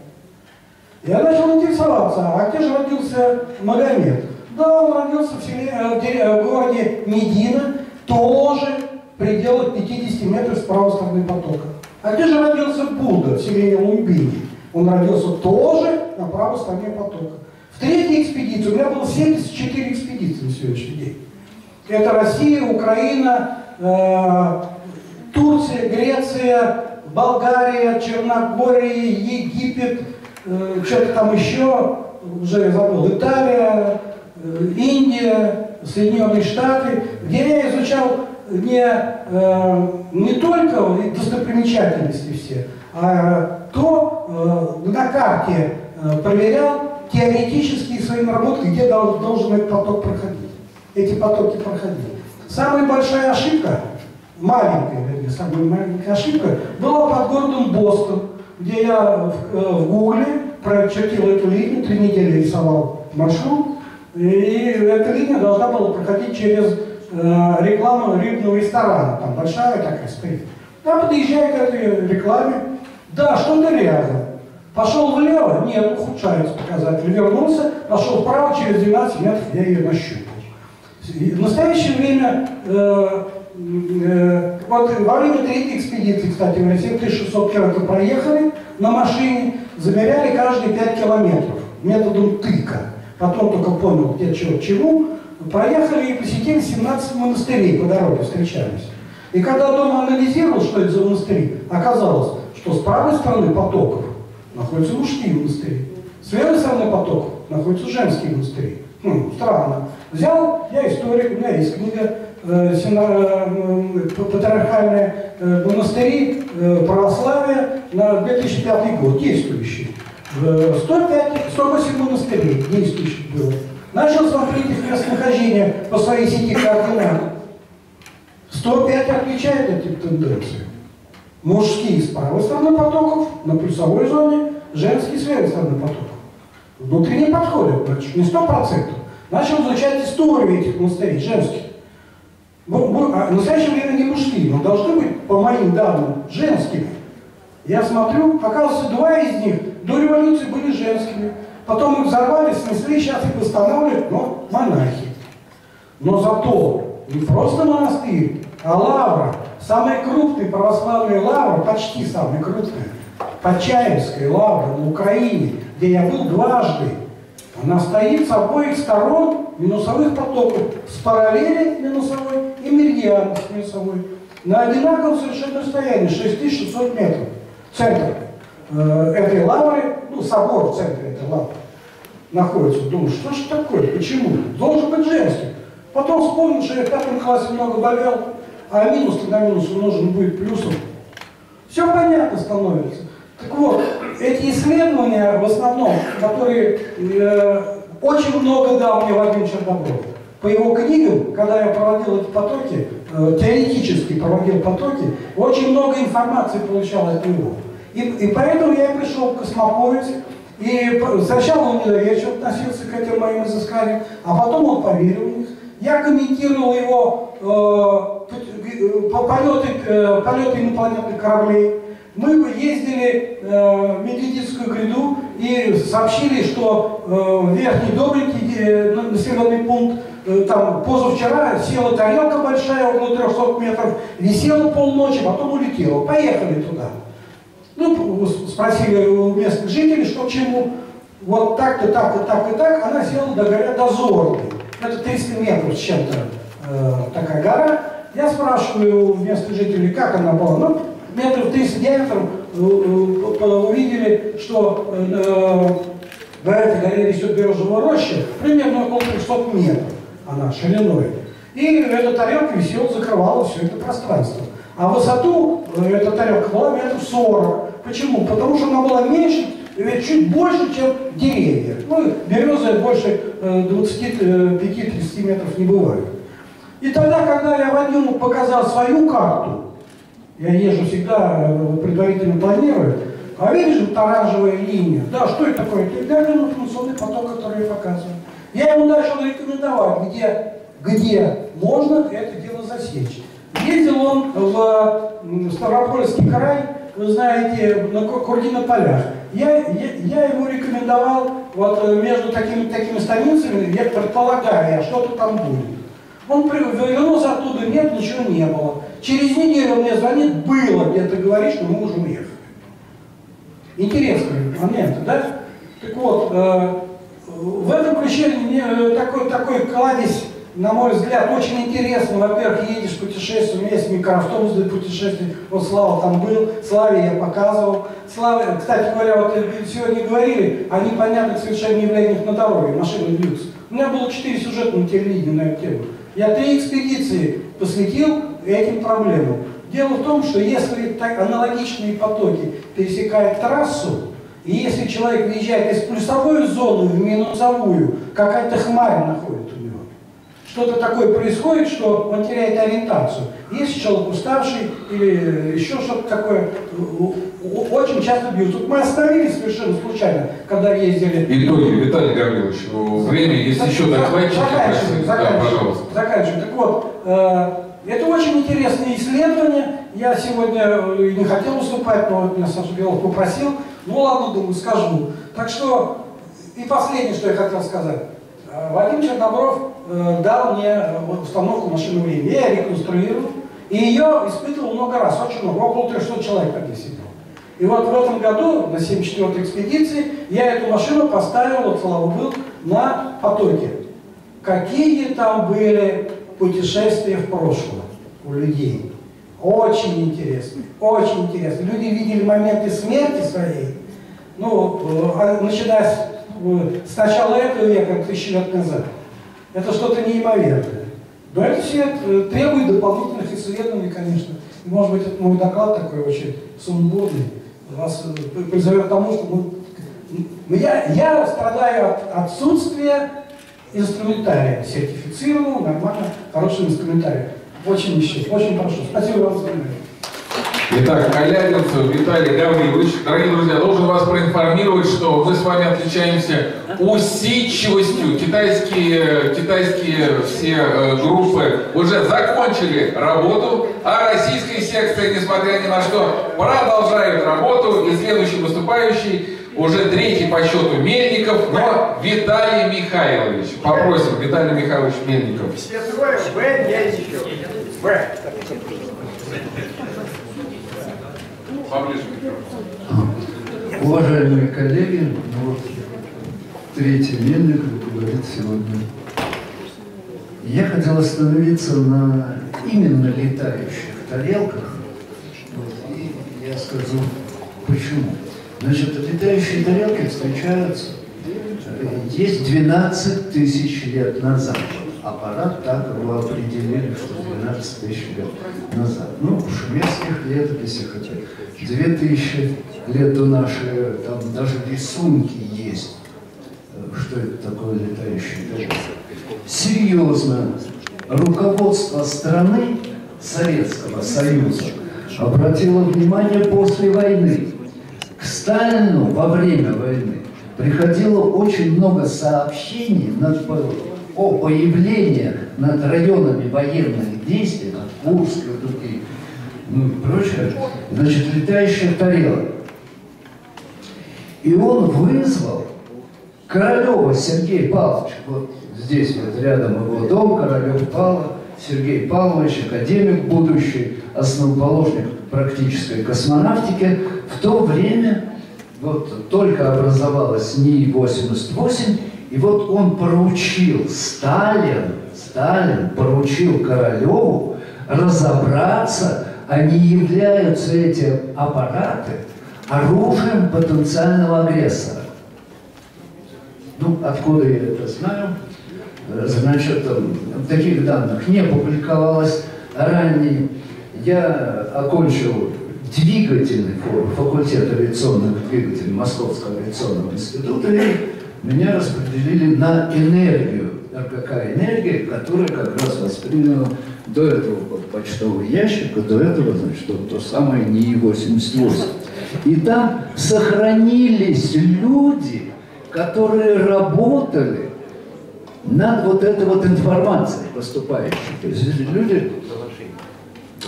Я начал интересоваться, а где же родился Магомед? Да, он родился в, селе, э, дере- в городе Медина, тоже в пределах 50 метров с правой стороны потока. А где же родился Будда в селении Лумбини? Он родился тоже на правой стороне потока. В третьей экспедиции, у меня было 74 экспедиции на сегодняшний день. Это Россия, Украина, э, Турция, Греция, Болгария, Черногория, Египет, э, что-то там еще, уже я забыл, Италия, э, Индия, Соединенные Штаты, где я изучал не, э, не только достопримечательности все, а то э, на карте э, проверял теоретические свои наработки, где дол- должен этот поток проходить. Эти потоки проходили. Самая большая ошибка, маленькая, вернее, самая маленькая ошибка, была под городом Бостон, где я в, э, в Гугле прочертил эту линию, три недели рисовал маршрут, и эта линия должна была проходить через э, рекламу рыбного ресторана, там большая такая стоит. Я подъезжаю к этой рекламе, да, что-то рядом. Пошел влево, нет, ухудшаются показатели. Вернулся, пошел вправо, через 12 метров я ее нащупал. В настоящее время, э, э, вот во время третьей экспедиции, кстати, в России 1600 километров проехали на машине, замеряли каждые 5 километров методом тыка. Потом только понял, где чего чему. Проехали и посетили 17 монастырей по дороге, встречались. И когда дома анализировал, что это за монастыри, оказалось, что с правой стороны потоков находятся мужские монастыри, с левой стороны потоков находятся женские монастыри. Хм, странно. Взял, я историк, у меня есть книга э, э, патриархальные э, монастыри э, православия на 2005 год, действующие. Э, 105, 108 монастырей действующих было. Начал смотреть их местонахождение по своей сети координат. 105 отвечает эти тенденции. Мужские с правой стороны потоков, на плюсовой зоне, женские с левой стороны потоков. Внутренне подходят, значит, не сто процентов. Начал изучать историю этих монастырей, женских. Ну, а в настоящее время не мужские, но должны быть, по моим данным, женскими. Я смотрю, оказывается, два из них до революции были женскими. Потом их взорвали, снесли, сейчас их восстанавливают, но монахи. Но зато не просто монастырь, а лавра. Самая крупная православная лавра, почти самая крупная, Почаевская лавра на Украине, где я был дважды. Она стоит с обоих сторон минусовых потоков, с параллели минусовой и меридиан с минусовой. На одинаковом совершенно расстоянии, 6600 метров. Центр э, этой лавры, ну, собор в центре этой лавры находится. Думаю, что ж такое, почему? Должен быть женский. Потом вспомнил, что я в пятом классе много болел, а минус на минус умножен будет плюсом. Все понятно становится. Так вот, эти исследования в основном, которые э, очень много дал мне Владимир Чернобров. По его книгам, когда я проводил эти потоки, э, теоретически проводил потоки, очень много информации получал от него. И, и поэтому я пришел к космополите, и сначала он недоверчиво относился к этим моим изысканиям, а потом он поверил в них. Я комментировал его э, полеты, э, полеты инопланетных кораблей. Мы ездили э, в Медведицкую гряду и сообщили, что э, Верхний Добренький э, на- населенный пункт, э, там позавчера села тарелка большая, около 300 метров, висела полночи, потом улетела. Поехали туда. Ну, спросили у местных жителей, что к чему. Вот так-то, так и так и так, она села до горы Дозорной. Это 300 метров с чем-то э, такая гора. Я спрашиваю у местных жителей, как она была. Ну, метров 30 диаметром э, э, увидели, что э, на этой горе растет березовая роща, примерно около 300 метров она шириной. И эта тарелка висела, закрывала все это пространство. А высоту э, эта тарелка была метров 40. Почему? Потому что она была меньше, э, чуть больше, чем деревья. Ну, березы больше э, 25-30 метров не бывает. И тогда, когда я Вадиму показал свою карту, я езжу всегда, э, предварительно планирую, а видишь, вот оранжевая линия, да, что это такое? Это информационный поток, который я показываю. Я ему начал рекомендовать, где, где можно это дело засечь. Ездил он в Ставропольский край, вы знаете, на Ку- Курдиных полях. Я, я, я ему рекомендовал вот э, между такими, такими станицами, я предполагаю, что-то там будет. Он вернулся оттуда, нет, ничего не было. Через неделю он мне звонит, было, где ты говоришь, что мы уже уехали. Интересный момент, да? Так вот, э, в этом ключе э, такой, такой кладезь, на мой взгляд, очень интересный. Во-первых, едешь путешествие, у меня есть микроавтобус для путешествий. Вот Слава там был, Славе я показывал. Славе, кстати говоря, вот сегодня говорили о непонятных совершенно явлениях на дороге, машины бьются. У меня было четыре сюжета на телевидении на эту тему. Я три экспедиции посвятил этим проблемам. Дело в том, что если аналогичные потоки пересекают трассу, и если человек въезжает из плюсовой зоны в минусовую, какая-то хмарь находит у него. Что-то такое происходит, что он теряет ориентацию. Если человек уставший или еще что-то такое, очень часто бьют. Тут мы остановились совершенно случайно, когда ездили. Итоги, Виталий Гаврилович, время, если еще докладчики, Заканчиваю, да, заканчиваю, пожалуйста. заканчиваю. Так вот, э, это очень интересное исследование, Я сегодня э, не хотел выступать, но меня Саша Белов попросил. Ну ладно, думаю, скажу. Так что, и последнее, что я хотел сказать. Э, Вадим Чернобров э, дал мне э, установку машины времени. Я реконструировал. И ее испытывал много раз, очень много, около 300 человек тогда сидел. И вот в этом году, на 74-й экспедиции, я эту машину поставил, вот слава богу, на потоке. Какие там были путешествия в прошлое у людей. Очень интересно, очень интересно. Люди видели моменты смерти своей, ну, а начиная с, с начала этого века, тысячи лет назад. Это что-то неимоверное. Все э, требует дополнительных исследований, конечно. И, может быть, мой доклад такой очень сумбурный вас э, призовет к тому, что мы... Я, я страдаю от отсутствия инструментария, сертифицированного, нормально, хорошего инструментария. Очень ищу, очень прошу. Спасибо вам за внимание. Итак, Калядинцев Виталий Гаврилович, дорогие друзья, должен вас проинформировать, что мы с вами отличаемся усидчивостью. Китайские, китайские все э, группы уже закончили работу, а российская секция, несмотря ни на что, продолжает работу. И следующий выступающий уже третий по счету Мельников, но Виталий Михайлович. Попросим, Виталий Михайлович Мельников. Б, Мельников. Б. Уважаемые коллеги, ну вот третий мельник говорит сегодня. Я хотел остановиться на именно летающих тарелках. Вот, и я скажу, почему. Значит, летающие тарелки встречаются, э, есть 12 тысяч лет назад. Аппарат так его определили, что 12 тысяч лет назад. Ну, в шумерских летописях это 2000 лет до нашей, там даже рисунки есть, э, что это такое летающий тарелка. Серьезно, руководство страны Советского Союза обратило внимание после войны. К Сталину во время войны приходило очень много сообщений над, о появлении над районами военных действий, над Курск и другие, ну и прочее, значит, летающих тарелок. И он вызвал Королева Сергея Павловича, вот здесь вот рядом его дом, Королев Павлов, Сергей Павлович, академик будущий, основоположник практической космонавтики. В то время вот только образовалась НИИ-88, и вот он поручил, Сталин, Сталин поручил Королеву разобраться, не являются эти аппараты оружием потенциального агрессора. Ну, откуда я это знаю? Значит, таких данных не публиковалось ранее. Я окончил двигательный факультет авиационных двигателей Московского авиационного института, и меня распределили на энергию, РКК энергия, которая как раз восприняла до этого вот, почтовый ящик, а до этого, значит, вот то самое НИИ-88. И там сохранились люди, которые работали над вот этой вот информацией поступающей. То есть люди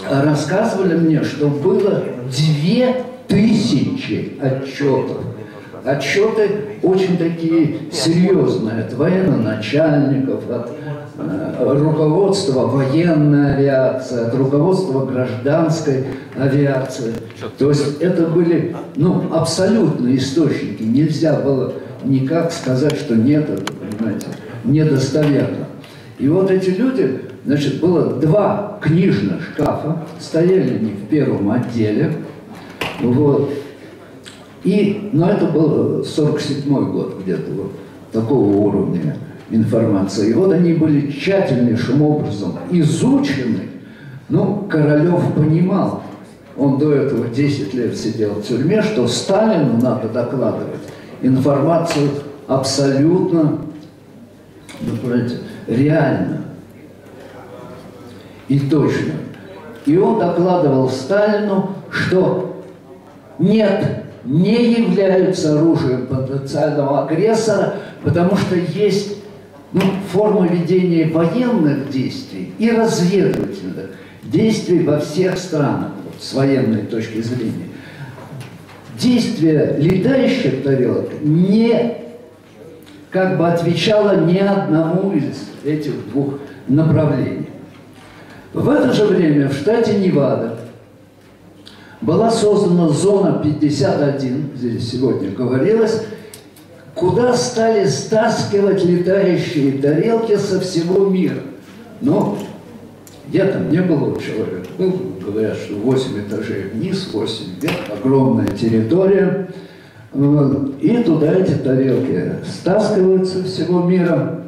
рассказывали мне, что было две тысячи отчетов. Отчеты очень такие серьезные от военно-начальников, от э, руководства военной авиации, от руководства гражданской авиации. То есть это были ну, абсолютные источники. Нельзя было никак сказать, что нет, это, понимаете, недостоверно. И вот эти люди, значит, было два книжных шкафа, стояли они в первом отделе, вот. И, но это был 47 год где-то вот такого уровня информации. И вот они были тщательнейшим образом изучены. Ну, Королев понимал, он до этого 10 лет сидел в тюрьме, что Сталину надо докладывать информацию абсолютно, ну, понимаете, реально и точно. И он докладывал Сталину, что нет, не являются оружием потенциального агрессора, потому что есть ну, форма ведения военных действий и разведывательных действий во всех странах. Вот с военной точки зрения, действие летающих тарелок не как бы отвечало ни одному из этих двух направлений. В это же время в штате Невада была создана зона 51, здесь сегодня говорилось, куда стали стаскивать летающие тарелки со всего мира. Но я там не был человек. Был, говорят, что 8 этажей вниз, 8 вверх, огромная территория. И туда эти тарелки стаскиваются всего мира.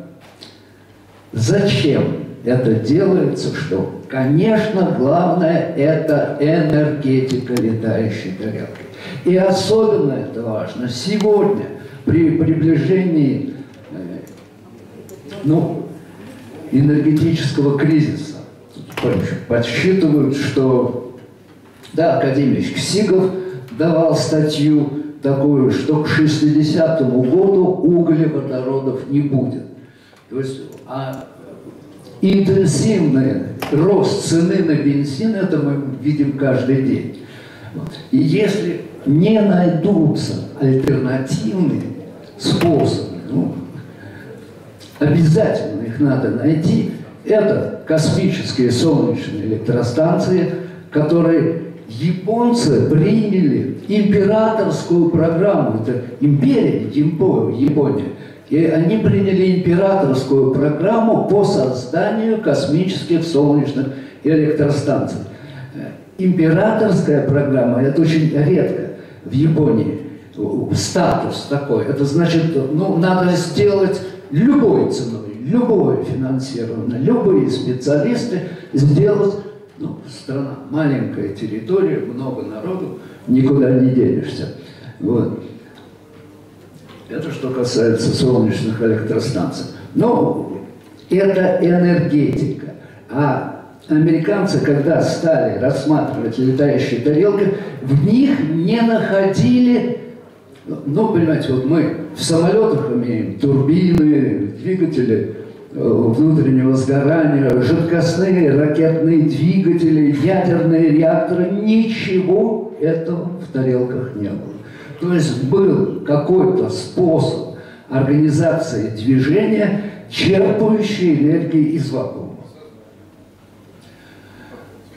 Зачем это делается? Что? Конечно, главное – это энергетика летающей тарелки. И особенно это важно сегодня, при приближении ну, энергетического кризиса. Подсчитывают, что, да, академик Сигов давал статью такую, что к 60 году углеводородов не будет. То есть а интенсивный рост цены на бензин, это мы видим каждый день. И если не найдутся альтернативные способы, ну, обязательно их надо найти, это космические солнечные электростанции, которые японцы приняли императорскую программу, это империя, Япония, и они приняли императорскую программу по созданию космических солнечных электростанций. Императорская программа, это очень редко в Японии, статус такой. Это значит, ну, надо сделать любой ценой, любое финансирование, любые специалисты сделать, ну, страна, маленькая территория, много народу, никуда не денешься. Вот. Это что касается солнечных электростанций. Но это энергетика. А американцы, когда стали рассматривать летающие тарелки, в них не находили, ну, понимаете, вот мы в самолетах имеем турбины, двигатели э, внутреннего сгорания, жидкостные ракетные двигатели, ядерные реакторы, ничего этого в тарелках не было. То есть был какой-то способ организации движения, черпающий энергии из вакуума.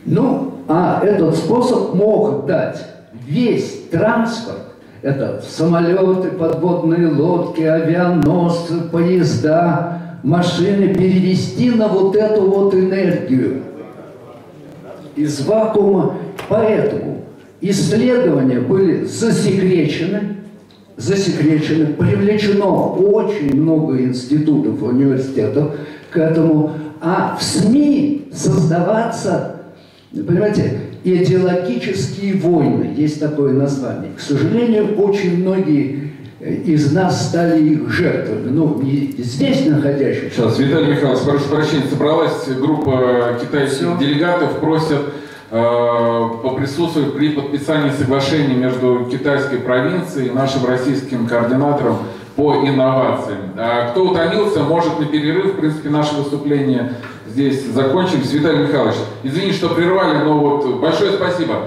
Ну, а этот способ мог дать весь транспорт, это самолеты, подводные лодки, авианосцы, поезда, машины, перевести на вот эту вот энергию из вакуума. Поэтому исследования были засекречены, засекречены, привлечено очень много институтов, университетов к этому, а в СМИ создаваться Понимаете, идеологические войны, есть такое название. К сожалению, очень многие э, из нас стали их жертвами. Ну, не здесь находящихся. Сейчас, Виталий Михайлович, прошу прощения, собралась группа китайских Все. делегатов, просят поприсутствовать при подписании соглашения между китайской провинцией и нашим российским координатором по инновациям. А кто утомился, может на перерыв, в принципе, наше выступление здесь закончим. Виталий Михайлович, извини, что прервали, но вот большое спасибо.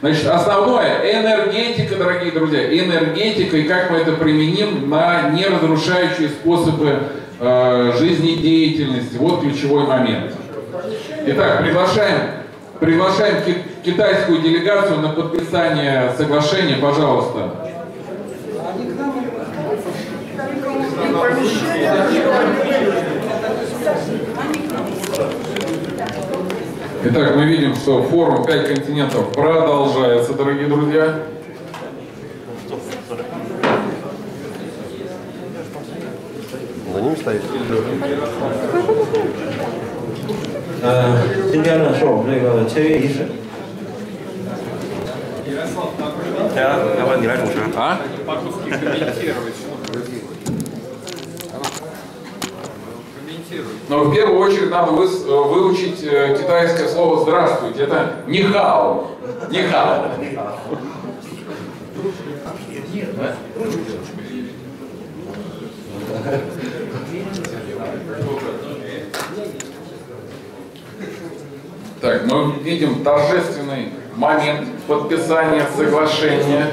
Значит, основное – энергетика, дорогие друзья, энергетика и как мы это применим на неразрушающие способы э, жизнедеятельности. Вот ключевой момент. Итак, приглашаем, приглашаем китайскую делегацию на подписание соглашения, пожалуйста. Итак, мы видим, что форум «Пять континентов» продолжается, дорогие друзья. За ним стоит. 呃，今天呢是我们这个签约仪式。对啊，要不然你来主持啊？Но в первую очередь надо выучить э, китайское слово «здравствуйте». Это «нихао». «Нихао». [LAUGHS] Так, мы видим торжественный момент подписания соглашения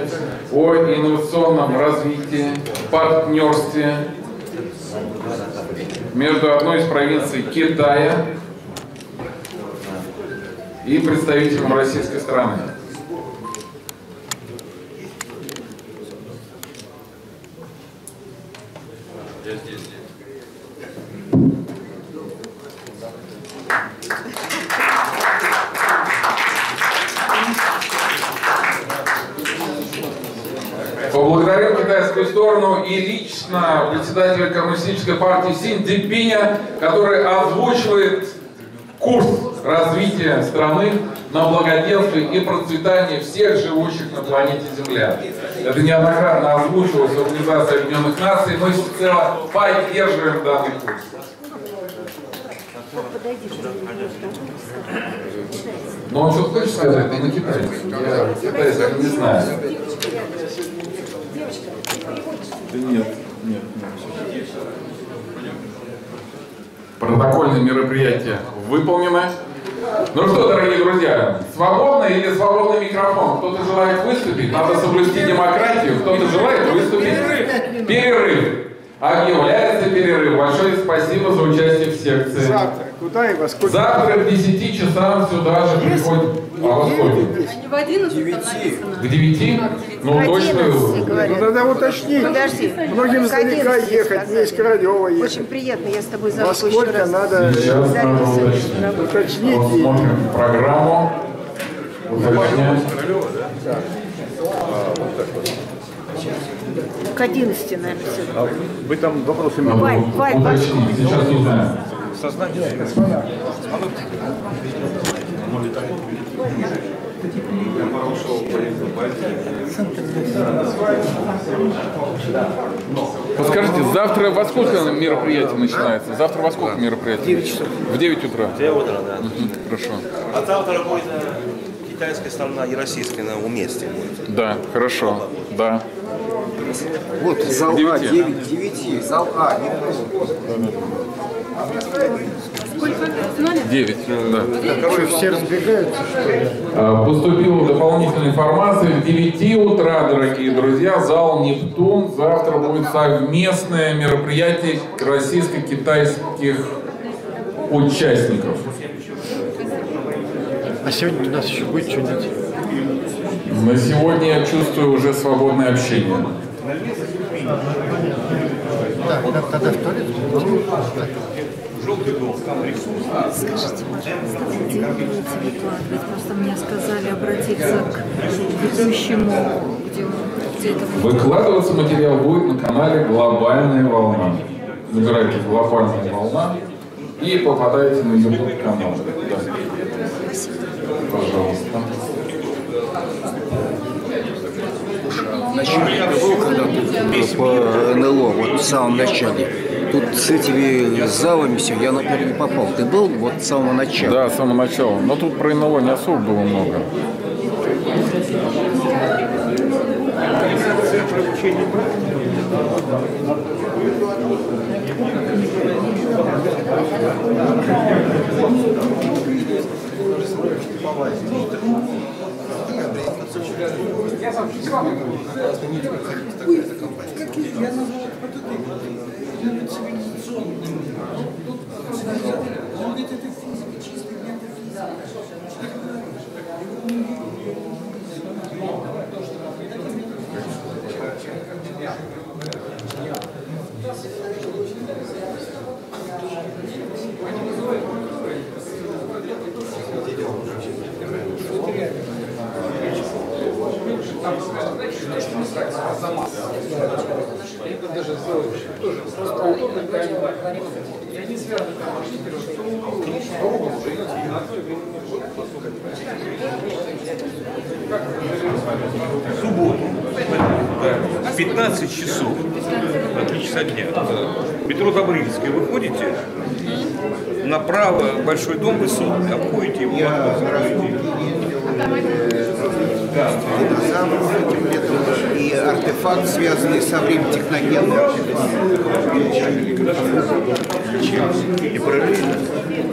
о инновационном развитии, партнерстве между одной из провинций Китая и представителем российской страны. Китайскую сторону и лично председателя Коммунистической партии Син Цзиньпиня, который озвучивает курс развития страны на благоденствие и процветание всех живущих на планете Земля. Это неоднократно озвучивалось в Организации Объединенных Наций. Мы всецело поддерживаем данный курс. Но он что-то хочет сказать, но на китайском. Я китайский не знаю. Да нет, нет, нет. Протокольные мероприятия выполнены. Ну что, дорогие друзья, свободно или свободный микрофон? Кто-то желает выступить? Надо соблюсти демократию. Кто-то желает выступить? Перерыв. Объявляется перерыв. Большое спасибо за участие в секции. Завтра. Куда и во сколько? Завтра к 10 часам сюда же приходит. А во сколько? Не в 11 написано. К 9? Ну точно. Ну надо уточнить. Подожди. Многим издалека 11 ехать, сказали. не из Королева ехать. Очень приятно, я с тобой Во завтра еще сколько раз. надо Сейчас надо уточнить. Посмотрим программу. Уточнять. К 11, наверное, все. А Вы там вопросами Вань, Вань, Вань. Уточнить. Сейчас узнаем. Сознание. Подскажите, завтра во сколько мероприятие начинается? Завтра во сколько мероприятие? 9 часов. В 9 утра? 9 утра, да. Хорошо. А завтра будет э, китайская сторона и российская на вместе будет. Да, хорошо. Да. Вот зал А, Девяти. 9, 9, зал А, не Девять, да. Короче, все разбегаются, что ли? А, Поступила дополнительная информация. В 9 утра, дорогие друзья, зал «Нептун». Завтра будет совместное мероприятие российско-китайских участников. А сегодня у нас еще будет что-нибудь? На сегодня я чувствую уже свободное общение. Да, да, тогда в туалет. Скажите, пожалуйста, где вы будете выкладывать? Просто мне сказали обратиться к ведущему, где, он- где это будет. Выкладываться материал будет на канале «Глобальная волна». Набирайте «Глобальная волна» и попадаете на YouTube канал. Да. Пожалуйста. Был по НЛО, вот в самом начале? Тут с этими залами все, я, например, не попал. Ты был вот с самого начала? Да, с самого начала. Но тут про НЛО не особо было много. Я назвал вот это цивилизационным. Он говорит, это физика, чистая метафизика. В субботу, в 15 часов, на 3 часа дня, Добрынское, выходите, направо Большой дом высотный, обходите его, динозавров этим летом и артефакт, связанный со временем техногенный артефакт. И параллельно,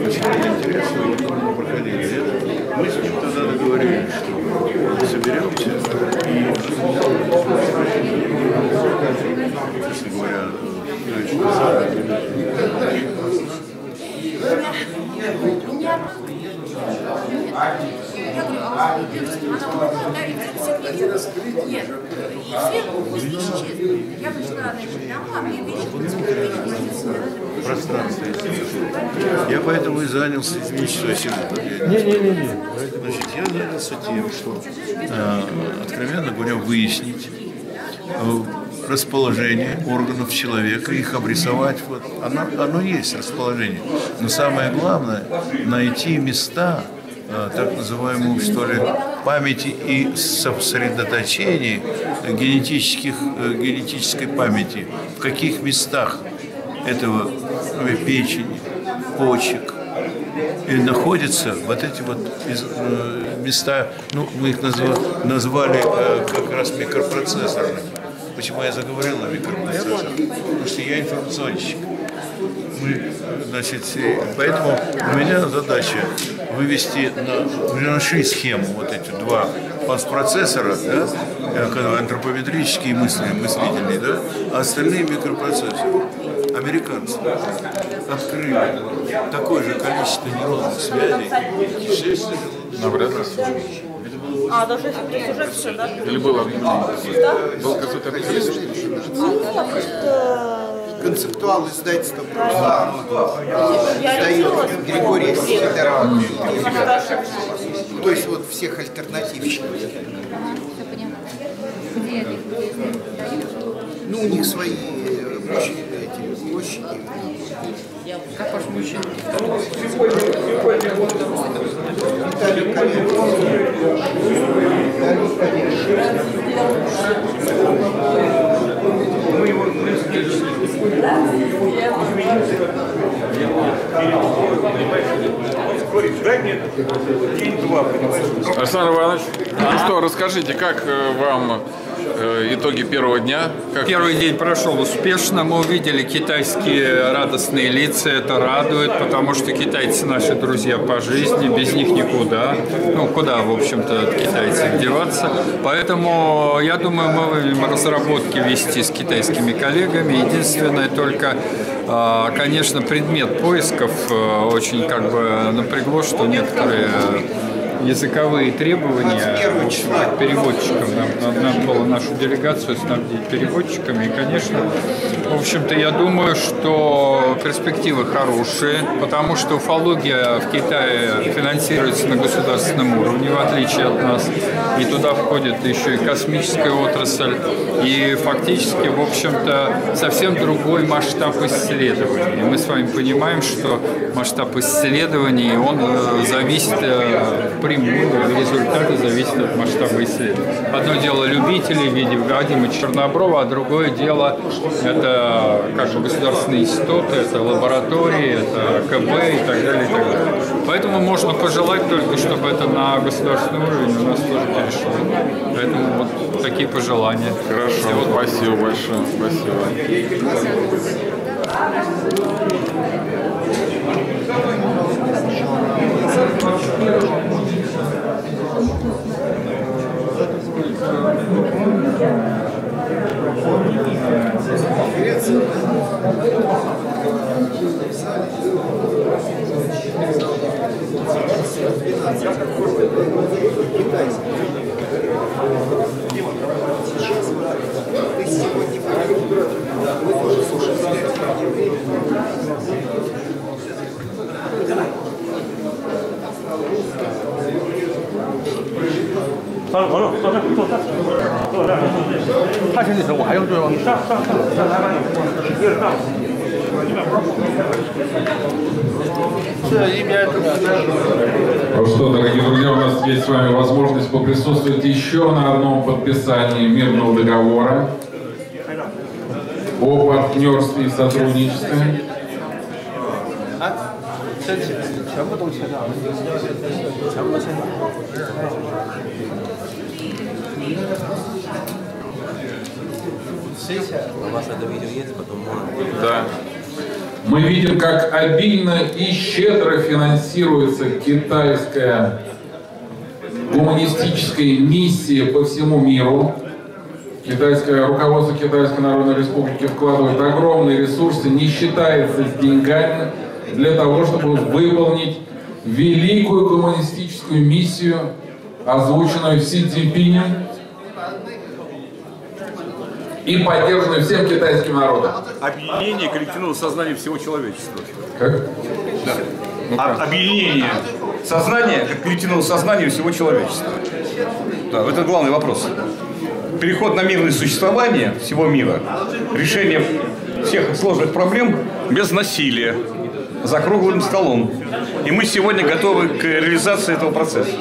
очень интересно, мы проходили это, мы с ним тогда договорились, что разберемся и, честно говоря, Нет, эфир исчез. Я пришла на эту программу, а мне пространство. Я поэтому и занялся, я сильно Не-не-не. Значит, я занялся тем, что, э, откровенно говоря, выяснить э, расположение органов человека, их обрисовать. Вот. Оно, оно есть расположение. Но самое главное – найти места, э, так называемую, что ли, памяти и сосредоточения генетических, э, генетической памяти. В каких местах этого э, печени, почек, и находятся вот эти вот э, места, ну, мы их назва- назвали э, как раз микропроцессорными. Почему я заговорил о микропроцессорах? Потому что я информационщик. Мы, значит, поэтому у меня задача вывести на, нашли схему вот эти два постпроцессора, да, э, антропометрические мысли, мыслительные, да, а остальные микропроцессоры. Американцы открыли такое же количество нейронных связей. Навряд ли. А, даже если то есть уже все, да? Или было объявление? Да? Был какой-то релиз? А, просто... Концептуал издательства просто издает видела. Григорий Сидоров. Ага. То есть вот всех альтернативщиков. Где? Ну, у них свои э, площади, эти площади. Как ваш мужчина? Виталий Калинин. Мы его Дай мне день-два, понимаешь? Александр Иванович, ну что, расскажите, как э, вам э, итоги первого дня? Как... Первый день прошел успешно. Мы увидели китайские радостные лица. Это радует, потому что китайцы наши друзья по жизни. Без них никуда. Ну, куда, в общем-то, от китайцев деваться. Поэтому, я думаю, мы будем разработки вести с китайскими коллегами. Единственное только, а, конечно, предмет поисков э, очень как бы напрягло, что некоторые языковые требования к переводчикам. Нам, нам надо было нашу делегацию снабдить переводчиками. И, конечно, в общем-то, я думаю, что перспективы хорошие, потому что уфология в Китае финансируется на государственном уровне, в отличие от нас. И туда входит еще и космическая отрасль. И фактически, в общем-то, совсем другой масштаб исследований. Мы с вами понимаем, что масштаб исследований, он э, зависит впрямую, результаты зависят от масштаба исследований. Одно дело любители в виде Вадима Черноброва, а другое дело это как бы государственные институты, это лаборатории, это КБ и так далее, и так далее. Поэтому можно пожелать только, чтобы это на государственный уровень у нас тоже перешло. Поэтому вот такие пожелания. Хорошо, спасибо большое. Спасибо. Сегодня мы тоже слушаем время. 他现在说我还要做吗？上上上上来吧，你接着上。这一边 Ну что, дорогие друзья, у нас есть с вами возможность поприсутствовать еще на одном подписании мирного договора о партнерстве и сотрудничестве. 申 соцсетях. Вас это видео есть, потом. Да. Мы видим, как обильно и щедро финансируется китайская гуманистическая миссия по всему миру. Китайское руководство Китайской Народной Республики вкладывает огромные ресурсы, не считается с деньгами для того, чтобы выполнить великую гуманистическую миссию, озвученную Си Цзиньпинем и поддержанную всем китайским народом. Объединение коллективного сознания всего человечества. Как? Да. А- объединение сознания, как коллективного сознания всего человечества. Да, это главный вопрос. Переход на мирное существование всего мира, решение всех сложных проблем без насилия, за круглым столом. И мы сегодня готовы к реализации этого процесса.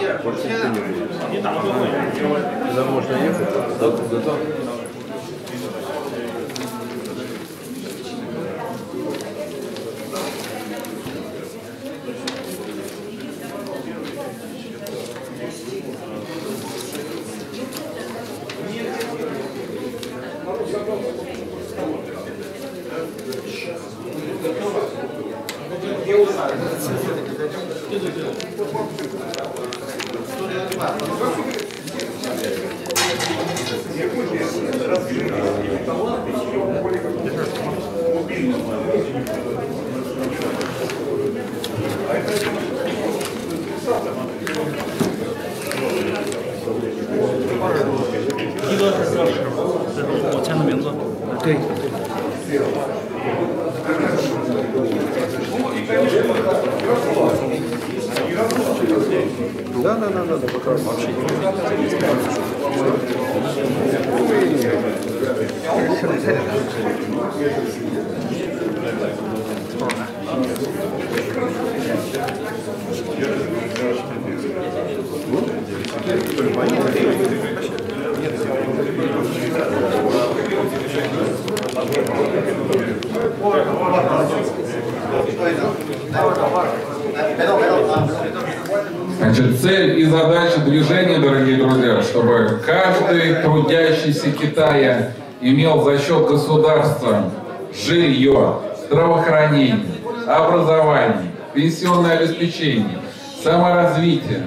Государства жилье, здравоохранение, образование, пенсионное обеспечение, саморазвитие.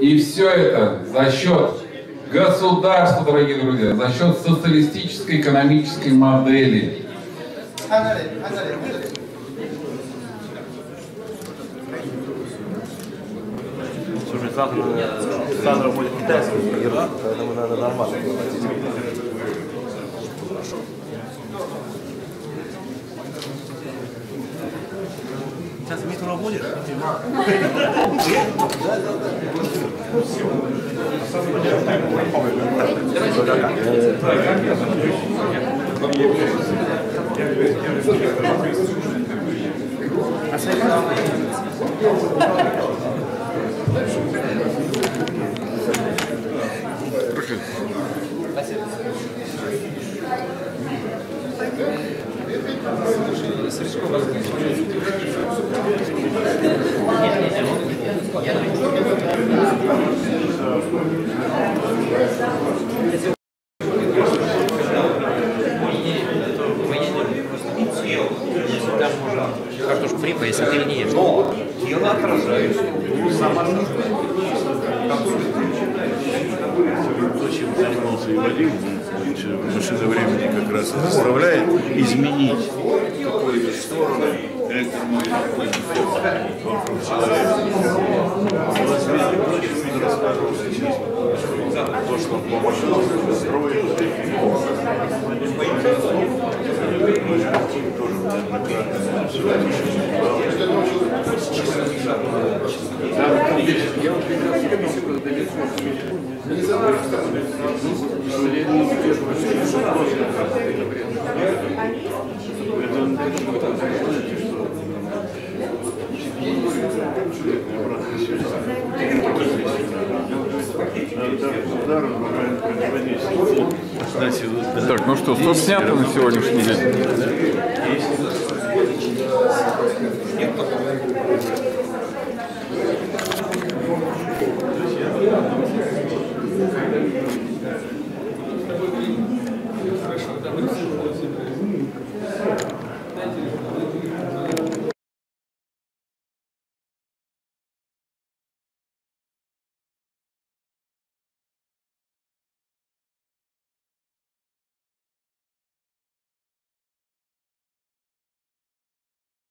И все это за счет государства, дорогие друзья, за счет социалистической экономической